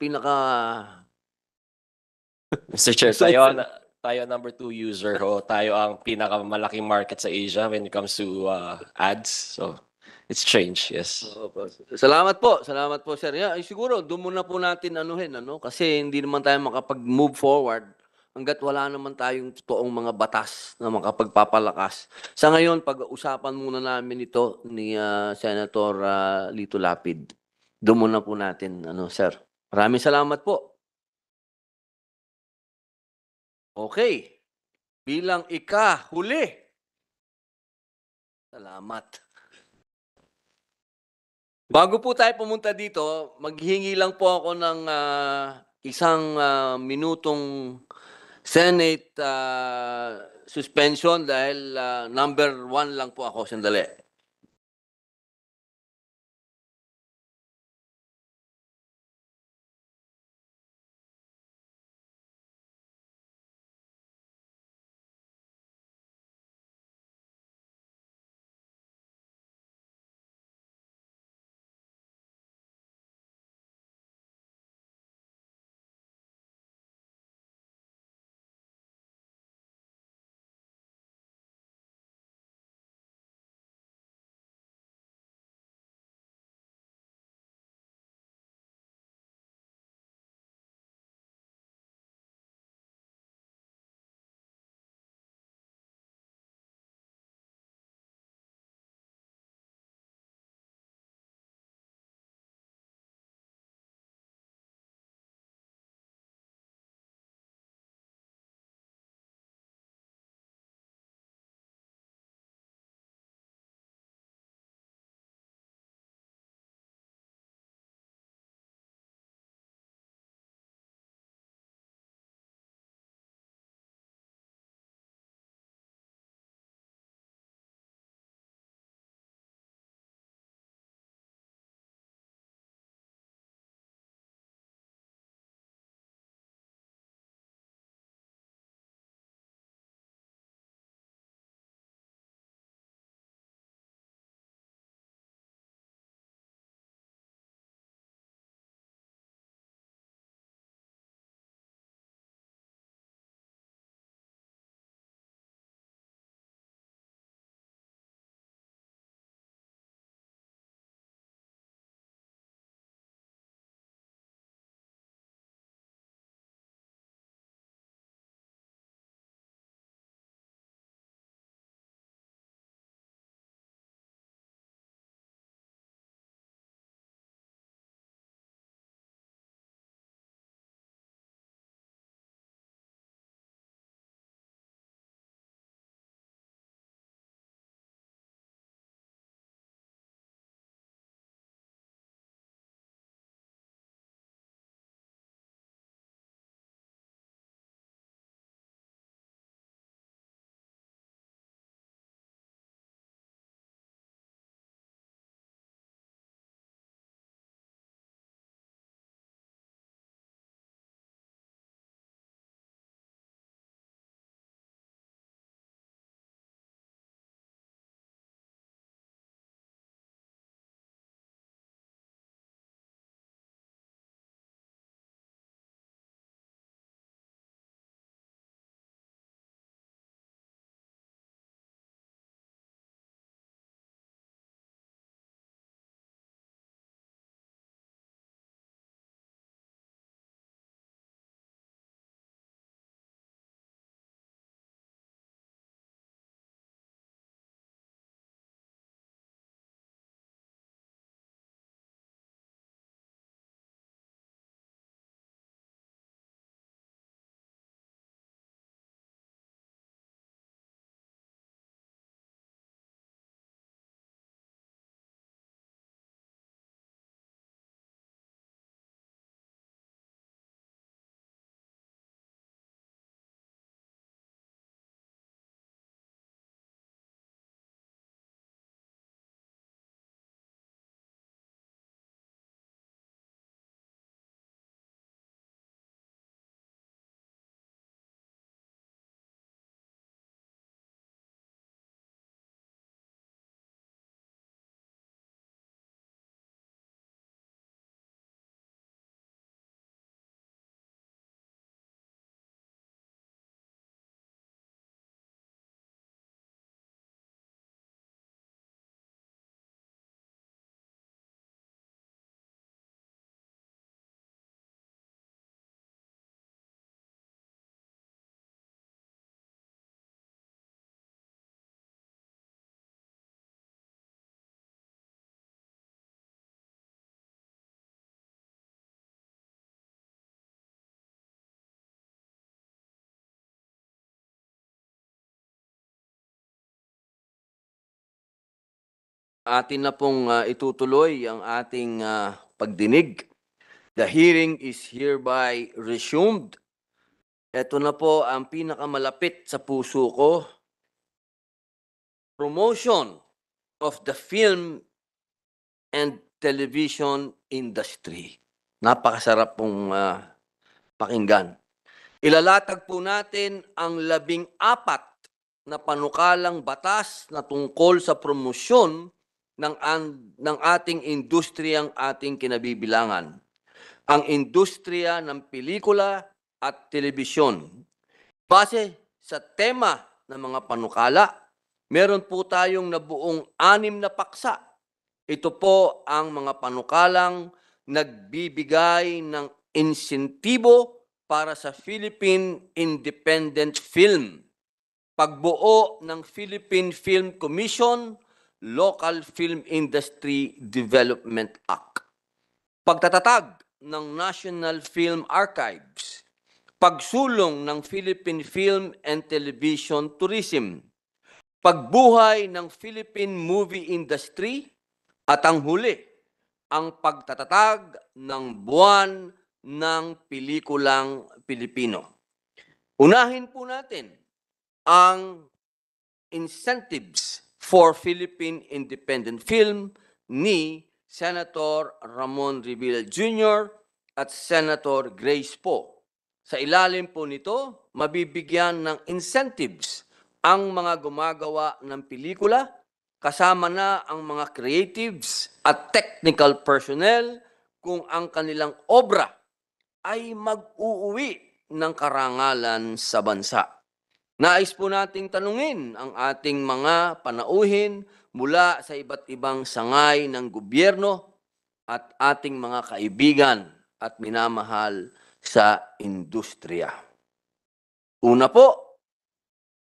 pinaka (laughs) Mr. Chair, tayo, tayo number two user ho. Tayo ang pinakamalaking market sa Asia when it comes to uh, ads. So, it's strange, yes. Salamat po. Salamat po, sir. Yeah, siguro doon muna po natin anuhin ano kasi hindi naman tayo makapag-move forward hangga't wala naman tayong totoong mga batas na makapagpapalakas. Sa ngayon, pag-usapan muna namin ito ni ah, Senator ah, Lito Lapid. Doon muna po natin ano, sir. Maraming salamat po. Okay. Bilang ika, huli. Salamat. Bago po tayo pumunta dito, maghingi lang po ako ng ah, isang ah, minutong Senate ah, suspension dahil ah, number one lang po ako. Sandali. Atin na pong ah, itutuloy ang ating ah, pagdinig. The hearing is hereby resumed. Ito na po ang pinakamalapit sa puso ko. Promotion of the film and television industry. Napakasarap pong ah, pakinggan. Ilalatag po natin ang labing apat na panukalang batas na tungkol sa promosyon ng, ng ating industriyang ating kinabibilangan. Ang industriya ng pelikula at telebisyon. Base sa tema ng mga panukala, meron po tayong nabuong anim na paksa. Ito po ang mga panukalang nagbibigay ng insentibo para sa Philippine Independent Film pagbuo ng Philippine Film Commission, Local Film Industry Development Act, pagtatatag ng National Film Archives, pagsulong ng Philippine Film and Television Tourism, pagbuhay ng Philippine Movie Industry, at ang huli, ang pagtatatag ng buwan ng pelikulang Pilipino. Unahin po natin ang incentives for Philippine Independent Film ni Senator Ramon Revilla Jr. at Senator Grace Poe. Sa ilalim po nito, mabibigyan ng incentives ang mga gumagawa ng pelikula, kasama na ang mga creatives at technical personnel kung ang kanilang obra ay mag-uuwi ng karangalan sa bansa. Nais po nating tanungin ang ating mga panauhin mula sa iba't ibang sangay ng gobyerno at ating mga kaibigan at minamahal sa industriya. Una po,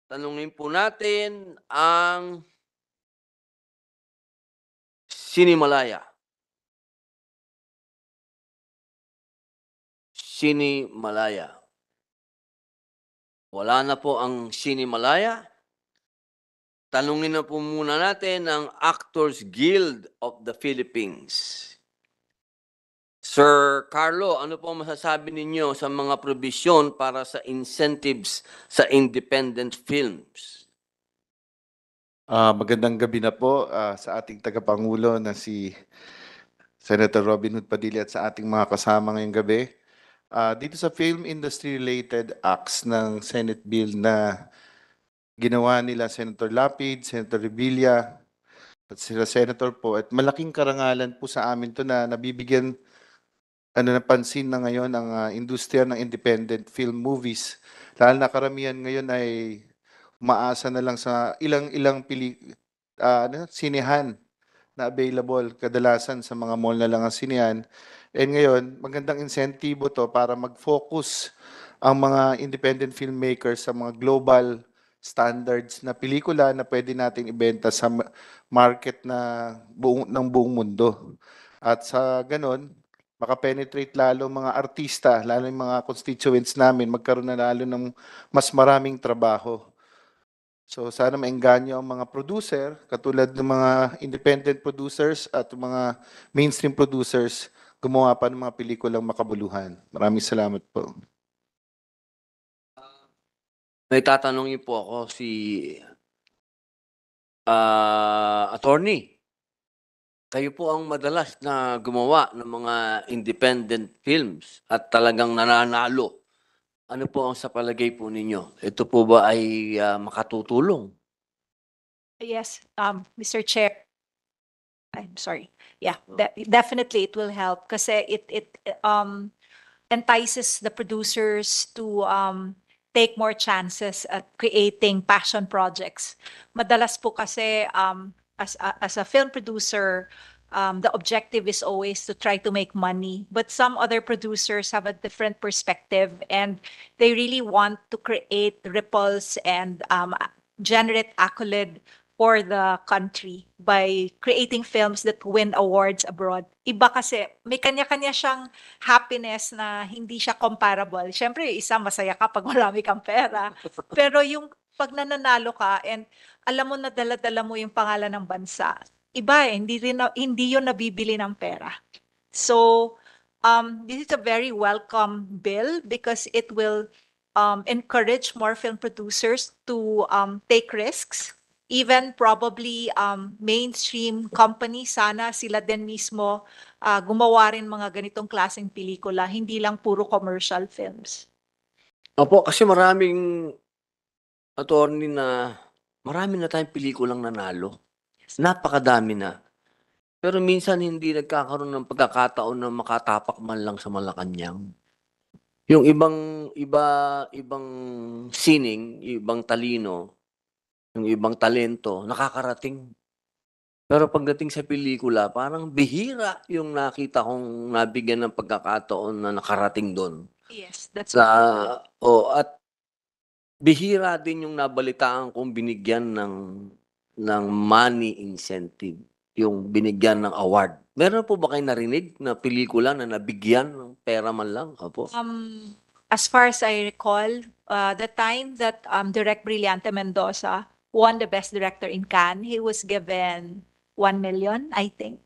tanungin po natin ang Sinimalaya. Sinimalaya. Wala na po ang Sinimalaya. Tanungin na po muna natin ang Actors Guild of the Philippines. Sir Carlo, ano po masasabi ninyo sa mga probisyon para sa incentives sa independent films? Ah, magandang gabi na po ah, sa ating tagapangulo na si Senator Robin Hood Padilla at sa ating mga kasama ngayong gabi. Ah, dito sa film industry related acts ng Senate bill na ginawa nila Senator Lapid, Senator Revilla at sila Senator po at malaking karangalan po sa amin to na nabibigyan ano napansin na ngayon ang ah, industriya ng independent film movies. Lalo na karamihan ngayon ay umaasa na lang sa ilang-ilang pili ah, ano, sinehan na available kadalasan sa mga mall na lang ang sinehan. And ngayon, magandang insentibo to para mag-focus ang mga independent filmmakers sa mga global standards na pelikula na pwede natin ibenta sa ma- market na buong, ng buong mundo. At sa ganon, makapenetrate lalo mga artista, lalo yung mga constituents namin, magkaroon na lalo ng mas maraming trabaho. So sana maengganyo ang mga producer, katulad ng mga independent producers at mga mainstream producers, gumawa pa ng mga pelikulang makabuluhan. Maraming salamat po. May tatanungin po ako si ah, attorney. Kayo po ang madalas na gumawa ng mga independent films at talagang nananalo. Ano po ang sa palagay po ninyo? Ito po ba ay ah, makatutulong? Yes, um, Mr. Chair. I'm sorry. Yeah, de- definitely it will help kasi it, it, um, entices the producers to, um, take more chances at creating passion projects. Madalas po kasi, um, as, a- as a film producer, um, the objective is always to try to make money. But some other producers have a different perspective and they really want to create ripples and, um, generate accolade for the country by creating films that win awards abroad. Iba kasi, may kanya-kanya siyang happiness na hindi siya comparable. Siyempre, isa masaya ka pag (laughs) marami kang pera. Pero yung pag nananalo ka and alam mo na dala-dala mo yung pangalan ng bansa, iba eh, hindi rin hindi 'yon nabibili ng pera. So, um, this is a very welcome bill because it will um, encourage more film producers to um, take risks. Even probably um, mainstream companies, sana sila din mismo ah, gumawa rin mga ganitong klaseng pelikula, hindi lang puro commercial films. Opo, kasi maraming attorney na marami na tayong pelikulang nanalo. Napakadami na. Pero minsan hindi nagkakaroon ng pagkakataon na makatapak man lang sa Malacanang. Yung ibang iba ibang sining, ibang talino, yung ibang talento nakakarating. Pero pagdating sa pelikula, parang bihira yung nakita kong nabigyan ng pagkakataon na nakarating doon. Yes, that's Sa oh, at bihira din yung nabalitaan kong binigyan ng ng money incentive, yung binigyan ng award. Meron po ba kayo narinig na pelikula na nabigyan ng pera man lang? Opo. Um, as far as I recall, uh, the time that um, Direct Brillante Mendoza won the Best Director in Cannes, he was given 1 million, I think.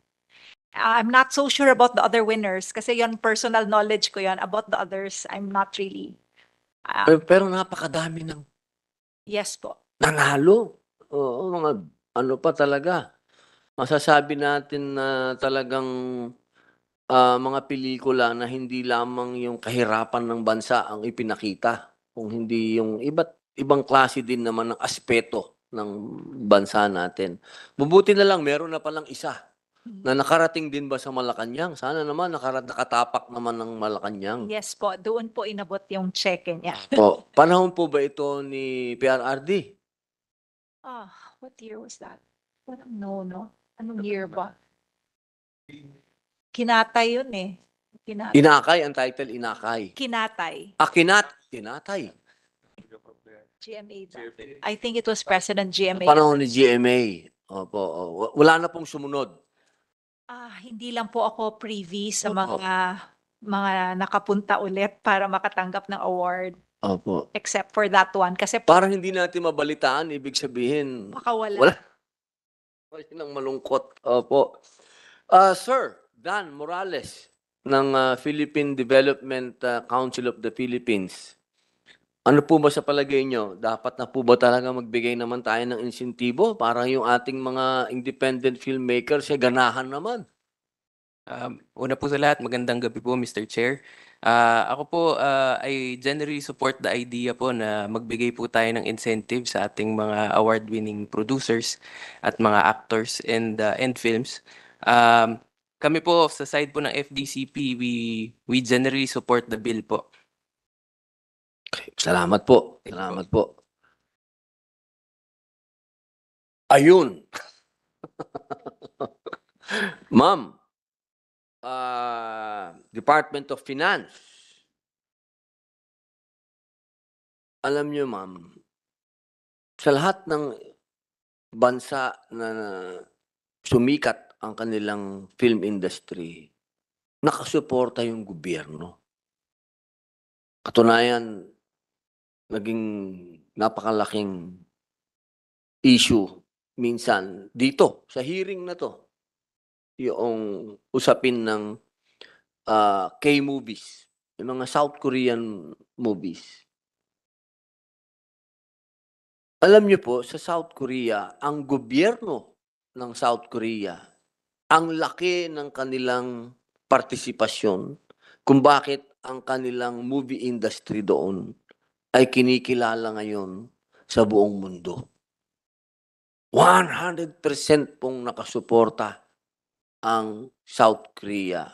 I'm not so sure about the other winners kasi yon personal knowledge ko yon about the others. I'm not really. ah, Pero, pero napakadami ng yes po. nanalo. Oo, mga ano pa talaga. Masasabi natin na talagang ah, mga pelikula na hindi lamang yung kahirapan ng bansa ang ipinakita, kung hindi yung iba't ibang klase din naman ng aspeto ng bansa natin. Mabuti na lang meron na palang isa na nakarating din ba sa Malacanang? Sana naman nakara- nakatapak naman ng Malacanang. Yes po, doon po inabot yung cheque niya. Po, (laughs) panahon po ba ito ni PRRD? Ah, what year was that? Parang no, no. Anong year ba? Kinatay yun eh. Kinatay. Inakay, ang title Inakay. Kinatay. Ah, kinat, kinatay. GMA. I think it was President GMA. Panahon ni GMA. Opo, wala na pong sumunod. Ah, hindi lang po ako privy sa mga mga nakapunta ulit para makatanggap ng award Opo. except for that one kasi Parang hindi natin mabalitaan, ibig sabihin, baka wala. wala. Wala nang malungkot. Opo. Ah, sir, Dan Morales ng ah, Philippine Development ah, Council of the Philippines. Ano po ba sa palagay nyo? Dapat na po ba talaga magbigay naman tayo ng insentibo para yung ating mga independent filmmakers ay ganahan naman? Um, una po sa lahat, magandang gabi po, Mr. Chair. Ah, ako po, I generally support the idea po na magbigay po tayo ng incentive sa ating mga award-winning producers at mga actors and uh, and films. Um, kami po sa side po ng FDCP, we we generally support the bill po. Salamat po. Salamat po. Ayun. (laughs) Ma'am, ah, Department of Finance. Alam niyo, ma'am, sa lahat ng bansa na sumikat ang kanilang film industry, nakasuporta yung gobyerno. Katunayan, naging napakalaking issue minsan dito sa hearing na to yung usapin ng ah, K-movies, yung mga South Korean movies. Alam niyo po, sa South Korea, ang gobyerno ng South Korea, ang laki ng kanilang partisipasyon kung bakit ang kanilang movie industry doon ay kinikilala ngayon sa buong mundo. 100% pong nakasuporta ang South Korea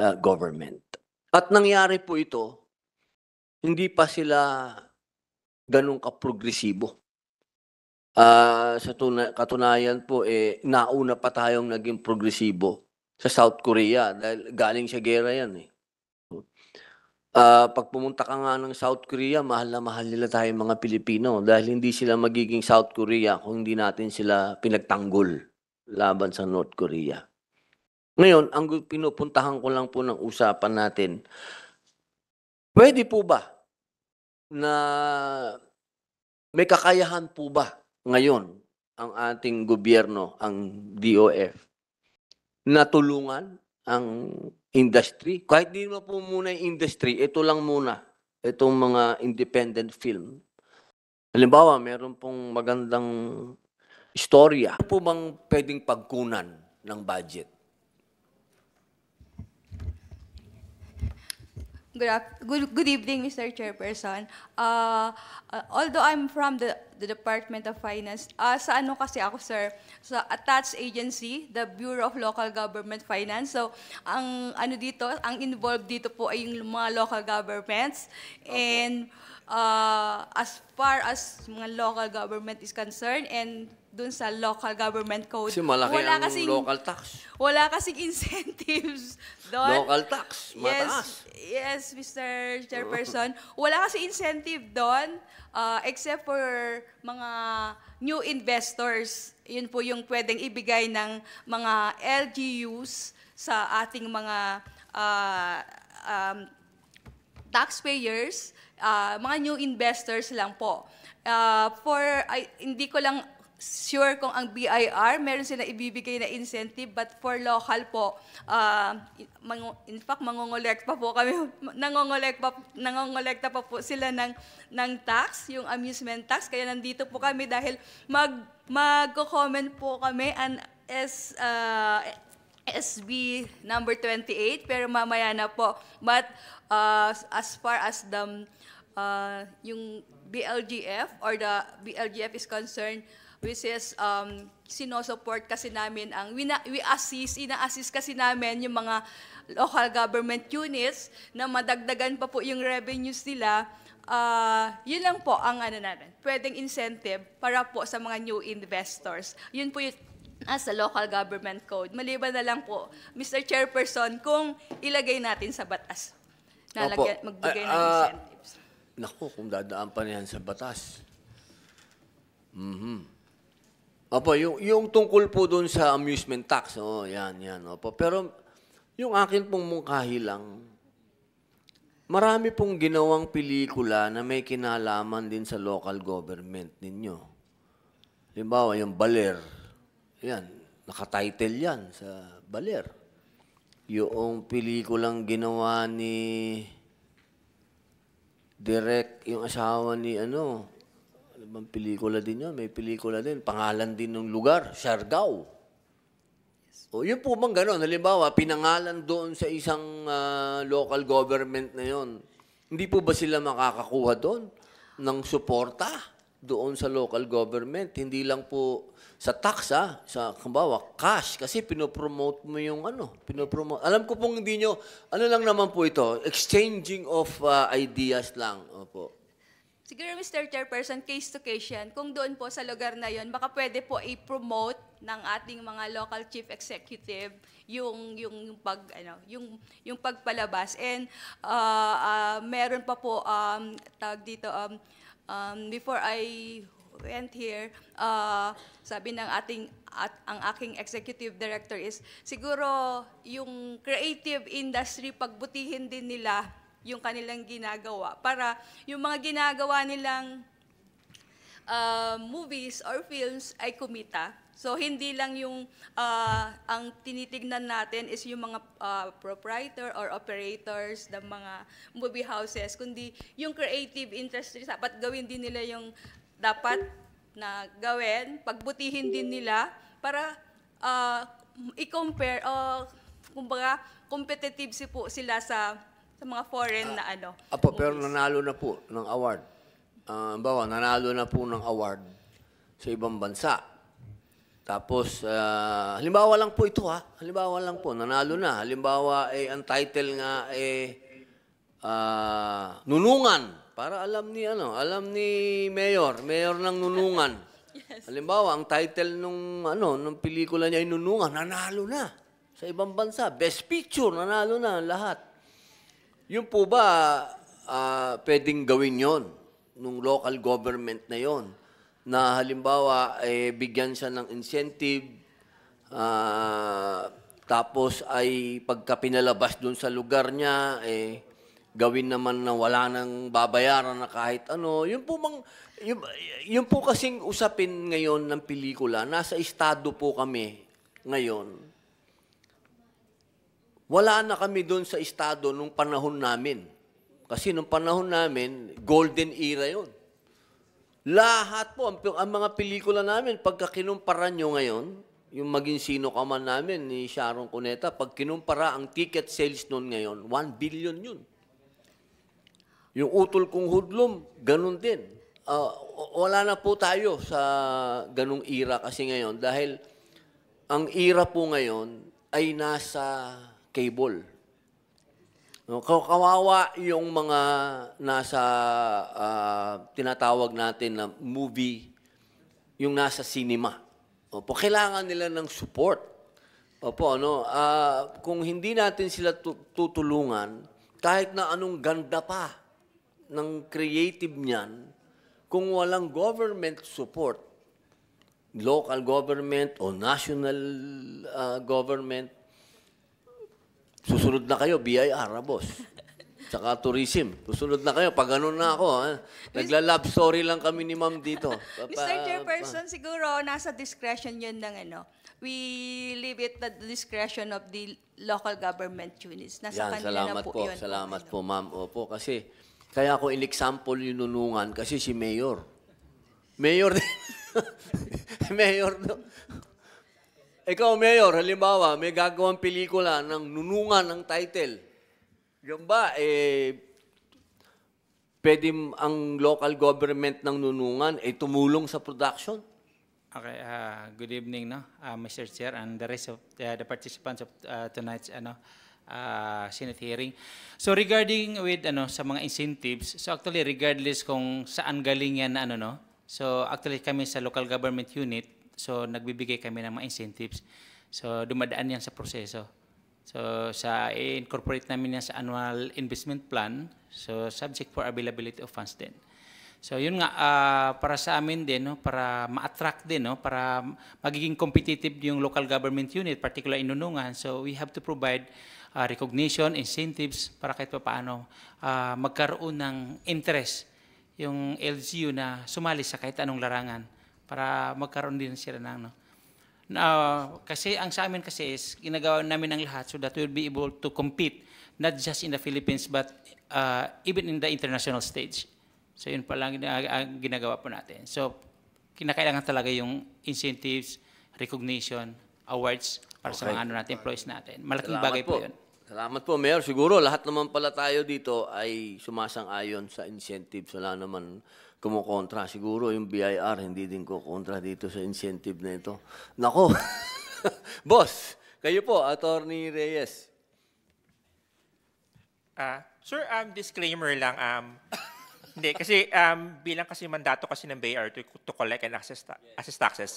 uh, government. At nangyari po ito, hindi pa sila ganun kaprogresibo. Ah, sa tuna- katunayan po, eh, nauna pa tayong naging progresibo sa South Korea dahil galing sa gera yan eh. Ah, pag pumunta ka nga ng South Korea, mahal na mahal nila tayong mga Pilipino dahil hindi sila magiging South Korea kung hindi natin sila pinagtanggol laban sa North Korea. Ngayon, ang pinupuntahan ko lang po ng usapan natin, pwede po ba na may kakayahan po ba ngayon ang ating gobyerno, ang DOF, natulungan ang industry. Kahit di mo po muna yung industry, ito lang muna, itong mga independent film. Halimbawa, meron pong magandang istorya. Ano po bang pwedeng pagkunan ng budget? Good, good, good evening, Mr. Chairperson. Uh, uh, although I'm from the, the Department of Finance, uh, sa ano kasi ako, sir, sa attached agency, the Bureau of Local Government Finance. So, ang ano dito, ang involved dito po ay yung mga local governments. And uh, as far as mga local government is concerned, and dun sa local government code, Kasi malaki wala ang kasing, local tax. wala kasing incentives (laughs) doon. Local tax, mataas. Yes, yes, Mr. Chairperson. Wala kasi incentive doon uh, except for mga new investors. Yun po yung pwedeng ibigay ng mga LGUs sa ating mga uh, um, taxpayers, uh, mga new investors lang po. Uh, for, ay, hindi ko lang sure kung ang BIR, meron sila ibibigay na incentive, but for local po, uh, in fact, mangongolekt pa po kami, (laughs) nangongolekt pa, nangongolekta pa po sila ng, ng tax, yung amusement tax, kaya nandito po kami dahil mag, magko-comment po kami an S, uh, SB number 28, pero mamaya na po. But uh, as far as the uh, yung BLGF or the BLGF is concerned, which is um, sinusupport kasi namin ang, we, na, we assist, ina-assist kasi namin yung mga local government units na madagdagan pa po yung revenues nila, Ah, yun lang po ang ano natin, pwedeng incentive para po sa mga new investors. Yun po yung as a local government code. Maliban na lang po, Mr. Chairperson, kung ilagay natin sa batas. Nalagyan, Opo. magbigay Ay, ng ah, incentives. Naku, kung dadaan pa niyan sa batas. Mhm. Opo, yung, yung tungkol po doon sa amusement tax, oh, yan, yan. Opo. Pero yung akin pong mungkahi lang, marami pong ginawang pelikula na may kinalaman din sa local government ninyo. Halimbawa, yung Baler. Yan, nakatitle yan sa Baler. Yung pelikulang ginawa ni Direk, yung asawa ni ano, ano bang pelikula din yun? May pelikula din. Pangalan din ng lugar, Siargao. O yun po bang gano'n? Halimbawa, pinangalan doon sa isang ah, local government na yon. Hindi po ba sila makakakuha doon ng suporta doon sa local government? Hindi lang po sa tax, ha? Sa, kumbawa, cash. Kasi pinopromote mo yung ano. Pinopromote. Alam ko pong hindi nyo, ano lang naman po ito, exchanging of ah, ideas lang. Opo. Siguro, Mr. Chairperson, case to case yan. Kung doon po sa lugar na yon, baka pwede po i-promote ng ating mga local chief executive yung yung pag ano yung yung pagpalabas and uh, uh, meron pa po um tag dito um, um before I went here uh, sabi ng ating at ang aking executive director is siguro yung creative industry pagbutihin din nila yung kanilang ginagawa para yung mga ginagawa nilang uh, movies or films ay kumita. So hindi lang yung uh, ang tinitignan natin is yung mga uh, proprietor or operators ng mga movie houses, kundi yung creative industry dapat gawin din nila yung dapat na gawin, pagbutihin din nila para uh, i-compare o kumbaga competitive si po sila sa sa mga foreign na ano. Apo, pero nanalo na po ng award. Ah, bawa, nanalo na po ng award sa ibang bansa. Tapos, ah, halimbawa lang po ito ha. Halimbawa lang po, nanalo na. Halimbawa, eh, ang title nga eh, ah, Nunungan. Para alam ni ano, alam ni Mayor, Mayor ng Nunungan. (laughs) Halimbawa, ang title nung ano, nung pelikula niya ay Nunungan, nanalo na sa ibang bansa. Best Picture, nanalo na lahat. Yun po ba ah, pwedeng gawin yon nung local government na yon na halimbawa eh, bigyan siya ng incentive ah, tapos ay pagka pinalabas doon sa lugar niya eh gawin naman na wala nang babayaran na kahit ano. Yun po mang yun, yun po kasing usapin ngayon ng pelikula. Nasa estado po kami ngayon. Wala na kami doon sa estado nung panahon namin. Kasi nung panahon namin, golden era yon. Lahat po, ang, ang mga pelikula namin, pagka kinumpara nyo ngayon, yung maging sino ka man namin ni Sharon Cuneta, pag kinumpara ang ticket sales noon ngayon, 1 billion yun. Yung utol kong hudlom, ganun din. Ah, wala na po tayo sa ganung era kasi ngayon dahil ang era po ngayon ay nasa cable. No, kaw- kawawa yung mga nasa ah, tinatawag natin na movie, yung nasa cinema. Opo, kailangan nila ng support. Opo, ano, ah, kung hindi natin sila tu- tutulungan, kahit na anong ganda pa ng creative niyan, kung walang government support, local government o national ah, government, susunod na kayo, BIR, ah, boss. Tsaka tourism. Susunod na kayo. Pag ganun na ako, ha? Nagla-love story lang kami ni ma'am dito. Pa- Mr. Chairperson, siguro nasa discretion yun ng ano. We leave it at the discretion of the local government units. Nasa Yan, kanila salamat na po, po. yun. Salamat po, ma'am. Opo, kasi kaya ako in-example yung nunungan kasi si Mayor. Mayor din. (laughs) Mayor. No? Ikaw, Mayor, halimbawa, may gagawang pelikula ng nunungan ng title. Yan ba, eh, pwede ang local government ng nunungan eh tumulong sa production? Okay, uh, good evening, no, uh, Mr. Chair and the rest of uh, the participants of uh, tonight's ano, uh, Senate hearing. So regarding with ano sa mga incentives, so actually regardless kung saan galing yan ano no. So actually kami sa local government unit, so nagbibigay kami ng mga incentives. So dumadaan yan sa proseso. So sa incorporate namin yan sa annual investment plan, so subject for availability of funds din. So yun nga ah, para sa amin din no para ma-attract din no para magiging competitive yung local government unit particularly in Nunungan. So we have to provide ah, recognition, incentives para kahit paano ah, magkaroon ng interest yung LGU na sumali sa kahit anong larangan para magkaroon din sila ng no. Now, kasi ang sa amin kasi is ginagawa namin ang lahat so that we'll be able to compete not just in the Philippines but uh, even in the international stage. So yun pa lang ang ginagawa po natin. So kinakailangan talaga yung incentives, recognition, awards para sa Okay. mga ano natin, employees natin. Malaking Salamat bagay po. yun. Salamat po, Mayor. Siguro lahat naman pala tayo dito ay sumasang-ayon sa incentives. Wala naman kumukontra. Siguro yung BIR hindi din ko kontra dito sa incentive na ito. Nako. (laughs) Boss, kayo po, Attorney Reyes. Ah, sir, um, disclaimer lang. Um, hindi, kasi um, bilang kasi mandato kasi ng BIR to, to collect and access, ta- access taxes,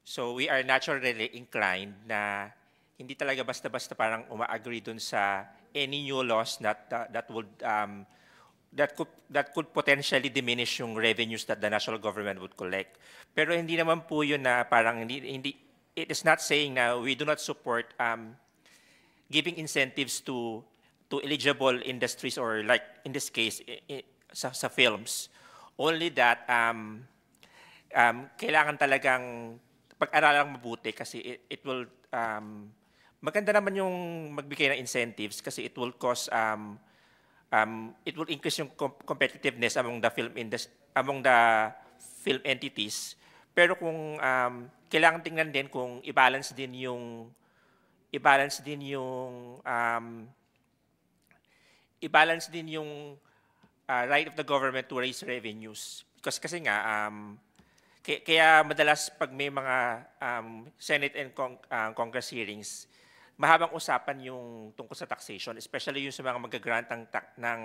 so we are naturally inclined na hindi talaga basta-basta parang uma-agree dun sa any new laws that, that, that would um, that could that could potentially diminish yung revenues that the national government would collect. Pero hindi naman po yun na parang hindi, hindi it is not saying na we do not support um, giving incentives to to eligible industries or like in this case i- i- sa, sa films only that um, um, kailangan talagang pag-aralang mabuti kasi it, it will um, maganda naman yung magbigay ng incentives kasi it will cause um, um, it will increase yung com- competitiveness among the film industry among the film entities pero kung um, kailangan tingnan din kung i-balance din yung i-balance din yung um, i-balance din yung uh, right of the government to raise revenues. Because kasi nga, um, kaya, kaya madalas pag may mga um, Senate and Cong- uh, Congress hearings, mahabang usapan yung tungkol sa taxation, especially yung sa mga magagrant ng, ng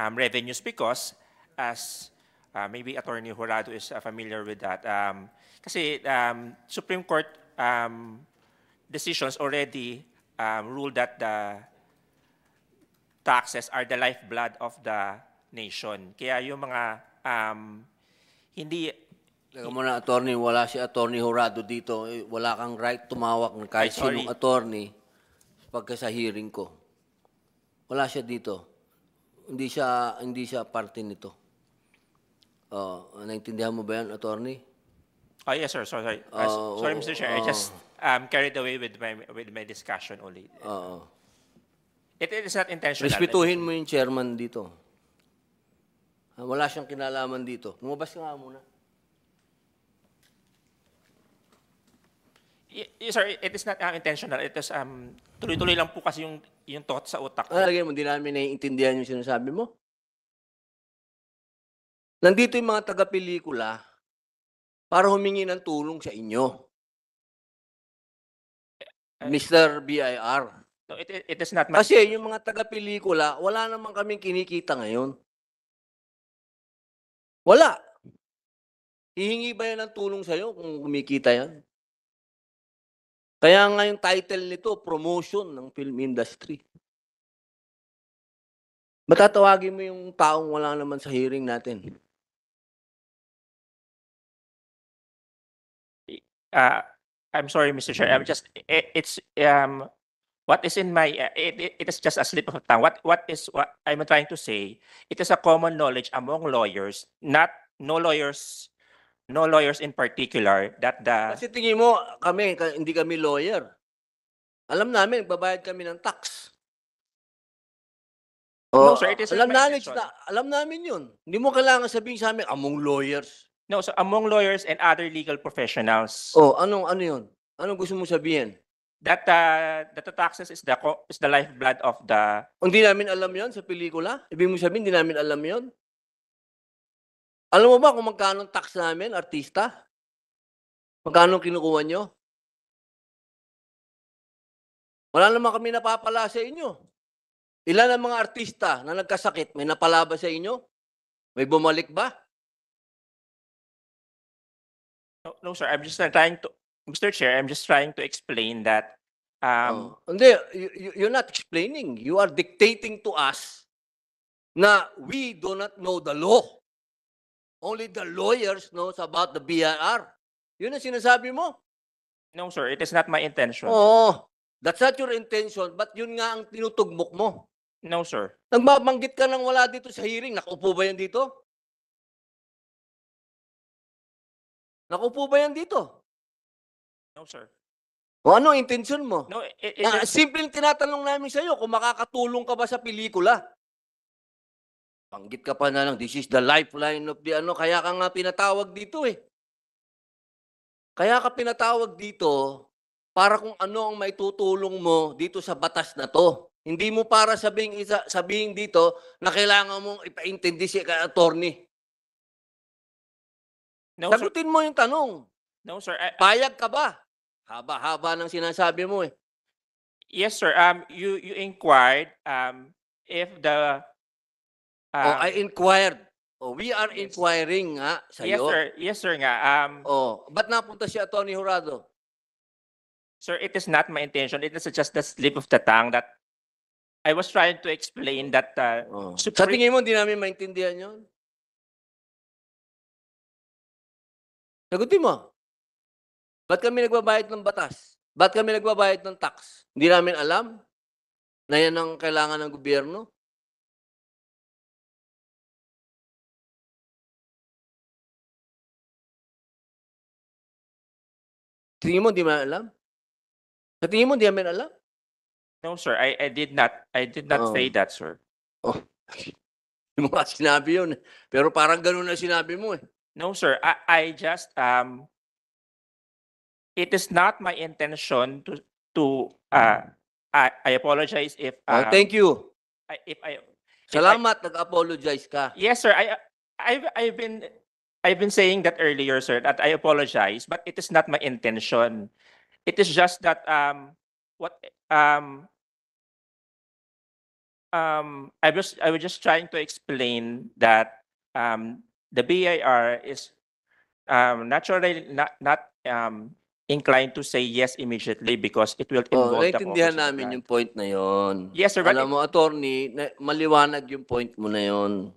um, revenues because as uh, maybe Attorney Jurado is uh, familiar with that. Um, kasi um, Supreme Court um, decisions already um, ruled that the taxes are the lifeblood of the nation. Kaya yung mga um, hindi Teka muna, attorney, wala si attorney Horado dito. Eh, Wala kang right tumawak ng kahit Ay, sorry. sinong attorney pagka sa hearing ko. Wala siya dito. hindi siya hindi siya parte nito. Oh, naintindihan mo ba 'yan, attorney? Oh, yes, sir. Sorry, sorry. Uh, Oh, sorry, Mr. Chair. I oh. just um, carried away with my with my discussion only. Oo. It, it is not intentional. Respetuhin mo yung chairman dito. Ah, Wala siyang kinalaman dito. Lumabas ka nga muna. Y- sir, it is not um, intentional. It is um, tuloy-tuloy lang po kasi yung yung thought sa utak. Ah, lagay mo, hindi namin naiintindihan yung sinasabi mo. Nandito yung mga taga-pelikula para humingi ng tulong sa inyo. Mr. BIR. No, it, it, it is not my... Kasi yung mga taga-pelikula, wala naman kaming kinikita ngayon. Wala. Hihingi ba yan ng tulong sa'yo kung kumikita yan? Kaya nga yung title nito, promotion ng film industry. Matatawagin mo yung taong wala naman sa hearing natin. uh, I'm sorry, Mr. Chair. I'm just it, it's um what is in my uh, it, it, it is just a slip of the tongue. What what is what I'm trying to say? It is a common knowledge among lawyers, not no lawyers, no lawyers in particular that the Kasi tingin mo, kami, ka- hindi kami lawyer. Alam namin, babayad kami ng tax. No, Oh, sir, it is alam my namin, intention. na, alam namin yun. Hindi mo kailangan sabihin sa amin, among lawyers. no so among lawyers and other legal professionals Oh, anong ano yun? Anong gusto mo sabihin? that uh, that the taxes is the co- is the lifeblood of the Hindi namin alam yon sa pelikula? Ibig mo sabihin, hindi namin alam yon? Alam mo ba kung magkano tax namin, artista? Magkano kinukuha nyo? Wala naman kami napapala sa inyo. Ilan ang mga artista na nagkasakit? May napala ba sa inyo? May bumalik ba? no, no sir I'm just trying to Mr. Chair I'm just trying to explain that um Oh. Hindi, you- you're not explaining. You are dictating to us na we do not know the law. Only the lawyers knows about the BIR. Yun ang sinasabi mo. no sir it is not my intention Oo. That's not your intention, but yun nga ang tinutugmok mo. no sir Nagbabanggit ka nang wala dito sa hearing. Nakupo ba yan dito? Nakupo ba yan dito? no sir O ano ang intention mo? no it, it Ah, is- simpleng tinatanong namin sa iyo kung makakatulong ka ba sa pelikula. Banggit ka pa na lang, this is the lifeline of the ano, kaya ka nga pinatawag dito eh. Kaya ka pinatawag dito para kung ano ang may tutulong mo dito sa batas na to. Hindi mo para sabing isa, sabihin dito na kailangan mong ipaintindi si attorney. no sir Sagutin mo yung tanong. no sir I, Payag ka ba? Haba-haba ng sinasabi mo eh. Yes, sir. Um, you you inquired um if the oh, um, I inquired. Oh, we are Yes. inquiring nga sa yes, iyo. sir. Yes, sir. Nga. Um, Oh, ba't napunta si Attorney Jurado? sir, it is not my intention. It is just the slip of the tongue that I was trying to explain that. Uh, Oh. Sa Supreme- tingin mo, hindi namin maintindihan yon? Sagutin mo. Ba't kami nagbabayad ng batas? Ba't kami nagbabayad ng tax? Hindi namin alam na yan ang kailangan ng gobyerno? Tingin mo, hindi mo alam? Sa tingin mo, hindi namin alam? no, sir. I, I did not. I did not Oh. say that, sir. Oh. Hindi mo nga sinabi yun. eh. Pero parang ganun na sinabi mo eh. No, sir. I, I just um. It is not my intention to to uh. I, I apologize if. Oh, um, thank you. I, if I. if I- Salamat, nag-apologize ka. Yes, sir. I I've I've been I've been saying that earlier, sir, that I apologize, but it is not my intention. It is just that um what um um I was I was just trying to explain that um the BIR is um naturally not not um inclined to say yes immediately because it will Oh, involve the naintindihan namin yung point na yon. Yes, sir, Alam it- mo, attorney, na, maliwanag yung point mo na yon.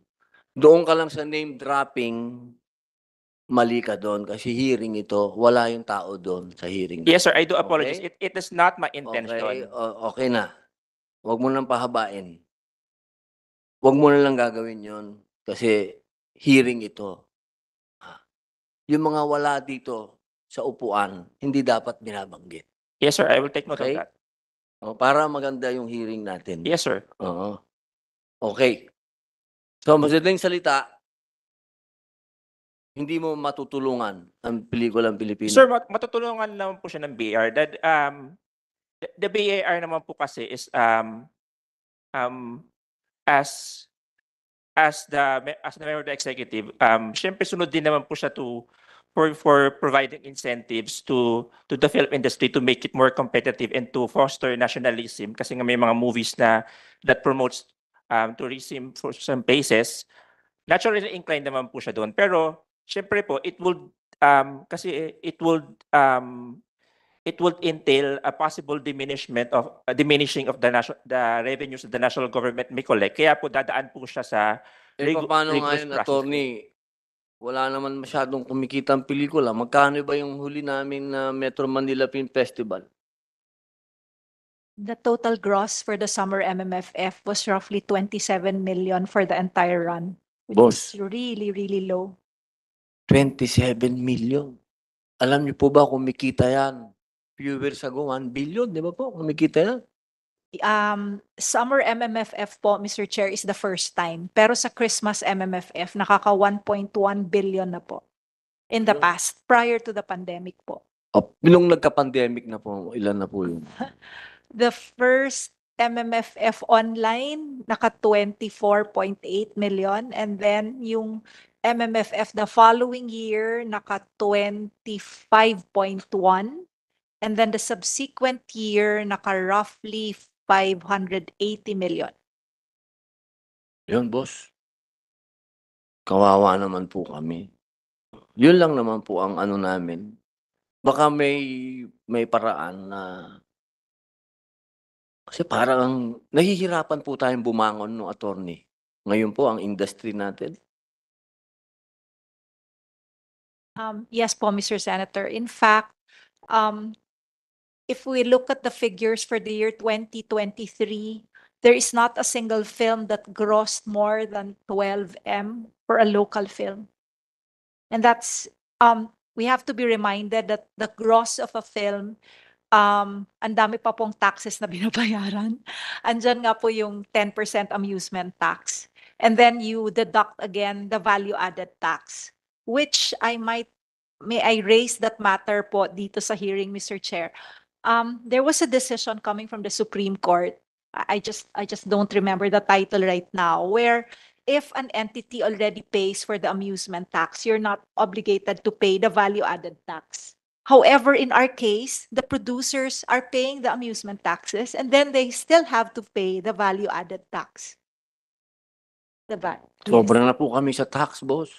Doon ka lang sa name dropping, mali ka doon kasi hearing ito, wala yung tao doon sa hearing. Yes, sir, I do apologize. Okay? It it is not my Okay, intention. o- okay na. Huwag mo nang pahabain. wag mo na lang gagawin yon kasi hearing ito. Ah, Yung mga wala dito sa upuan, hindi dapat binabanggit. Yes, sir. I will take note Okay? of that. O, para maganda yung hearing natin. Yes, sir. Oo. Okay. So, madaling salita, hindi mo matutulungan ang pelikulang Pilipino. Sir, mat- matutulungan naman po siya ng BAR. That, um, the, the BAR naman po kasi is um, um, as as the as the member of the executive, um, syempre sunod din naman po siya to for for providing incentives to to the film industry to make it more competitive and to foster nationalism kasi nga may mga movies na that promotes um, tourism for some places naturally inclined naman po siya doon pero syempre po it would um, kasi it would um, it would entail a possible diminishment of a diminishing of the national the revenues that the national government may collect kaya po dadaan po siya sa Eh, paano nga yun, process attorney? Wala naman masyadong kumikita ang pelikula. Magkano ba yung huli namin na Metro Manila Film Festival? The total gross for the summer MMFF was roughly 27 million for the entire run, which Boss. is really, really low. 27 million. Alam niyo po ba kumikita yan? Few years ago, 1 billion, di ba po? Kumikita yan. Um, summer MMFF po, Mr. Chair, is the first time. Pero sa Christmas MMFF, nakaka 1.1 billion na po. In the past, prior to the pandemic po. Oh, nung nagka-pandemic na po, ilan na po yun? (laughs) The first MMFF online, naka 24.8 million. And then yung MMFF the following year, naka 25.1. And then the subsequent year, naka roughly 580 million. Yun, boss. Kawawa naman po kami. Yun lang naman po ang ano namin. Baka may may paraan na kasi parang nahihirapan po tayong bumangon no attorney. Ngayon po ang industry natin. Um, yes po, Mr. Senator. In fact, um, if we look at the figures for the year 2023, there is not a single film that grossed more than 12 M for a local film. And that's, um, we have to be reminded that the gross of a film, um, ang dami pa pong taxes na (laughs) binabayaran. Andyan nga po yung 10% amusement tax. And then you deduct again the value added tax, which I might, may I raise that matter po dito sa hearing, Mr. Chair. Um, there was a decision coming from the Supreme Court. I just, I just don't remember the title right now, where if an entity already pays for the amusement tax, you're not obligated to pay the value added tax. However, in our case, the producers are paying the amusement taxes and then they still have to pay the value added tax. Diba? Sobra na po kami sa tax, boss.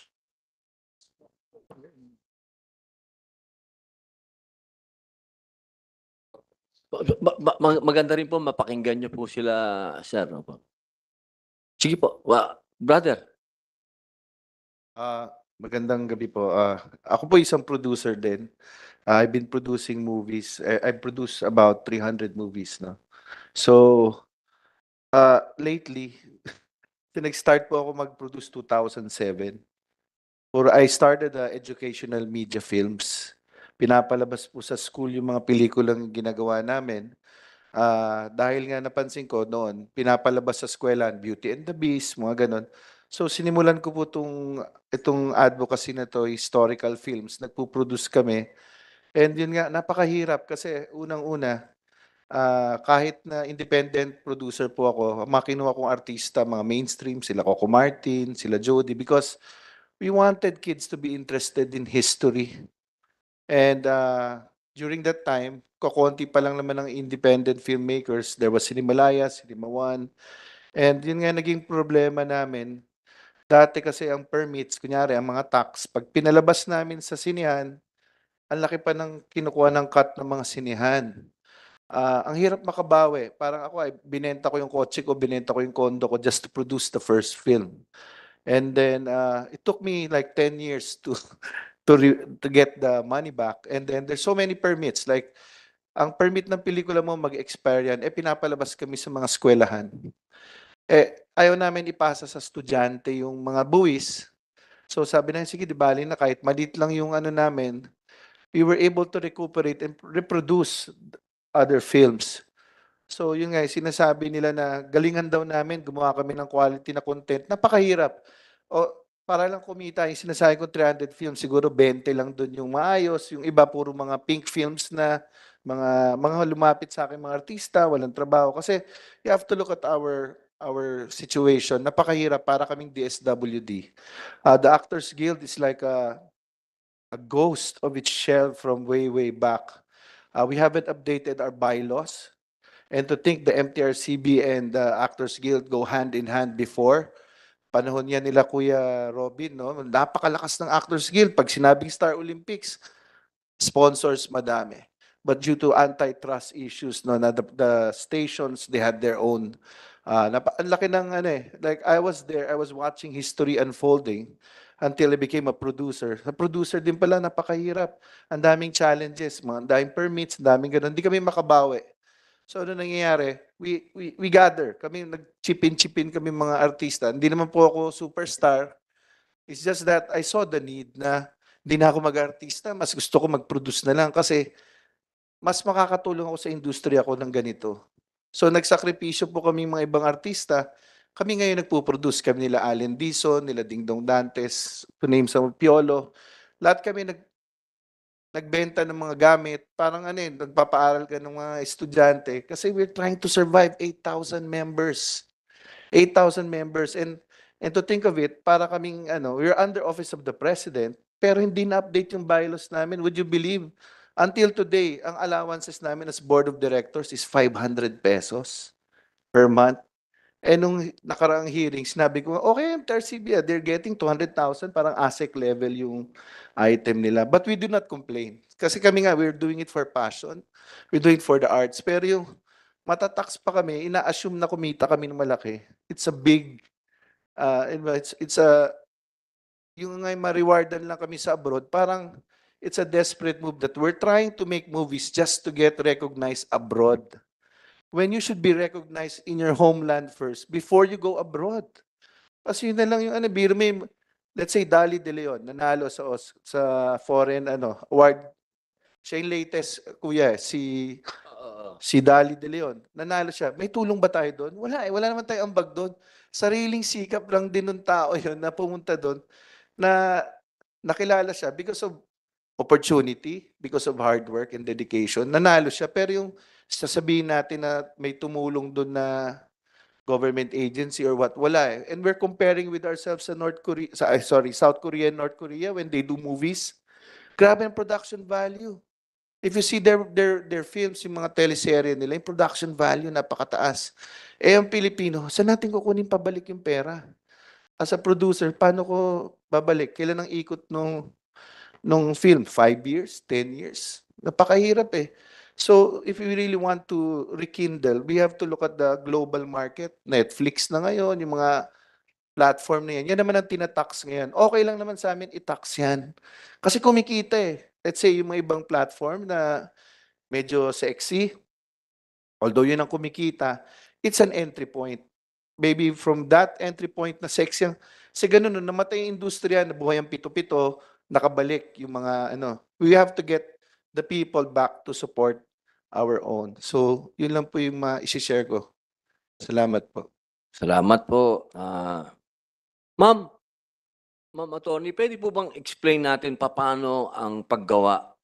Ba- ma- maganda rin po mapakinggan niyo po sila, sir. No po? Sige po, wa, brother. Ah, magandang gabi po. Ah, ako po isang producer din. Ah, I've been producing movies. Eh, I produced about 300 movies na. So, ah, lately, (laughs) nag-start po ako mag-produce 2007. Or I started ah, educational media films. Pinapalabas po sa school yung mga pelikulang ginagawa namin. Ah, dahil nga napansin ko noon, pinapalabas sa eskwela Beauty and the Beast, mga ganon. So sinimulan ko po itong, itong advocacy na to, historical films. Nagpo-produce kami. And yun nga, napakahirap kasi unang-una, ah, kahit na independent producer po ako, mga kong artista, mga mainstream, sila Coco Martin, sila Jody, because we wanted kids to be interested in history. And uh, during that time, kakonti pa lang naman ng independent filmmakers. There was Cinemalaya, Cinema One. And yun nga naging problema namin. Dati kasi ang permits, kunyari ang mga tax, pag pinalabas namin sa sinihan, ang laki pa ng kinukuha ng cut ng mga sinihan. Ah, ang hirap makabawi. Parang ako ay binenta ko yung kotse ko, binenta ko yung kondo ko just to produce the first film. And then uh, it took me like 10 years to (laughs) to re- to get the money back. And then there's so many permits like ang permit ng pelikula mo mag-expire yan, eh pinapalabas kami sa mga eskwelahan. Eh, ayaw namin ipasa sa estudyante yung mga buwis. So sabi na, sige, di bali na kahit malit lang yung ano namin, we were able to recuperate and reproduce other films. So yun nga, sinasabi nila na galingan daw namin, gumawa kami ng quality na content. Napakahirap. O para lang kumita, yung sinasabi ko 300 films, siguro 20 lang doon yung maayos. Yung iba puro mga pink films na mga mga lumapit sa akin mga artista, walang trabaho. Kasi you have to look at our our situation. Napakahirap para kaming DSWD. Uh, the Actors Guild is like a a ghost of its shell from way, way back. Uh, we haven't updated our bylaws. And to think the MTRCB and the Actors Guild go hand in hand before, panahon yan nila Kuya Robin, no? Napakalakas ng Actors Guild. Pag sinabing Star Olympics, sponsors madami. But due to antitrust issues, no, na the, the stations, they had their own. Uh, ang laki ng ano eh. Like I was there, I was watching history unfolding until I became a producer. Sa producer din pala, napakahirap. Ang daming challenges, mga daming permits, daming ganun. Hindi kami makabawi. So ano nangyayari? We, we, we gather. Kami nag-chipin-chipin kami mga artista. Hindi naman po ako superstar. It's just that I saw the need na hindi na ako mag-artista. Mas gusto ko mag-produce na lang kasi mas makakatulong ako sa industriya ko ng ganito. So nagsakripisyo po kami mga ibang artista. Kami ngayon nagpo-produce. Kami nila Allen Dizon, nila Dingdong Dantes, to name some, Piolo. Lahat kami nag nagbenta ng mga gamit, parang ano eh, nagpapaaral ka ng mga estudyante kasi we're trying to survive 8,000 members. 8,000 members and and to think of it, para kaming ano, we're under office of the president pero hindi na-update yung bylaws namin. Would you believe? Until today, ang allowances namin as board of directors is 500 pesos per month. Eh nung nakaraang hearing, sinabi ko, okay, MTRCB, ah, they're getting 200,000, parang ASEC level yung item nila. But we do not complain. Kasi kami nga, we're doing it for passion. We're doing it for the arts. Pero yung matatax pa kami, ina-assume na kumita kami ng malaki. It's a big, uh, it's, it's a, yung nga ma-rewardan lang kami sa abroad, parang it's a desperate move that we're trying to make movies just to get recognized abroad when you should be recognized in your homeland first before you go abroad. Kasi yun na lang yung ano, biro may, let's say Dali De Leon, nanalo sa sa foreign ano award. Siya yung latest kuya, si si Dali De Leon. Nanalo siya. May tulong ba tayo doon? Wala eh. Wala naman tayo ambag doon. Sariling sikap lang din ng tao (laughs) yun na pumunta doon na nakilala siya because of opportunity, because of hard work and dedication. Nanalo siya. Pero yung sasabihin natin na may tumulong doon na government agency or what, wala eh. And we're comparing with ourselves sa North Korea, sa, sorry, South Korea and North Korea when they do movies. Grabe ang production value. If you see their their their films, yung mga teleserye nila, yung production value napakataas. Eh yung Pilipino, saan natin kukunin pabalik yung pera? As a producer, paano ko babalik? Kailan ang ikot nung nung film? Five years? Ten years? Napakahirap eh. So if we really want to rekindle, we have to look at the global market. Netflix na ngayon, yung mga platform na yan. Yan naman ang tinatax ngayon. Okay lang naman sa amin i-tax yan. Kasi kumikita eh. Let's say yung mga ibang platform na medyo sexy, although yun ang kumikita, it's an entry point. Maybe from that entry point na sexy, kasi ganun, namatay yung industriya, nabuhay ang pito-pito, nakabalik yung mga ano. We have to get the people back to support our own. So, yun lang po yung ma-share ko. Salamat po. Salamat po. Ah, ma'am, Ma'am Attorney, pwede po bang explain natin paano ang paggawa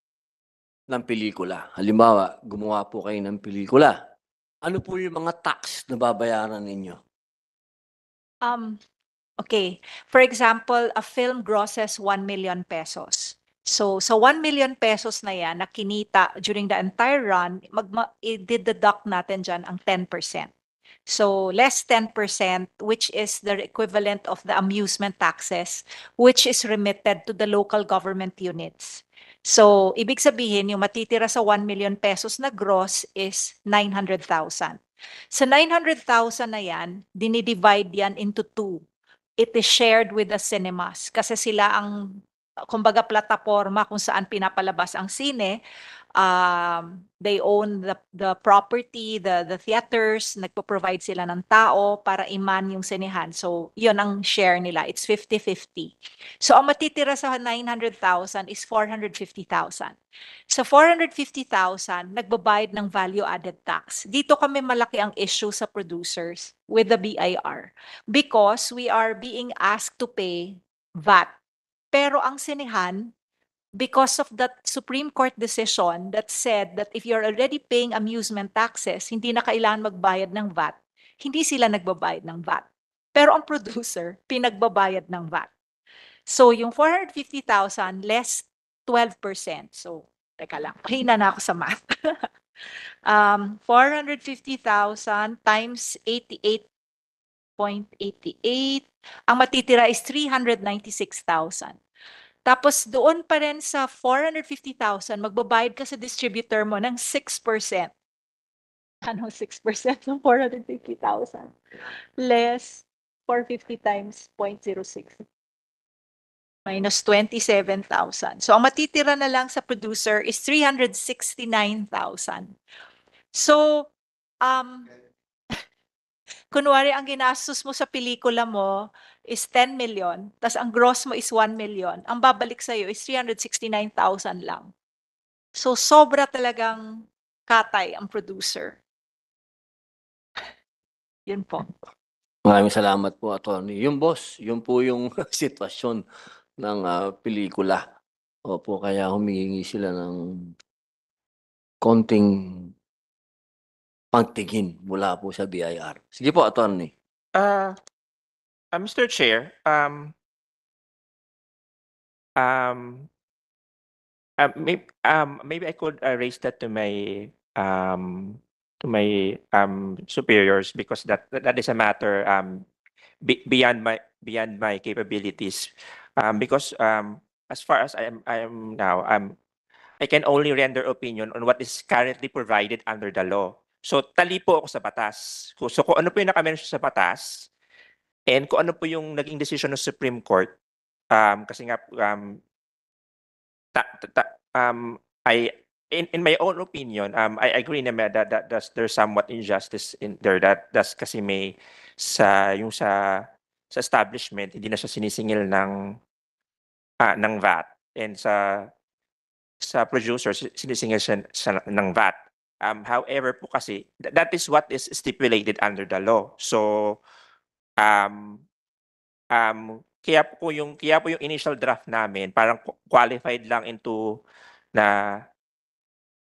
ng pelikula? Halimbawa, gumawa po kayo ng pelikula. Ano po yung mga tax na babayaran ninyo? Um, okay. For example, a film grosses 1 million pesos. So, sa 1 million pesos na yan, na kinita during the entire run, magma, i-deduct natin dyan ang 10%. So, less 10%, which is the equivalent of the amusement taxes, which is remitted to the local government units. So, ibig sabihin, yung matitira sa 1 million pesos na gross is 900,000. Sa 900,000 na yan, dinidivide yan into two. It is shared with the cinemas kasi sila ang kumbaga plataforma kung saan pinapalabas ang sine. Um, they own the the property, the the theaters, nagpo-provide sila ng tao para iman yung sinehan. So, 'yon ang share nila. It's 50-50. So, ang matitira sa 900,000 is 450,000. Sa 450,000, nagbabayad ng value added tax. Dito kami malaki ang issue sa producers with the BIR because we are being asked to pay VAT. Pero ang sinihan, because of that Supreme Court decision that said that if you're already paying amusement taxes, hindi na kailangan magbayad ng VAT, hindi sila nagbabayad ng VAT. Pero ang producer, pinagbabayad ng VAT. So yung 450,000 less 12%. So, teka lang, mahina na ako sa math. (laughs) um, 450,000 times 88.88. Ang matitira is 396,000. Tapos doon pa rin sa 450,000, magbabayad ka sa distributor mo ng 6%. Ano 6% ng 450,000? Less 450 times 0.06 minus 27,000. So ang matitira na lang sa producer is 369,000. So um kunwari ang ginastos mo sa pelikula mo is 10 million, tas ang gross mo is 1 million, ang babalik sa is 369,000 lang. So sobra talagang katay ang producer. (laughs) Yun po. Maraming salamat po, attorney. Yung boss, yun po yung (laughs) sitwasyon ng ah, pelikula. Opo, kaya humihingi sila ng konting pagtingin mula po sa BIR. Sige po, attorney. Uh, uh, Mr. Chair, um, um, uh, maybe, um, maybe I could uh, raise that to my um, to my um, superiors because that that is a matter um, be, beyond my beyond my capabilities. Um, because um, as far as I am I am now, um, I can only render opinion on what is currently provided under the law. So tali po ako sa batas. So kung ano po yung nakamention sa batas, and kung ano po yung naging decision ng Supreme Court, um, kasi nga, um, ta, ta- ta- um, I, in, in my own opinion, um, I agree na that, that, that there's somewhat injustice in there that that's kasi may sa yung sa sa establishment hindi na siya sinisingil ng ah, ng VAT and sa sa producer si- sinisingil siya, siya ng VAT. Um, however po kasi th- that is what is stipulated under the law. So um, um, kaya po yung kaya po yung initial draft namin parang qu- qualified lang into na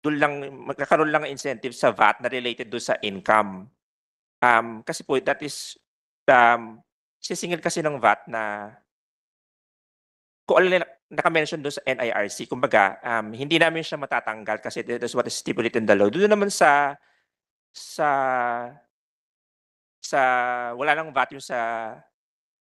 doon lang magkakaroon lang ng incentive sa VAT na related do sa income. Um, kasi po that is um, sisingil kasi ng VAT na kung na naka-mention doon sa NIRC, kumbaga, um, hindi namin siya matatanggal kasi that is what is stipulated in the law. Doon naman sa sa sa wala nang VAT yung sa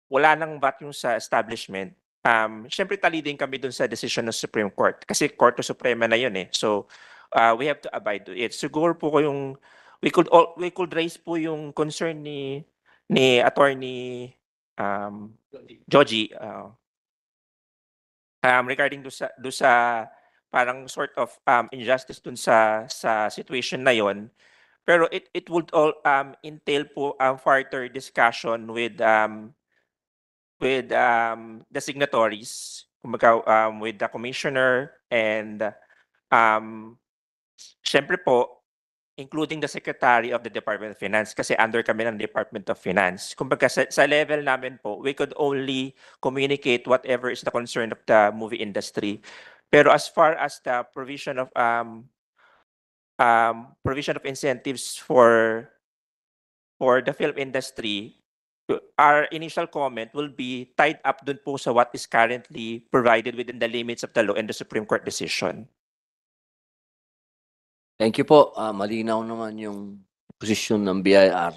wala nang VAT yung sa establishment. Um, syempre tali din kami doon sa decision ng Supreme Court kasi Korte Suprema na yun eh. So uh, we have to abide to it. Siguro po ko yung we could all, we could raise po yung concern ni ni attorney um Joji uh, um regarding do sa do sa parang sort of um injustice dun sa sa situation na yon pero it it would all um entail po um further discussion with um with um the signatories. Kumbaga um with the commissioner and um syempre po including the secretary of the Department of Finance kasi under kami ng Department of Finance. Kumbaga sa, sa level namin po, we could only communicate whatever is the concern of the movie industry. Pero as far as the provision of um um provision of incentives for for the film industry, our initial comment will be tied up dun po sa what is currently provided within the limits of the law and the Supreme Court decision. Thank you po. Ah, malinaw naman yung posisyon ng BIR.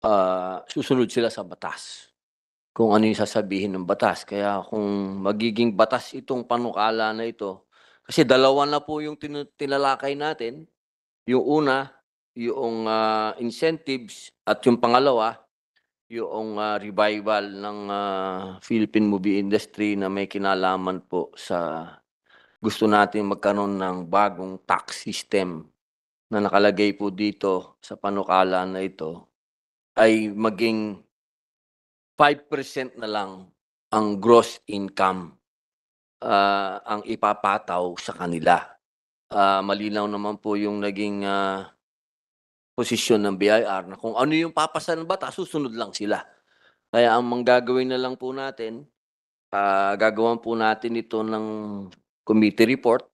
Ah, susunod sila sa batas. Kung ano yung sasabihin ng batas. Kaya kung magiging batas itong panukala na ito, kasi dalawa na po yung tinu- tinalakay natin. Yung una, yung ah, incentives at yung pangalawa, yung ah, revival ng ah, Philippine movie industry na may kinalaman po sa gusto natin magkaroon ng bagong tax system na nakalagay po dito sa panukala na ito ay maging 5% na lang ang gross income ah, ang ipapataw sa kanila. Ah, malinaw naman po yung naging ah, posisyon ng BIR na kung ano yung papasan ng bata, susunod lang sila. Kaya ang manggagawin na lang po natin, ah, gagawan po natin ito ng committee report,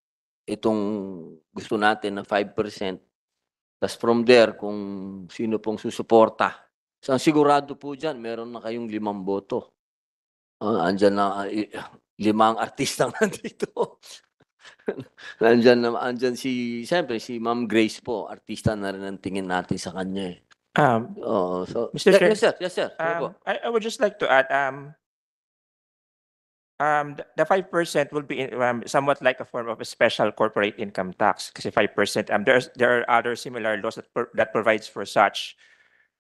itong gusto natin na 5%. Tapos from there, kung sino pong susuporta. So, ang sigurado po dyan, meron na kayong limang boto. Ah, andyan na, i- limang artista (laughs) nandito. Nandyan, na, andyan si, siyempre, si Ma'am Grace po, artista na rin ang tingin natin sa kanya eh. Um, Oo, so, Mr. Yes, Chair, yes, sir, yes, sir. Um, I, I would just like to add, um, um, the- the five percent will be um, somewhat like a form of a special corporate income tax. Kasi five percent, um, there's, there are other similar laws that, pro- that provides for such.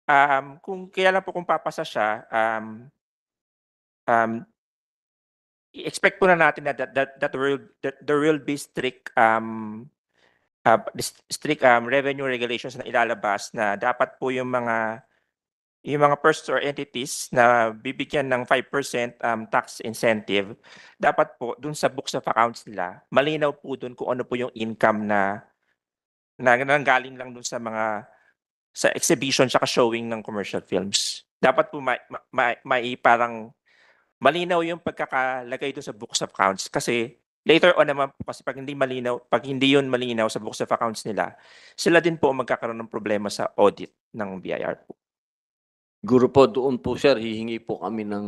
Um, kung kaya lang po kung papasa siya, um, um, i-expect po na natin na that, that, that will, that there will be strict, um, uh, strict um, revenue regulations na ilalabas na dapat po yung mga yung mga persons or entities na bibigyan ng 5% um, tax incentive, dapat po dun sa books of accounts nila, malinaw po dun kung ano po yung income na na nanggaling lang dun sa mga sa exhibition tsaka showing ng commercial films. Dapat po may, may, may parang malinaw yung pagkakalagay dun sa books of accounts kasi later on naman po kasi pag hindi malinaw, pag hindi yun malinaw sa books of accounts nila, sila din po magkakaroon ng problema sa audit ng BIR po. Guro po, doon po sir, hihingi po kami ng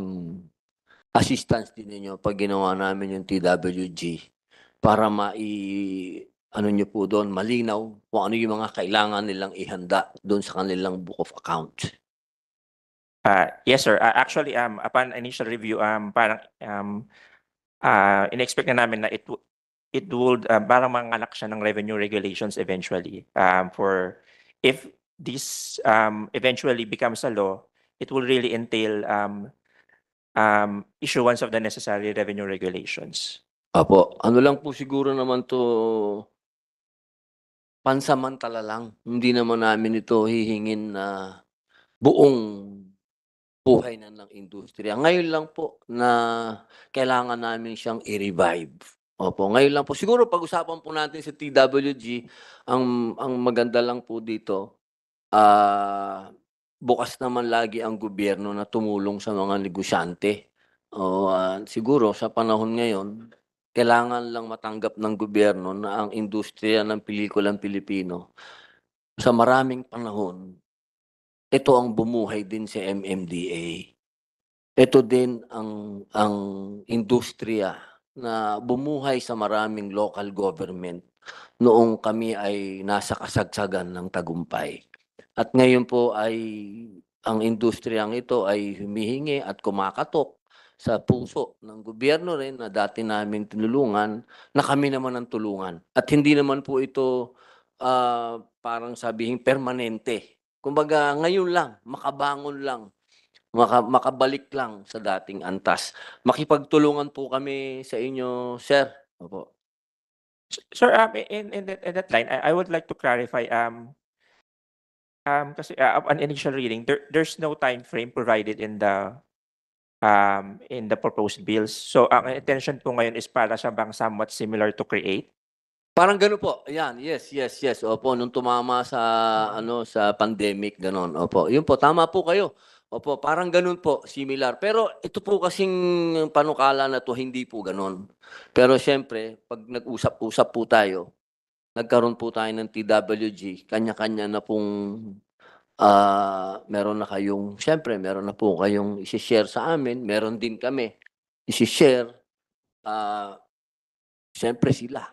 assistance din ninyo pag ginawa namin yung TWG para mai ano nyo po doon, malinaw kung ano yung mga kailangan nilang ihanda doon sa kanilang book of accounts. Uh, yes, sir. Uh, actually, um, upon initial review, um, parang um, uh, in-expect na namin na it, it would, uh, parang manganak siya ng revenue regulations eventually. Um, for, if this um, eventually becomes a law, it will really entail um, um, issuance of the necessary revenue regulations. Apo, ano lang po siguro naman to pansamantala lang. Hindi naman namin ito hihingin na buong buhay na ng industriya. Ngayon lang po na kailangan namin siyang i-revive. Opo, ngayon lang po. Siguro pag-usapan po natin sa TWG, ang ang maganda lang po dito, ah bukas naman lagi ang gobyerno na tumulong sa mga negosyante. O ah, siguro sa panahon ngayon, kailangan lang matanggap ng gobyerno na ang industriya ng pelikulang Pilipino sa maraming panahon, ito ang bumuhay din sa MMDA. Ito din ang ang industriya na bumuhay sa maraming local government noong kami ay nasa kasagsagan ng tagumpay. At ngayon po ay ang industriyang ito ay humihingi at kumakatok sa puso ng gobyerno rin na dati namin tinulungan na kami naman ang tulungan. At hindi naman po ito ah, parang sabihin permanente. Kumbaga ngayon lang, makabangon lang, maka, makabalik lang sa dating antas. Makipagtulungan po kami sa inyo, sir. Opo. Sir, um, in, in, that, in that line, I, I would like to clarify, um, um, kasi uh, on initial reading, there, there's no time frame provided in the um, in the proposed bills. So, ang intention po ngayon is para siya bang somewhat similar to create? Parang gano'n po. Ayan, yes, yes, yes. Opo, nung tumama sa ano sa pandemic gano'n. Opo. Yun po, tama po kayo. Opo, parang gano'n po, similar. Pero ito po kasing panukala na to hindi po gano'n. Pero siyempre, pag nag-usap-usap po tayo, nagkaroon po tayo ng TWG, kanya-kanya na pong ah meron na kayong, siyempre, meron na po kayong isi-share sa amin. Meron din kami isi-share. Ah, siyempre sila.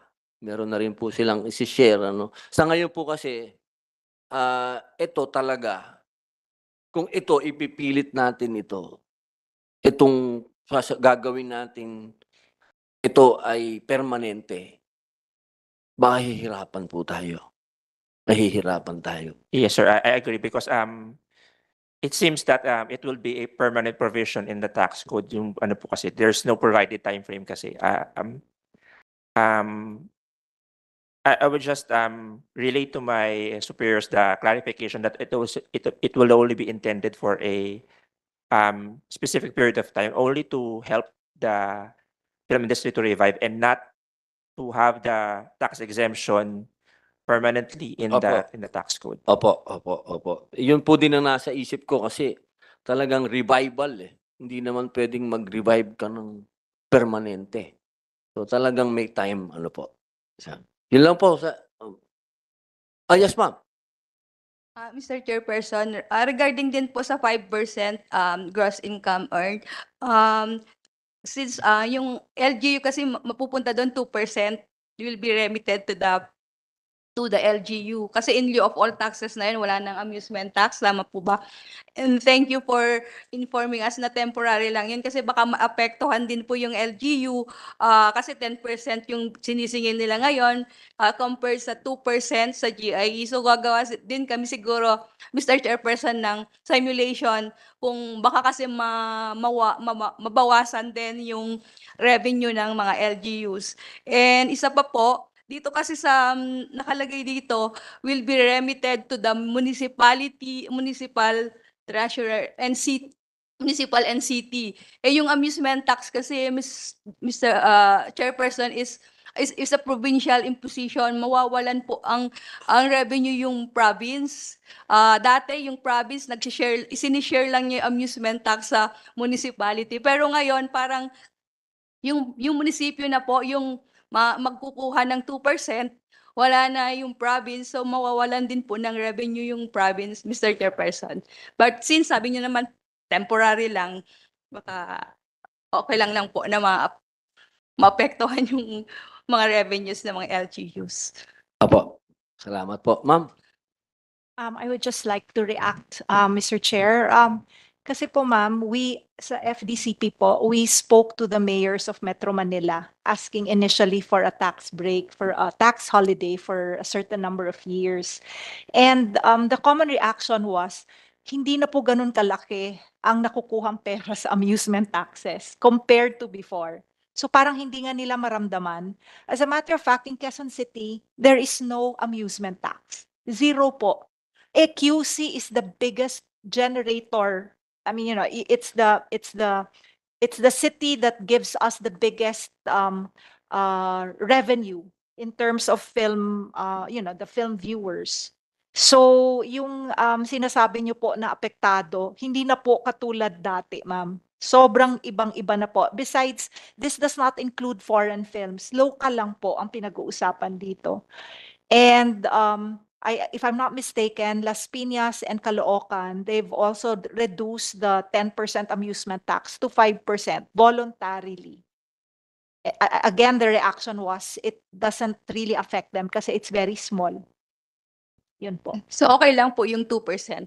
Meron na rin po silang isi-share. Ano. Sa ngayon po kasi, ah ito talaga, kung ito, ipipilit natin ito, itong gagawin natin, ito ay permanente, mahihirapan po tayo. Mahihirapan tayo. Yes, sir. I, I agree because um, it seems that um, it will be a permanent provision in the tax code. Yung ano po kasi, there's no provided time frame kasi. Uh, um, um, I, I would just um, relate to my superiors the clarification that it was it, it will only be intended for a um, specific period of time, only to help the film industry to revive and not to have the tax exemption permanently in the Opo. in the tax code. Opo, opo, opo. Yun po din ang nasa isip ko kasi talagang revival eh. Hindi naman pwedeng mag-revive ka ng permanente. So talagang may time, ano po. Sa, yun lang po. Sa, um, ah, yes ma'am. Ah, Mr. Chairperson, ah, regarding din po sa 5% um, gross income earned, um, since ah, yung LGU kasi ma- mapupunta doon 2% will be remitted to the to the LGU. Kasi in lieu of all taxes na yun, wala nang amusement tax. Tama po ba? And thank you for informing us na temporary lang yun kasi baka maapektuhan din po yung LGU ah, kasi 10% yung sinisingil nila ngayon ah, compared sa 2% sa GIE. So gagawa din kami siguro, Mr. Chairperson, ng simulation kung baka kasi ma, mawa, mama- mabawasan din yung revenue ng mga LGUs. And isa pa po, dito kasi sa um, nakalagay dito will be remitted to the municipality, municipal treasurer and city municipal and city. Eh yung amusement tax kasi Miss, Mr. uh, Chairperson is is is a provincial imposition. Mawawalan po ang ang revenue yung province. Ah, dati yung province nag-share isinishare lang yung amusement tax sa municipality. Pero ngayon parang yung yung munisipyo na po yung magkukuha ng 2%, wala na yung province, so mawawalan din po ng revenue yung province, Mr. Chairperson. But since sabi niyo naman temporary lang, baka okay lang lang po na ma maapektuhan (laughs) yung mga revenues ng mga LGUs. Apo. Salamat po. Ma'am. Um, I would just like to react, um, Mr. Chair. Um, kasi po ma'am, we sa FDCP po, we spoke to the mayors of Metro Manila asking initially for a tax break, for a tax holiday for a certain number of years. And um, the common reaction was, hindi na po ganun kalaki ang nakukuhang pera sa amusement taxes compared to before. So parang hindi nga nila maramdaman. As a matter of fact, in Quezon City, there is no amusement tax. Zero po. Eh, QC is the biggest generator. I mean, you know, it's the it's the it's the city that gives us the biggest um uh revenue in terms of film uh you know, the film viewers. So, yung um sinasabi niyo po na apektado, hindi na po katulad dati, ma'am. Sobrang ibang-iba na po. Besides, this does not include foreign films. Local lang po ang pinag-uusapan dito. And um, I, if I'm not mistaken, Las Piñas and Caloocan, they've also reduced the 10% amusement tax to 5% voluntarily. A- Again, the reaction was it doesn't really affect them kasi it's very small. Yun po. So okay lang po yung 2%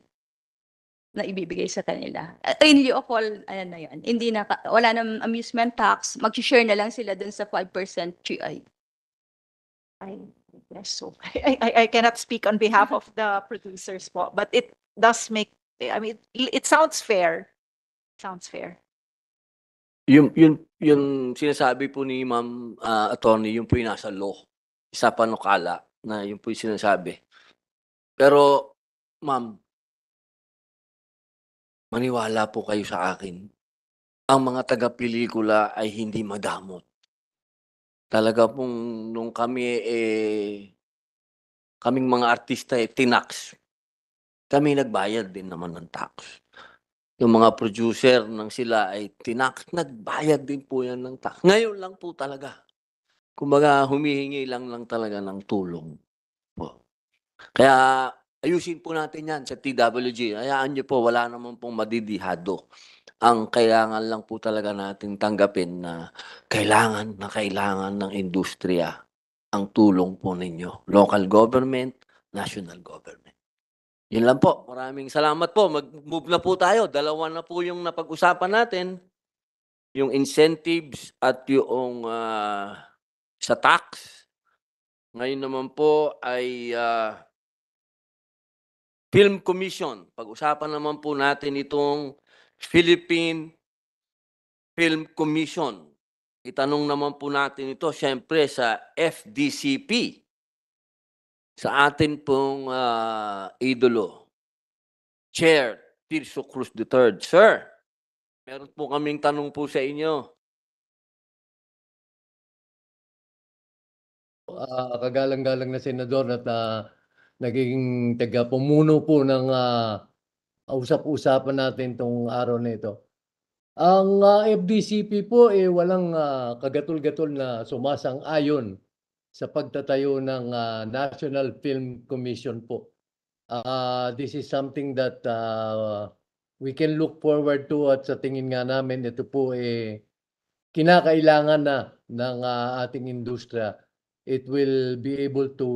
na ibibigay sa kanila. Uh, In lieu of all, ano na yun, hindi na, ka- wala nang amusement tax, mag-share na lang sila dun sa 5% GI. I guess so. (laughs) I, I, I cannot speak on behalf of the producers po, but it does make, I mean, it it sounds fair. Sounds fair. Yung, yung, yung sinasabi po ni Ma'am ah, Attorney, yung po yung nasa law. Isa panukala na yung po yung sinasabi. Pero, Ma'am, maniwala po kayo sa akin. Ang mga taga-pelikula ay hindi madamot. Talaga pong nung kami eh, kaming mga artista eh, tinax. Kami nagbayad din naman ng tax. Yung mga producer ng sila ay tinax, nagbayad din po yan ng tax. Ngayon lang po talaga. Kumbaga, humihingi lang lang talaga ng tulong. Po. Kaya, ayusin po natin yan sa TWG. Hayaan niyo po, wala naman pong madidihado. Ang kailangan lang po talaga natin tanggapin na kailangan na kailangan ng industriya ang tulong po ninyo. Local government, national government. Yun lang po. Maraming salamat po. Mag-move na po tayo. Dalawa na po yung napag-usapan natin. Yung incentives at yung ah, sa tax. Ngayon naman po ay ah, Film Commission. Pag-usapan naman po natin itong Philippine Film Commission. Itanong naman po natin ito siyempre sa FDCP. Sa atin pong ah, idolo, Chair Tirso Cruz III. Sir, meron po kaming tanong po sa inyo. ah, kagalang-galang na senador at ah, naging taga-pumuno po ng ah, usap-usapan natin tong araw na ito. Ang ah, FDCP po eh walang ah, kagatul-gatul na sumasang-ayon sa pagtatayo ng ah, National Film Commission po. Ah, this is something that ah, we can look forward to at sa tingin nga namin ito po eh kinakailangan na ng ah, ating industriya it will be able to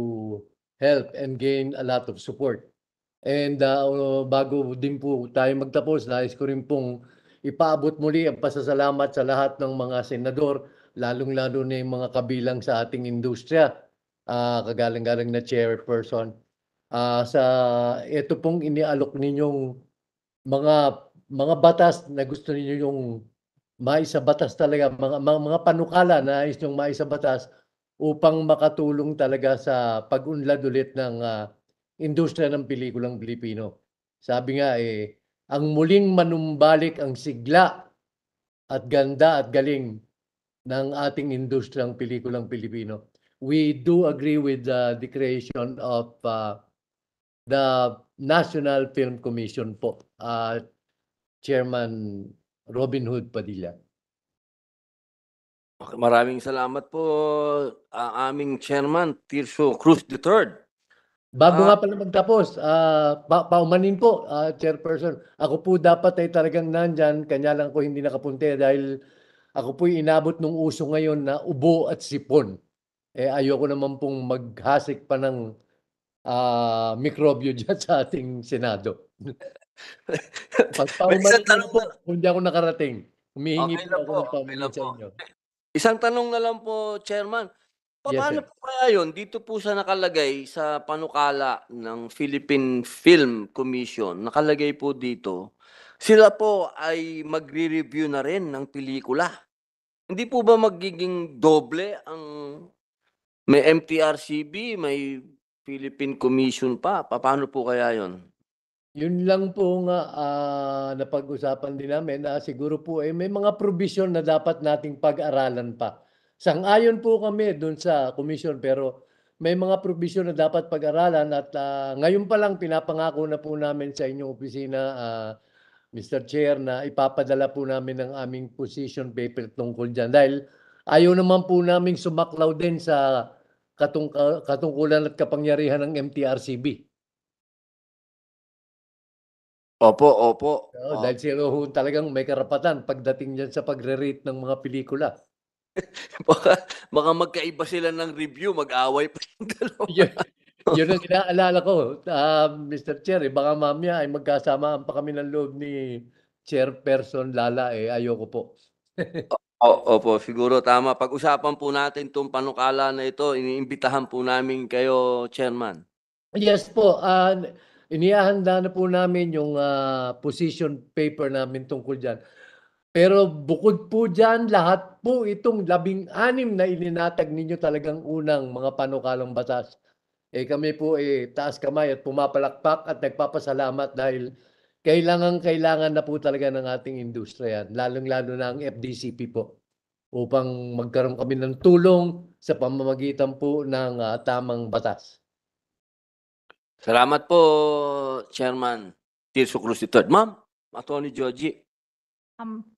help and gain a lot of support. And uh, bago din po tayo magtapos, nais ko rin pong ipaabot muli ang pasasalamat sa lahat ng mga senador, lalong-lalo na yung mga kabilang sa ating industriya, uh, kagalang-galang na chairperson. Ah, sa ito pong inialok ninyong mga mga batas na gusto ninyo yung maisa batas talaga, mga, mga, mga panukala na nais yung maisa batas upang makatulong talaga sa pag-unlad ulit ng ah, industriya ng pelikulang Pilipino. Sabi nga eh, ang muling manumbalik ang sigla at ganda at galing ng ating industriyang pelikulang Pilipino. We do agree with uh, the creation of uh, the National Film Commission po, uh, Chairman Robin Hood Padilla. Maraming salamat po ang aming chairman, Tirso Cruz III. Bago Ah. nga pala magtapos, ah, pa paumanin po, ah, Chairperson. Ako po dapat ay talagang nandyan, kanya lang ko hindi nakapunte dahil ako po inabot nung uso ngayon na ubo at sipon. Eh ayoko naman pong maghasik pa ng ah, mikrobyo (laughs) dyan sa ating Senado. (laughs) Pag paumanin na tanong po, kung hindi ako nakarating, humihingi Okay po ako po, ng okay paumanin lang sa inyo. Isang tanong na lang po, Chairman. Yes, Paano sir. po kaya yun? Dito po sa nakalagay sa panukala ng Philippine Film Commission, nakalagay po dito, sila po ay magre-review na rin ng pelikula. Hindi po ba magiging doble ang may MTRCB, may Philippine Commission pa? Paano po kaya yon? Yun lang po nga ah, napag-usapan din namin na siguro po eh, may mga provision na dapat nating pag-aralan pa. Sang-ayon po kami doon sa commission pero may mga provision na dapat pag-aralan at ah, ngayon pa lang pinapangako na po namin sa inyong opisina ah, Mr. Chair na ipapadala po namin ang aming position paper tungkol dyan dahil ayaw naman po namin sumaklaw din sa katung katungkulan at kapangyarihan ng MTRCB. Opo, opo. Oh. dahil sila ho talagang may karapatan pagdating diyan sa pagre-rate ng mga pelikula. (laughs) baka, baka magkaiba sila ng review, mag-away pa yung dalawa. Yun, yun ang inaalala ko, ah, Mr. Chair, eh, baka mamaya ay magkasamaan pa kami ng loob ni Chairperson Lala, eh, ayoko po. (laughs) O, opo, siguro tama. Pag-usapan po natin itong panukala na ito, iniimbitahan po namin kayo, Chairman. Yes po, ah, inihahanda na po namin yung ah, position paper namin tungkol dyan. Pero bukod po dyan, lahat po itong labing-anim na ininatag ninyo talagang unang mga panukalang batas. Eh kami po eh taas kamay at pumapalakpak at nagpapasalamat dahil kailangan kailangan na po talaga ng ating industriya, lalong-lalo na ang FDCP po upang magkaroon kami ng tulong sa pamamagitan po ng ah, tamang batas. Salamat po, Chairman Tirso Cruz III. Ma'am, Attorney Georgie. Um,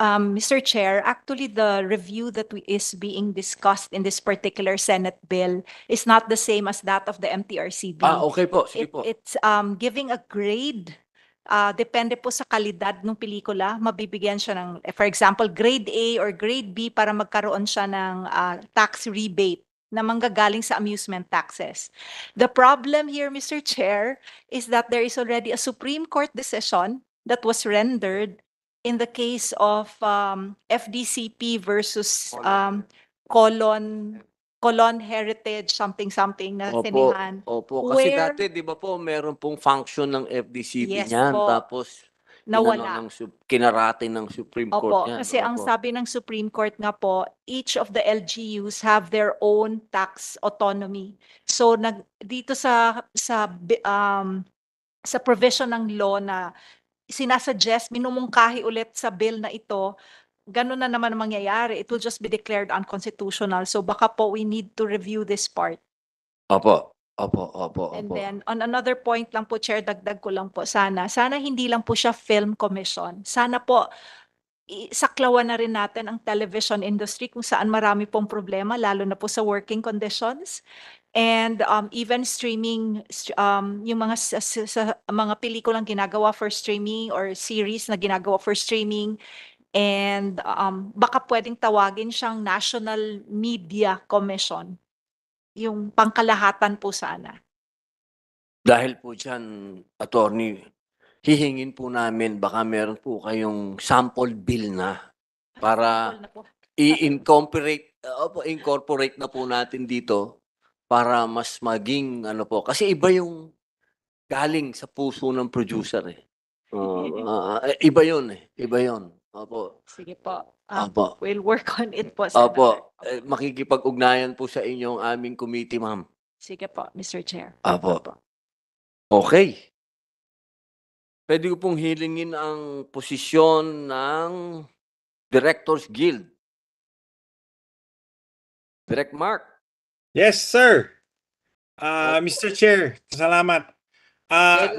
um, Mr. Chair, actually the review that we, is being discussed in this particular Senate bill is not the same as that of the MTRCB. Ah, okay po. Sige It, po. it's um, giving a grade. Uh, depende po sa kalidad ng pelikula, mabibigyan siya ng, for example, grade A or grade B para magkaroon siya ng uh, tax rebate na manggagaling sa amusement taxes. The problem here, Mr. Chair, is that there is already a Supreme Court decision that was rendered in the case of um, FDCP versus um, Colon Colon Heritage something-something na Opo, sinihan. opo. Kasi Where- dati, di ba po, meron pong function ng FDCP Yes niyan. po. Tapos, Nawala. inano ng, Sup- kinarate ng Supreme Opo, Court niyan. kasi ang Opo. sabi ng Supreme Court nga po, each of the LGUs have their own tax autonomy. So nag dito sa sa bi- um sa provision ng law na sinasuggest minumungkahi ulit sa bill na ito, ganun na naman ang mangyayari. It will just be declared unconstitutional. So baka po we need to review this part. Opo, opo, opo, And opo. then, on another point lang po, Chair, dagdag ko lang po sana. Sana hindi lang po siya film commission. Sana po, saklawan na rin natin ang television industry kung saan marami pong problema, lalo na po sa working conditions. And um, even streaming, st- um, yung mga sa, sa- sa- mga pelikulang ginagawa for streaming or series na ginagawa for streaming. And um, baka pwedeng tawagin siyang National Media Commission. Yung pangkalahatan po sana. Dahil po dyan, attorney, hihingin po namin, baka meron po kayong sample bill na para i-incorporate, uh, incorporate na po natin dito para mas maging ano po. Kasi iba yung galing sa puso ng producer eh. Uh, uh, iba yun eh. Iba yun. Opo. Sige po. Um, Opo. We'll work on it po, Senator. Opo. Eh, makikipag-ugnayan po sa inyong aming committee, ma'am. Sige po, Mr. Chair. Apo. Okay. Pwede ko pong hilingin ang posisyon ng Directors Guild. Direct Mark. Yes, sir. Ah, Mr. Chair, salamat. Ah,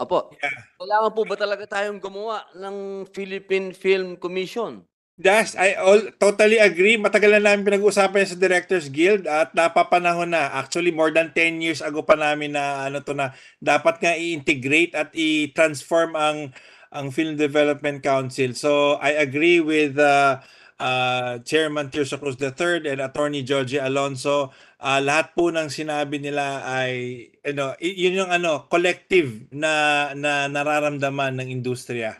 Apo. Kailangan po ba talaga tayong gumawa ng Philippine Film Commission? Yes, I all totally agree. Matagal na namin pinag-uusapan yan sa Directors Guild at napapanahon na. Actually, more than 10 years ago pa namin na ano to na dapat nga i-integrate at i-transform ang ang Film Development Council. So, I agree with uh, uh, Chairman Tirso Cruz III and Attorney Georgie Alonso. Ah, lahat po ng sinabi nila ay ano, y- yun yung ano, collective na na nararamdaman ng industriya.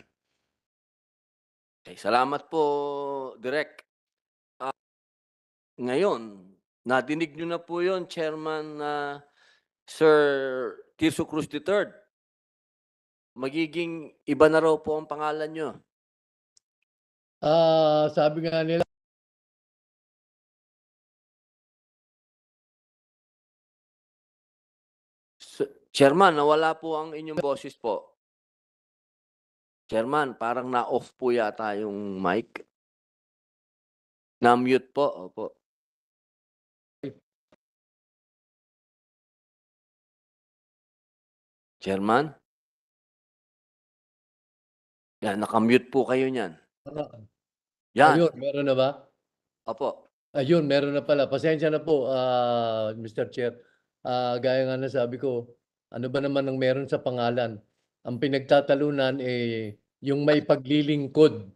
Okay, salamat po, Direk. Ah, ngayon, nadinig nyo na po yon Chairman ah, Sir Tirso Cruz III. Magiging iba na raw po ang pangalan nyo. Ah, sabi nga nila, Chairman, nawala po ang inyong boses po. Chairman, parang na-off po yata yung mic. Na-mute po. Opo. Chairman? Yan, nakamute po kayo niyan. Ano, Yan. ayun, meron na ba? Opo. Ayun, meron na pala. Pasensya na po, ah, Mr. Chair. Ah, gaya nga na sabi ko, ano ba naman ang meron sa pangalan? Ang pinagtatalunan eh yung may paglilingkod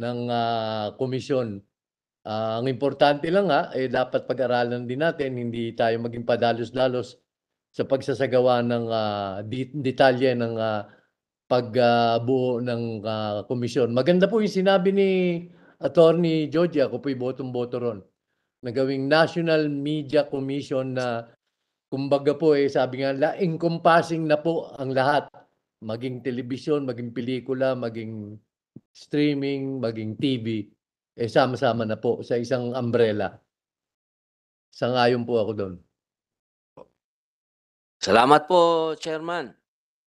ng ah, komisyon. Ah, ang importante lang nga, eh dapat pag-aralan din natin, hindi tayo maging padalos-dalos sa pagsasagawa ng ah, di- detalye ng ah, pagbuo ng ah, komisyon. Maganda po yung sinabi ni Attorney Georgie, ako po'y botong-boto ron, na gawing National Media Commission na kumbaga po eh, sabi nga, la, encompassing na po ang lahat. Maging telebisyon, maging pelikula, maging streaming, maging TV, eh sama-sama na po sa isang umbrella. Sangayon po ako doon. Salamat po, Chairman.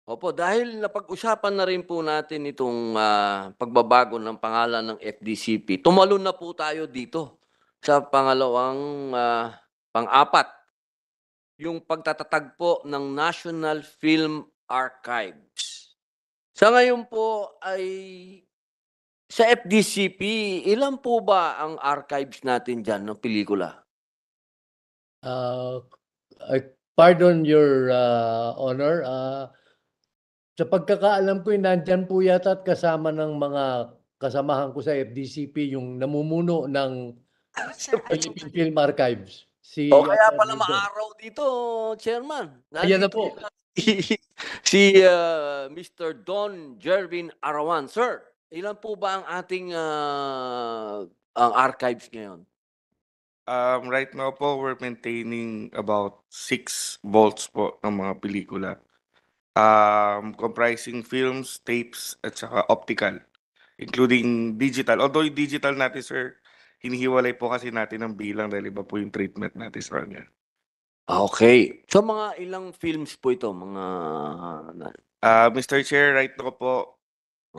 Opo, dahil napag-usapan na rin po natin itong ah, pagbabago ng pangalan ng FDCP, tumalon na po tayo dito sa pangalawang ah, pang-apat, yung pagtatatag po ng National Film Archives. Sa ngayon po ay sa FDCP, ilan po ba ang archives natin dyan ng pelikula? Uh, I pardon your uh, honor. Uh, sa pagkakaalam ko, nandyan po yata at kasama ng mga kasamahan ko sa FDCP yung namumuno ng Philippine Film Archives. Si O kaya Atty. pala maaraw dito, Chairman. Ayan na Nandito po. si, (laughs) si uh, Mr. Don Jervin Arawan. Sir, ilan po ba ang ating uh, ang archives ngayon? Um, right now po, we're maintaining about six vaults po ng mga pelikula. Um, comprising films, tapes, at saka optical. Including digital. Although yung digital natin, sir, hinihiwalay po kasi natin ang bilang dahil iba po yung treatment natin sa kanya. Okay. So mga ilang films po ito? Mga Uh, Mr. Chair, right now po,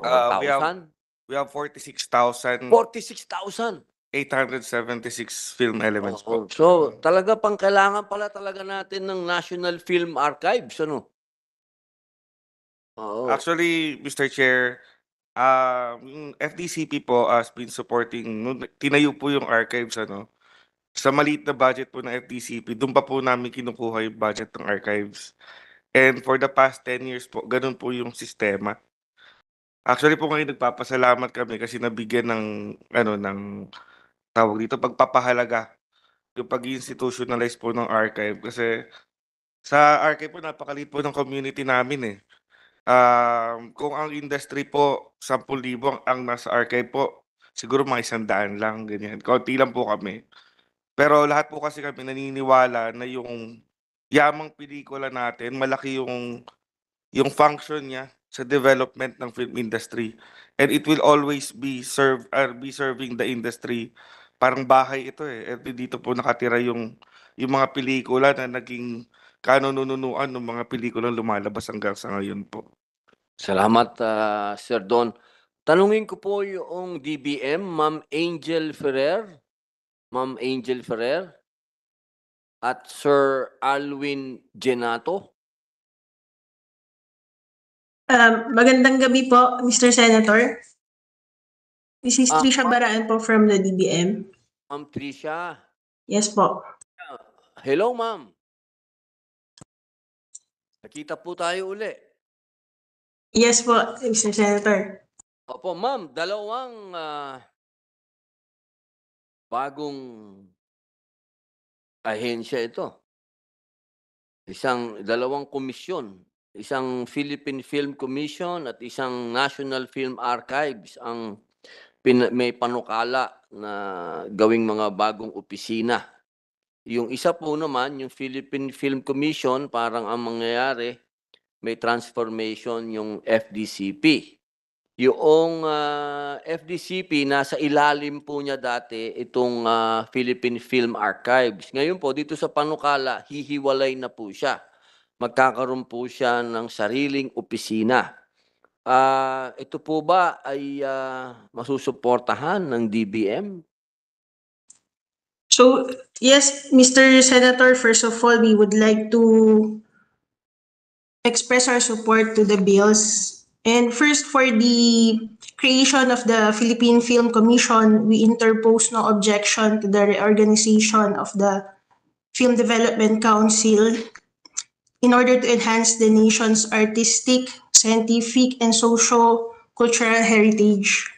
uh, we have, 1,000? we have 46,000. 46,000. 876 film elements po. Oo. So, talaga pang kailangan pala talaga natin ng National Film Archives, ano? Oo. Actually, Mr. Chair, uh, yung FDCP po has been supporting, tinayo po yung archives, ano, sa maliit na budget po ng FDCP, doon pa po namin kinukuha yung budget ng archives. And for the past 10 years po, ganun po yung sistema. Actually po ngayon nagpapasalamat kami kasi nabigyan ng, ano, ng, tawag dito, pagpapahalaga yung pag-institutionalize po ng archive. Kasi sa archive po, napakaliit po ng community namin eh. Um, kung ang industry po, 10,000 ang, nasa archive po, siguro mga isang daan lang, ganyan. Kaunti lang po kami. Pero lahat po kasi kami naniniwala na yung yamang pelikula natin, malaki yung yung function niya sa development ng film industry. And it will always be serve or be serving the industry. Parang bahay ito eh. At dito po nakatira yung yung mga pelikula na naging kanununuan ng mga pelikulang lumalabas hanggang sa ngayon po. Salamat, ah, Sir Don. Tanungin ko po yung DBM, Ma'am Angel Ferrer. Ma'am Angel Ferrer. At Sir Alwin Genato. Um, magandang gabi po, Mr. Senator. This is Ah, Trisha. Baraan po from the DBM. Ma'am Tricia. Yes po. Hello, ma'am. Nakita po tayo uli. Yes po, Mr. Senator. Opo, ma'am, dalawang ah, bagong ahensya ito. Isang dalawang komisyon, isang Philippine Film Commission at isang National Film Archives ang pin- may panukala na gawing mga bagong opisina. Yung isa po naman, yung Philippine Film Commission, parang ang mangyayari, may transformation yung FDCP. Yung ah, FDCP, nasa ilalim po niya dati itong ah, Philippine Film Archives. Ngayon po, dito sa panukala, hihiwalay na po siya. Magkakaroon po siya ng sariling opisina. Ah, ito po ba ay ah, masusuportahan ng DBM? So, yes, Mr. Senator, first of all, we would like to express our support to the bills. And first, for the creation of the Philippine Film Commission, we interpose no objection to the reorganization of the Film Development Council in order to enhance the nation's artistic, scientific, and social cultural heritage.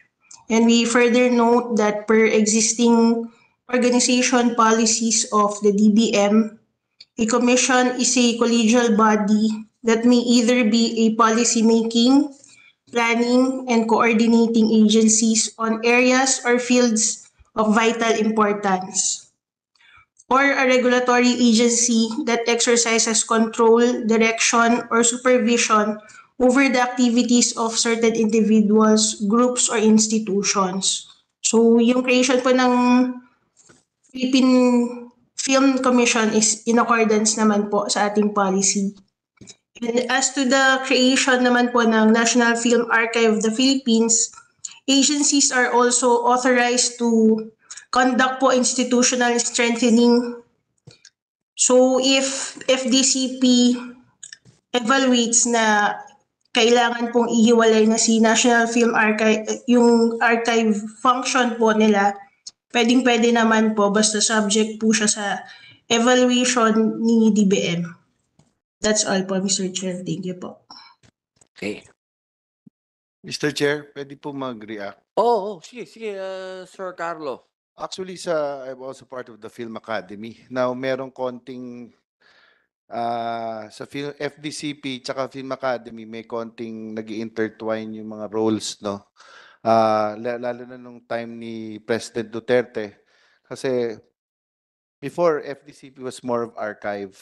And we further note that per existing organization policies of the DBM, a commission is a collegial body that may either be a policy-making, planning, and coordinating agencies on areas or fields of vital importance, or a regulatory agency that exercises control, direction, or supervision over the activities of certain individuals, groups, or institutions. So, yung creation po ng Philippine Film Commission is in accordance naman po sa ating policy. And as to the creation naman po ng National Film Archive of the Philippines, agencies are also authorized to conduct po institutional strengthening. So if FDCP evaluates na kailangan pong ihiwalay na si National Film Archive, yung archive function po nila, pwedeng pwede naman po basta subject po siya sa evaluation ni DBM. That's all po, Mr. Chair. Thank you po. Okay. Mr. Chair, pwede po mag-react. Oo, oh, sige, sige, ah, Sir Carlo. Actually, sa I'm also part of the Film Academy. Now, merong konting ah, sa film, FDCP tsaka Film Academy, may konting nag intertwine yung mga roles, no? La- lalo na nung time ni President Duterte. Kasi before FDCP was more of archive.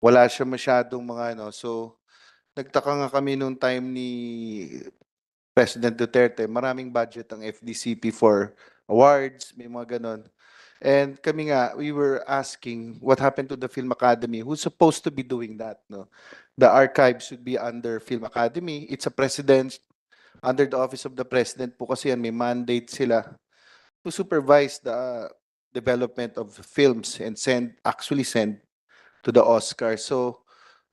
Wala siya masyadong mga ano. So, nagtaka nga kami nung time ni President Duterte, maraming budget ang FDCP for awards, may mga ganon. And kami nga, we were asking what happened to the Film Academy? Who's supposed to be doing that? No? The archive should be under Film Academy. It's a president, under the office of the president po kasi yan, may mandate sila to supervise the development of films and send, actually send to the Oscar. So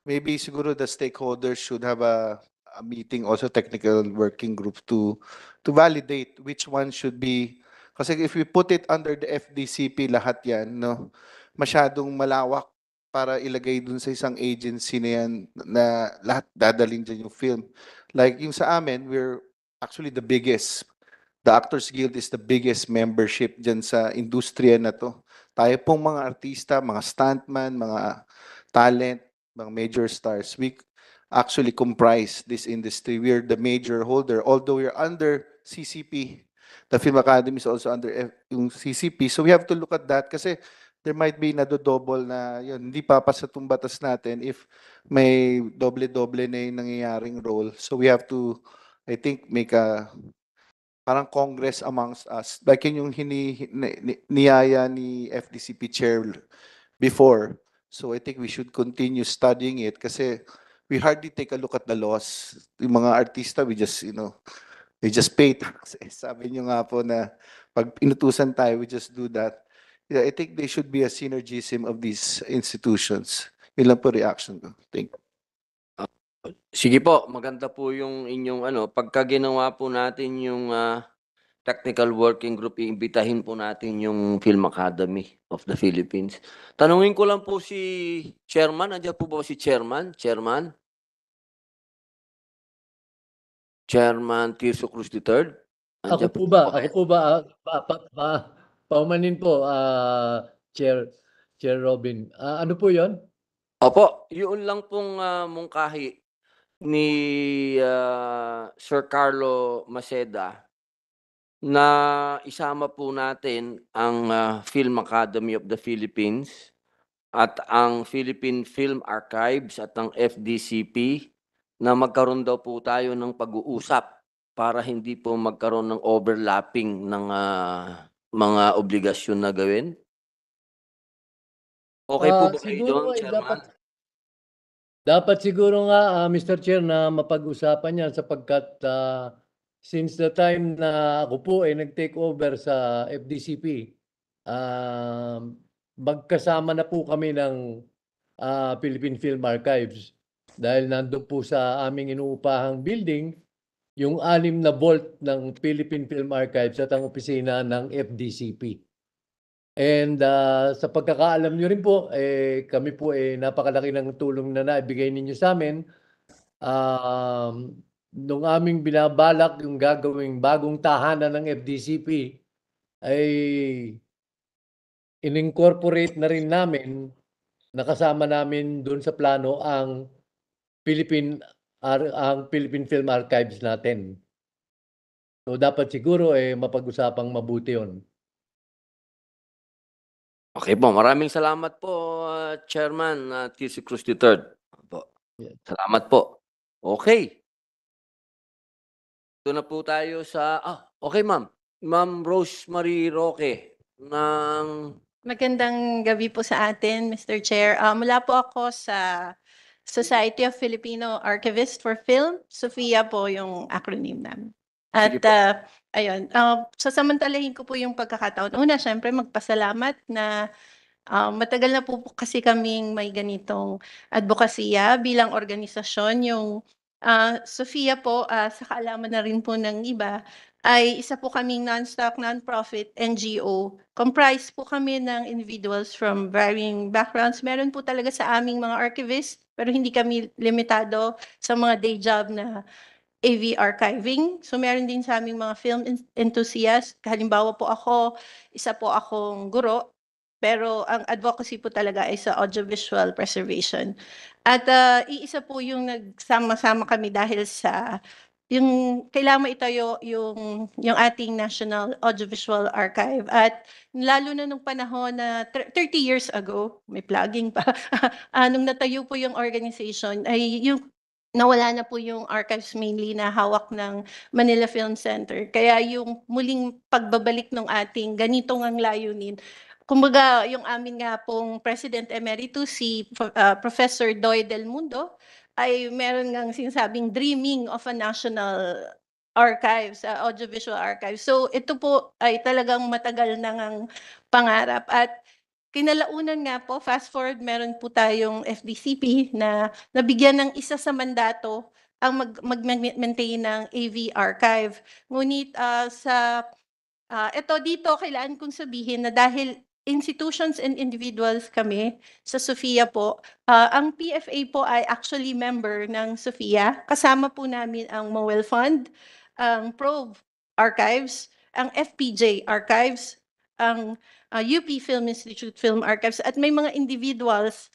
maybe siguro the stakeholders should have a, a meeting, also technical working group to, to validate which one should be kasi if we put it under the FDCP lahat yan, no, masyadong malawak para ilagay dun sa isang agency na yan na lahat dadalhin dyan yung film. Like yung sa amin, we're actually the biggest. The Actors Guild is the biggest membership dyan sa industriya na to. Tayo pong mga artista, mga stuntman, mga talent, mga major stars, we actually comprise this industry. We're the major holder, although we're under CCP. The Film Academy is also under F- yung CCP. So we have to look at that kasi there might be nadodouble na yun, hindi papasa itong batas natin if may doble-doble na yung nangyayaring role. So we have to, I think, make a parang congress amongst us. Like yun yung hini, ni- ni- niyaya ni FDCP chair before. So I think we should continue studying it kasi we hardly take a look at the laws. Yung mga artista, we just, you know, we just pay taxes. (laughs) Sabi niyo nga po na pag inutusan tayo, we just do that. Yeah, I think there should be a synergism of these institutions. Yun lang po reaction ko. Thank you. Sige po, maganda po yung inyong ano, pagka ginawa po natin yung ah, technical working group, iimbitahin po natin yung Film Academy of the Philippines. Tanungin ko lang po si Chairman, andiyan po ba si Chairman? Chairman? Chairman Tirso Cruz III? Ako Andiyan po ba? Ako po ba? ah, Pa, pa, pa, paumanin po, ah, Chair, Chair Robin. Ah, ano po yon? Opo, yun lang pong ah, mungkahi ni ah, Sir Carlo Maceda na isama po natin ang ah, Film Academy of the Philippines at ang Philippine Film Archives at ang FDCP na magkaroon daw po tayo ng pag-uusap para hindi po magkaroon ng overlapping ng ah, mga obligasyon na gawin. Okay po Ah, ba kayo siguro doon, ay Chairman? dapat dapat siguro nga ah, Mr. Chair na mapag-usapan 'yan sapagkat ah, since the time na ako po ay nag-take over sa FDCP, um, magkasama na po kami ng ah, Philippine Film Archives dahil nandun po sa aming inuupahang building yung anim na vault ng Philippine Film Archives at ang opisina ng FDCP. And ah, sa pagkakaalam nyo rin po, eh, kami po eh, napakalaki ng tulong na naibigay ninyo sa amin. Um, nung aming binabalak yung gagawing bagong tahanan ng FDCP, ay in-incorporate na rin namin, nakasama namin doon sa plano ang Philippine Ar- ang Philippine Film Archives natin. So dapat siguro eh mapag-usapang mabuti 'yon. Okay po, maraming salamat po, ah, Chairman uh, TC Cruz III. Po. Salamat po. Okay. Ito na po tayo sa, ah, okay ma'am. Ma'am Rosemary Roque ng Magandang gabi po sa atin, Mr. Chair. Ah, mula po ako sa Society of Filipino Archivists for Film. SOFIA po yung acronym namin. At Sige po. ah, ayun, ah, sasamantalahin ko po yung pagkakataon. Una, syempre magpasalamat na ah, matagal na po po kasi kaming may ganitong advokasya bilang organisasyon. Yung ah, SOFIA po, ah, sa kaalaman na rin po ng iba, ay isa po kaming non-stock, non-profit NGO. Comprised po kami ng individuals from varying backgrounds. Meron po talaga sa aming mga archivists, pero hindi kami limitado sa mga day job na AV archiving. So meron din sa aming mga film en- enthusiasts. Halimbawa po ako, isa po akong guro, pero ang advocacy po talaga ay sa audiovisual preservation. At ah, iisa po yung nagsama-sama kami dahil sa yung kailangan maitayo yung yung ating National Audiovisual Archive at lalo na nung panahon na thir- 30 years ago, may plugging pa, (laughs) ah, nung natayo po yung organization ay yung nawala na po yung archives mainly na hawak ng Manila Film Center. Kaya yung muling pagbabalik ng ating ganitong ang layunin, kumbaga yung amin nga pong President Emeritus, si uh, Professor Doy Del Mundo, ay meron ngang sinasabing dreaming of a national archives, uh, audiovisual archives. So ito po ay talagang matagal na ngang pangarap at kinalaunan nga po, fast forward, meron po tayong FDCP na nabigyan ng isa sa mandato ang mag, mag-maintain ng AV archive. Ngunit ah, sa ah, ito dito kailangan kong sabihin na dahil institutions and individuals kami sa Sofia po, ah, ang PFA po ay actually member ng Sofia. Kasama po namin ang Mowel Fund, ang Prov Archives, ang FPJ Archives, ang ah, UP Film Institute Film Archives at may mga individuals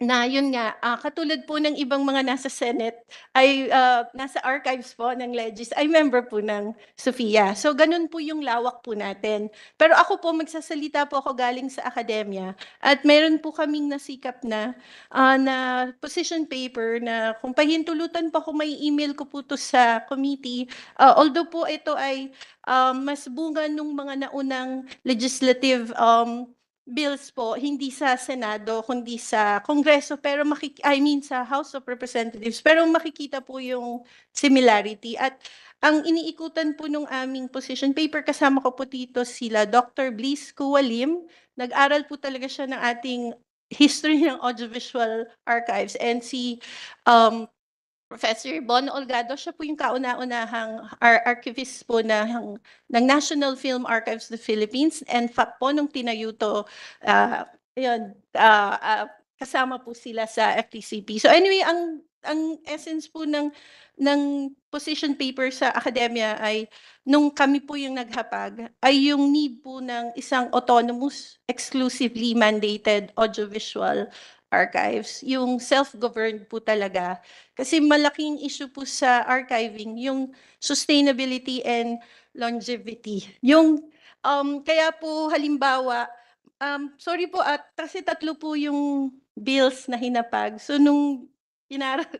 na yun nga, ah, katulad po ng ibang mga nasa Senate, ay ah, nasa archives po ng Legis, ay member po ng Sofia. So ganun po yung lawak po natin. Pero ako po, magsasalita po ako galing sa akademya at meron po kaming nasikap na, ah, na position paper na kung pahintulutan pa ko, may email ko po to sa committee. Ah, although po ito ay um, mas bunga nung mga naunang legislative um, bills po, hindi sa Senado, kundi sa Kongreso, pero makik I mean sa House of Representatives, pero makikita po yung similarity. At ang iniikutan po nung aming position paper, kasama ko po dito sila Dr. Bliss Kuwalim, nag-aral po talaga siya ng ating history ng audiovisual archives and si um, Professor Bon Olgado, siya po yung kauna-unahang ar- archivist po ng, ng National Film Archives of the Philippines and fact po nung tinayo to, ah, yun, ah, ah, kasama po sila sa FTCP. So anyway, ang ang essence po ng ng position paper sa academia ay nung kami po yung naghapag ay yung need po ng isang autonomous exclusively mandated audiovisual archives, yung self-governed po talaga. Kasi malaking issue po sa archiving, yung sustainability and longevity. Yung, um, kaya po halimbawa, um, sorry po at kasi tatlo po yung bills na hinapag. So nung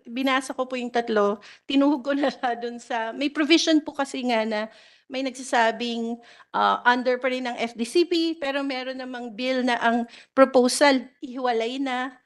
binasa ko po yung tatlo, tinuhog ko na siya dun sa, may provision po kasi nga na may nagsasabing ah, under pa rin ng FDCP, pero meron namang bill na ang proposal ihiwalay na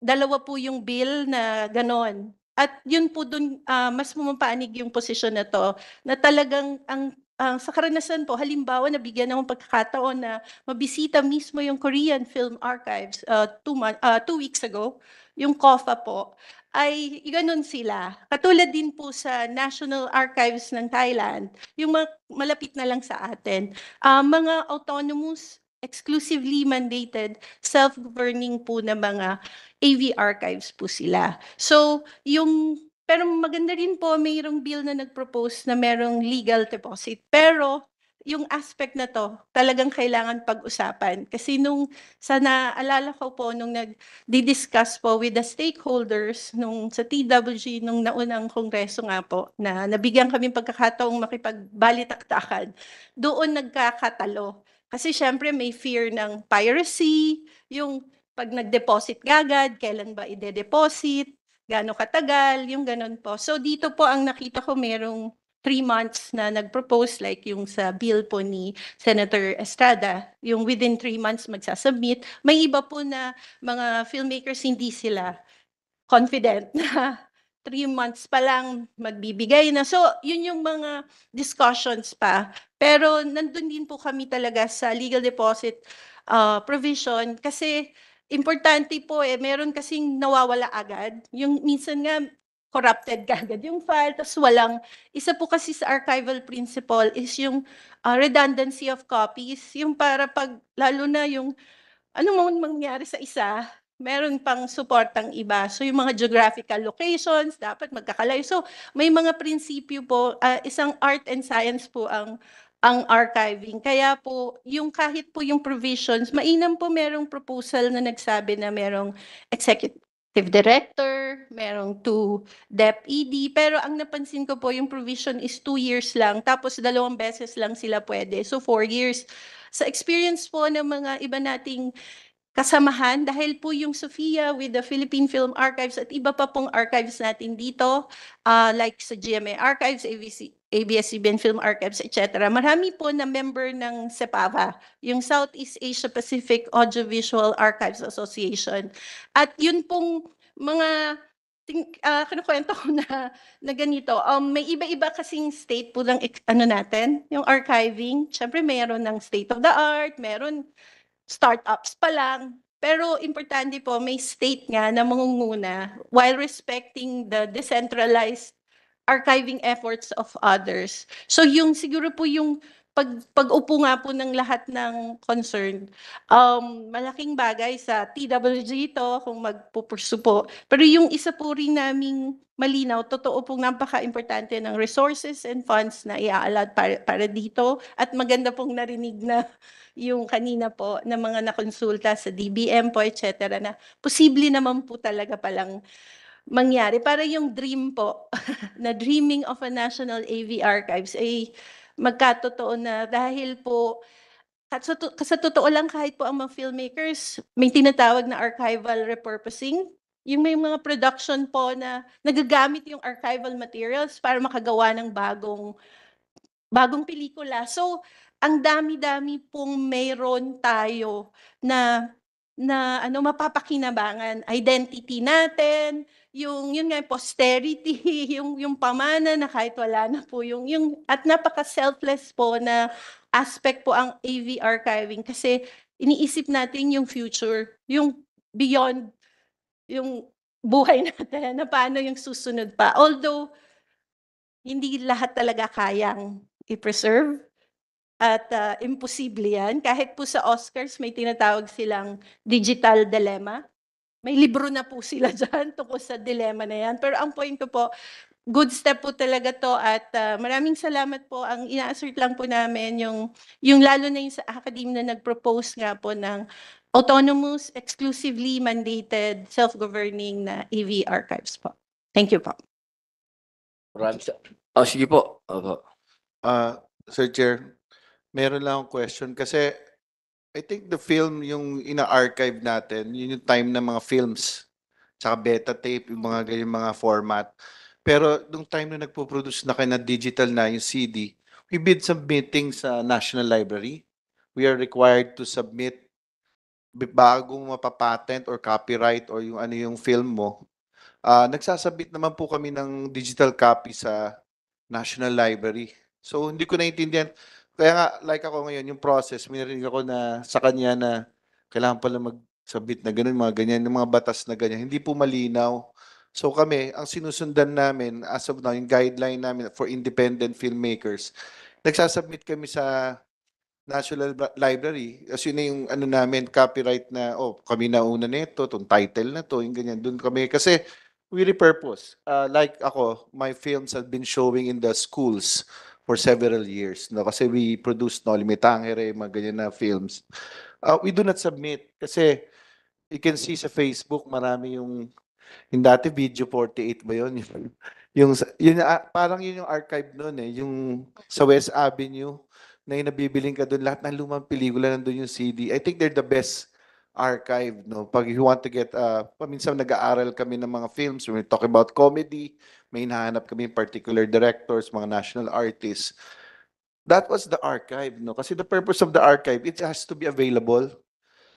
dalawa po yung bill na ganon. At yun po dun, ah, mas pumapanig yung posisyon na to, na talagang ang ang sa karanasan po, halimbawa, nabigyan akong pagkakataon na mabisita mismo yung Korean Film Archives uh, two, month, uh, two weeks ago, yung COFA po, ay ganun sila. Katulad din po sa National Archives ng Thailand, yung ma- malapit na lang sa atin, ah, mga autonomous, exclusively mandated, self-governing po na mga AV archives po sila. So, yung pero maganda rin po mayroong bill na nag-propose na merong legal deposit. Pero yung aspect na to talagang kailangan pag-usapan kasi nung sa naalala ko po nung nag-discuss po with the stakeholders nung sa TWG nung naunang kongreso nga po na nabigyan kami pagkakataong makipagbalitaktakan doon nagkakatalo kasi syempre may fear ng piracy yung pag nag-deposit gagad, kailan ba ide-deposit, gaano katagal, yung ganun po. So dito po ang nakita ko merong three months na nag-propose like yung sa bill po ni Senator Estrada, yung within three months magsasubmit. May iba po na mga filmmakers hindi sila confident (laughs) na three months pa lang magbibigay na. So, yun yung mga discussions pa. Pero nandun din po kami talaga sa legal deposit uh, provision kasi importante po eh, meron kasing nawawala agad. Yung minsan nga, corrupted kagad yung file, tapos walang, isa po kasi sa archival principle is yung uh, redundancy of copies, yung para pag, lalo na yung, ano man mangyari sa isa, meron pang suportang iba. So yung mga geographical locations, dapat magkakalayo. So may mga prinsipyo po, uh, isang art and science po ang ang archiving. Kaya po, yung kahit po yung provisions, mainam po merong proposal na nagsabi na merong executive director, merong two dep ED, pero ang napansin ko po yung provision is two years lang, tapos dalawang beses lang sila pwede. So four years. Sa experience po ng mga iba nating kasamahan, dahil po yung Sofia with the Philippine Film Archives at iba pa pong archives natin dito, ah, like sa GMA Archives, ABC, ABS-CBN Film Archives, etc. Marami po na member ng SEPAVA, yung Southeast Asia Pacific Audiovisual Archives Association. At yun pong mga ting, ah, kinukwento ko na, na ganito, um, may iba-iba kasing state po ng ano natin, yung archiving. Siyempre, mayroon ng state of the art, meron startups pa lang. Pero importante po, may state nga na mangunguna while respecting the decentralized archiving efforts of others. So yung siguro po yung pag pag-upo nga po ng lahat ng concerned, um, malaking bagay sa TWG ito kung magpupursu po. Pero yung isa po rin naming malinaw, totoo pong napaka-importante ng resources and funds na i-allot para, para dito. At maganda pong narinig na (laughs) yung kanina po na mga nakonsulta sa DBM po, etc. na posible naman po talaga palang mangyari. Para yung dream po, (laughs) na dreaming of a national AV archives ay magkatotoo na dahil po at sa, sa totoo lang kahit po ang mga filmmakers may tinatawag na archival repurposing yung may mga production po na nagagamit yung archival materials para makagawa ng bagong bagong pelikula. So, ang dami-dami pong mayroon tayo na na ano mapapakinabangan. Identity natin yung yun nga posterity (laughs) yung yung pamana na kahit wala na po yung yung at napaka selfless po na aspect po ang AV archiving. Kasi iniisip natin yung future yung beyond yung buhay (laughs) natin na paano yung susunod pa. Although hindi lahat talaga kayang i-preserve at ah, imposible yan. Kahit po sa Oscars, may tinatawag silang digital dilemma. May libro na po sila (laughs) dyan tungkol sa dilemma na yan. Pero ang point ko po, good step po talaga to at ah, maraming salamat po. Ang ina-assert lang po namin yung, yung lalo na yung sa academe na nag-propose nga po ng autonomous, exclusively mandated, self-governing na AV archives po. Thank you po. Maraming sa- Oh, sige po. Opo. Ah, Sir Chair, meron lang akong question kasi I think the film yung ina-archive natin, yun yung time ng mga films. Tsaka beta tape, yung mga ganyan mga format. Pero nung time na nagpo-produce na kayo na digital na yung CD, we been submitting sa National Library. We are required to submit b- bagong mapapatent or copyright or yung ano yung film mo. Ah, nagsasabit naman po kami ng digital copy sa National Library. So hindi ko naintindihan. Kaya nga, like ako ngayon, yung process, may narinig ako na sa kanya na kailangan pala magsabit na ganun, mga ganyan, yung mga batas na ganyan. Hindi po malinaw. So kami, ang sinusundan namin as of now, yung guideline namin for independent filmmakers, nagsasubmit kami sa National Bra- Library. As yun yung ano namin, copyright na, oh, kami na una nito, itong title na to, yung ganyan. Doon kami, kasi we repurpose. Uh, like ako, my films have been showing in the schools for several years. No? Kasi we produce no, Limitangere, mga ganyan na films. Uh, we do not submit kasi you can see sa Facebook, marami yung yung dati video 48 ba yun? (laughs) Yung, yung, yun, ah, parang yun yung archive noon eh. Yung sa West Avenue, na yung ka doon, lahat ng lumang pelikula nandun yung CD. I think they're the best archive, no? Pag you want to get, uh, paminsan nag-aaral kami ng mga films, we talk about comedy, may hinahanap kami particular directors, mga national artists. That was the archive, no? Kasi the purpose of the archive, it has to be available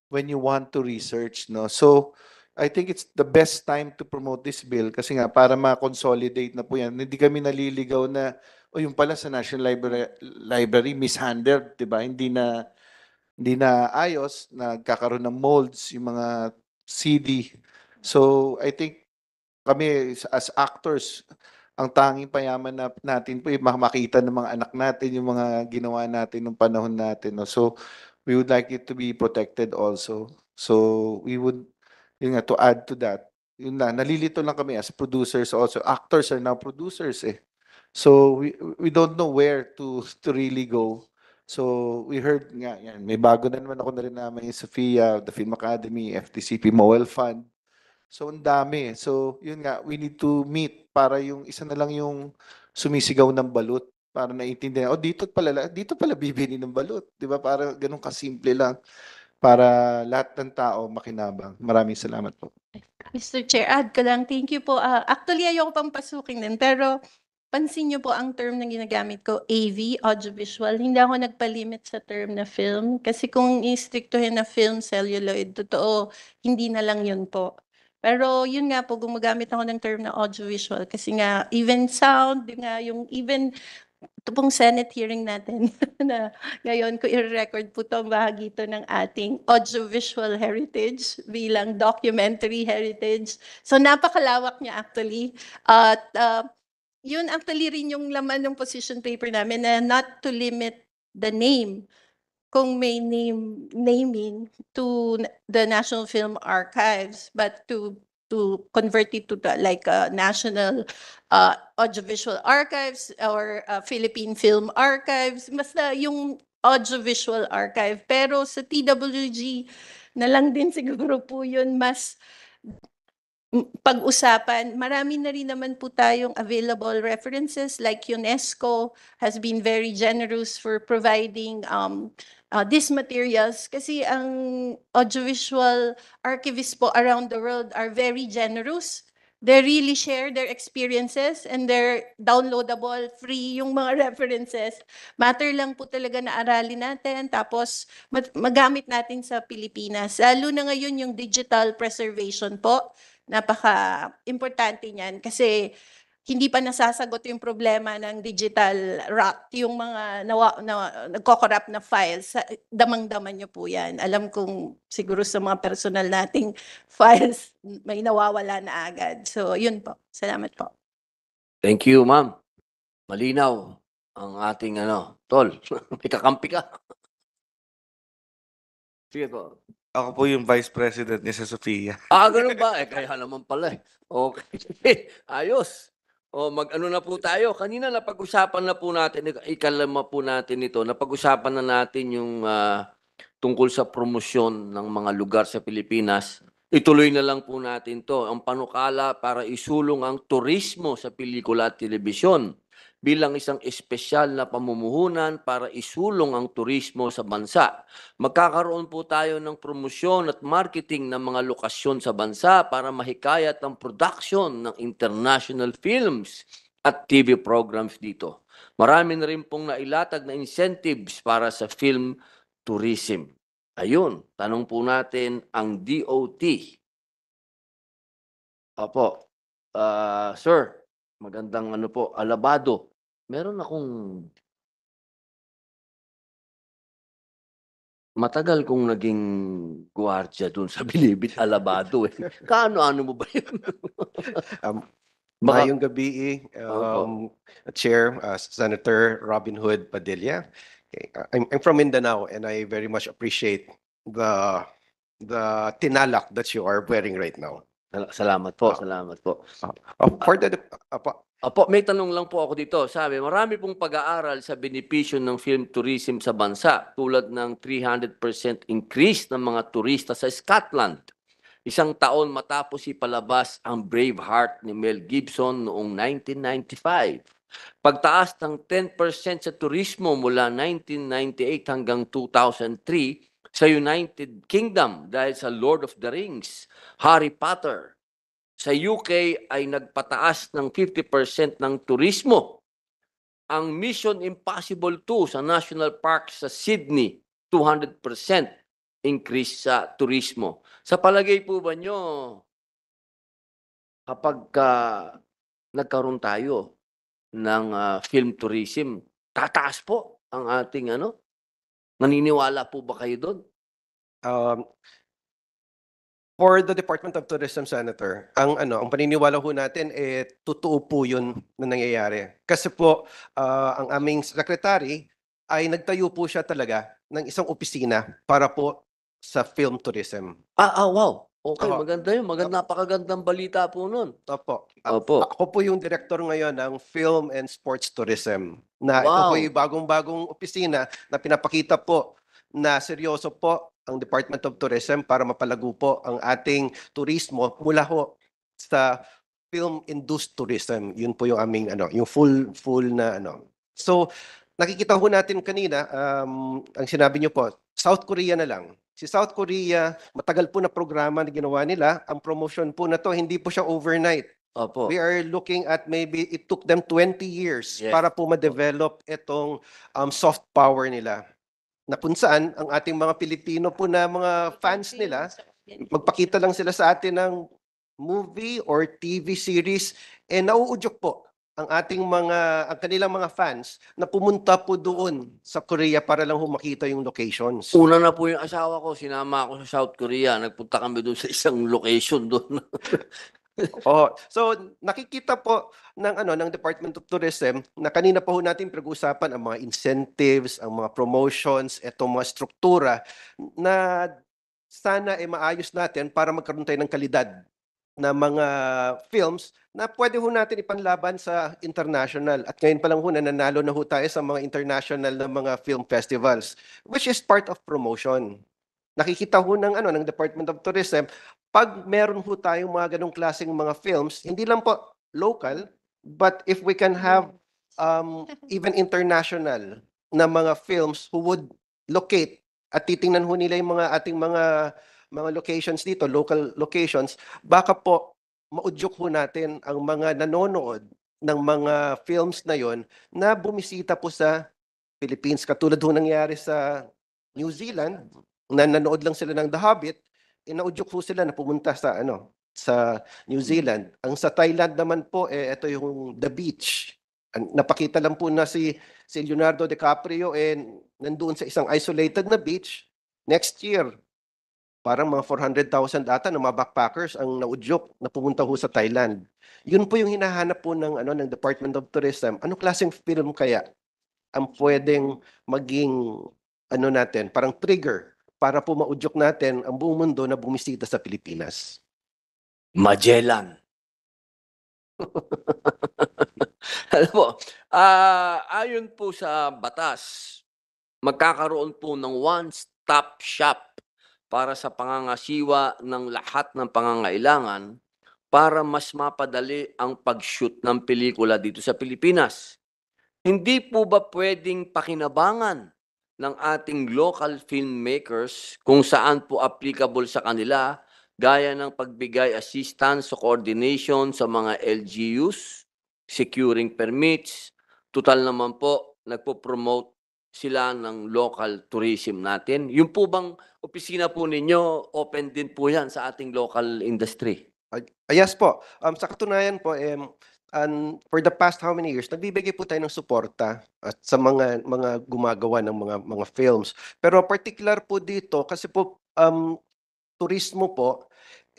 when you want to research, no? So, I think it's the best time to promote this bill kasi nga para ma-consolidate na po yan. Hindi kami naliligaw na, o yung pala sa National Library, Library mishandled, di ba? Hindi na, hindi na ayos, nagkakaroon ng molds, yung mga CD. So, I think kami as actors, ang tanging payaman na, natin po yung makita ng mga anak natin, yung mga ginawa natin nung panahon natin. No? So, we would like it to be protected also. So, we would, yun nga, to add to that, yun na, nalilito lang kami as producers also. Actors are now producers eh. So, we, we don't know where to, (laughs) to really go. So, we heard nga, yan, may bago na naman ako na rin namin yung Sophia, the Film Academy, FTCP, Mowel Fund. So ang dami. So yun nga, we need to meet para yung isa na lang yung sumisigaw ng balut para naiintindihan. Oh, dito pala dito pala bibili ng balut, 'di ba? Para ganun kasimple lang para lahat ng tao makinabang. Maraming salamat po. Mr. Chair, add ko lang. Thank you po. Ah, actually, ayoko pang pasukin din. Pero pansin niyo po ang term na ginagamit ko, AV, audiovisual. Hindi ako nagpalimit sa term na film. Kasi kung istriktuhin na film, celluloid, totoo, hindi na lang yun po. Pero yun nga po, gumagamit ako ng term na audiovisual. Kasi nga, even sound, yun nga, yung even ito pong Senate hearing natin (laughs) na ngayon ko i-record po ito ang bahagi ito ng ating audiovisual heritage bilang documentary heritage. So napakalawak niya actually. At uh, yun actually rin yung laman ng position paper namin na not to limit the name kung may name naming to the National Film Archives but to to convert it to the, like a national uh, audiovisual archives or uh, Philippine Film Archives basta yung audiovisual archive. Pero sa TWG na lang din siguro po yun mas pag-usapan. Marami na rin naman po tayong available references like UNESCO has been very generous for providing um, uh, these materials kasi ang audiovisual archivists po around the world are very generous. They really share their experiences and they're downloadable, free yung mga (laughs) references. Matter lang po talaga na aralin natin tapos magamit natin sa Pilipinas. Lalo na ngayon yung digital preservation po napaka-importante niyan kasi hindi pa nasasagot yung problema ng digital rot, yung mga nawa, na, nagko-corrupt na files. Damang-daman niyo po yan. Alam kong siguro sa mga personal nating (laughs) files, may nawawala na agad. So, yun po. Salamat po. Thank you, ma'am. Malinaw ang ating ano, tol. (laughs) May kakampi ka. Sige po. Ako po yung vice president ni sa Sofia. (laughs) Ah, ganun ba? Eh, kaya naman pala eh. Okay. (laughs) Ayos. O, mag-ano na po tayo. Kanina napag-usapan na po natin, ik- ikalama po natin ito, napag-usapan na natin yung ah, tungkol sa promosyon ng mga lugar sa Pilipinas. Ituloy na lang po natin to. Ang panukala para isulong ang turismo sa pelikula at telebisyon bilang isang espesyal na pamumuhunan para isulong ang turismo sa bansa. Magkakaroon po tayo ng promosyon at marketing ng mga lokasyon sa bansa para mahikayat ang production ng international films at TV programs dito. Marami na rin pong nailatag na incentives para sa film tourism. Ayun, tanong po natin ang DOT. Opo, ah, sir, magandang ano po, alabado. Meron akong Matagal kong naging gwardiya dun sa (laughs) Bilibid Alabado eh. Kaano-ano mo ba yun? (laughs) Um, Baka- Mayong gabi, um, Chair, uh, Senator Robin Hood Padilla. Okay, uh, I'm, I'm from Mindanao and I very much appreciate the the tinalak that you are wearing right now. Sal- Salamat po, salamat po. Uh, for the, apo, Apo, may tanong lang po ako dito. Sabi, marami pong pag-aaral sa benepisyo ng film tourism sa bansa tulad ng 300% increase ng mga turista sa Scotland. Isang taon matapos ipalabas ang Braveheart ni Mel Gibson noong 1995. Pagtaas ng 10% sa turismo mula 1998 hanggang 2003 sa United Kingdom dahil sa Lord of the Rings, Harry Potter, sa UK ay nagpataas ng 50% ng turismo. Ang Mission Impossible 2 sa National Park sa Sydney, 200% increase sa turismo. Sa palagay po ba nyo, kapag ka nagkaroon tayo ng ah, film tourism, tataas po ang ating ano? Naniniwala po ba kayo doon? um, for the Department of Tourism, Senator, ang ano, ang paniniwala ho natin eh totoo po 'yun na nangyayari. Kasi po ah, ang aming secretary ay nagtayo po siya talaga ng isang opisina para po sa film tourism. Ah, ah wow. Okay, Oo. maganda yun. Maganda, napakagandang balita po nun. Opo. A- Opo. Ako po yung director ngayon ng Film and Sports Tourism. Na ito po yung bagong-bagong opisina na pinapakita po na seryoso po ang Department of Tourism para mapalago po ang ating turismo mula ho sa film-induced tourism. Yun po yung aming ano, yung full full na ano. So, nakikita ho natin kanina, um, ang sinabi niyo po, South Korea na lang. Si South Korea, matagal po na programa na ginawa nila. Ang promotion po na to, hindi po siya overnight. Opo. We are looking at maybe it took them 20 years Yes. para po ma-develop itong um, soft power nila. Na kung saan ang ating mga Pilipino po na mga fans nila, magpakita lang sila sa atin ng movie or TV series, eh nauudyok po ang ating mga, ang kanilang mga fans na pumunta po doon sa Korea para lang humakita yung locations. Una na po yung asawa ko, sinama ako sa South Korea. Nagpunta kami doon sa isang location doon. (laughs) Oh, so nakikita po ng ano ng Department of Tourism na kanina pa ho natin pinag-usapan ang mga incentives, ang mga promotions, etong mga struktura na sana ay maayos natin para magkaroon tayo ng kalidad na mga films na pwede ho natin ipanlaban sa international. At ngayon pa lang ho nananalo na ho tayo sa mga international na mga film festivals, which is part of promotion. Nakikita ho ng ano ng Department of Tourism pag meron ho tayong mga ganong klaseng mga films, hindi lang po local, but if we can have um, (laughs) even international na mga films who would locate at titingnan ho nila yung mga ating mga mga locations dito, local locations, baka po maudyok ho natin ang mga nanonood ng mga films na yon na bumisita po sa Philippines. Katulad ho nangyari sa New Zealand, na nanood lang sila ng The Hobbit, inaudyok po sila na pumunta sa ano sa New Zealand. Ang sa Thailand naman po eh ito yung The Beach. Napakita lang po na si si Leonardo DiCaprio eh nandoon sa isang isolated na beach next year. Parang mga 400,000 ata ng mga backpackers ang naudyok na pumunta ho sa Thailand. Yun po yung hinahanap po ng ano ng Department of Tourism. Ano klaseng film kaya ang pwedeng maging ano natin, parang trigger para po maudyok natin ang buong mundo na bumisita sa Pilipinas. Magellan. (laughs) Alam mo, ah, ayon po sa batas, magkakaroon po ng one-stop shop para sa pangangasiwa ng lahat ng pangangailangan para mas mapadali ang pag-shoot ng pelikula dito sa Pilipinas. Hindi po ba pwedeng pakinabangan ng ating local filmmakers kung saan po applicable sa kanila gaya ng pagbigay assistance o coordination sa mga LGUs, securing permits, total naman po nagpo-promote sila ng local tourism natin. Yung po bang opisina po ninyo, open din po yan sa ating local industry? Ay, ah, yes po. Um, sa katunayan po, um, and for the past how many years, nagbibigay po tayo ng suporta at sa mga mga gumagawa ng mga mga films. Pero particular po dito kasi po um, turismo po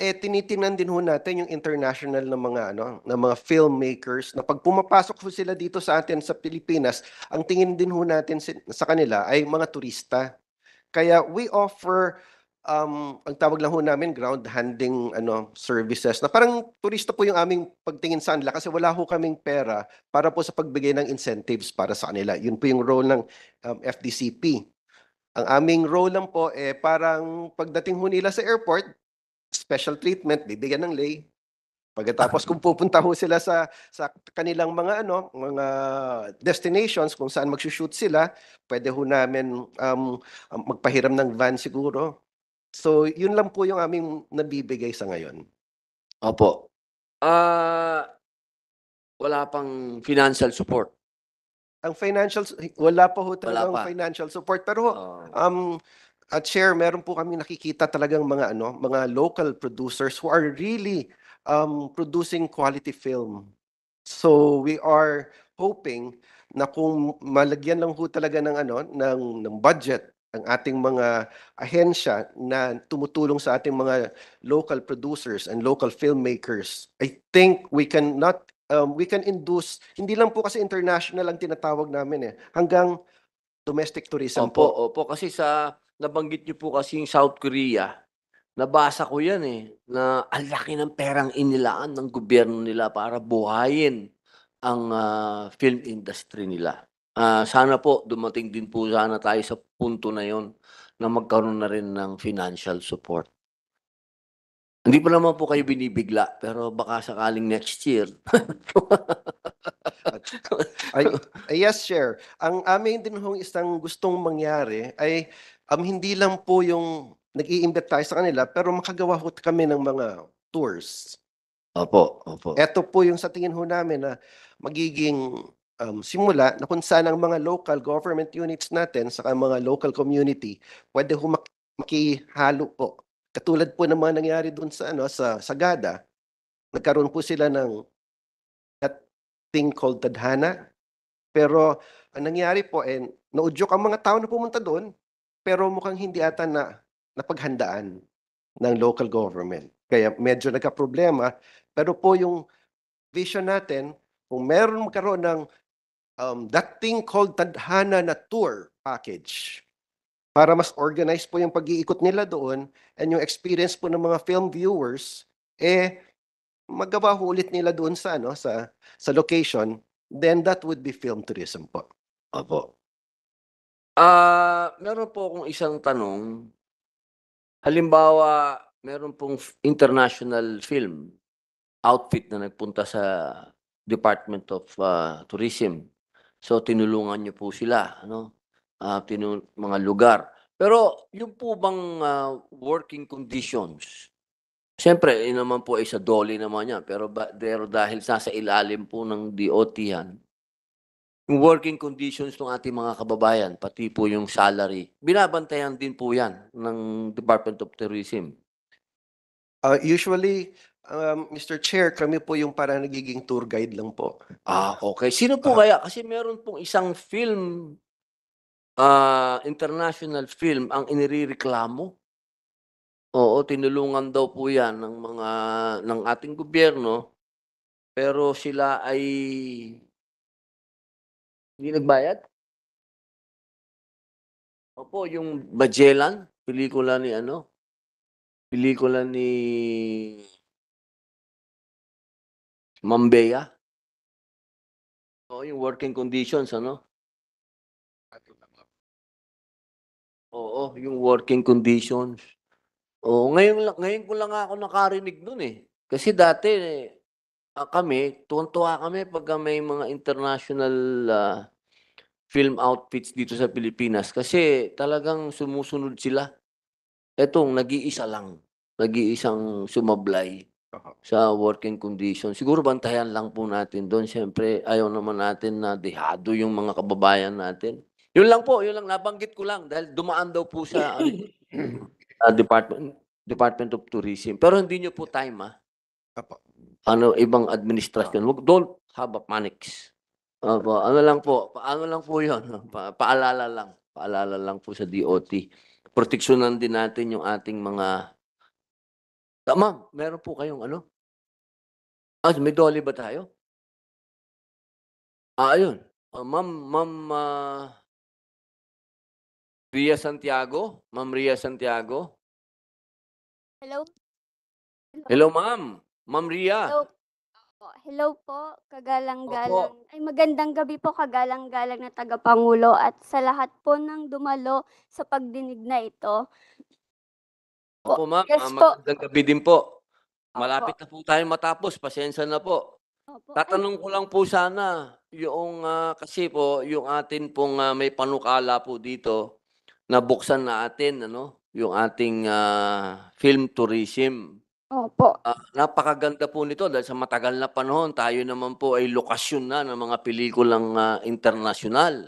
eh tinitingnan din ho natin yung international na mga ano na mga filmmakers na pag pumapasok ho sila dito sa atin sa Pilipinas, ang tingin din ho natin sa kanila ay mga turista. Kaya we offer um, ang tawag lang ho namin ground handling ano services na parang turista po yung aming pagtingin sa kanila kasi wala ho kaming pera para po sa pagbigay ng incentives para sa kanila. Yun po yung role ng um, FDCP. Ang aming role lang po eh parang pagdating ho nila sa airport, special treatment, bibigyan ng lay. Pagkatapos kung pupunta ho sila sa sa kanilang mga ano, mga destinations kung saan magsushoot sila, pwede ho namin um, um, magpahiram ng van siguro. So, yun lang po yung aming nabibigay sa ngayon. Opo. Ah, wala pang financial support. Ang financial, wala pa ho talagang pa. financial support. Pero Oh. um, at share, meron po kami nakikita talagang mga ano, mga local producers who are really um, producing quality film. So we are hoping na kung malagyan lang ho talaga ng ano ng ng budget ang ating mga ahensya na tumutulong sa ating mga local producers and local filmmakers. I think we can not um, we can induce hindi lang po kasi international ang tinatawag namin eh hanggang domestic tourism Opo, po. opo. Kasi sa, nabanggit niyo po kasi yung South Korea, nabasa ko yan eh, na ang laki ng perang inilaan ng gobyerno nila para buhayin ang ah, film industry nila. Ah, sana po dumating din po sana tayo sa punto na yon na magkaroon na rin ng financial support. Hindi pa naman po kayo binibigla, pero baka sakaling next year. Ay, ay, yes, Chair. Ang amin din hong isang gustong mangyari ay um, hindi lang po yung nag-i-imbit tayo sa kanila, pero makagawa ho kami ng mga tours. Opo, opo. Ito po yung sa tingin ho namin na magiging um, simula na kung saan ang mga local government units natin sa mga local community pwede ho mak- makihalo po. Katulad po ng mga nangyari doon sa ano sa Sagada, nagkaroon po sila ng that thing called tadhana. Pero ang nangyari po eh naudyok ang mga tao na pumunta doon, pero mukhang hindi ata na napaghandaan ng local government. Kaya medyo nagka-problema. Pero po yung vision natin, kung meron magkaroon ng um, that thing called Tadhana na tour package, para mas organized po yung pag-iikot nila doon and yung experience po ng mga film viewers, eh, magawa ho ulit nila doon sa, ano, sa, sa location, then that would be film tourism po. Opo. Ah, meron po akong isang tanong. Halimbawa, meron pong international film outfit na nagpunta sa Department of ah, Tourism. So tinulungan niyo po sila, ano? Ah, tinu- mga lugar. Pero yung po bang ah, working conditions? Siyempre, yun naman po ay sa dolly naman yan. Pero, ba, pero dahil nasa ilalim po ng DOT yan, yung working conditions ng ating mga kababayan, pati po yung salary, binabantayan din po yan ng Department of Tourism. Uh, usually, um, Mr. Chair, kami po yung para nagiging tour guide lang po. Ah, okay. Sino po kaya? Kasi meron pong isang film, ah, international film, ang inireklamo. Oo, tinulungan daw po yan ng mga, ng ating gobyerno, pero sila ay hindi nagbayad? Opo, yung Magellan, pelikula ni ano? Pelikula ni Mambea. Oo, yung working conditions, ano? Oo, yung working conditions. Oo, ngayon, ngayon ko lang ako nakarinig nun eh. Kasi dati, eh, ah, kami, tuwan-tuwa kami pagka may mga international ah, film outfits dito sa Pilipinas. Kasi talagang sumusunod sila. Etong nag-iisa lang. Nag-iisang sumablay sa working conditions. Siguro bantayan lang po natin doon. Siyempre, ayaw naman natin na dehado yung mga kababayan natin. Yun lang po, yun lang. Nabanggit ko lang dahil dumaan daw po sa (coughs) ah, Department Department of Tourism. Pero hindi nyo po time, ah. Ano, ibang administrasyon. Wag- Don't have a panics. Opo, ano lang po, paano lang po yun. (laughs) Pa, paalala lang. Paalala lang po sa DOT. Proteksyonan din natin yung ating mga... Ah, ma'am, meron po kayong ano? Ah, may dolly ba tayo? Ah, ayun. Ah, ma'am, ma'am ah, Ria Santiago? Ma'am Ria Santiago? Hello? Hello, ma'am. Ma'am Ria. Hello po. Hello po, kagalang-galang. Ay magandang gabi po, kagalang-galang na tagapangulo at sa lahat po ng dumalo sa pagdinig na ito. Opo, ma'am. yes Ah, po. magandang gabi din po. Malapit na po tayo matapos. Pasensya na po. Opo. Tatanong ko lang po sana, yung ah, kasi po, yung atin pong ah, may panukala po dito, na buksan na atin, ano, yung ating ah, film tourism. Opo. Ah, napakaganda po nito dahil sa matagal na panahon, tayo naman po ay lokasyon na ng mga pelikulang ah, internasyonal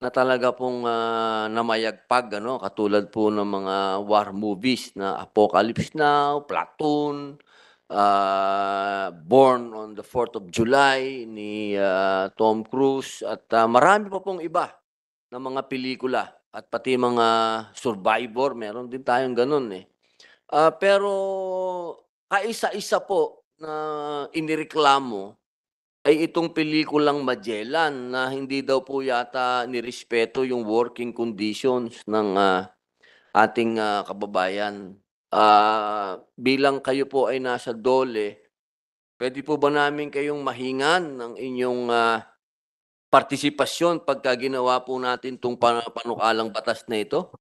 na talaga pong ah, namayagpag, ano, katulad po ng mga war movies na Apocalypse Now, Platoon, ah, Born on the 4th of July ni ah, Tom Cruise at ah, marami pa pong iba na mga pelikula at pati mga survivor, meron din tayong ganun eh. Ah, pero kaisa-isa po na inireklamo ay itong pelikulang Magellan na hindi daw po yata nirespeto yung working conditions ng ah, ating ah, kababayan. Ah, bilang kayo po ay nasa dole, pwede po ba namin kayong mahingan ng inyong ah, partisipasyon pagka ginawa po natin itong panukalang batas na ito?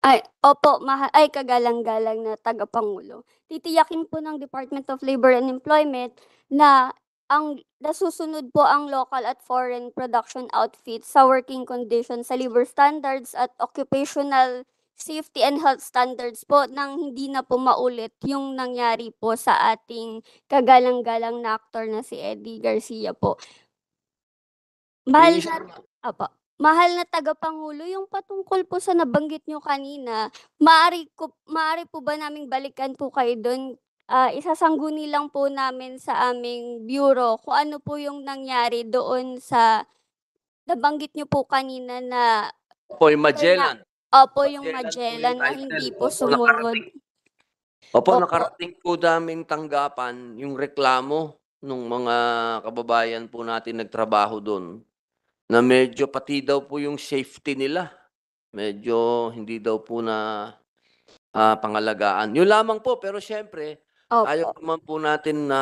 Ay, opo, maha ay kagalang-galang na tagapangulo. Titiyakin po ng Department of Labor and Employment na ang nasusunod po ang local at foreign production outfits sa working conditions sa labor standards at occupational safety and health standards po nang hindi na po maulit yung nangyari po sa ating kagalang-galang na aktor na si Eddie Garcia po. Mahal Please. na, Apo. Mahal na tagapangulo, yung patungkol po sa nabanggit nyo kanina, maaari, ko, maaari po ba naming balikan po kayo doon? Ah, isasangguni lang po namin sa aming bureau kung ano po yung nangyari doon sa nabanggit nyo po kanina na Po, yung Magellan. Opo, yung Magellan po yung Magellan na hindi po Opo, sumunod. Opo, Opo. nakarating po daming tanggapan yung reklamo ng mga kababayan po natin nagtrabaho doon na medyo pati daw po yung safety nila. Medyo hindi daw po na ah, pangalagaan. Yun lamang po, pero syempre, ayaw naman po natin na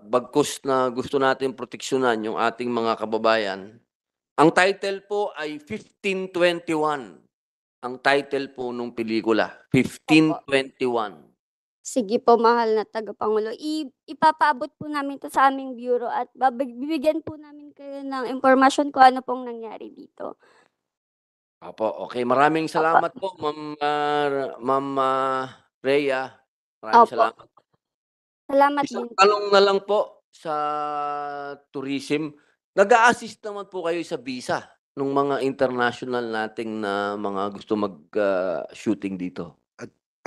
bagkus na gusto natin proteksyonan yung ating mga kababayan. Ang title po ay 1521. Ang title po nung pelikula, 1521. Sige po, mahal na tagapangulo. I, ipapaabot po namin to sa aming bureau at babig- bibigyan po namin kayo ng impormasyon kung ano pong nangyari dito. Apo, okay. Maraming salamat po, Ma'am ah, Ma'am ah, Rhea. Maraming Opo. salamat. Salamat Isang din. tanong na lang po sa tourism. Nag-a-assist naman po kayo sa visa ng mga international nating na mga gusto mag-shooting dito.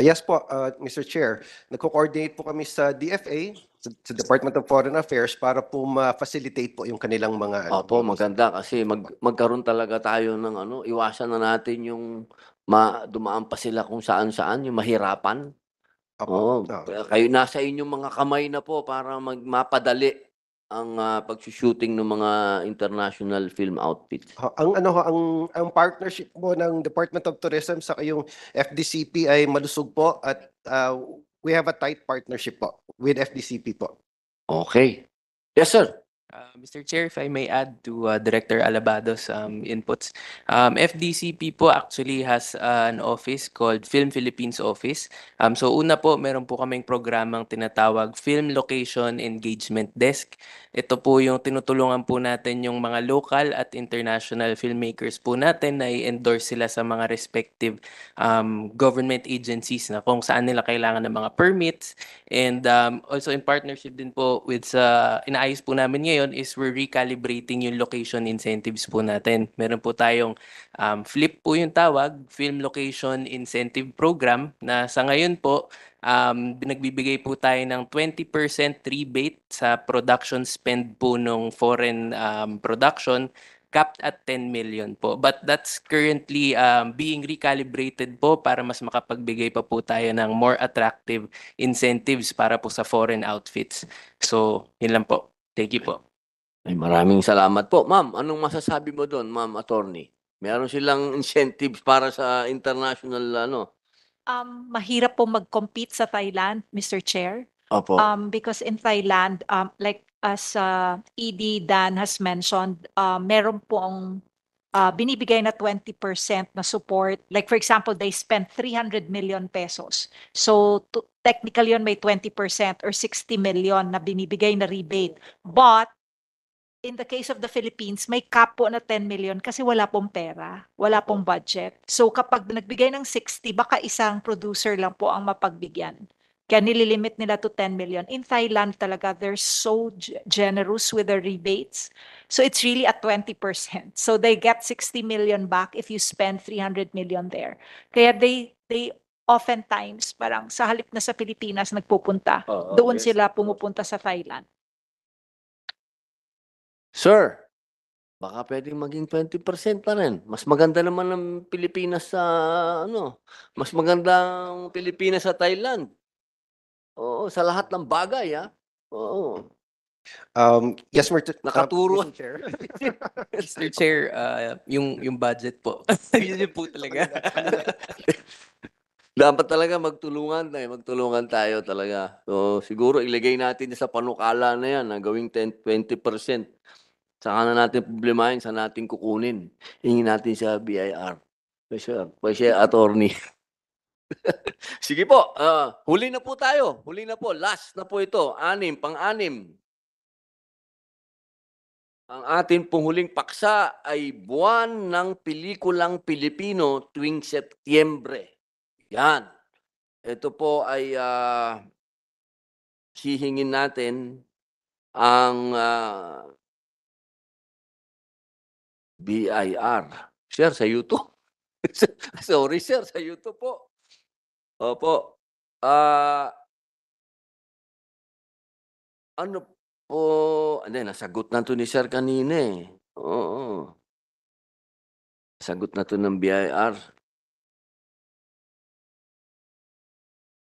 Yes po, uh, Mr. Chair. Nagko-coordinate po kami sa DFA, sa, sa Department of Foreign Affairs para po ma-facilitate po yung kanilang mga ano, Opo, maganda kasi mag, magkaroon talaga tayo ng ano, iwasan na natin yung ma, dumaan pa sila kung saan-saan, yung mahirapan. Oo, kaya kayo nasa inyong mga kamay na po para mag, mapadali ang ah, pag-shooting ng mga international film outfits. Ha- ang ano ho, ang ang partnership po ng Department of Tourism sa yung FDCP ay malusog po at uh, we have a tight partnership po with FDCP po. Okay. Yes, sir. Uh, Mr. Chair, if I may add to uh, Director Alabado's um, inputs, um, FDCP po actually has uh, an office called Film Philippines Office. Um, so una po, meron po kaming programang tinatawag Film Location Engagement Desk. Ito po yung tinutulungan po natin yung mga local at international filmmakers po natin na i-endorse sila sa mga respective um, government agencies na kung saan nila kailangan ng mga permits and um, also in partnership din po with sa inaayos po namin ngayon is we're recalibrating yung location incentives po natin. Meron po tayong um, flip po yung tawag, Film Location Incentive Program na sa ngayon po um, nagbibigay po tayo ng 20% rebate sa production spend po ng foreign um, production capped at 10 million po. But that's currently um, being recalibrated po para mas makapagbigay pa po tayo ng more attractive incentives para po sa foreign outfits. So, yun lang po. Thank you po. Ay, maraming salamat po. Ma'am, anong masasabi mo doon, ma'am attorney? Meron silang (laughs) incentives para sa international ano? Um, mahirap po mag-compete sa Thailand, Mr. Chair. Opo. Um, because in Thailand, um, like as uh, ED Dan has mentioned, uh, meron pong uh, binibigay na 20% na support. Like for example, they spent 300 million pesos. So to, technically yun may 20% or 60 million na binibigay na rebate. But in the case of the Philippines, may cap po na 10 million kasi wala pong pera, wala pong budget. So kapag nagbigay ng 60, baka isang producer lang po ang mapagbigyan. Kaya nililimit nila to 10 million. In Thailand talaga, they're so generous with their rebates. So it's really at 20%. So they get 60 million back if you spend 300 million there. Kaya they, they oftentimes, parang sa halip na sa Pilipinas nagpupunta, Oo, doon yes. sila pumupunta sa Thailand. Sir, baka pwedeng maging 20% pa rin. Mas maganda naman ng Pilipinas sa ano, mas maganda ang Pilipinas sa Thailand. Oo, sa lahat ng bagay, ah. Oo. Um, yes, Mr. Nakaturo. Mr. Chair. (laughs) Mr. Chair, uh, yung, yung budget po. (laughs) yun yun po talaga. Dapat talaga magtulungan tayo, magtulungan tayo talaga. So, siguro ilagay natin sa panukala na yan, na gawing 10, 20%. Saka na natin problemahin, sa natin kukunin. Hingin natin sa BIR. Pwede pwede attorney. (laughs) Sige po, ah, huli na po tayo. Huli na po. Last na po ito. Anim, pang-anim. Ang atin pong huling paksa ay buwan ng pelikulang Pilipino tuwing Setyembre. Yan. Ito po ay ah, hihingin natin ang ah, BIR. Sir, sa YouTube. (laughs) Sorry, sir, sa YouTube po. Opo. Ah ano po, hindi, nasagot na to ni sir kanina eh. Oo. Sagot na to ng BIR.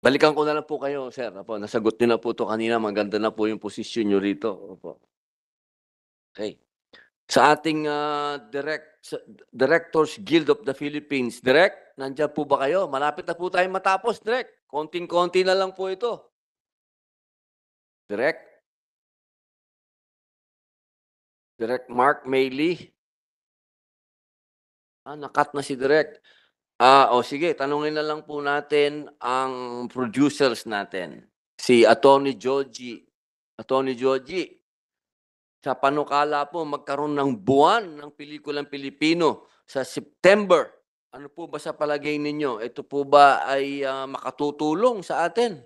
Balikan ko na lang po kayo, sir. Opo, nasagot niyo na po to kanina. Maganda na po yung posisyon niyo rito. Opo. Okay. Sa ating ah, direct Directors Guild of the Philippines, Direct, nandiyan po ba kayo? Malapit na po tayo matapos, Direct. Konting-konti na lang po ito. Direct. Direct Mark Mayley. Ah, nakat na si Direct. Ah, o sige, tanungin na lang po natin ang producers natin. Si Attorney Joji. Attorney Joji, sa panukala po magkaroon ng buwan ng pelikulang Pilipino sa September. Ano po ba sa palagay ninyo? Ito po ba ay ah, makatutulong sa atin?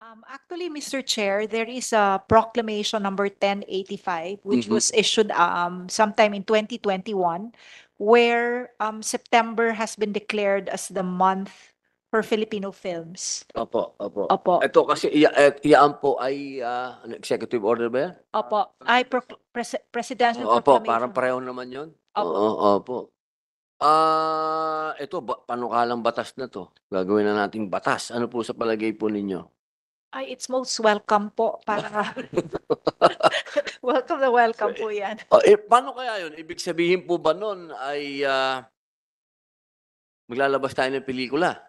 Um, actually, Mr. Chair, there is a proclamation number 1085, which Mhm. was issued um, sometime in 2021, where um, September has been declared as the month for Filipino films. Opo, opo. Opo. Ito kasi iya, eh, iyaan po ay ah, ano, executive order ba yan? Opo. Ay, procl- pres- presidential Opo, proclamation. parang pareho naman yun. Opo. Oo, opo. Ah, ito ba, panukalang batas na to. Gagawin na nating batas. Ano po sa palagay po ninyo? Ay, it's most welcome po para (laughs) welcome na welcome po yan. Oh, eh, paano kaya yun? Ibig sabihin po ba nun ay ah, maglalabas tayo ng pelikula?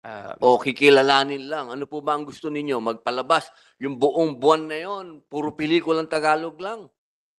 Ah, O kikilalanin lang? Ano po ba ang gusto ninyo? Magpalabas? Yung buong buwan na yon, puro pelikulang Tagalog lang?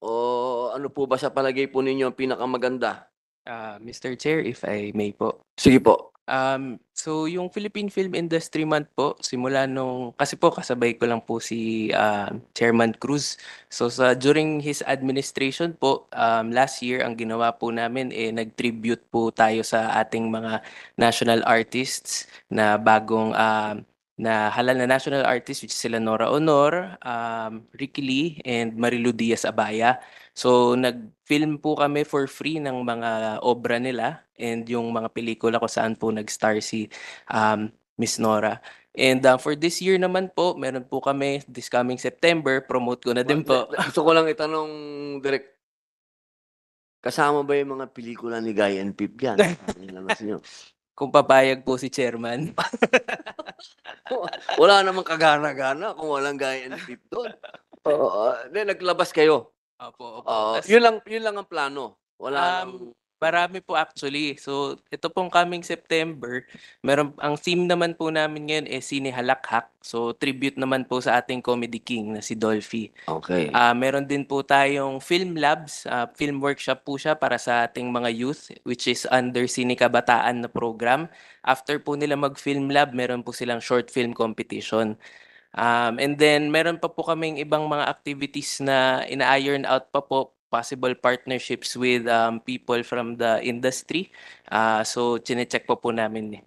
O ano po ba sa palagay po ninyo ang pinakamaganda? ah, Mr. Chair, if I may po. Sige po. Um, so yung Philippine Film Industry Month po, simula nung, kasi po kasabay ko lang po si ah, Chairman Cruz. So sa during his administration po, um, last year ang ginawa po namin eh nag-tribute po tayo sa ating mga national artists na bagong um, na halal na national artists which is sila Nora Honor, um, Ricky Lee, and Marilu Diaz Abaya. So nag-film po kami for free ng mga obra nila and yung mga pelikula ko saan po nag-star si um, Miss Nora. And uh, for this year naman po, meron po kami this coming September, promote ko na din po. Gusto ko lang itanong direct. Kasama ba yung mga pelikula ni Guy and Pip yan? (laughs) Kung papayag po si Chairman. (laughs) Wala namang kagana-gana kung walang Guy and Pip doon. Oo, then naglabas kayo. Opo, opo. Tas- yun lang yun lang ang plano. Wala Um, nang Marami po actually. So, ito pong coming September, meron ang theme naman po namin ngayon eh Sine Halakhak. So, tribute naman po sa ating comedy king na si Dolphy. Okay. Ah, meron din po tayong film labs, ah, film workshop po siya para sa ating mga youth which is under Sine Kabataan na program. After po nila mag-film lab, meron po silang short film competition. Um, and then meron pa po kaming ibang mga activities na ina-iron out pa po possible partnerships with um, people from the industry. Ah, so chine-check pa po namin. eh.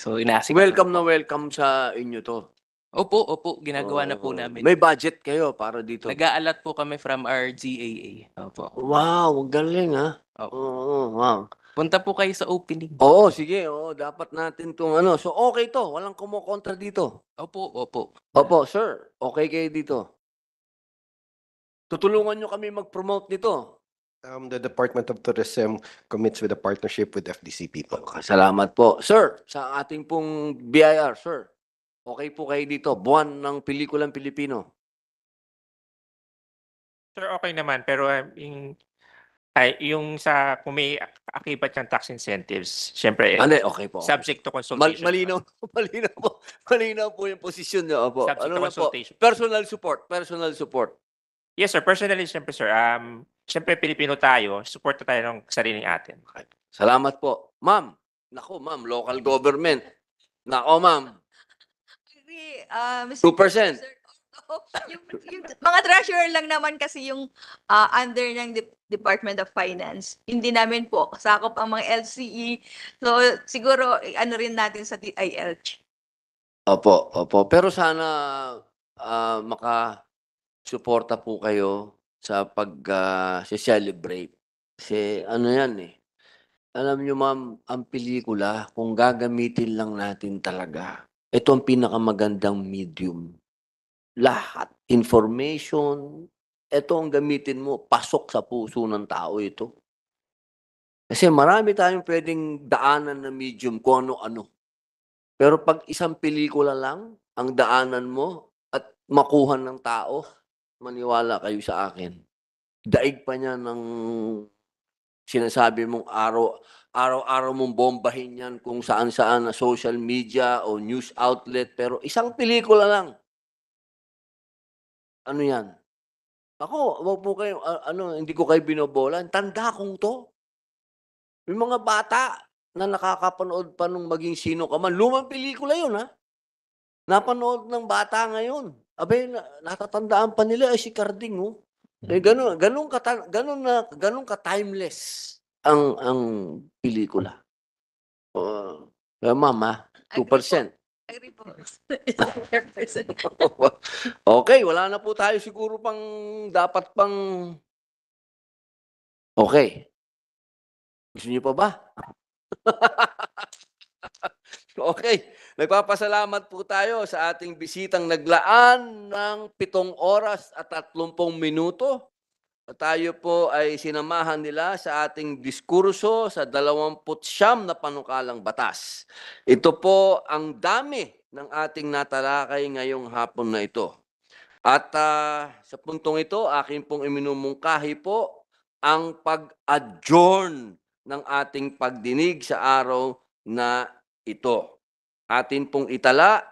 So inaasik. welcome na welcome sa inyo to. Opo, opo, ginagawa na po Oo. namin. May budget kayo para dito. Nag-aalat po kami from our GAA. Opo. Wow, ang galing ha. Opo. Oo, wow. Punta po kayo sa opening. Oo, sige. Oo, dapat natin tong ano. So okay to, walang kumukontra dito. Opo, opo. Opo, sir. Okay kayo dito. Tutulungan nyo kami mag-promote nito. Um, the Department of Tourism commits with a partnership with FDCP po. Salamat po. Sir, sa ating pong BIR, sir. Okay po kayo dito. Buwan ng pelikulang Pilipino. Sir, okay naman. Pero um, yung, ay, yung sa kung may akibat yung tax incentives, syempre, Ano, okay po. subject to Mal- consultation. malinaw, (laughs) malinaw po. Malinaw po yung posisyon niyo. Opo. Subject Ano to lang po? consultation. Personal support. Personal support. Yes, sir. Personally, syempre, sir, um, Siyempre, Pilipino tayo, support tayo ng sariling atin. Salamat po. Ma'am, nako ma'am, local government. Nako ma'am, Agree, ah, Mr. 2%. Sir. Oo, yung, yung mga treasurer lang naman kasi yung ah, under ng Dep- Department of Finance. Hindi namin po kasakop ang mga LCE. So siguro eh, ano rin natin sa DILG. Opo, opo. Pero sana ah, maka-suporta po kayo sa pag ah, celebrate. Kasi ano yan eh. Alam niyo ma'am, ang pelikula, kung gagamitin lang natin talaga, ito ang pinakamagandang medium. Lahat, information, ito ang gamitin mo, pasok sa puso ng tao ito. Kasi marami tayong pwedeng daanan na medium kung ano-ano. Pero pag isang pelikula lang ang daanan mo at makuha ng tao, maniwala kayo sa akin. Daig pa niya ng sinasabi mong araw, araw-araw mong bombahin yan kung saan-saan na social media o news outlet. Pero isang pelikula lang. Ano yan? Ako, wag po kayo, ano, hindi ko kayo binobolan. Tanda kong to. Yung mga bata na nakakapanood pa nung maging sino ka man. Lumang pelikula yun, ha? Napanood ng bata ngayon. Abay, na, natatandaan pa nila, ay si Carding, oh. Eh, ganun, ganun, ka, ganun, na, ganun ka timeless ang, ang pelikula. Uh, kaya mama, 2%. Agree po. (laughs) (laughs) okay, wala na po tayo siguro pang dapat pang Okay. Gusto niyo pa ba? (laughs) okay. Nagpapasalamat po tayo sa ating bisitang naglaan ng pitong oras at 30 minuto. Tayo po ay sinamahan nila sa ating diskurso sa 29 na panukalang batas. Ito po ang dami ng ating natalakay ngayong hapon na ito. At ah, sa puntong ito, akin pong iminumungkahi po ang pag-adjourn ng ating pagdinig sa araw na ito. Atin pong itala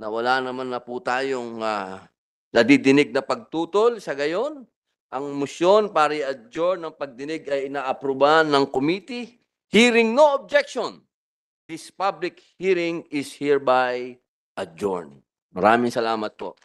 na wala naman na po tayong ah, nadidinig na pagtutol sa gayon. Ang motion para i-adjourn ng pagdinig ay inaaprubahan ng committee. Hearing no objection, this public hearing is hereby adjourned. Maraming salamat po.